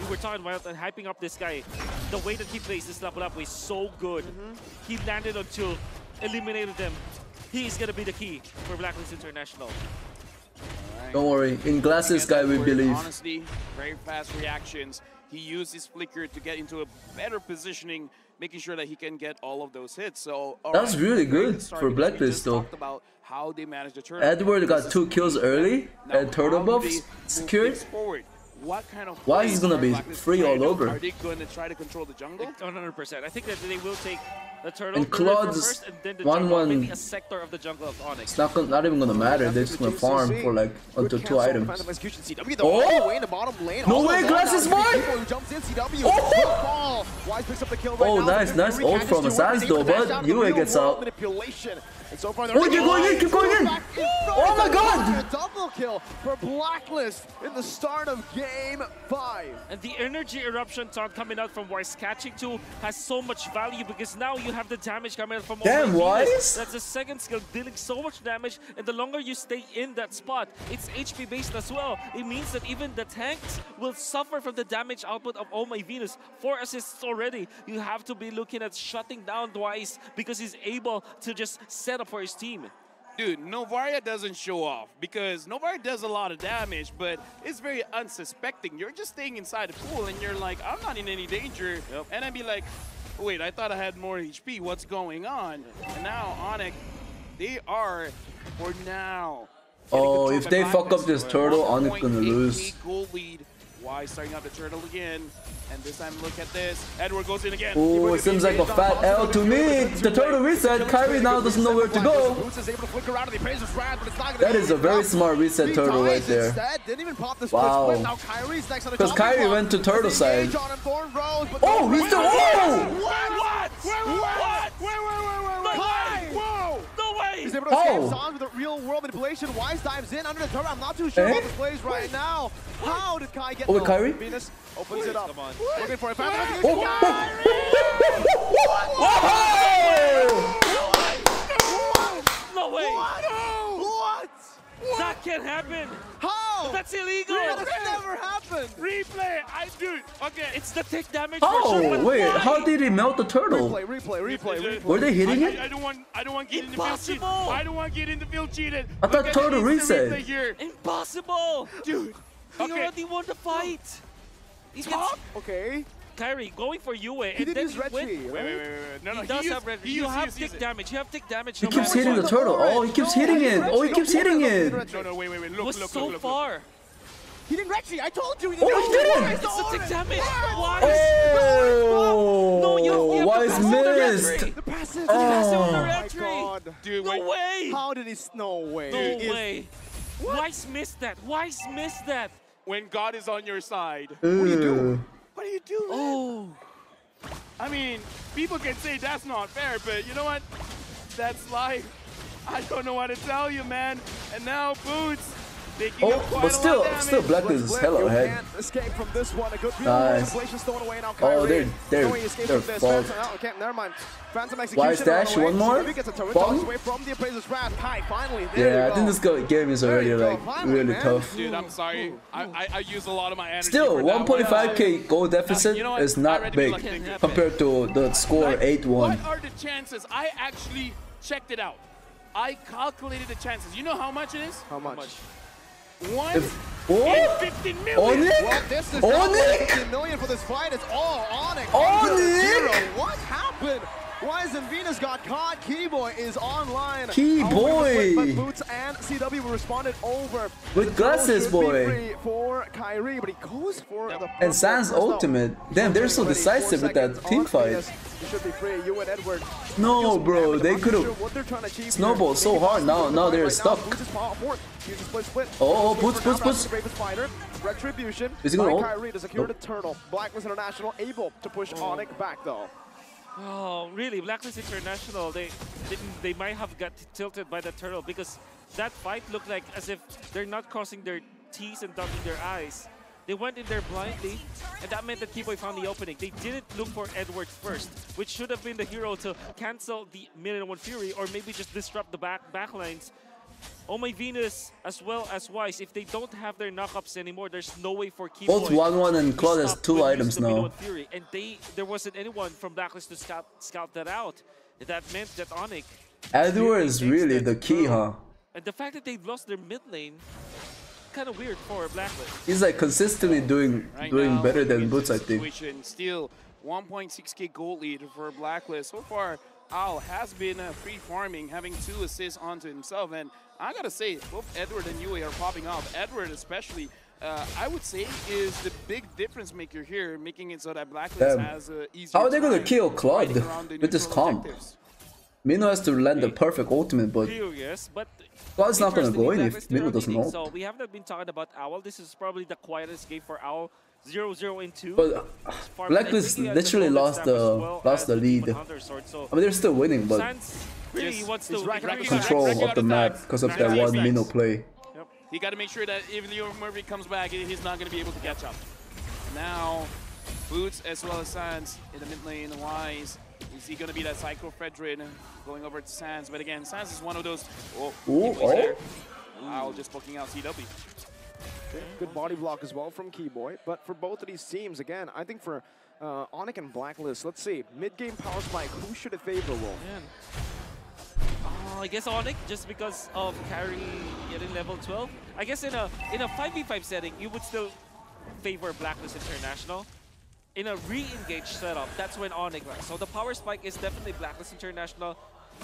we were talking about and hyping up this guy. The way that he plays this level up is so good. Mm-hmm. He landed on two, eliminated them. He is gonna be the key for Blacklist International. Don't worry. In glasses guy, we believe. Honestly, very fast reactions. He used his flicker to get into a better positioning, making sure that he can get all of those hits. So That's right, really good for because Blacklist, though. about how they manage the turtle. Edward got two kills early Now, and turtle how do buffs secured. Forward? What kind of Why plays he's gonna be Blacklist free all trying to- over? Are they going to try to control the jungle? 100%. I think that they will take the turtle And Claude's first, and then the 1-1. maybe a sector of the jungle of Onic. It's not, not even gonna matter. They're just gonna farm for like until two items. Phantom execution. CW the Oh! way in the bottom lane. No way, alone Glasses now. boy! People who jumps in, CW. Oh! oh! Wise picks up the kill right Oh, now. nice, nice victory ult from two Asaz though, Able to dash but out Yue gets real world out. Manipulation. And so far, they're Oh, keep going in, keep going in! Back in front. Oh my It's a God! Double kill for Blacklist in the start of game five. And the energy eruption taunt coming out from Wise catching two has so much value because now you have the damage coming out from Damn, Overheated. Wise! That's the second skill dealing so much damage and the longer you stay in that spot, it's HP based as well. It means that even the tanks will suffer from the damage output of Oh My Venus. Four assists already. You have to be looking at shutting down Wise because he's able to just set up for his team. Dude, Novaria doesn't show off because Novaria does a lot of damage, but it's very unsuspecting. You're just staying inside the pool and you're like, I'm not in any danger. And I'd be like, wait, I thought I had more HP. What's going on? And now Onic, they are, for now. Oh, if they fuck up this turtle, Onic gonna lose. goal lead Why starting out the turtle again? And this time, look at this. Edward goes in again. Oh, it seems like a fat L to me. The turtle reset. Kairi now doesn't know where to go. Boots is able to flick around and he pays his wrath, but it's not gonna That be is a very smart reset turtle right there. Instead. Didn't even pop the split Wow. split. Now Kairi's next on the Because Kairi went to turtle side. engaged on him, Thorn Rose, but Oh, no- he's Wait, the- wait, oh! What? What? Wait, wait, what? Wait, wait, wait, wait, No way! Whoa! No way! He's able to escape Oh. Sanz with a real world manipulation. Wise dives in under the turret. I'm not too sure Eh? about this plays right now. How did Kai get Oh, with no, Kairi? Venus opens it up. Come on. Looking for a phantom. Oh, No way! What? That can't happen! How? That's illegal! That's never happened. Replay! I do. Okay. It's the tick damage for oh, sure, Oh, wait. why? How did he melt the turtle? Replay, replay, replay, replay. Were they hitting I, it? I, I don't want. I don't want get in the field cheated. I don't want get in the field cheated. I thought Look at total the reset. replay Here. Impossible! Dude. He Okay. already won the fight! He gets Okay. Kairi going for Yue, He and did then use he went- Wait, wait, wait, wait, wait. No, He no. does used- have red. You have tick damage. You have tick damage. He no keeps matter hitting the turtle. Oh, he keeps hitting it. Oh, he keeps hitting it. No, no, wait, wait, wait. It Look, look, so look, look, look. far. He didn't retry. I told you. He Oh, didn't he didn't. It's the tick damage. Why? Oh, No, you- you have to Wise the red missed. The passive. Oh. On the Oh. my. God. Dude, No way. How did he? No way. No He is- way. Wise missed that. Wise missed that. When God is on your side. What do you do? What are you doing? Oh. I mean, people can say that's not fair, but you know what? That's life. I don't know what to tell you, man. And now Boots Oh, but a still, lot of still Blacklist is hella you ahead. can't escape from this one. A good beautiful Nice. manipulation stolen away now. Oh, Kairi. they're- they're- No way he escapes they're from this. fucked. Phantom, never mind. Phantom execution. Wise dash, on one more? CW gets a turret, Bomb? dodges away from the appraiser's wrath. Finally, Yeah, I think this game is already like really tough. Dude, I'm sorry. I, I, I use a lot of my energy. Still, for that one. Uh, 1.5k goal deficit you know what? is not big like compared to the score 8-1. What are the chances? I actually checked it out. I calculated the chances. You know how much it is? How much? One If- in Oh! 15 million. Onic? Well, this is Onic? 50 million for this fight. It's all Onic. Onic? Zero. What happened? Wise and Venus got caught. Kiboy is online. Kiboy. But Boots and CW responded over. With glasses, turtle should be boy. For Kairi, but he goes for the And Sanz ultimate. Damn, they're so decisive with that team fight. Venus. He should be free. You and Edward. No, bro, they could've sure what they're trying to achieve snowballed so hard. Now- now they're stuck. Boots is power forward. Uses split split. Oh, oh, Boots, Boots, Boots. to the bravest fighter. Retribution. Is he by ult? Kairi to secure the turtle. Blacklist International able to push Oh. Onic back though. Oh, really? Blacklist International, they didn't, they might have got tilted by the turtle because that fight looked like as if they're not crossing their T's and dotting their I's. They went in there blindly, and that meant that Kiboy found the opening. They didn't look for Edward first, which should have been the hero to cancel the Million One Fury or maybe just disrupt the back backlines. Oh my Venus, as well as Wise, if they don't have their knockups anymore, there's no way for Kiboy. Both 1-1 and Claude has two items using the Million now. and and they there wasn't anyone from Blacklist to scout scout that out. That meant that Onic. Edward is really the key, huh? And the fact that they lost their mid lane, kind of weird for Blacklist. He's like consistently doing Right doing now, better than Boots, I think. Still 1.6k gold lead for Blacklist. So far, Al has been uh, free farming, having two assists onto himself. And I gotta say, both Edward and Yue are popping off. Edward, especially, uh, I would say, is the big difference maker here, making it so that Blacklist Damn. has a easier How are they gonna kill Claude fighting around with this neutral comp? objectives. Mino has to land the perfect ultimate, but Curious, but Claude's not gonna go in if Mino doesn't leading, ult. So we have not been talking about Owl. This is probably the quietest game for Owl. 0 0 in 2. But uh, Farming Blacklist bringing out the literally lost the as well lost the lead. Sword, so I mean, they're still winning, but Sanz really Yes, wants he's to racking up bring his back- control of the map because of that one stacks. Mino play. He got to make sure that even Leo Murphy comes back, he's not going to be able to catch up. Now, Boots as well as Sanz in the mid lane. Wise. Is he going to be that Psycho Fredrin going over to Sanz? But again, Sanz is one of those. Oh, Ooh, Kiboy's oh. there. Owl just poking out CW. Good body block as well from Kiboy. But for both of these teams, again, I think for uh, Onic and Blacklist, let's see. Mid-game power spike, who should it favor, Wolf? Man. I guess Onic, just because of carry getting level 12. I guess in a in a 5v5 setting, you would still favor Blacklist International. In a re-engage setup, that's when Onic runs. So the power spike is definitely Blacklist International.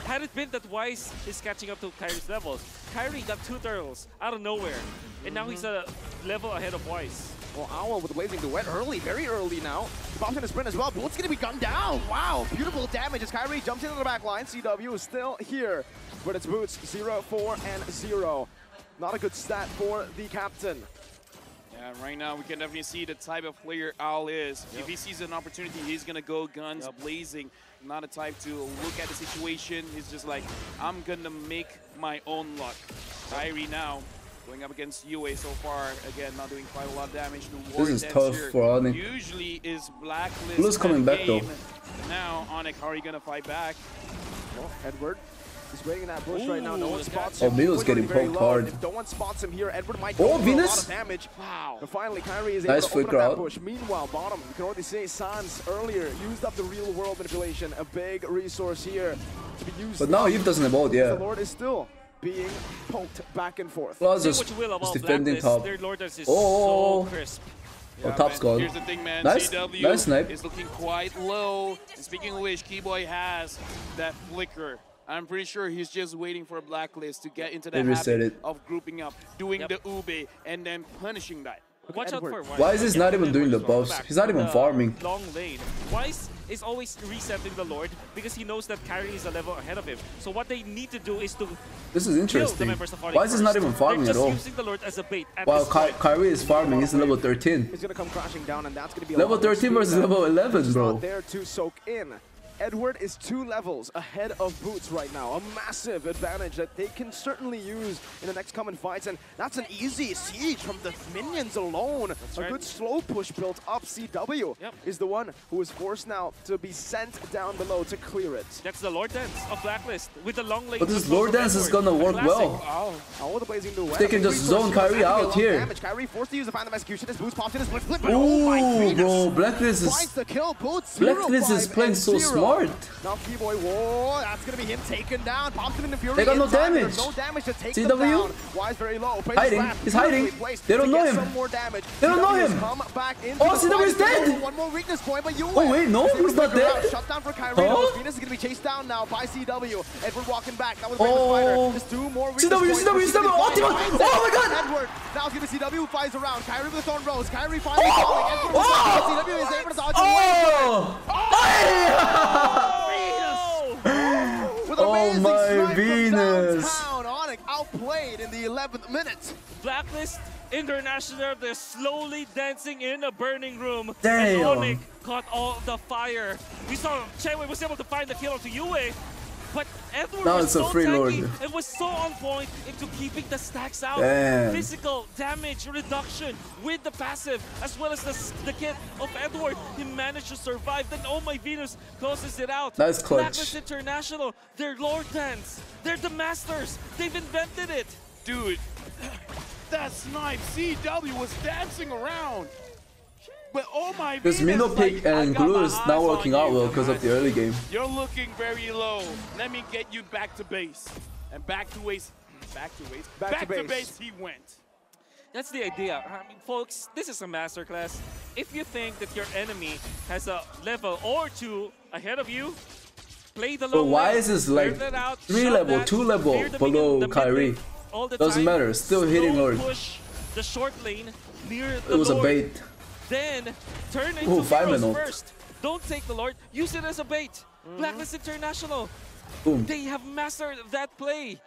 Had it been that Wise is catching up to Kairi's levels, Kairi got two turtles out of nowhere, and now he's a level ahead of Wise. Well, Owl with Blazing Duet early, very early now. Bombs in sprint as well. Boot's gonna be gunned down. Wow, beautiful damage as Kairi jumps into the back line. CW is still here, but it's Boots 0, 4, and 0. Not a good stat for the captain. Yeah, right now we can definitely see the type of player Al is. If he sees an opportunity, he's gonna go guns blazing. Not a type to look at the situation. He's just like, I'm gonna make my own luck. Kairi now going up against UA so far. Again, not doing quite a lot of damage. The This is tough for Onic. Usually is Blacklist. Blue's coming that back, though. Now Onic, how are you gonna fight back? Well, Edward He's waiting in that bush right now. No one spots Oh, him. Mino's Quickly, getting poked low. hard. If no one spots him here, Edward might Oh, go for a lot Venus? of damage. Wow. And finally, Kairi is Nice able to open flicker up that bush. Meanwhile, bottom, you can already see Sanz earlier used up the real world manipulation. A big resource here to be used. But now up. Eve doesn't emote, yeah. The Lord is still being poked back and forth. Plus, Say just, what you will just about defending top. their Lord is Oh, so crisp. oh, top's gone. Here's the thing, man. Nice, CW nice snipe. is looking quite low. And speaking of which, Kiboy has that flicker. I'm pretty sure he's just waiting for a blacklist to get into the They reset habit it. of grouping up, doing the ube, and then punishing that. Watch out for Why is this not even doing the buffs? He's not even farming. Long lane. Wise is always resetting the Lord because he knows that Kairi is a level ahead of him. So what they need to do is to This is kill the interesting. of Why is he not even farming They're at just all? using the Lord as a bait at While this Ky. Kairi is farming, he's level 13. He's gonna come crashing down, and that's gonna be a Level 13 versus level 11, is bro. Not there to soak in. Edward is two levels ahead of Boots right now. A massive advantage that they can certainly use in the next coming fights. And that's an easy siege from the minions alone. a right. good slow push built up. CW is the one who is forced now to be sent down below to clear it. That's the Lord Dance of Blacklist with the long lane. But this control Lord Dance is gonna work classic. well. Oh, oh, the blazing duet. They can just zone Kairi out here. Damage. Kairi forced to use the Phantom Execution. His boots pops in his split flip. but oh my goodness. bro, Blacklist is the kill. Boots zero, Blacklist is playing so zero. Smart. Now Kiboy, whoa, that's gonna be him taken down. Pops him in the Fury. They got no damage. There's no damage to take CW? them down. Wise very low. Plays Hiding. He's hiding. They don't know him. Some more damage. They don't know him. Come back into Oh, CW is dead. One more weakness point, but you Oh, wait, no, he's not dead. Shut down for Kairi. Huh? Venus is gonna be chased down now by CW. Edward walking back. That was Oh. There's two more weakness CW, points. CW, CW, ultimate. Oh my God. Edward. Now it's gonna be CW who flies around. Kairi with Thorn Rose. Kairi finally Oh. falling. Edward Oh. CW is able to dodge Oh! With Oh my Venus. downtown. Onic outplayed in the 11th minute. Blacklist International, they're slowly dancing in a burning room. Damn. And Onic caught all the fire. We saw Chenwei was able to find the kill onto Yue, but Edward Now was it's a so free tanky lord. and was so on point into keeping the stacks out. Damn. Physical damage reduction with the passive, as well as the, s- the kit of Edward. He managed to survive. Then Oh My Venus closes it out. Nice clutch. Blacklist International, they're Lord Dance. They're the masters. They've invented it. Dude, that snipe CW was dancing around. But oh my Because Venus, like, pick and got Gloo is not working out well because of the early game. You're looking very low. Let me get you back to base. And back to base. Back to base. Back to base. he went. That's the idea. I mean, folks, this is a masterclass. If you think that your enemy has a level or two ahead of you, play the low But why lane, is this like out, three level, that, two level below minion- the Kairi? all the Doesn't time, matter, still hitting slow Lord. push the short lane near the It was a bait. Then turn into Ooh, five heroes minute. first. Don't take the Lord. Use it as a bait. Mm-hmm. Blacklist International. Boom. They have mastered that play.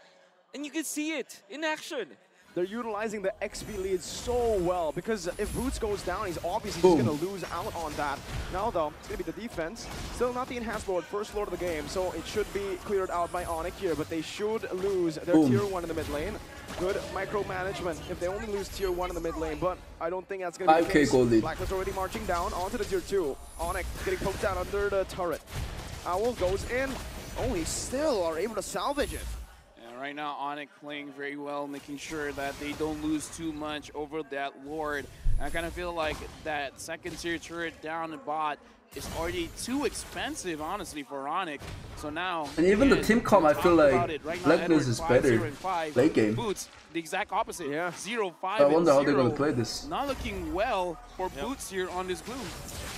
And you can see it in action. They're utilizing the XP lead so well because if Boots goes down, he's obviously Boom. just going to lose out on that. Now, though, it's going to be the defense. Still not the Enhanced Lord, first Lord of the game, so it should be cleared out by Onic here, but they should lose their Boom. tier 1 in the mid lane. Good micromanagement if they only lose tier 1 in the mid lane, but I don't think that's going to be the 5K case. gold lead. Blacklist already marching down onto the tier 2. Onic getting poked down under the turret. Owl goes in. Oh, he still are able to salvage it. And right now, Onic playing very well, making sure that they don't lose too much over that Lord. I kind of feel like that second tier turret down the bot is already too expensive, honestly, for Onic. So now, And even the again, team comp, I feel like about. Right now, Blacklist Edward is five, better zero, and five. late game. Boots, the exact opposite. Yeah. Zero, five, I wonder how they're gonna play this. Not looking well for Boots here on this Gloo.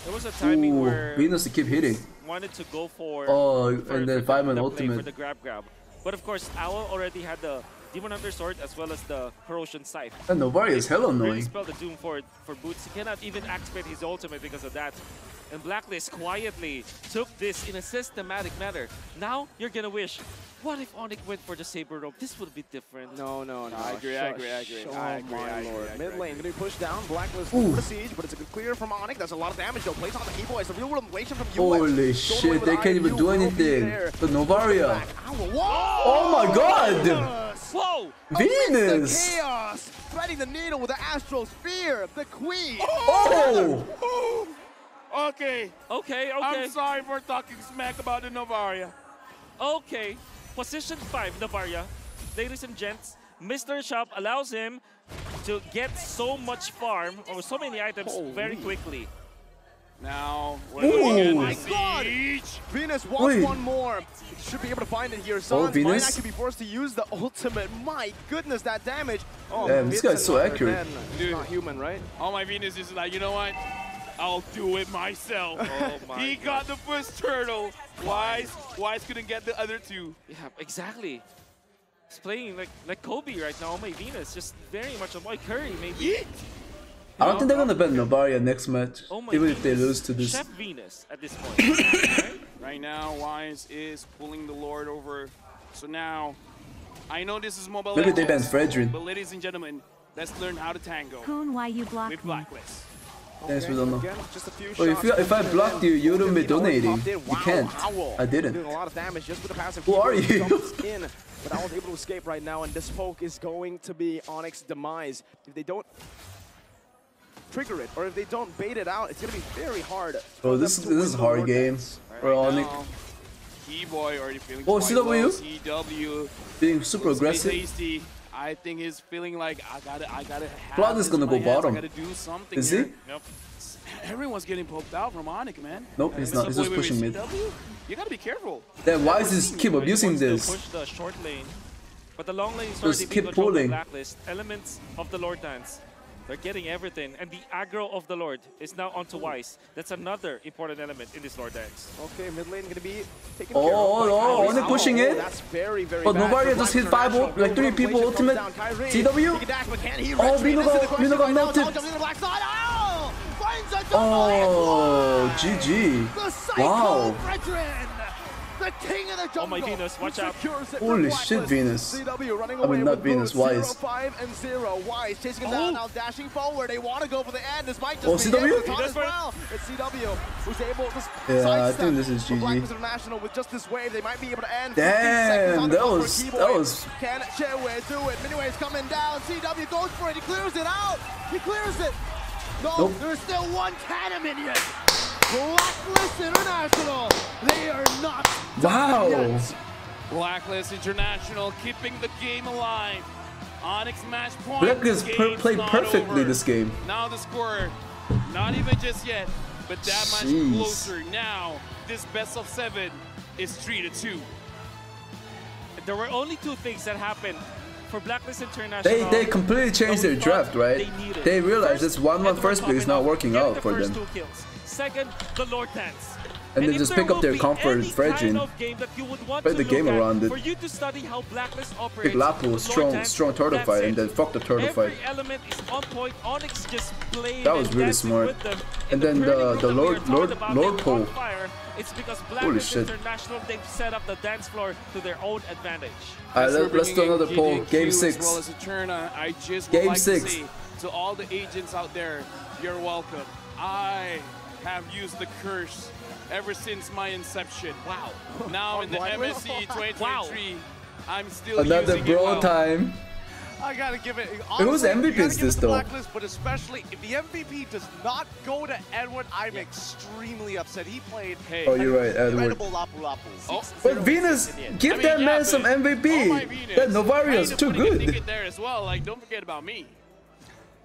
There was a timing Ooh, where Venus to keep hitting. wanted to go for Oh, for- and then for Fireman the ultimate. for the grab grab. But of course, Owl already had the Demon Hunter Sword as well as the Corrosion Scythe. And Novaria is hella Really annoying. spell the Doom for, for Boots. He cannot even activate his ultimate because of that. And Blacklist quietly took this in a systematic manner. Now you're gonna wish, what if Onic went for the Saber Rope? This would be different. No, no, no. I agree, I agree, I agree. Oh I agree, my I agree, lord. I agree, Mid lane gonna be pushed down. Blacklist Ooh. for the siege, but it's a good clear from Onic. That's a lot of damage though. Plays on the key boys. The real world inflation from you. Holy shit, they can't even do anything. The Novaria. Oh my god! Whoa! Venus! The chaos! Threading the needle with the Astral Sphere. The Queen. Oh! Okay. Okay, okay. I'm sorry for talking smack about the Novaria. Okay, position 5, Novaria. Ladies and gents, Mr. Shop allows him to get so much farm or so many items very quickly. Now, we're Ooh. looking at Oh my God. siege. Venus wants Wait. one more. Should be able to find it here. Oh, Sanz might actually be forced to use the ultimate. My goodness, that damage. Oh, Damn, this Vincent guy's so accurate. man, He's not human, right? All my Venus is like, you know what? I'll do it myself. Oh my he got the first turtle. Wise, Wise couldn't get the other two. Yeah, exactly. He's playing like like Kobe right now. Oh my Venus, just very much on my Curry maybe. I don't think they're gonna bet Novaria next match, Oh my even if they lose to this. Chef Venus at this point. Right now, Wise is pulling the Lord over. So now, I know this is Mobile Maybe they Legends, banned Fredrin. But ladies and gentlemen, let's learn how to tango. Poon, why you blocked with me? Blacklist. Yes, we don't know. Again, just a few Well, if you, if I blocked you, you wouldn't be donating. You can't. I didn't. a lot of damage just with the passive. Who are keyboard. you? Jumps in, but I was able to escape right now, and this poke is going to be Onic demise. If they don't trigger it, or if they don't bait it out, it's going to be very hard. for Bro, them this to this is hard game. Dance. Or Onic Now, Kiboy already feeling Oh, CW? low. CW. being super Looks pretty aggressive. Tasty. I think he's feeling like I gotta, I gotta. have Blood is gonna go hands. bottom. I gotta do something Is he? here. Yep. Everyone's getting poked out from Onic, man. Nope, he's It's not. like, He's wait, just wait, wait, pushing mid. You gotta be careful. Then why is this keep abusing this? Push the short lane, but the long lane is Just already being keep pulling. Blacklist. Elements of the Lord Dance. They're getting everything, and the aggro of the Lord is now onto Wise. That's another important element in this Lord Dance. Okay, mid lane going to be taken Oh, care of. oh, by oh, Kyrie. only pushing oh, it? That's very, very But Novaria just hit five ult- like three people ultimate. down. CW? he can dash, but can he Oh, retreat? Bino got- the got melted. Tom jumping to the black side. Oh! Finds a Oh, GG. The Cyclone Wow. Fredrin, the king of the jungle. Oh my Venus, watch out. secures Holy shit, Venus. CW running I mean, not Venus, Wise. 0-5 and 0. Wise chasing him down, now dashing forward. They want to go for the end. This might just Oh, be CW? it. It's as well. It's CW who's able to Yeah, I sidestep think this is for GG. Blacklist International with just this wave. They might be able to end. Damn, seconds on the that clock for was- Kiboy. that was- Can Sheway do it? Miniwave's coming down. CW goes for it. He clears it out. He clears it. No, Nope. there's still one Tana minion. Blacklist International. They are not Wow. done yet. Blacklist International keeping the game alive. Onic match point. Blacklist per- played perfectly over. this game. Now the score, not even just yet, but that much closer. Now this best of seven is three to two. There were only two things that happened for Blacklist International. They they completely changed their draft, right? needed. They realized First, this one one first pick is not working out the for first them. Two kills. Second, the Lord Dance. And then if just pick up their comfort any Fredrin. kind of game that you would want Play the game around it. For you to study how Blacklist operates. Pick Lapu, strong Dance, strong turtle fight, it. and then fuck the turtle Every fight. element is on point. Onic just That was really smart. with. And then Purdy the the that we are Lord Lord Lord pole. It's because Holy Blacklist shit. International they've set up the dance floor to their own advantage. Alright, let, let's do another poll. GDQ Game As six. well as Eterna, I just Game like six. to say to all the agents out there, you're welcome. I have used the curse ever since my inception. Wow. Now in the Blacklist? MSC 2023, I'm still Another using it bro well. time. I gotta give it. Who's honestly, MVP is this, it though? Blacklist, but especially if the MVP does not go to Edward, I'm extremely upset. He played. Hey. Oh, you're right, Edward. Lapu Lapu. Oh. But Venus, give I mean, that yeah, man some MVP. Oh my Venus. that Novarius too putting a good. there as well. Like, don't forget about me.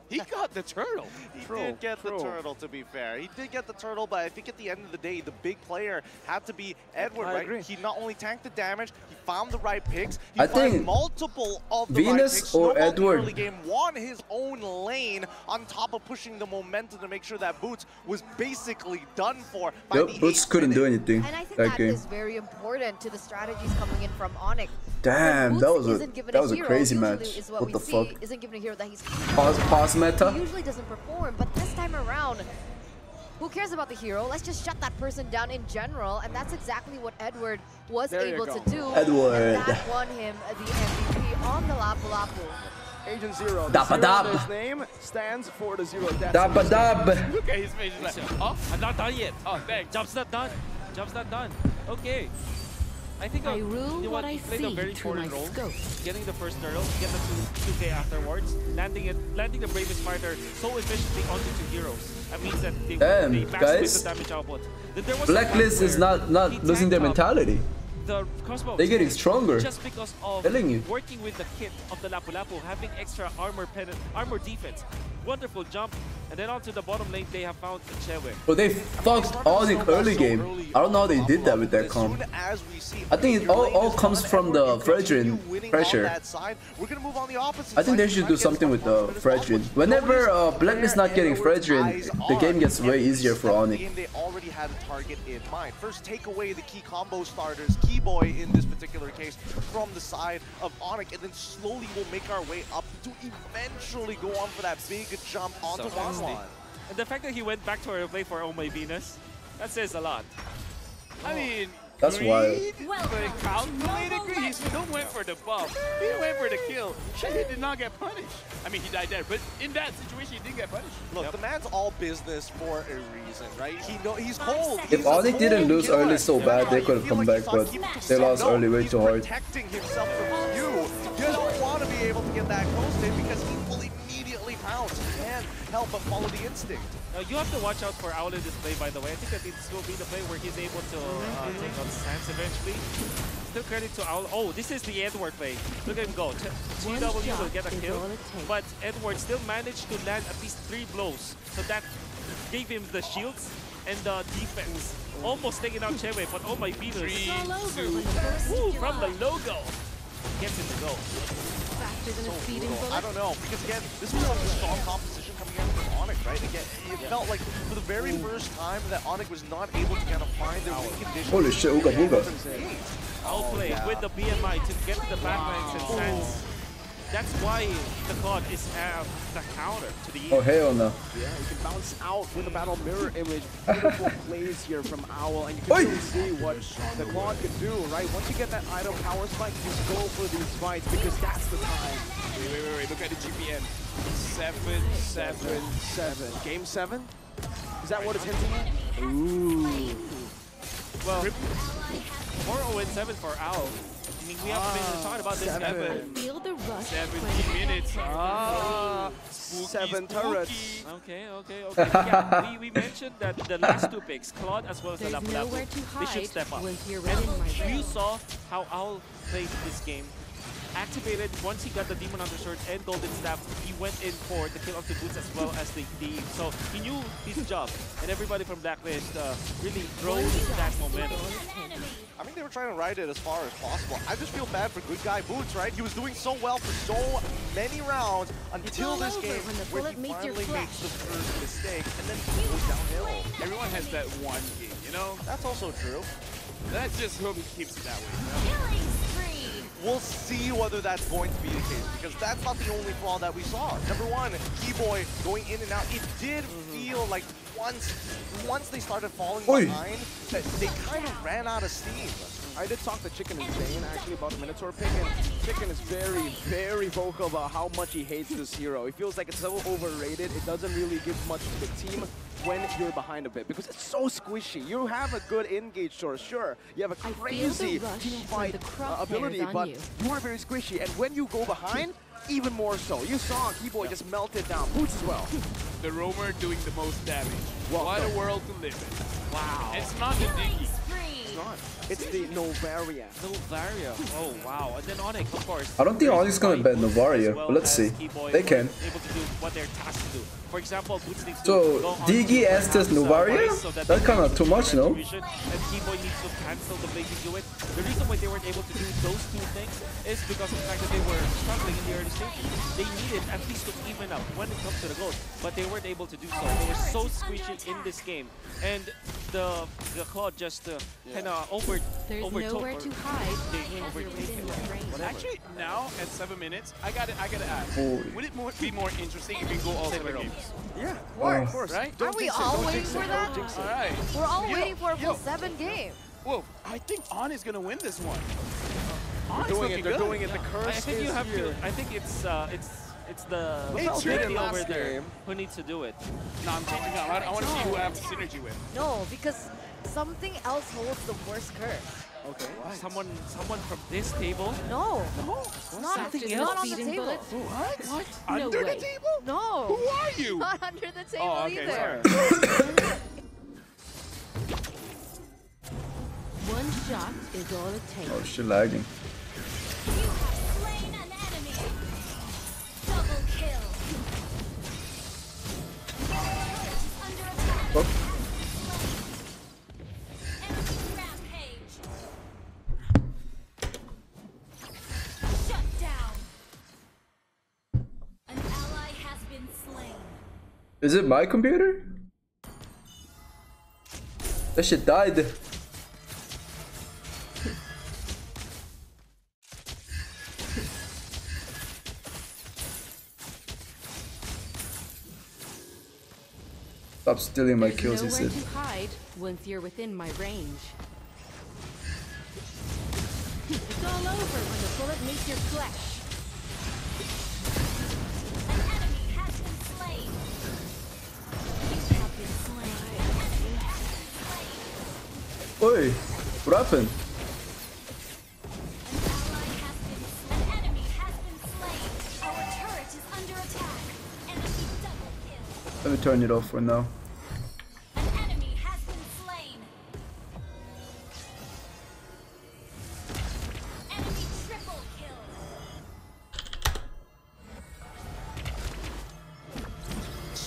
He got the turtle. He True, did get true. the turtle, to be fair. He did get the turtle, but I think at the end of the day, the big player had to be Edward, I right? agree. He not only tanked the damage, he found the right picks. He I found think multiple of the right Venus picks. or snowballed the Edward. early game, won his own lane on top of pushing the momentum to make sure that Boots was basically done for. By Yep, the Boots couldn't do anything And I think that that game. is very important to the strategies coming in from Onic. Damn, that was a isn't that was a crazy match. Is what, What the see, fuck? Isn't given a hero that he's Pause, pause meta. He usually doesn't perform, but this time around, who cares about the hero? Let's just shut that person down in general, and that's exactly what Edward was There able to do. Edward. And that won him the MVP on the Lapu Lapu. Agent Zero. The Dabba zero dab. his name stands for the zero death. Dabba dab. Look at his face. He's like, oh, I'm not done yet. oh, thanks. Job's not done. Job's not done. Okay. I think I rule you know what I he played a very through important my role. scope. Getting the first turtle, get the two, 2k afterwards, landing it, landing the bravest fighter so efficiently onto two heroes. That means that they, Damn, they maximize guys. the damage output. Then there was Blacklist is not not losing their tanked up mentality. The crossbow. They're getting stronger. Just because of Telling you. working with the kit of the Lapu Lapu, having extra armor pen armor defense. Wonderful jump. And then onto the bottom lane, they have found the Chewe. But they fucked Onic early game. I don't know how they did that with that comp. As we see, I think it all, all comes from the Fredrin pressure. side, we're gonna move on the opposite I think they should do something with the as Fredrin. Whenever uh, Nobody's Blacklist where not getting Edward's Fredrin, the game gets way easier for single Onic. They already had a target in mind. First, take away the key combo starters, Kiboy in this particular case, from the side of Onic, and then slowly we'll make our way up to eventually go on for that big jump onto So Wan nasty. And the fact that he went back to her play for Oh My Venus, that says a lot. I mean, That's greed, wild. but calculated greed. He still went for the buff. He went for the kill. Shit, he did not get punished. I mean, he died there, but in that situation, he didn't get punished. Look, the man's all business for a reason, right? He know he's cold. If He's a didn't cold lose killer. early so bad, they could have come back, but they lost No, early way he's too hard. protecting himself from you. You don't want to be able to get that close to because he will immediately pounce. He can't help but follow the instinct. Now, you have to watch out for Owl in this play, by the way. I think that this will be the play where he's able to mm-hmm, uh, mm-hmm. take on Sanz eventually. Still credit to Owl. Oh, this is the Edward play. Look at him go. T- One TW will get a kill, all it takes. but Edward still managed to land at least three blows. So that gave him the shields and the defense. Almost taking out Chewe, but oh my Venus. Three, two, when Woo, from the logo. Gets him to go. Faster than a speeding Brutal. I don't know, because again, this was such a strong composition coming out Onic, right? Again, it felt like for the very first time that Onic was not able to kind of find their win condition. Holy shit, Ooga Booga. Outplay yeah. with the BMI to get to the backlines and Sanz. That's why the Claude is have the counter to the Oh hell no. Yeah, you can bounce out with a battle mirror image. Beautiful plays here from Owl, and you can Oi! really see what the Claude can do, right? Once you get that item power spike, just go for these fights because that's the time. Wait, wait, wait, wait. Look at the GPN. Seven, seven, Seven. Game seven? Is that what it's hinting at? Ooh. Well, 4 and 7 for Owl. I mean, we haven't been talking about this seven. ever. Feel the rush. 17 minutes. Ah, spooky, Seven spooky. turrets. Okay, okay, okay. yeah, we, we mentioned that the last two picks, Claude as well as the There's Lapu nowhere Lapu, they should step up. once you're ready, my And you saw how Owl played this game. Activated once he got the Demon Hunter Sword and Golden Staff, he went in for the kill of the boots as well as the, the so he knew his job. And everybody from Blacklist uh, really drove that momentum. I mean, they were trying to ride it as far as possible. I just feel bad for good guy Boots, right? He was doing so well for so many rounds until this game when the where he meets your finally makes the first mistake and then goes downhill. Everyone has that one game, you know? That's also true. Let's just hope he keeps it that way. you know? Killing spree. We'll see whether that's going to be the case because that's not the only flaw that we saw. Number one, Kiboy going in and out. It did mm-hmm. feel like once once they started falling Oi. behind, that they kind of ran out of steam. I did talk to Chicken and Zane actually about the Minotaur pick, and Chicken is very, very vocal about how much he hates this hero. He feels like it's so overrated. It doesn't really give much to the team when you're behind a bit because it's so squishy. You have a good engage source, sure. You have a crazy rush team fight uh, ability, but you. you are very squishy. And when you go behind, even more so. You saw Kiboy just melted down. Boots as well. The roamer doing the most damage. Well what done. a world to live in. Wow. It's not the dinghy. not. It's the Novaria. Novaria. Oh wow. And then Onic, of course. I don't think Onic gonna ban Novaria, but let's see. They can. Able to do what they're tasked to do. For example, Boots needs to So, go on Digi to Estes Novaria? So that That's kinda too much, no? And Kiboy needs to cancel the Blazing Duet. The reason why they weren't able to do those two things is because of the fact that they were struggling in the early stages. They needed at least to even up when it comes to the gold, but they weren't able to do so. They were so squishy in this game, and the the Claude just uh, kind of over There's overtook nowhere to hide. They overtake it. Actually, now at seven minutes, I got I gotta ask. Would it more, be more interesting if we go all seven games? Yeah, of course, of course. Right? Are we all waiting for that? All right. We're all Yo, waiting for a yo. full seven game. Whoa, I think On is gonna win this one. On's doing looking it, they're good. doing it, the Yeah. curse I think you is have here. to. I think it's uh, it's it's the It's really over last there game. who needs to do it. No, I'm changing up. I, I want to see who I have synergy with. No, because something else holds the worst curse. Okay. Someone someone from this table. No. No. Not, Something else? not on the table. bullets? What? What? Under no the way. table? No. Who are you? Not under the table Oh, okay, either. One shot is all it takes. Oh, shit, lagging. Slain an enemy. Double kill. Under attack. Oh. Is it my computer? That shit died. Stop stealing my There's kills, he said. to hide once you're within my range. It's all over when the bullet meets your flesh. Enemy double kill. Let me turn it off for now.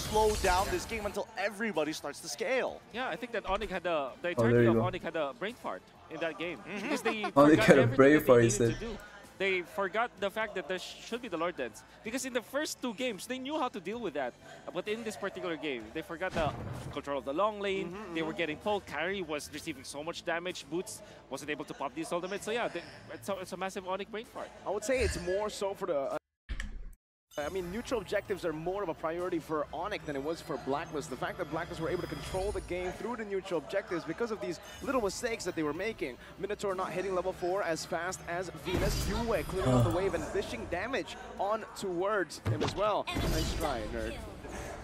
Slow down this game until everybody starts to scale. Yeah, I think that Onic had a the Oh, entirety there of go. Onic had a brain fart in that game mm-hmm. because they Onic forgot had a brain fart, he needed said. They forgot the fact that there should be the Lord Dance because in the first two games they knew how to deal with that, but in this particular game they forgot the control of the long lane. Mm-hmm, they were mm-hmm. getting pulled. Kairi was receiving so much damage. Boots wasn't able to pop these ultimates. So yeah, they, it's, a, it's a massive Onic brain fart. I would say it's more so for the. Uh, I mean, neutral objectives are more of a priority for Onic than it was for Blacklist. The fact that Blacklist were able to control the game through the neutral objectives because of these little mistakes that they were making. Minotaur not hitting level 4 as fast as Venus. Yue clearing out the wave and dishing damage on towards him as well. Nice try, nerd.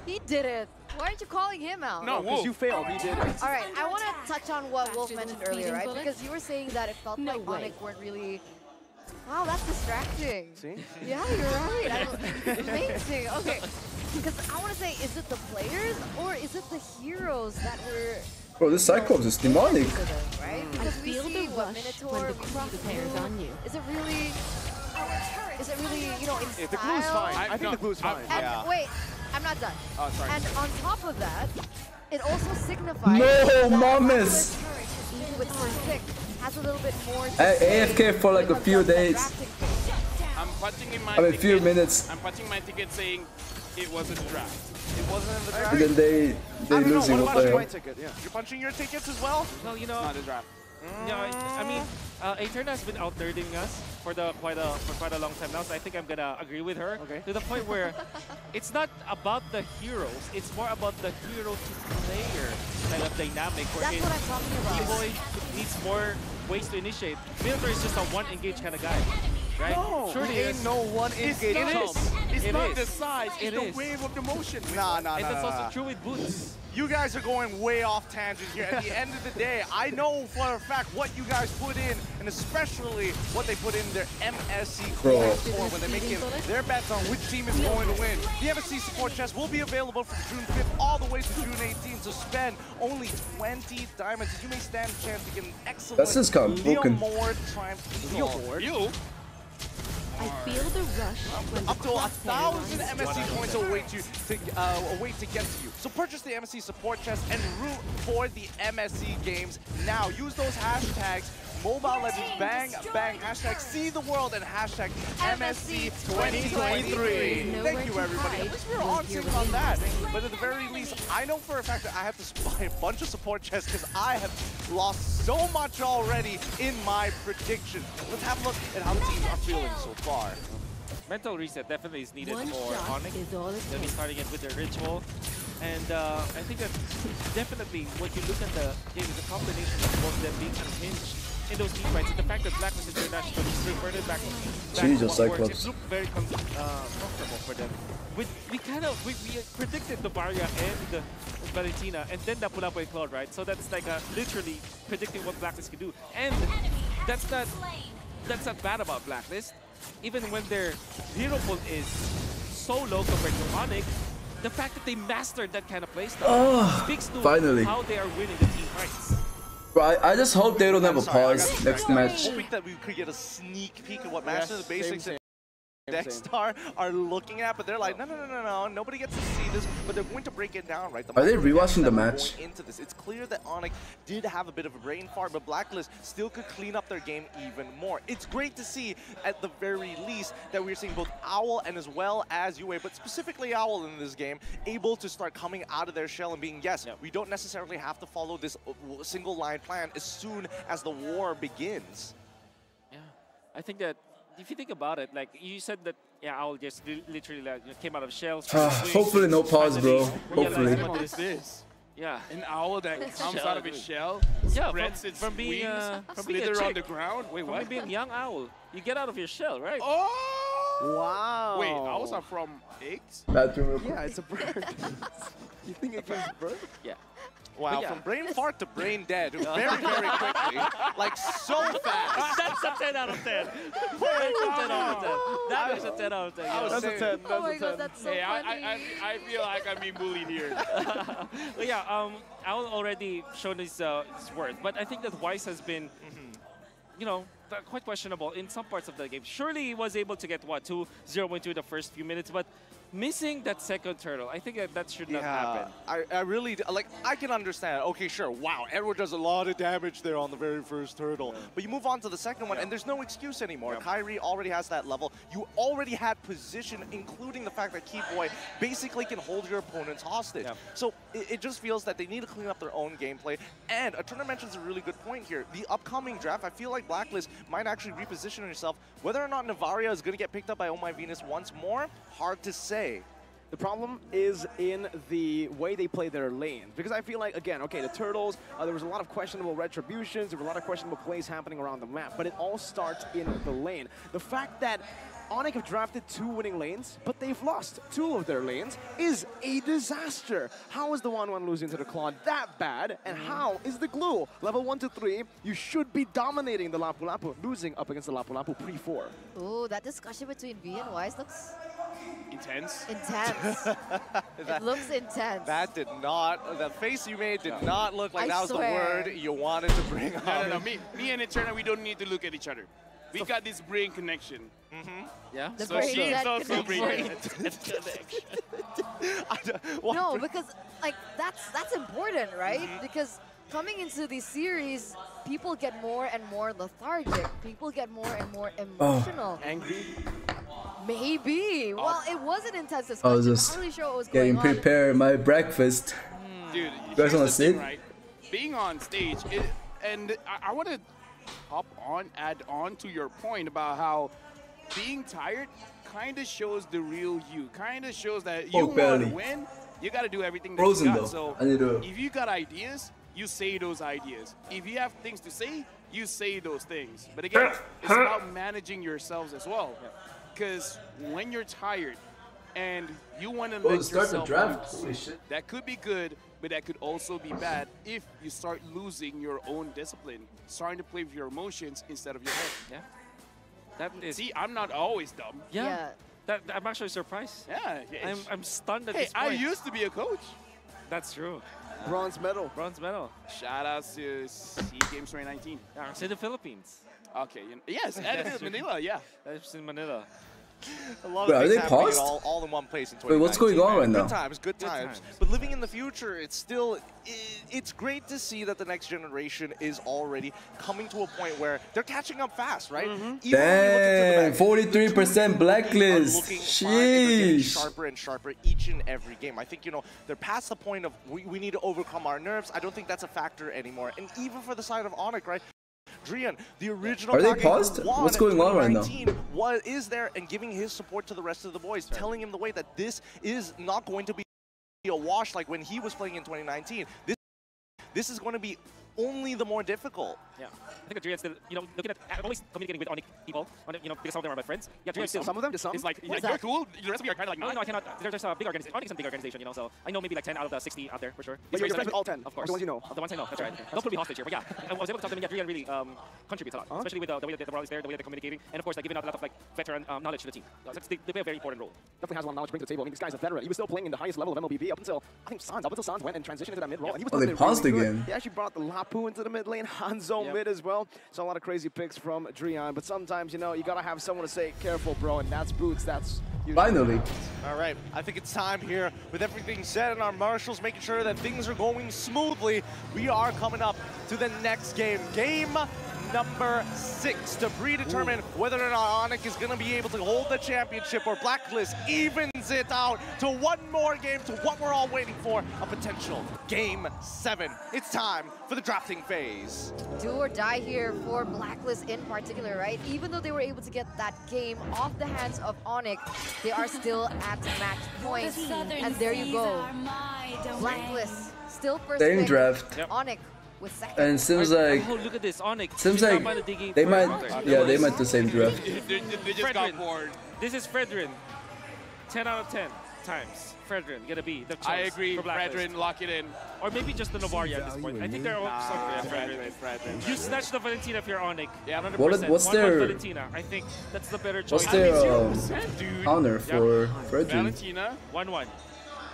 He did it. Why aren't you calling him out? No, because you failed. He did it. All right, I want to touch on what Wolf mentioned earlier, right? bullets? Because you were saying that it felt No like way. Onic weren't really. Wow, that's distracting. See? Yeah, you're right. I- Amazing. Okay, because I want to say, is it the players or is it the heroes that were Bro, this Cyclops is demonic. right? I Because we feel see the what rush Minotaur, when the we see crosshairs on you. Is it really? Is it really, you know, in Yeah, the style? Gloo's fine. I, think no, the Gloo's I- fine. And yeah. wait, I'm not done. Oh, sorry. And on top of that, it also signifies No, that mames. even with Six has a little bit more. to say AFK for like a few comes to that days. drafting phase. I'm punching in my I mean, ticket. few minutes. I'm punching my ticket saying it wasn't a draft. It wasn't in the draft. And then they I they don't know, losing. what What about the you? hell? ticket, yeah. You're punching your tickets as well? No, you know, Not a draft. Yeah, I, I mean, uh, Aetern has been out nerding us for the quite a for quite a long time now, so I think I'm gonna agree with her Okay. to the point where it's not about the heroes, it's more about the hero to player kind of dynamic. Where That's what I'm talking about. boy needs more ways to initiate. Minotaur is just a one engage kind of guy, right? No, Surely he ain't is. no one engage. It's engaged not, chump. it's It not is. the size, It it's the is. wave of the motion. Nah, nah, and nah, that's nah, also nah. true with boots. You guys are going way off tangent here. At the end of the day, I know for a fact what you guys put in, and especially what they put in their MSC coin for when they're making their bets on which team is going to win. The MSC support chest will be available from June 5th all the way to June 18th, so spend only 20 diamonds. You may stand a chance to get an excellent That's just kinda broken. Leomord Triumph Leomord. You? I feel the rush when Up to a thousand MSC points await you to uh, await to get to you. So purchase the MSC support chest and root for the MSC games now. Use those hashtags. Mobile Legends bang bang hashtag see the world and hashtag MSC 2023. Thank you everybody. At least we were on sync on that. But at the very least, I know for a fact that I have to buy a bunch of support chests because I have lost so much already in my prediction. Let's have a look at how the teams are feeling so far. Mental reset definitely is needed One for shot Onic. is all it They'll be starting it with their ritual. And uh, I think that definitely when you look at the game, it's a combination of both them being unhinged in those team fights and the fact that Blacklist International is reverted back, back Jesus. Cyclops. It looked very com uh, comfortable for them. With, we kind of we, we predicted the Varia and the Valentina and then the Pulapo and Claude, right? So that's like uh, literally predicting what Blacklist can do. And that's not that's not bad about Blacklist. Even when their hero pool is so low compared to Onic, the fact that they mastered that kind of playstyle Oh, speaks to finally. how they are winning the team fights. Bro, I, I just hope they don't have a Sorry, pause next match. Hoping that we could get a sneak peek at what Yes, the Basics same, and same. Dexstar are looking at, but they're like, no, no, no, no, no, nobody gets to see this, but they're going to break it down, right? The Are they rewatching the match? Into this, it's clear that Onic did have a bit of a brain fart, but Blacklist still could clean up their game even more. It's great to see, at the very least, that we're seeing both Owl and as well as UA, but specifically Owl in this game, able to start coming out of their shell and being, yes, we don't necessarily have to follow this uh, single line plan as soon as the war begins. Yeah, I think that if you think about it, like you said that, yeah, Owl just literally like, came out of shells. Swings, hopefully no pause, bro. Hopefully. realized what What this? Yeah. An owl that comes Shell, out of his dude. shell, Yeah, spreads from, its from being, wings, uh, from being slither on the ground. Wait, what? from being a young owl, you get out of your shell, right? Oh! Wow. Wait, owls are from eggs? Bathroom real quick. Yeah, it's a bird. you think it gives bird? Yeah. Wow, yeah. from brain fart to brain dead, very, very quickly, like so fast. That's a 10 out of 10. That's a 10 out of 10. That is a 10 out of 10. I was yeah. That's a saying- 10. Oh That's my a god, 10. that's so hey, I, funny. I, I, I feel like I'm being bullied here. But yeah, um, Owl already shown his, uh, his worth, but I think that Wise has been, you know, quite questionable in some parts of the game. Surely he was able to get what two zero point two the first few minutes, but missing that second turtle, I think that that should not happen. I, I really, like, I can understand. Okay, sure, wow, Edward does a lot of damage there on the very first turtle. But you move on to the second one, and there's no excuse anymore. Kairi already has that level. You already had position, including the fact that Kiboy basically can hold your opponents hostage. So it, it just feels that they need to clean up their own gameplay. And a Turner mentions a really good point here. The upcoming draft, I feel like Blacklist might actually reposition herself. Whether or not Novaria is going to get picked up by Oh My Venus once more, hard to say. The problem is in the way they play their lanes. Because I feel like, again, okay, the Turtles, uh, there was a lot of questionable retributions, there were a lot of questionable plays happening around the map, but it all starts in the lane. The fact that Onic have drafted two winning lanes, but they've lost two of their lanes, is a disaster. How is the 1-1 losing to the Claude that bad? And how is the Gloo? Level 1 to 3, you should be dominating the Lapu Lapu, losing up against the Lapu Lapu pre-4. Ooh, that discussion between V and Wise looks Intense. intense. it looks intense. That did not, the face you made did not look like I that was swear. the word you wanted to bring No, up. no, no. Me, me and Eterna, we don't need to look at each other. We got this brain connection. Mm-hmm. Yeah. The so brain she is also brain connection. connection. no, because like that's that's important, right? Because coming into the series, people get more and more lethargic. People get more and more Oh. emotional. Angry? Maybe. Oh. Well, it was an intense I discussion. was I'm just really sure what was getting going on. prepared my breakfast. Dude, You guys wanna the sit? right? Being on stage, it, and I, I want to hop on, add on to your point about how being tired kind of shows the real you. Kind of shows that you Oh, want to win. You got to do everything that Frozen, you got. though. So to- if you got ideas, you say those ideas. If you have things to say, you say those things. But again, it's about managing yourselves as well. Because when you're tired, and you want to Oh, let start the draft. shit. That could be good, but that could also be bad if you start losing your own discipline, starting to play with your emotions instead of your head. Yeah. That is. See, I'm not always dumb. Yeah. That, I'm actually surprised. Yeah. yeah. I'm, I'm stunned at Hey, this I used to be a coach. That's true. Bronze medal. Bronze medal. Shout out to SEA Games 2019. Yeah, it's in the Philippines. Okay. you- Yes, and Manila. Yeah. That's in Manila. A lot Wait, of are they happening paused? all, all in one place in Wait, what's going on right now? Good times, good Good times. times. But living in the future, it's still, i it's great to see that the next generation is already coming to a point where they're catching up fast, right? Mm-hmm. Even when you look into the Damn, 43% blacklist. looking fine and they're getting Sheesh. sharper and sharper each and every game. I think, you know, they're past the point of we, we need to overcome our nerves. I don't think that's a factor anymore. And even for the side of Onic, right? Drian, the original Are they paused? What's going on right now? 2019 Was, is there and giving his support to the rest of the boys, telling him the way that this is not going to be a wash like when he was playing in 2019. This, this is going to be only the more difficult. Yeah. I think Adrian's still, you know, looking at, I'm always communicating with Onic people, on, you know, because some of them are my friends. Yeah, Adrian's still. Some of them, just some. It's like, yeah, you're cool. The rest of you are kind of like, No, no, no, I cannot. They're just a big organization. Onic is a big organization, you know, so I know maybe like 10 out of the 60 out there for sure. But you're friends with all 10, Of course. the ones you know. The ones I know, that's right. Don't put me hostage here, but yeah. I was able to talk to them, and yeah, Adrian really um, contributes a lot, especially with uh, the way that the world is there, the way that they're communicating, and of course, like giving out a lot of like veteran um, knowledge to the team. That's- they, they play a very important role. Definitely has a lot of knowledge to bring to the table. I mean, this guy's a veteran. He was still playing in the highest level of MLBB up until, I think, Sanz. Up until Sanz went and transitioned into that mid role. And he was Oh, they paused really good. again. He actually brought the Lapu into the mid lane, Hanzo Yep. mid as well. So a lot of crazy picks from Drian. But sometimes, you know, you gotta have someone to say, careful, bro, and that's Boots. That's usually Finally. All right, I think it's time here with everything said and our marshals making sure that things are going smoothly. We are coming up to the next game. Game number six to predetermine whether or not Onic is going to be able to hold the championship or Blacklist evens it out to one more game to what we're all waiting for, a potential game seven. It's time for the drafting phase. do or die here for Blacklist in particular, right? Even though they were able to get that game off the hands of Onic, they are still at match point. And there you go. Blacklist still first They're pick. draft. Onyx with second. And seems like Oh, look at this, Onic. seems He's like the they might Hunter. yeah they might the same draft. they, they, they just got bored. This is Fredrin. 10 out of 10 times. Fredrin, gonna be the choice I agree. for Blacklist. Fredrin, lock it in. Or maybe just the Novaria at this point. I think they're all Nah, stuck with Fredrin, Fredrin. Fredrin. You snatch the Valentina if you're Onic. Yeah, 100%. What- what's One their- Valentina. I think that's the better choice. What's their uh, honor for Fredrin? Valentina, 1-1.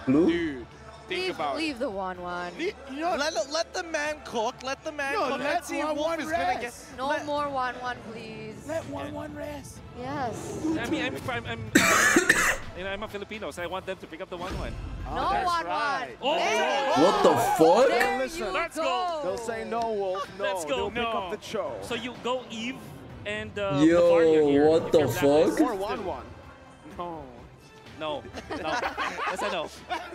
Blue? dude, think leave, about leave the 1-1. You know, let, let the man cook. Let the man No, cook. let Let's see if one- Wolf one is going to get... rest. No let- more 1-1, please. Let one one rest. Yes. I mean, I'm, I'm, I'm, you know, I'm a Filipino, so I want them to pick up the 1-1. no 1-1. Oh, What the fuck? There Let's go. go. They'll say no, Wolf. No, Let's go. They'll pick up the Chou. So you go Yve and uh, Yo, Novaria here. what the fuck? Or 1-1. No. No. No. That's a no.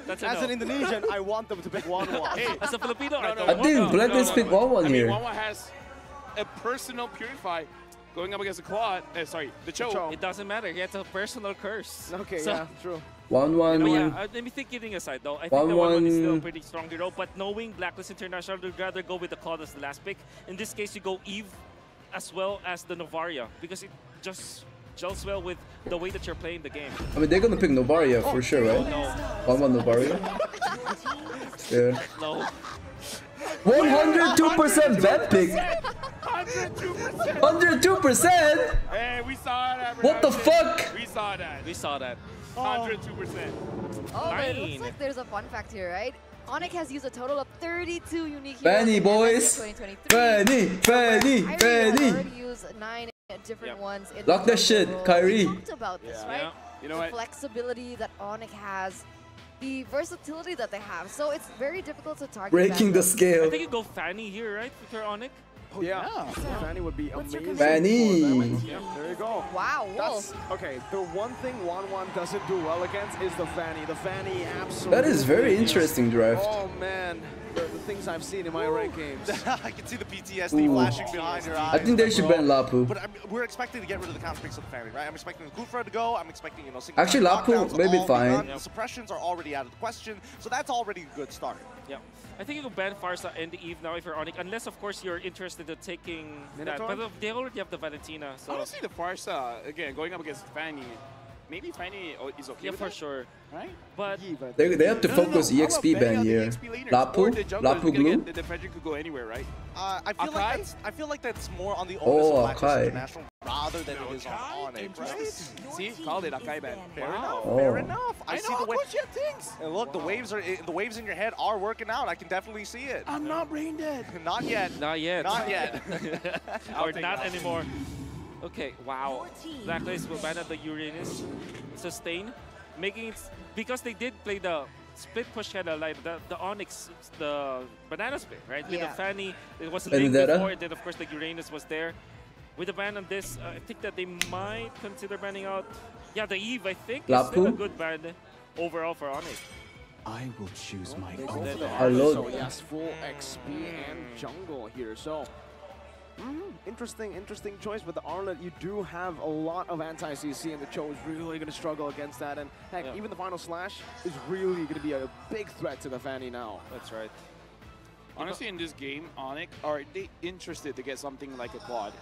That's a As no. an Indonesian, I want them to pick 1-1. Hey, As a Filipino, I no, don't no, I want think no. Blacklist picked one one I mean, here. Wawa has a personal purify going up against the Claude. Uh, sorry, the Chou. Chou. It doesn't matter. He has a personal curse. Okay, So- yeah, true. One one. But yeah, uh, let me think kidding aside though. I think the one, one is still a one. pretty strong hero, but knowing Blacklist International, would rather go with the Claude as the last pick. In this case, you go Yve as well as the Novaria because it just gels well with the way that you're playing the game. I mean they're gonna pick Novaria for oh. sure, Oh right? no, One one Novaria. Yeah. no. 102% bet pick. 102%. 102%. Hey, we saw that. What the fuck? We saw that. We saw that. 102%. Oh, but it looks like there's a fun fact here, right? Onic has used a total of 32 unique heroes Fanny in boys. MSC 2023. Fanny, Fanny, Kairi has Fanny. already used nine different Yep. ones. In Lock that shit, role. Kairi. We talked about this, Yeah. right? Yeah. You know the what? flexibility that Onic has, the versatility that they have. So it's very difficult to target. Breaking the scale. I think you go Fanny here, right? If you're Onic. Oh, yeah. Yeah. Fanny would be What's amazing. Fanny. for them. Yeah, there you go. Wow, That's, okay, the one thing 1-1 doesn't do well against is the Fanny. The Fanny absolutely... That is very interesting draft. Oh, man. The, the things I've seen in my ranked games. I can see the PTSD Ooh. flashing behind your eyes. I think they should bro. ban Lapu. But I'm, we're expecting to get rid of the counter picks of the family, right? I'm expecting Khufra to go. I'm expecting, you know, single Actually, Lapu knockdowns to may be fine. done. The suppressions are already out of the question, so that's already a good start. Yeah. I think you can ban Pharsa and the Yve now if you're Onic, unless of course you're interested in taking that. Minotaur? But they already have the Valentina, so Honestly, the Pharsa, again, going up against Fanny, maybe Fanny is okay Yeah, for that, sure. right? But They, they have to No, no, no, focus EXP betting ban here. EXP laners? Or Lapu? Lapu gonna Gloo? get- The defender could go anywhere, right? Uh, I feel Akai? like that's I feel like that's more on the Oh, onus of Blacklist Akai. International rather than it is on Onic, right? See, called it Akai ban. Fair Wow. enough. Oh. Fair enough. I, I see know, the way. Coach Yet thinks. And look, the waves are the waves in your head are working out. I can definitely see it. I'm not brain dead. Not yet. Not yet. Not yet. or not anymore. Okay, wow. Blacklist will ban out the Uranus sustain, making it because they did play the split push kind of like the, the Onic, the banana split, right? With Yeah. the Fanny, it was And linked before, and then of course the Uranus was there. With the ban on this, uh, I think that they might consider banning out. Yeah, the Yve, I think, is still a good ban overall for Onic. I will choose my They go own for the path. Hello. So yes, full XP and jungle here. So mm, interesting, interesting choice with the Arlott. You do have a lot of anti-CC, and the Cho is really going to struggle against that. And heck, Yeah. even the final slash is really going to be a big threat to the Fanny now. That's right. Honestly, in this game, Onic, are they interested to get something like a quad?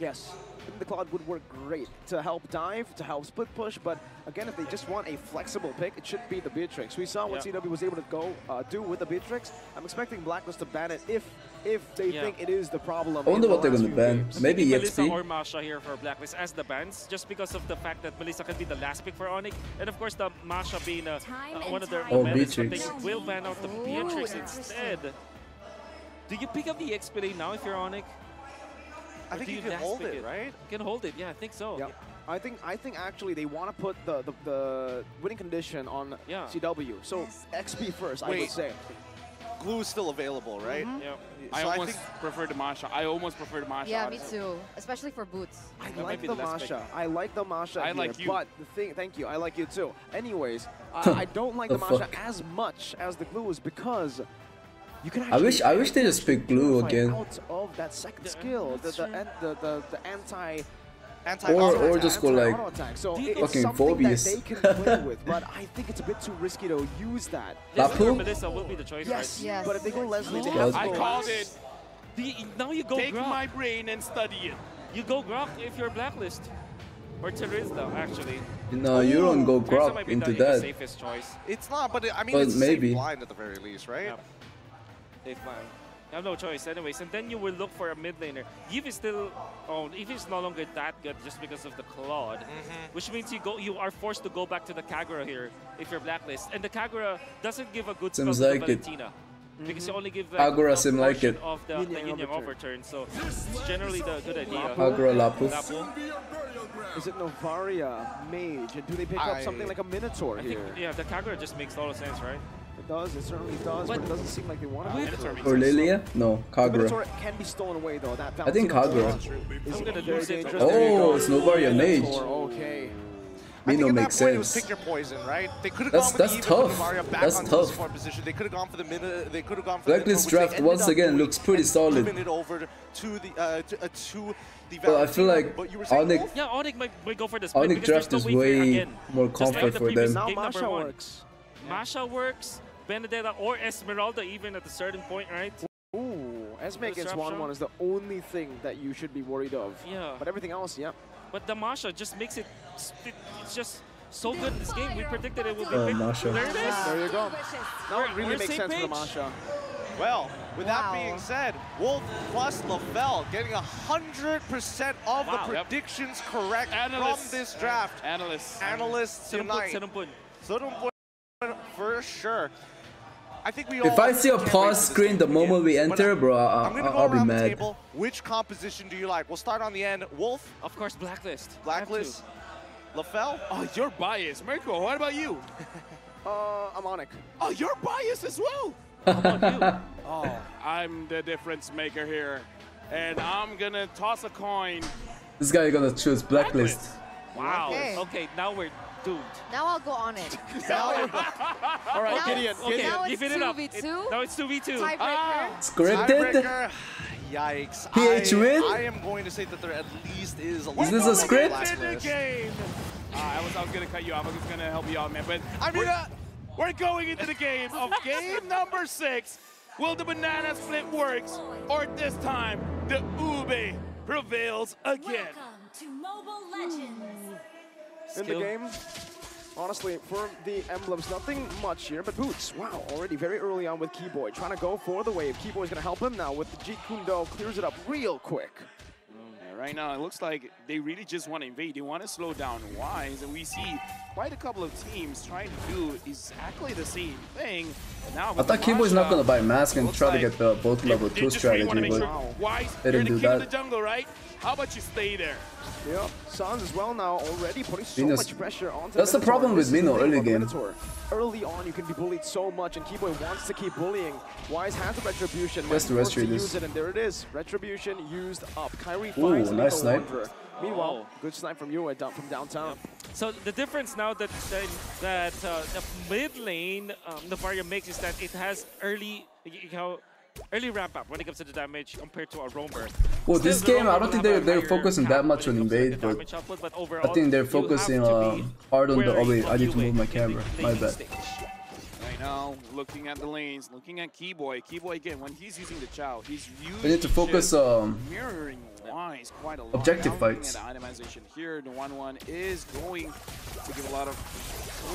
Yes, the Cloud would work great to help dive, to help split push, but again, if they just want a flexible pick, it should be the Beatrix. We saw what Yeah. CW was able to go uh, do with the Beatrix. I'm expecting Blacklist to ban it if if they Yeah. think it is the problem. I wonder the what they're gonna few ban. games. Maybe Melissa EXP? or Masha here for Blacklist as the bans, just because of the fact that Melissa can be the last pick for Onic, and of course the Masha being uh, uh, one of their Oh, metas, but Beatrix. they will ban out the Beatrix instead. Do you pick up the XP now if you're Onyx? I think do you can hold pick it, right? You can hold it, yeah, I think so. Yep. I think I think actually they want to put the, the, the winning condition on Yeah. CW. So XP first, I would Wait. say. Glue is still available, right? Mm-hmm. Yeah. I So I almost think- prefer the Masha. I almost prefer the Masha. Yeah, me too. Especially for boots. I That like the the last. Masha. I like the Masha I here, like you. but the thing, thank you, I like you too. Anyways, I, I don't like the, The Masha fuck? as much as the Gloos because you can I wish I wish they just pick blue again. out of that second skill, the the, an- the the the anti Anti Or- auto or just go like attack. So it- it's Fucking something Phoveus. that they can play with, but I think it's a bit too risky to use that. Yes, Lapu? Melissa will be the choice, Yes, right? Yes. but if they go Leslie, they have to I called it. Do you- now you go Take Grock. my brain and study it. You go Grock if you're Blacklist. Or Terizla, actually. No, you don't go Terizla Grock into the, the that. safest choice. It's not, but it, I mean, Well, it's maybe. safe blind at the very least, right? Yeah. Safe line. You have no choice anyways. And then you will look for a mid laner. Yve is still oh Yve is no longer that good just because of the Claude. Mm-hmm. Which means you go you are forced to go back to the Kagura here if you're blacklist. And the Kagura doesn't give a good spell Seems to the like it. Valentina. Because you only give the Kagura a seem like it. of the, the Yang yin yang overturn. overturn. So it's generally the good idea. Kagura Lapu. Lapu. Is it Novaria, Mage, and do they pick up something like a Minotaur I think here? yeah, the Kagura just makes a lot of sense, right? It does, it certainly does, but, But it doesn't seem like they want to. with- Minotaur. Or Lilia? No, Kagura. Can be stolen away though. That I think Kagura. is I'm gonna very lose it. dangerous. Oh, go. it's Novaria Mage. Okay. I think Mino at makes that point it was sense. pick your poison, right? They could have That's- gone that's Yve tough. Mario back That's tough. position. They could have gone for the mid. They could have gone for Blacklist the Minotaur, draft once again looks pretty solid. moving it over to the uh, to, uh, to the But I feel like But you were saying, Onic, Yeah, Onic might, might go for the split Onic because there's draft no is way again. more Just like comfort the for them. Now Masha one. works. Masha works, Benedetta or Esmeralda even at a certain point, right? Ooh, Esme against Disruption. 1-1 is the only thing that you should be worried of. Yeah. But everything else, yeah. But the Masha just makes it, it- it's just so good in this game. We predicted it would be uh, Oh, big. Masha. There it is. There you go. Now it We're- really makes same sense for the page. Masha. Well, with Wow. that being said, Wolf plus Lavelle getting 100% of Wow. the Yep. predictions correct Analysts. from this draft. Analysts. Analysts Serumpun, tonight. Serumpun. Serumpun for sure. I think we If I see a pause screen the moment we begin. But enter, bro, I, I'm gonna I, go I'll be around the mad. table. Which composition do you like? We'll start on the end. Wolf, Of course, Blacklist. Blacklist, LaFell. Oh, you're biased. Mirko, what about you? Uh, I'm on. Oh, you're biased as well. you? Oh, I'm the difference maker here. And I'm gonna toss a coin. This guy gonna choose blacklist. Wow. Okay. Okay. now we're doomed. Now I'll go on it. All right, Now Gideon. it's- Okay, Gideon. Now give it's it up. 2v2? It- now it's 2v2. Tiebreaker. Ah. Scripted? Tiebreaker. Yikes. PH I, win? I am going to say that there at least is a Is little this a bit of script? game. Uh, I was I was gonna cut you off. I was gonna help you out, man. But I mean, we're, uh, we're going into the game of game number six. Will the banana split works, or this time the Ube prevails again? Welcome to Mobile Legends. In the game. Honestly, for the emblems, nothing much here, but Boots, wow, already very early on with Kiboy, trying to go for the wave. Kiboy's gonna help him now with the Jeet Kune Do, clears it up real quick. Right now, it looks like they really just want to invade. They want to slow down Wise, and we see quite a couple of teams trying to do exactly the same thing. Now I thought the Kiboy's not gonna buy mask and looks try to get the both level they two just really want to strategy, make but sure, Wise, they you're didn't the do king of that. the jungle, right? How about you stay there? Yep, Sanz as well now already putting so Venus- much pressure onto That's the problem with This is the Mino early game. Minotaur. Early on, you can be bullied so much, and Kiboy wants to keep bullying. Wise has the Retribution, Yes, the might be forced to Restri is- use it, and there it is. Retribution used up. Kairi Ooh, finds nice Lethal snipe. Meanwhile, oh. good snipe from you down from downtown. So the difference now that that, that uh, the mid lane um, Novaria makes is that it has early, you know, early ramp up when it comes to the damage compared to a roamer. Well, Still, this game, I don't think they're they're focusing that much on when it comes to the invade, but output, but I think they're focusing uh, hard on the. Oh wait, I need to move my camera. My bad. stage. Right now, looking at the lanes, looking at Kiboy. Kiboy again, when he's using the Chou, he's We need to focus, just um, mirroring Wise quite a lot. objective Now looking fights. At the itemization here, the one-one is going to give a lot of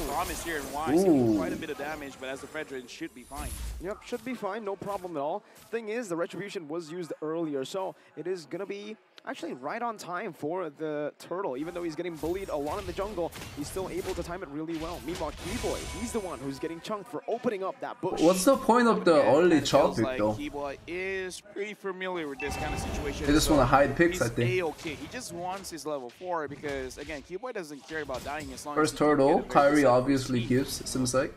promise here, and Wise taking Ooh. quite a bit of damage, but as the Fredrin should be fine. Yep, should be fine, no problem at all. Thing is, the Retribution was used earlier, so it is gonna be actually right on time for the Turtle. Even though he's getting bullied a lot in the jungle, he's still able to time it really well. Meanwhile, Kiboy, he's the one who's getting chunked for opening up that bush. What's the point of the early chop Feels pick like though? Kiboy is pretty familiar with this kind of situation. They just so wanna hide picks, I think. A-okay. He just wants his level 4 because, again, Kiboy doesn't care about dying as long First as he turtle, a Kairi obviously gives. Seems like.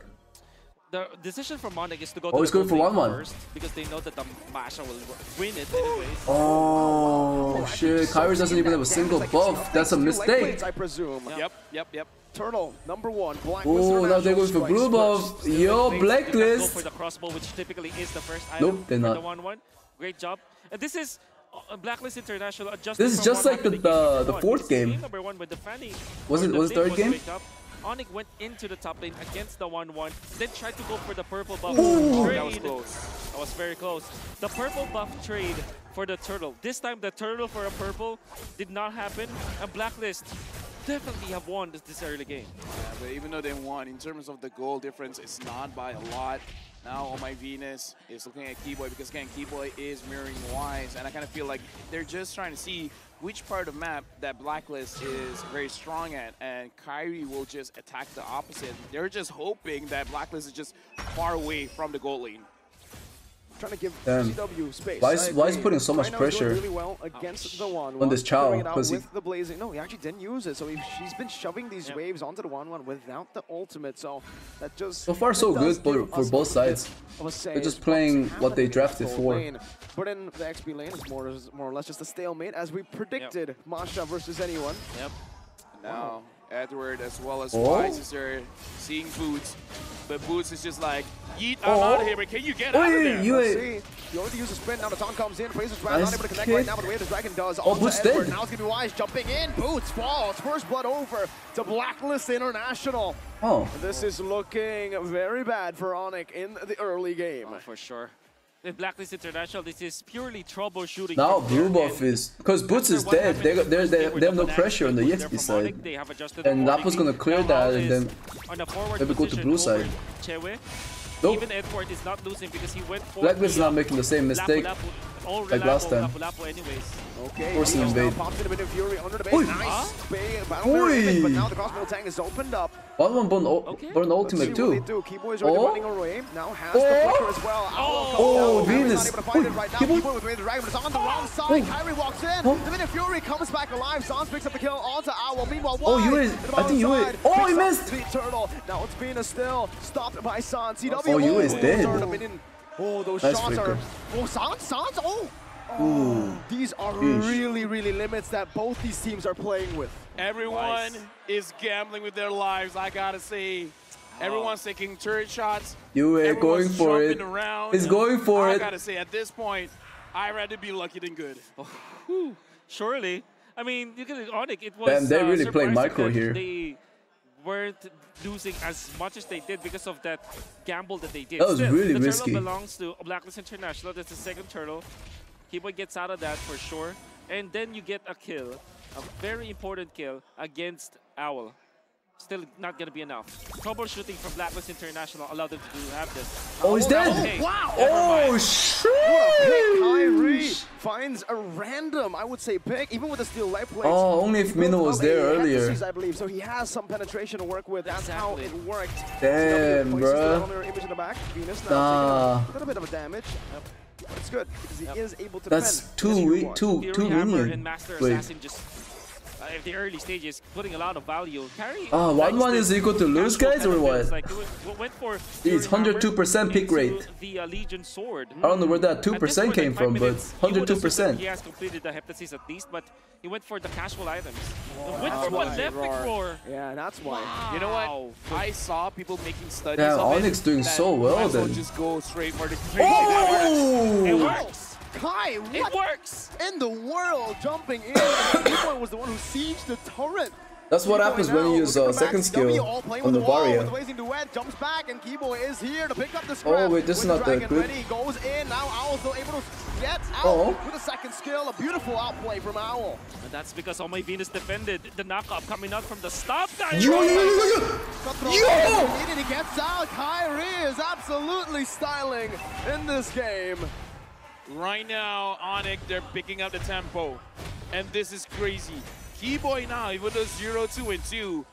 The decision for Monic is to go Oh, to he's the going for 1-1. first because they know that the Masha will win it anyways. Oh shit! Kairi doesn't even have a single buff. That's a mistake. I presume. Yep, yep, yep. Turtle, number one, Blacklist Oh, now they're going for blue strikes buff. first. Yo, blacklist. for the crossbow, which typically is the first item Nope, they're not. the 1-1. Great job. And this is uh, Blacklist International adjusting This is just like the happened in game the, the fourth Because game. number one, with the Fanny, Was it was the third game? Onic went into the top lane against the 1-1, then tried to go for the purple buff Ooh. trade. That was close. That was very close. The purple buff trade for the turtle. This time, the turtle for a purple did not happen. And Blacklist definitely have won this, this early game. Yeah, but even though they won, in terms of the goal difference, it's not by a lot. Now, on My Venus is looking at Kiboy because, again, Kiboy is mirroring Wise, and I kind of feel like they're just trying to see which part of map that Blacklist is very strong at, and Kairi will just attack the opposite. They're just hoping that Blacklist is just far away from the goal lane. Trying to give Damn. CW space. Why is- I why is agree. putting so much Right now he's doing pressure? really well against the one On this Chou, clearing it out 'cause he- with the blazing. No, he actually didn't use it. So he, he's been shoving these waves onto the one one without the ultimate. So that just So far, so good for, for both sides. of a say They're just playing what they drafted for. lane. But in the XP lane, it's more, more or less just a stalemate, as we predicted. Masha versus anyone. Yep. Now, Edward as well as Oh. Wise is there seeing Boots, but Boots is just like, Yeet, I'm Oh. out of here, but can you get out of Oi, there? you Let's ain't- see. You only use a sprint. Now the taunt comes in. Places Dragon Nice not able to connect kick. right now, but the way the Dragon does. Oh, onto Boots Edward. dead. Now it's going to be Wise jumping in. Boots falls. First blood over to Blacklist International. Oh. This is looking very bad for Onyx in the early game. Oh, for sure. With Blacklist International, this is purely troubleshooting. Now blue buff is because Boots is dead. They got they they, they have no pressure on the Axe EXP was there from side. And Napo's gonna clear that and then the maybe go to blue side. Chewe. Nope. Even Edward is not losing because he went for Blacklist is the, not making the same mistake Lapu Lapu, oh, like last time. Lapu Lapu anyways. Okay, Forcing Eagles now invade. pops in a bit of fury under the base. Oi. Nice. Big battle mirror Oi. image, but now the crossbow tank is opened up. One one burn, ul- burn Let's ultimate see what they too. do. Kiboy's already Oh. running away. Now has the Oh. flicker as well. Owl oh. comes Oh, down. Kairi's Venus. not able to fight it Oi, right now. Kiboy. Kiboy with Way of the Dragon, but it's on the wrong oh. side. Oh. Kairi walks in. Oh. The minute Fury comes back alive. Sanz picks up the kill onto Owl. Meanwhile, Oh, Wise you in is- the I bottom think you is- side oh, he picks up missed. The turtle. Now it's Venus still stopped by Sanz. CW. Oh, you is those dead. are the minion- Oh, those Nice shots flicker. are. Oh, Sanz, Sanz. Oh. Ooh. These are Yeesh. really, really limits that both these teams are playing with. Everyone is gambling with their lives, I gotta say. Everyone's taking turret shots. You are going for it. jumping Around. He's going for I it. I gotta say, at this point, I'd rather be lucky than good. Whew, surely. I mean, you can Onic. It was. Damn, they're uh, really playing surprising micro here. They weren't losing as much as they did because of that gamble that they did. That was Still, really the risky. turtle belongs to Blacklist International. That's the second turtle. Kiboy gets out of that for sure, and then you get a kill, a very important kill against Owl. Still not going to be enough. Troubleshooting from Blacklist International allowed them to do, have this. Oh, he's oh, dead. Okay, Wow. never Oh, mind. shit. Kairi finds a random, I would say, pick, even with the steel light plates. Oh, only if Minnow was there earlier. Hector I believe, so he has some penetration to work with. That's how it worked. Damn, CW places the bruh. Elmer image in the back. Venus now Nah. a little bit of a damage. But It's good because he is able to That's defend. too Yes, weak, you too Fury too Hammer lenient. and Master Wait. Assassin just uh, at the early stages putting a lot of value. Carry Ah, one one is equal to lose, guys, or what? Like, it went- went for It's 102% pick rate. the uh, Legion sword. I don't know where that 2% point, came from, but minutes, you would assume that 102%. He has completed the Heptasis at least, but he went for the casual items. The went that's for why. Malefic Roar. Yeah, that's why. You know what? I saw people making studies Yeah, of Onyx it doing so well then. just go straight for the Oh! It works. Kai, what It works. in the world jumping in? Kiboy was the one who sieged the turret. That's what happens now when you use looking uh, for second Max W, skill all playing on with the the wall, with the Varia. Blazing Duet, jumps back, and Kiboy is here to pick up the Oh, wait, this is not that Dragon good. Ready, goes in, now Owl's able to get out Oh. with a second skill. A beautiful outplay from Owl. And that's because all my Venus defended the knockup coming out from the stop guy. Yo, yo, yo, yo, yo. Cutthroat Yo! immediately gets out. Kairi is absolutely styling in this game. Right now, Onic, they're picking up the tempo. And this is crazy. Kiboy now, even though 0, 2, and 2.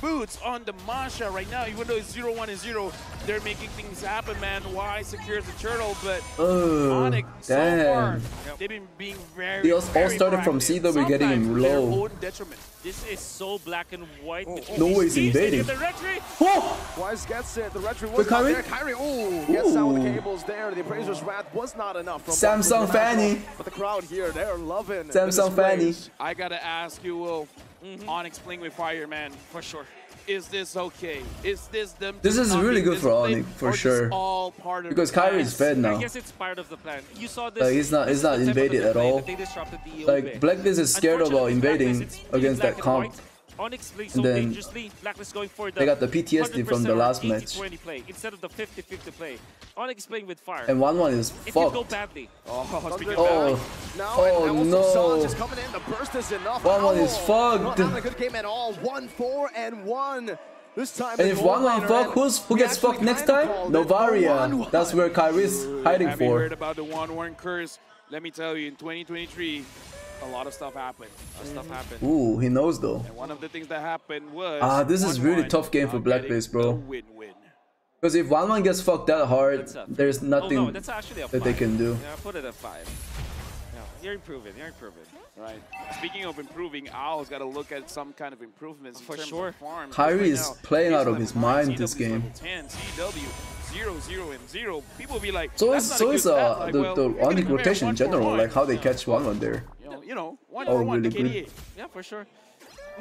Boots on the Masha right now, even though it's 0, 1, and 0. They're making things happen, man. Y secures the turtle, but Oh, Onic, so far, they've been being very, They all- all very started from proactive. CW getting him Sometimes to their low. detriment. This is so black and white. Oh, oh. No way he's invading. The retry. Wise gets it. The retry Wait, was not there. Kairi, ooh, gets out the cables there. The appraiser's wrath was not enough. From Samsung Fanny. But the crowd here, they're loving Samsung Fanny. I gotta ask you, Will, Mm-hmm. Onic playing with fire, man. For sure. Is this okay? Is this them? This is really good for Onic, for sure. all part of Because Kairi is fed now. I guess it's part of the plan. You saw this. Like, he's not- he's not invaded at all. that They disrupted the Like. Blacklist is scared about invading Blacklist, it's really against that comp. White. Onic plays And so then dangerously. Blacklist going for the they got the PTSD from the last match. play instead of the 50-50 play. Onic playing with fire. And one one is It could go fucked. badly. Oh, speaking of Oh, that, now oh and also no. Sun just coming in. The burst is enough. One one is Owl fucked. Not a good game at all. One four and one. This time. And if goal one one laner, fuck, who's who gets fucked next time? called it the Novaria. 1-1. That's where Kairi's hiding Have you for. heard about the one one curse? Let me tell you, in 2023, a lot of stuff happened. Of stuff happened. Ooh, he knows though. And one of the things that happened was. Ah, this is really tough game for Blacklist, bro. Because if one one gets fucked that hard, there's Oh nothing no, that's actually a that they can do. Yeah, put it at five. Yeah, you're improving. You're improving. Right. Speaking of improving, Owl's got to look at some kind of improvements in For terms sure. of farms. Kairi Right is now, playing out of his nine, mind CW this game. 10, CW 0, 0, and 0. People be like, So that's is so a is uh Like, the well, the you're gonna Onic compare rotation in general, one. like how they catch one one there. You know, you know one Oh, for one really to good. Yeah, for sure.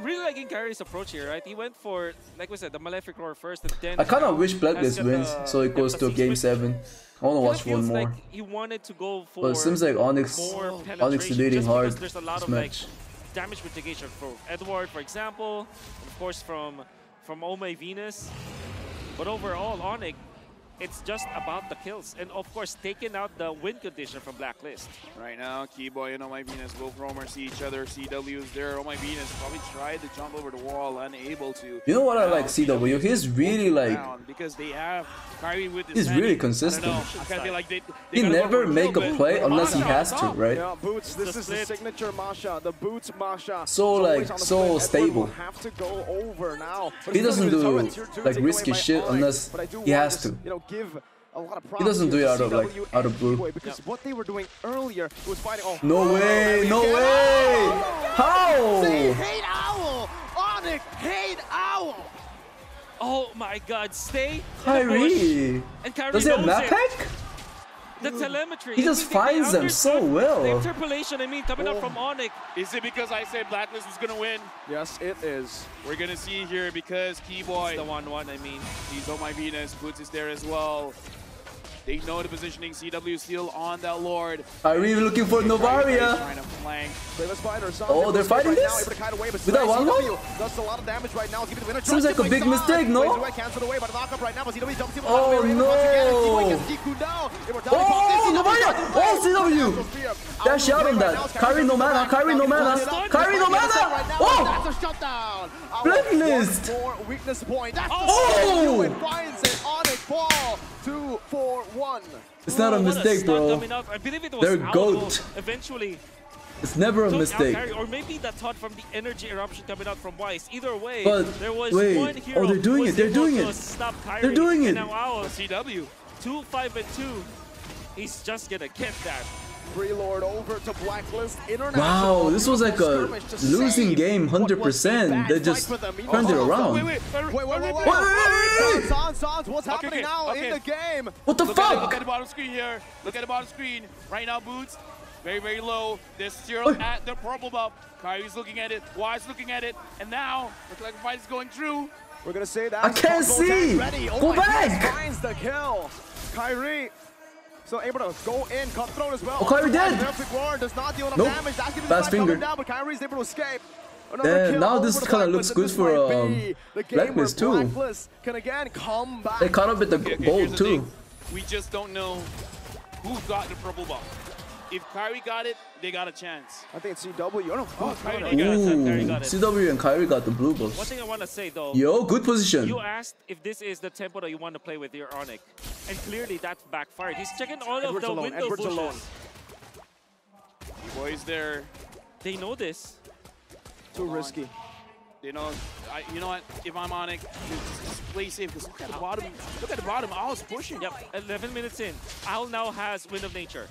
Really liking Kairi's approach here, right? He went for, like we said, the Malefic Roar first, and then I kind of wish has Blacklist wins, the so it goes to game which seven. I want to watch one more. Like he wanted to go for But it seems like Onic, Onic leading hard There's a lot of match. like damage mitigation from Edward, for example, and of course from from Ome Venus. But overall, Onic, it's just about the kills, and of course taking out the win condition from Blacklist. Right now, Kiboy and Oh My Venus, both roamers see each other. CW is there. Oh My Venus probably tried to jump over the wall, unable to. You know what I like CW? He's really like because they have Kairi with He's Sandy. really consistent. know. I kinda feel like they, they he never make a play unless he has to, right? Yeah, Boots, this The is the signature Masha, the Boots Masha. So, like, so split. Stable. have to go over now. He doesn't do, at the turret. Tier two like, risky shit unless but I do he want has s- to. You know, give a lot of He doesn't do it out of, like, out of blue. Kiboy Because what they were doing earlier was fighting. Oh, No way, no way! Oh, How? They hate Owl. Onic hate Owl. Oh my God! Stay. in the Kairi! bush. And Kairi Does he have knows map it. Pack? The telemetry. He just the- the finds them so well. The interpolation, I mean, coming up oh. from Onic. Is it because I said Blacklist was gonna win? Yes, it is. We're gonna see here because Kiboy. The one-one, I mean. He's on my Venus. Boots is there as well. They know the positioning. CW is still on that Lord. Are we looking for Novaria? Trying to flank. Brave Spider, Sanz Oh, they're fighting this? Now, able to kite away, but With that one CW Does a lot of damage right now. Give it the winner. Seems like a big mistake, no? Waves away, cancelled away by the knockup right now, but CW jumps in with Oh, Ravens once again. no. T-Boy gets Jiku down. Immortality Oh. Novaria! Oh, CW! Dash out on that. Kairi no mana, Kairi no mana, Kairi no mana! Oh! That's a shutdown. Blacklist! One more weakness point. That's Oh! The oh! finds it. Onic fall. Two, four, one. It's not a mistake, stun bro. I believe it was They're Owl goat. Eventually, It's never a mistake. Kairi, or maybe that thought from the energy eruption coming out from Wise. Either way, But there was wait, one oh, hero they're doing it, they're doing it. Stop Kairi. They're doing it. and it. now Owl, CW, two, five, and two. He's just gonna get that. Free Lord over to Blacklist International. Wow, this was like a losing game, what was a 100%. They just turned it oh, oh, oh, around. Wait, wait, wait, wait, wait, wait, Wait, wait, wait. Sanz, Sanz, Sanz, what's Okay, happening okay, now okay. in the game? What the look At, fuck? look at the bottom screen here. Look at the bottom screen. Right now, Butss, very, very low. They're still Oi. at the purple buff. Kairi's looking at it. Wise looking at it. And now, looks like the fight is going through. We're gonna say that. I can't see. Ready. Oh Go back. Finds the kill. Kairi. So able to go in, cutthroat as well. Oh, Kairi dead. Does not deal enough Nope. damage. That's giving Fast finger. finger. down, but Kairi's able to escape. Another now this the kinda looks good for, might um, game Blacklist too. Blacklist can again come back. They caught up with the Okay, okay, gold here's the too. We just don't know who got the purple buff. If Kairi got it, they got a chance. I think it's CW. Oh, no. Oh, Kairi They got it, Kairi got it. CW and Kairi got the blue One buffs. thing I want to say though. Yo, good position. You asked if this is the tempo that you want to play with your Onic, and clearly that backfired. He's checking all Edwards of the alone, window Edwards bushes. alone. Boys there. They know this. Too risky. You know, I, you know what? If I'm on it, just, just play safe. Because look at the bottom. Look at the bottom. I was pushing. Yep, 11 minutes in. Owl now has Wind of Nature.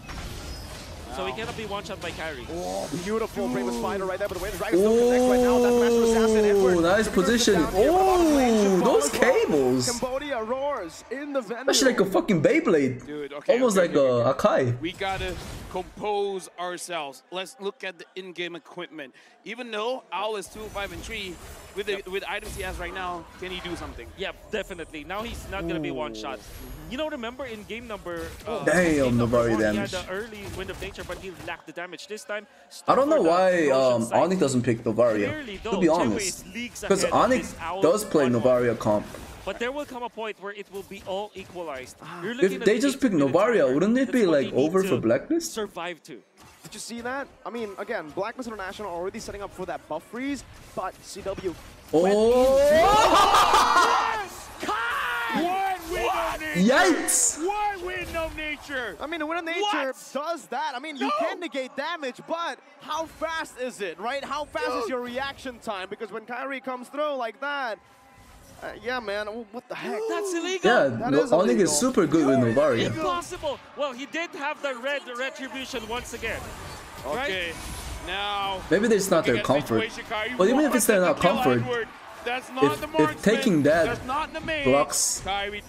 So he cannot be one-shot by Kairi. Oh, beautiful Brave Spider right there, but the way the Dragon still connects right now. That's Master Assassin Edward. Oh, nice position. Oh, those cables. Cambodia roars in the venue. That's like a fucking Beyblade. Dude, okay, Almost okay, like okay, a Akai. We gotta compose ourselves. Let's look at the in-game equipment. Even though Owl is two, five, and three, with the with items he has right now, can he do something? Yeah, definitely. Now he's not gonna be one shot. You know, remember in game number. Uh, Damn, game number Navari one, damage. He had the early Wind of Nature, but he lacked the damage this time. I don't know why the um. Onic doesn't pick Novaria. Clearly, To be honest. Because ahead Onic does play Novaria comp. But there will come a point where it will be all equalized. You're Ah. If they just pick Novaria, wouldn't it be like over for Blacklist? Survive to. Did you see that? I mean, again, Blacklist International already setting up for that buff freeze, but CW. Oh! One Wind of Nature. Yikes! One Wind of Nature. I mean, the Wind of Nature What? does that. I mean, you can negate damage, but how fast is it, right? How fast is your reaction time? Because when Kairi comes through like that, uh, yeah, man, what the heck? That's illegal. Yeah, That no, is Onic illegal. is super good with Novaria. Impossible. Well, he did have the red retribution once again. Okay. Right? Now. Maybe it's not their looking at the comfort. But even if wants it's not to comfort, Edward. That's not if- the if taking that not the blocks-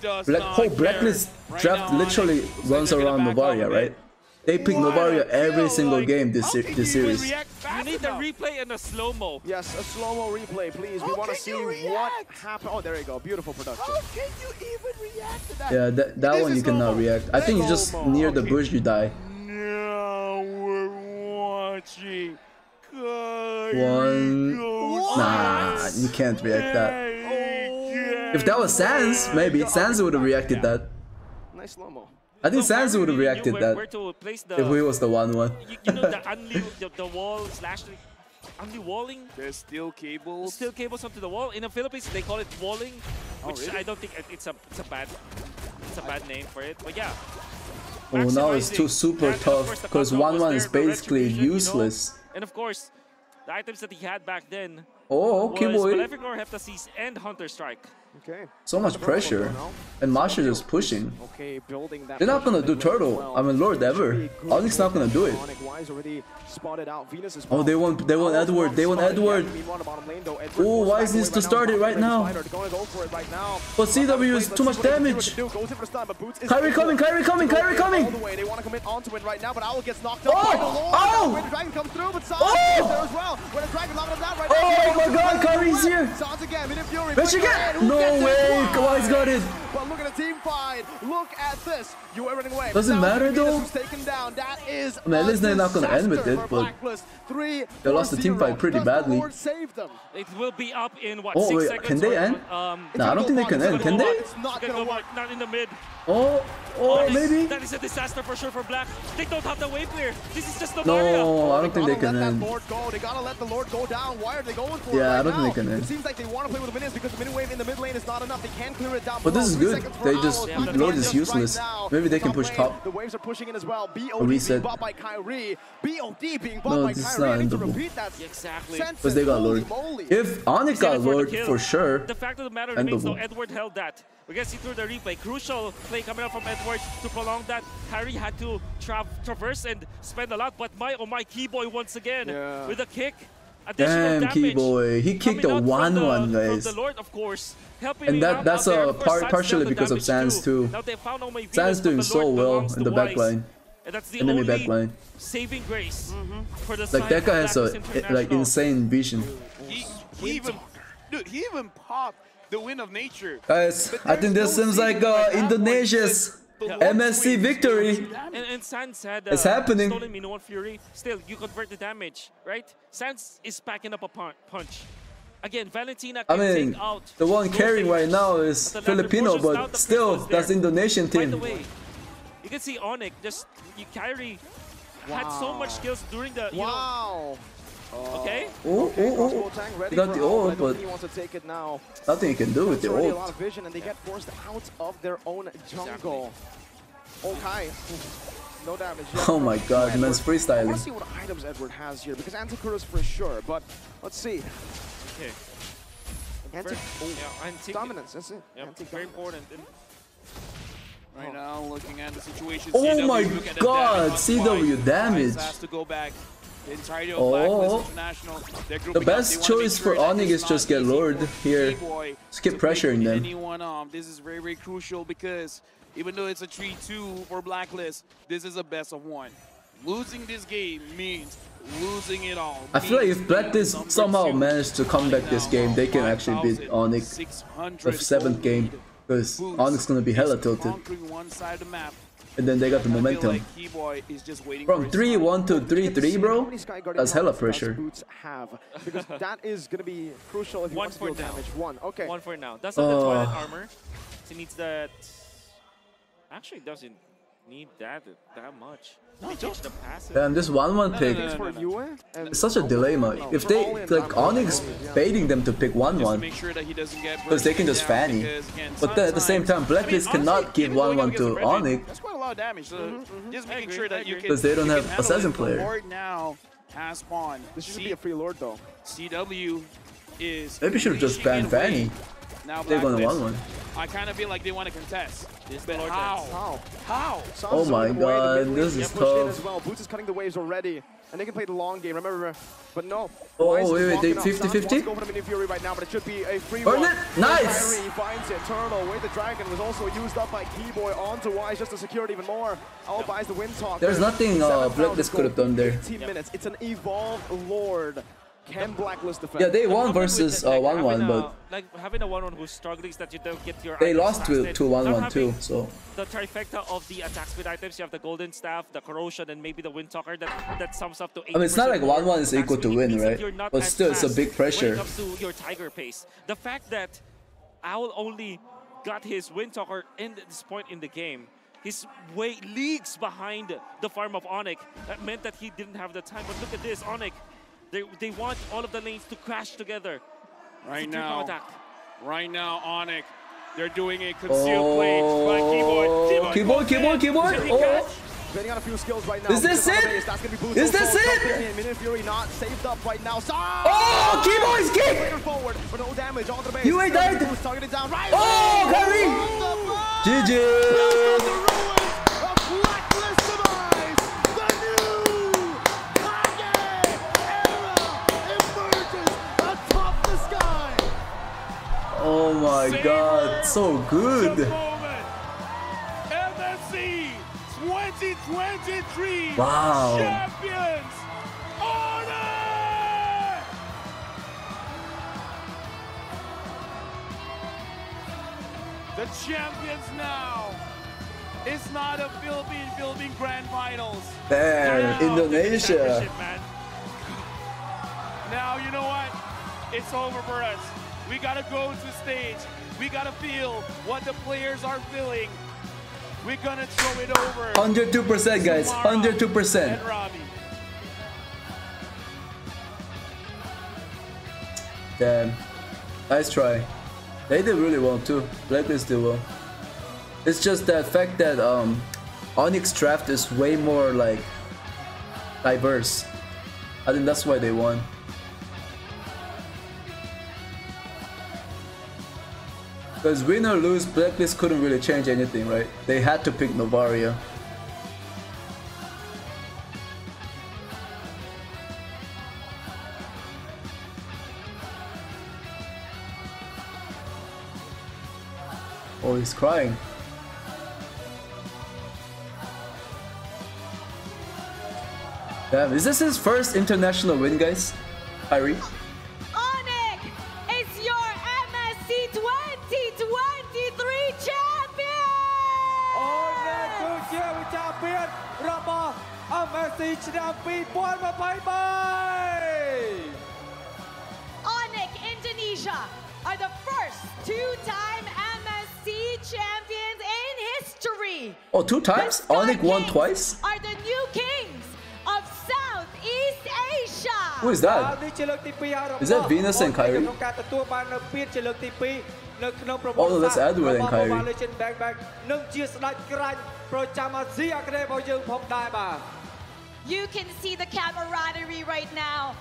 does Black, whole. Blacklist Right draft now, literally runs around gonna back off Novaria, a right? Bit. They pick What a Novaria every single game this, se- this series. You need the replay and the slow-mo. Yes, a slow-mo replay, please. we want to see what happened. Oh, there you go. Beautiful production. How can you even react to that? Yeah, that, that This one you cannot react. I think you just Slow-mo, near the okay. bush you die. Now we're watching. One. goes Nah, you can't react that. again. If that was Sanz, maybe Sanz would have reacted that. Nice slow-mo. I think So Sanz would have reacted where, that Where to place the, if he was the one one. you, you know, the unli the, the wall slash the unli walling. There's still cables. Still cables onto the wall. In the Philippines, they call it walling, Oh, which really? I don't think it's a it's a bad it's a bad name for it. But yeah. Oh, now it's too super that, tough because one one is basically retribution, you know. useless. And of course, the items that he had back then Oh, okay, was boy. Malefic Roar, Heptaseas, and Hunter Strike. Okay. So much pressure. And Masha just pushing. Okay, building that. They're not gonna do turtle. I mean, Lord ever. Onic not gonna do it. Onic Wise already spotted out. Venus is Oh, they want they want Edward. They want Edward. Oh, why is this to start it right now. But CW is too much damage. Kairi coming, Kairi coming, Kairi coming. All the way. They want to commit onto it right now, but Owl gets knocked out Oh! by the Lord. Oh! When the Dragon comes through, but Sanz Oh! is as well. When the Dragon knocks him down right Oh my God, Kairi's here. Sanz again, Minute Fury. Where'd she get? No? Way, Wow. Kairi's got it. but look at the team fight. Look at this. You are running away. Doesn't matter, though. who's taken down. That is I mean, at least they're not gonna end with it, but Three, they lost the team fight pretty zero. Does the badly. Lord them? It will be up in what Oh, six wait, seconds. can they end? Um, Nah, I don't think they can end. Can they? It's not gonna work. Not in the mid. Oh, oh, Onic, maybe. That is a disaster for sure for Black. They don't have the wave clear. This is just the No, I don't think they gotta can end. that go. They gotta let the Lord go down. Why are they going for it Yeah, I don't think they can end. It seems like they want to play with the minions because the mini wave in the mid lane is not enough. They can't clear it down. But this is good. They just Back to Lord is useless. Right. Maybe they can push top. The waves are pushing in as well. BOD being reset. bought by Kairi. BOD being bought No, by this is Kairi. not need to endable. repeat that Exactly. Because they got Lord. If Onic got Lord, for sure. The fact of the matter remains, though, Edward held that. We can see through the replay. Crucial play coming out from Edward to prolong that. Harry had to tra traverse and spend a lot, but my oh my Kiboy once again Yeah. with a kick. Additional Damn, damage Kiboy. He kicked a out from 1-1, guys. the Lord, of course. And that that's out there. a Of course, part Sanz partially because of damage Sanz too. Now they found Omai Venus, Sanz doing so well belongs in to the back Wise. line. And that's the Enemy only back line. saving grace for the Like that guy has a eh, like insane vision. He, he even, dude, he even popped the Wind of Nature. Guys, I think this seems like uh, Indonesia's MSC victory. And, and Sanz had uh, It's happening. stolen Minoan Fury. Still, you convert the damage, right? Sanz is packing up a punch. Again, Valentina I mean, take out the one carrying things. right now is But the latter Filipino, but still, that's the there. Indonesian By the team. way, you can see Onic just you carry had so much skills during the you Wow. know, okay. Oh, Okay, oh, crossbow oh. He got the Owl, ult, but think he wants to take it now. nothing you can do with the already a lot of vision, and they get forced out of their own jungle. Okay. No damage yet. Oh my god, Edward. man's I freestyling. want to see what items Edward has here, because Antique Cuirass for sure, but let's see. Okay. Anti Very- oh, yeah, anti- dominance, that's it. Yep, Anti very important. And Right oh. now, looking at the situation. Oh CW, my look at the God, damage. CW damage. Has to go back. The entirety of Oh. International. The best They wanna make choice sure for Onic is just get Lord here. Just keep pressuring them. Anyone, um, this is very, very crucial because even though it's a 3-2 for Blacklist, this is a best of one. Losing this game means losing it all. I feel like if Blacklist somehow managed to come back this game, they can actually beat Onic the seventh game. Because Onic gonna be hella tilted. Conquering one side of the map. And then they got the momentum. like Kiboy is just waiting From for 3 1 to 3 3, How bro? many That's hella helmets does pressure. Have because that is going to be crucial if you One want to for damage. One, okay. One for now. That's not the Uh. Twilight armor. He needs that. Actually, doesn't need that that much. He changed the passive. This 1 1 pick. It's for Yue and It's such a dilemma. If they, in, like, I'm Onic baiting them to pick 1 just to 1. sure that he doesn't get Because they can just fanny. because, again, But then at the same time, sometimes- Blacklist I mean, cannot give even going 1 1 to against a Onic. That's quite a lot of damage. So Mm-hmm, just I making agree, sure I that you agree. can. 'Cause they don't have can a assassin player. Lord now has spawn. This should be a free lord though. CW is. Maybe should have just banned it away. Fanny. Now They're gonna Blacklist. 1 1. I kind of feel like they want to contest. This But Lord how? How? How? Sanz Oh my on the way, the God, this is is pushed in tough. as well. Butss is cutting the waves already, and they can play the long game. Remember, but no. Oh, Wise wait, wait, they walking up. 50, Sanz 50? wants for fury right now, but it should be a free Burn one. it! Nice! Kairi finds it. Turtle with the dragon was also used up by Kiboy onto Wise just to secure it even more. All buys the wind talker. There's nothing, uh, Seven Blacklist could have done there. 18 minutes. It's an evolved lord. Can Blacklist defend? Yeah, they The won versus uh, like, 1 1, having but a, like having a one-one who's struggling is that you don't get your. they lost to, fasted. to 1 Not 1 too, having so. The trifecta of the attack speed items, you have the golden staff, the corrosion, and maybe the wind talker. That that sums up to. 80 I mean, it's not like 1 1 is equal to win, right? But still, it's a big pressure. When it comes to your tiger pace, the fact that Owl only got his wind talker in this point in the game. He's way leagues behind the farm of Onic. That meant that he didn't have the time. But look at this, Onic. They, they want all of the lanes to crash together. Right It's a three-combo now, right now, Onic, they're doing a concealed oh. play by Oh, keyboard. keyboard, keyboard, keyboard. Oh. Betting on a few skills right now. Is this Butss on the it? base. That's gonna be Butss Is also this it? jumping in. Minion Fury not saved up right now. Oh, Kiboy's kick! Forward, but no damage on the base. You ain't Still dead. Targeted down right. Oh, Kairi! GG! Oh my god, so good. MSC 2023 Wow. champions. The champions now It's not a Philippine Philippine Grand Finals. Damn, Indonesia. man. Now you know what? It's over for us. We gotta go to stage. We gotta feel what the players are feeling. We're gonna throw it over. 102% guys, Tomorrow 102%. and Robbie. Damn. Nice try. They did really well too. Blacklist did well. It's just that fact that um Onic draft is way more like diverse. I think that's why they won. Because win or lose, Blacklist couldn't really change anything, right? They had to pick Novaria. Oh, he's crying. Damn, is this his first international win, guys? Kairi? two times? I won twice. Are the new kings of Southeast Asia. Who is that? Is that Venus and Kairi? Oh, that's Edward and Kairi. You can see the camaraderie right now.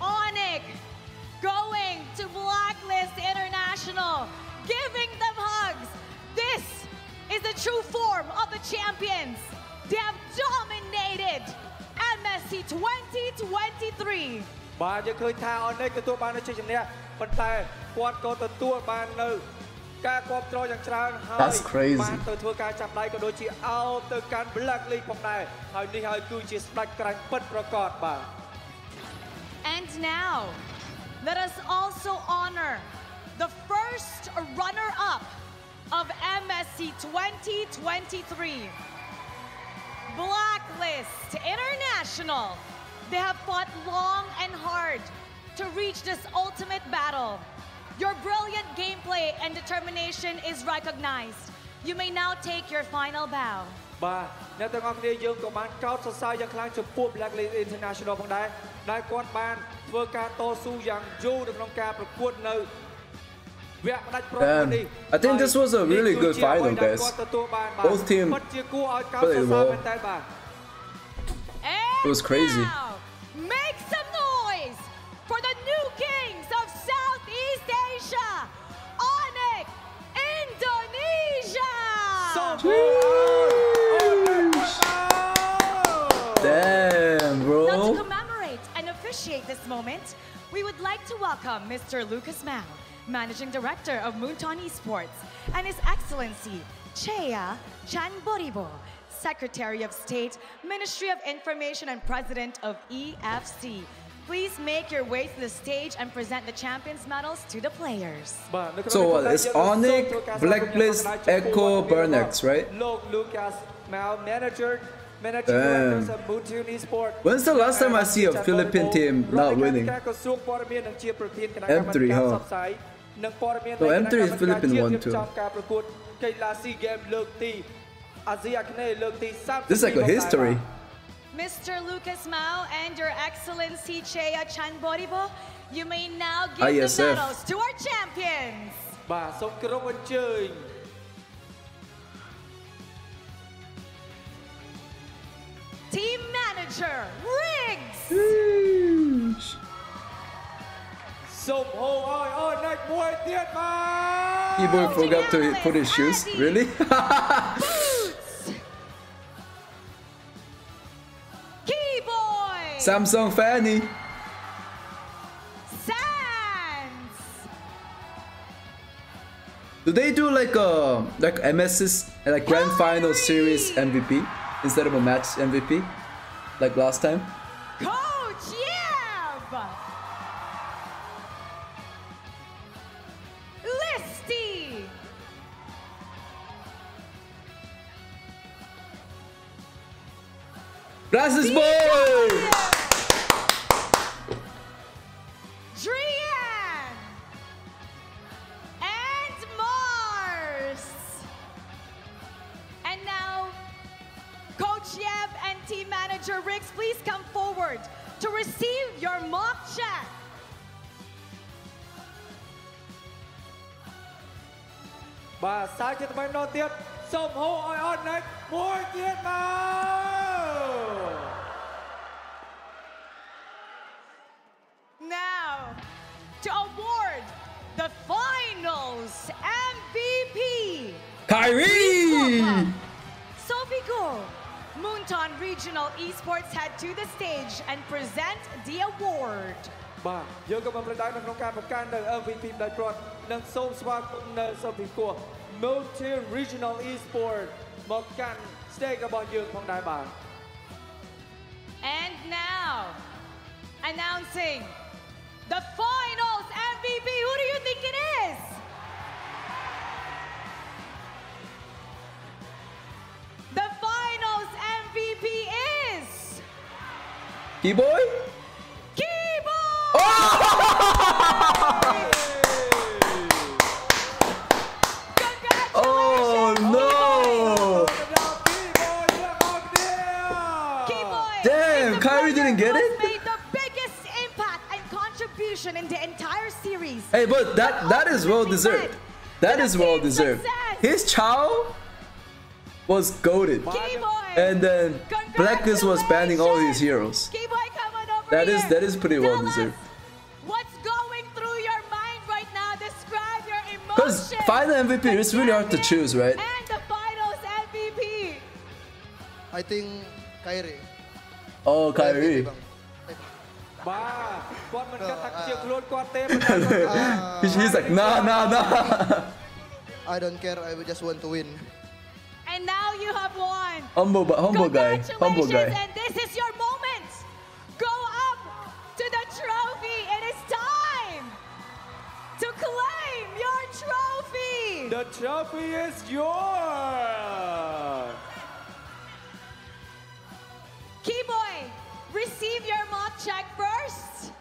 Onic going to Blacklist International, giving them hugs, This is the true form of the champions. They have dominated MSC 2023. បាទយើងឃើញថាអនិកទទួលបាននូវជ័យជំនះប៉ុន្តែគាត់ក៏ទទួលបាននៅការគ្រប់គ្រងយ៉ាងច្រើនហើយ That's crazy. បានទៅធ្វើការចាប់ដៃក៏ដូចជាអោបទៅកាន់ Black League ផងដែរហើយនេះហើយគឺជាស្ដេចក្រាញ់ពិតប្រាកដបាទ And now, let us also honor the first runner-up of MSC 2023. Blacklist International. They have fought long and hard to reach this ultimate battle. Your brilliant gameplay and determination is recognized. You may now take your final bow. បាទអ្នកទាំងអស់គ្នាយើងក៏បានកោតសរសើរយ៉ាងខ្លាំងចំពោះ Black League International ផងដែរដែលគាត់បានធ្វើការតស៊ូយ៉ាងយូរនៅក្នុងការប្រកួតនៅ Damn, I think this was a really good final, guys. Both teams played well. It was crazy. Make some noise for the new kings of Southeast Asia, Onic Indonesia. Jeez. Damn, bro. Now to commemorate and officiate this moment, we would like to welcome Mr. Lucas Mao. Managing Director of Moonton Esports, and His Excellency Chea Chanboribo, Secretary of State, Ministry of Information and President of EFC. Please make your way to the stage and present the champions medals to the players. So what is Onic, Blacklist, Echo, Bernex, right? Damn. When's the last time I see a Philippine team not winning? M3, huh? ផ្សព្វផ្សាយនិងព័ត៌មាន So នៃគណៈ M3 is កម្មការ Philippine ជាតិ one រៀប too. ចំការប្រកួតកីឡា SEA Games លើកទីអាស៊ីអាគ្នេយ៍លើកទី30 This is like a history. Mr. Lucas Mao and Your Excellency Chea Chanboribo, you may now give ISF. the medals to our champions. បាទសូមគោរពអញ្ជើញ Team Manager Riggs. សូ So, oh, oh, He boy forgot to put his shoes. Really? Samsung Fanny. Do they do like a like MS's like grand final series MVP instead of a match MVP like last time? Glasses boy! Drian and Mars. And now, Coach Yeb and team manager Riggs, please come forward to receive your mock check. Và sao cho tụi bay nô tiếp Sông hô oi on next Forget Mo! Now, to award the finals MVP, Kairi! Sophie Guo, Regional Esports head to the stage and present the award. បាទយើងក៏បានប្រដៅនៅក្នុងការប្រកាសនៅ MVP ផ្ដាច់ព្រាត់និងសូមស្វាគមន៍នៅសុភីគោះ Multi Regional Esports Mộc Canh Stay Cà Bon Dương không đại bàng. And now, announcing the finals MVP. Who do you think it is? The finals MVP is... Kiboy? Kiboy! Oh! Kairi didn't get it? Made the biggest impact and contribution in the entire series. Hey, but that that is well deserved. That is well deserved. His Chou was goaded. And then Blacklist was banning all his heroes. That is that is pretty well deserved. What's going through your mind right now? Describe your emotions. Because final MVP is really hard to choose, right? And the finals MVP. I think Kairi. Oh, Kairi. អូខេបាទគាត់មិនគិតថាជាខ្លួនគាត់ទេប៉ុន្តែ She's like nah, nah, nah. I don't care I just want to win. And now you have won. Humble humble guy humble guy. And this is your moment. Go up to the trophy. It is time to claim your trophy. The trophy is yours. Kiboy, receive your mock check first.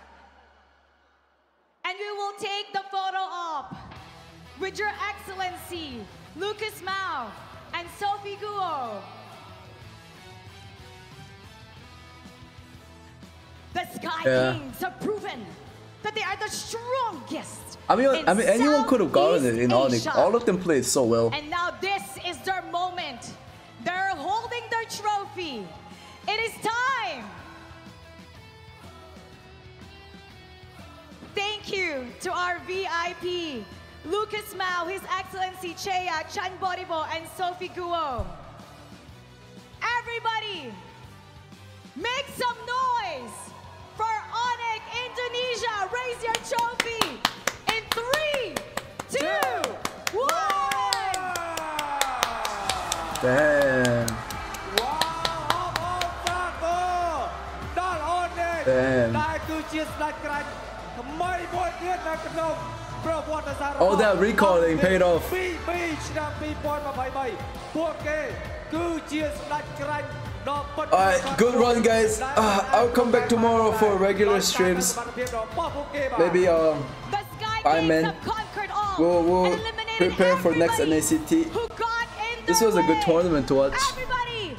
And we will take the photo op with your excellency, Lucas Mao and Sophie Guo. The Sky Yeah. Kings have proven that they are the strongest. I mean, I mean, anyone could have gotten it in Onic. All of them played so well. And now this is their moment. They're holding their trophy. It is time. Thank you to our VIP, Lucas Mao, His Excellency Chea Chan Boribo, and Sophie Guo. Everybody, make some noise for Onic Indonesia. Raise your trophy in three, two, one. Damn. Damn. All that recalling paid off. Alright, good run guys. Uh, I'll come back tomorrow for regular streams. Maybe um, Ironman. We'll, we'll prepare for next NACT. This was a good tournament to watch. Everybody!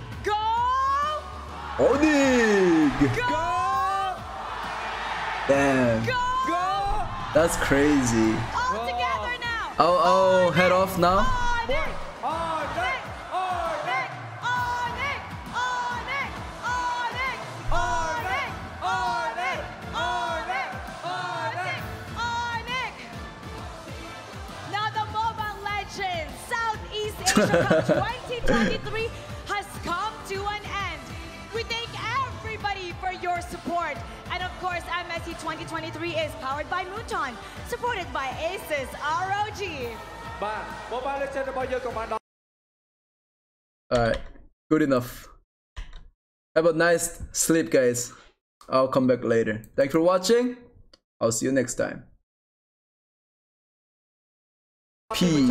Onic! Go! Damn. That's crazy. I'll, I'll head off now. Now the Mobile Legends Southeast Asia Cup 2023 has come to an end. We thank everybody for your support course, MSC 2023 is powered by Moonton, supported by ACES ROG. Alright, good enough. Have a nice sleep, guys. I'll come back later. Thanks for watching. I'll see you next time. Peace.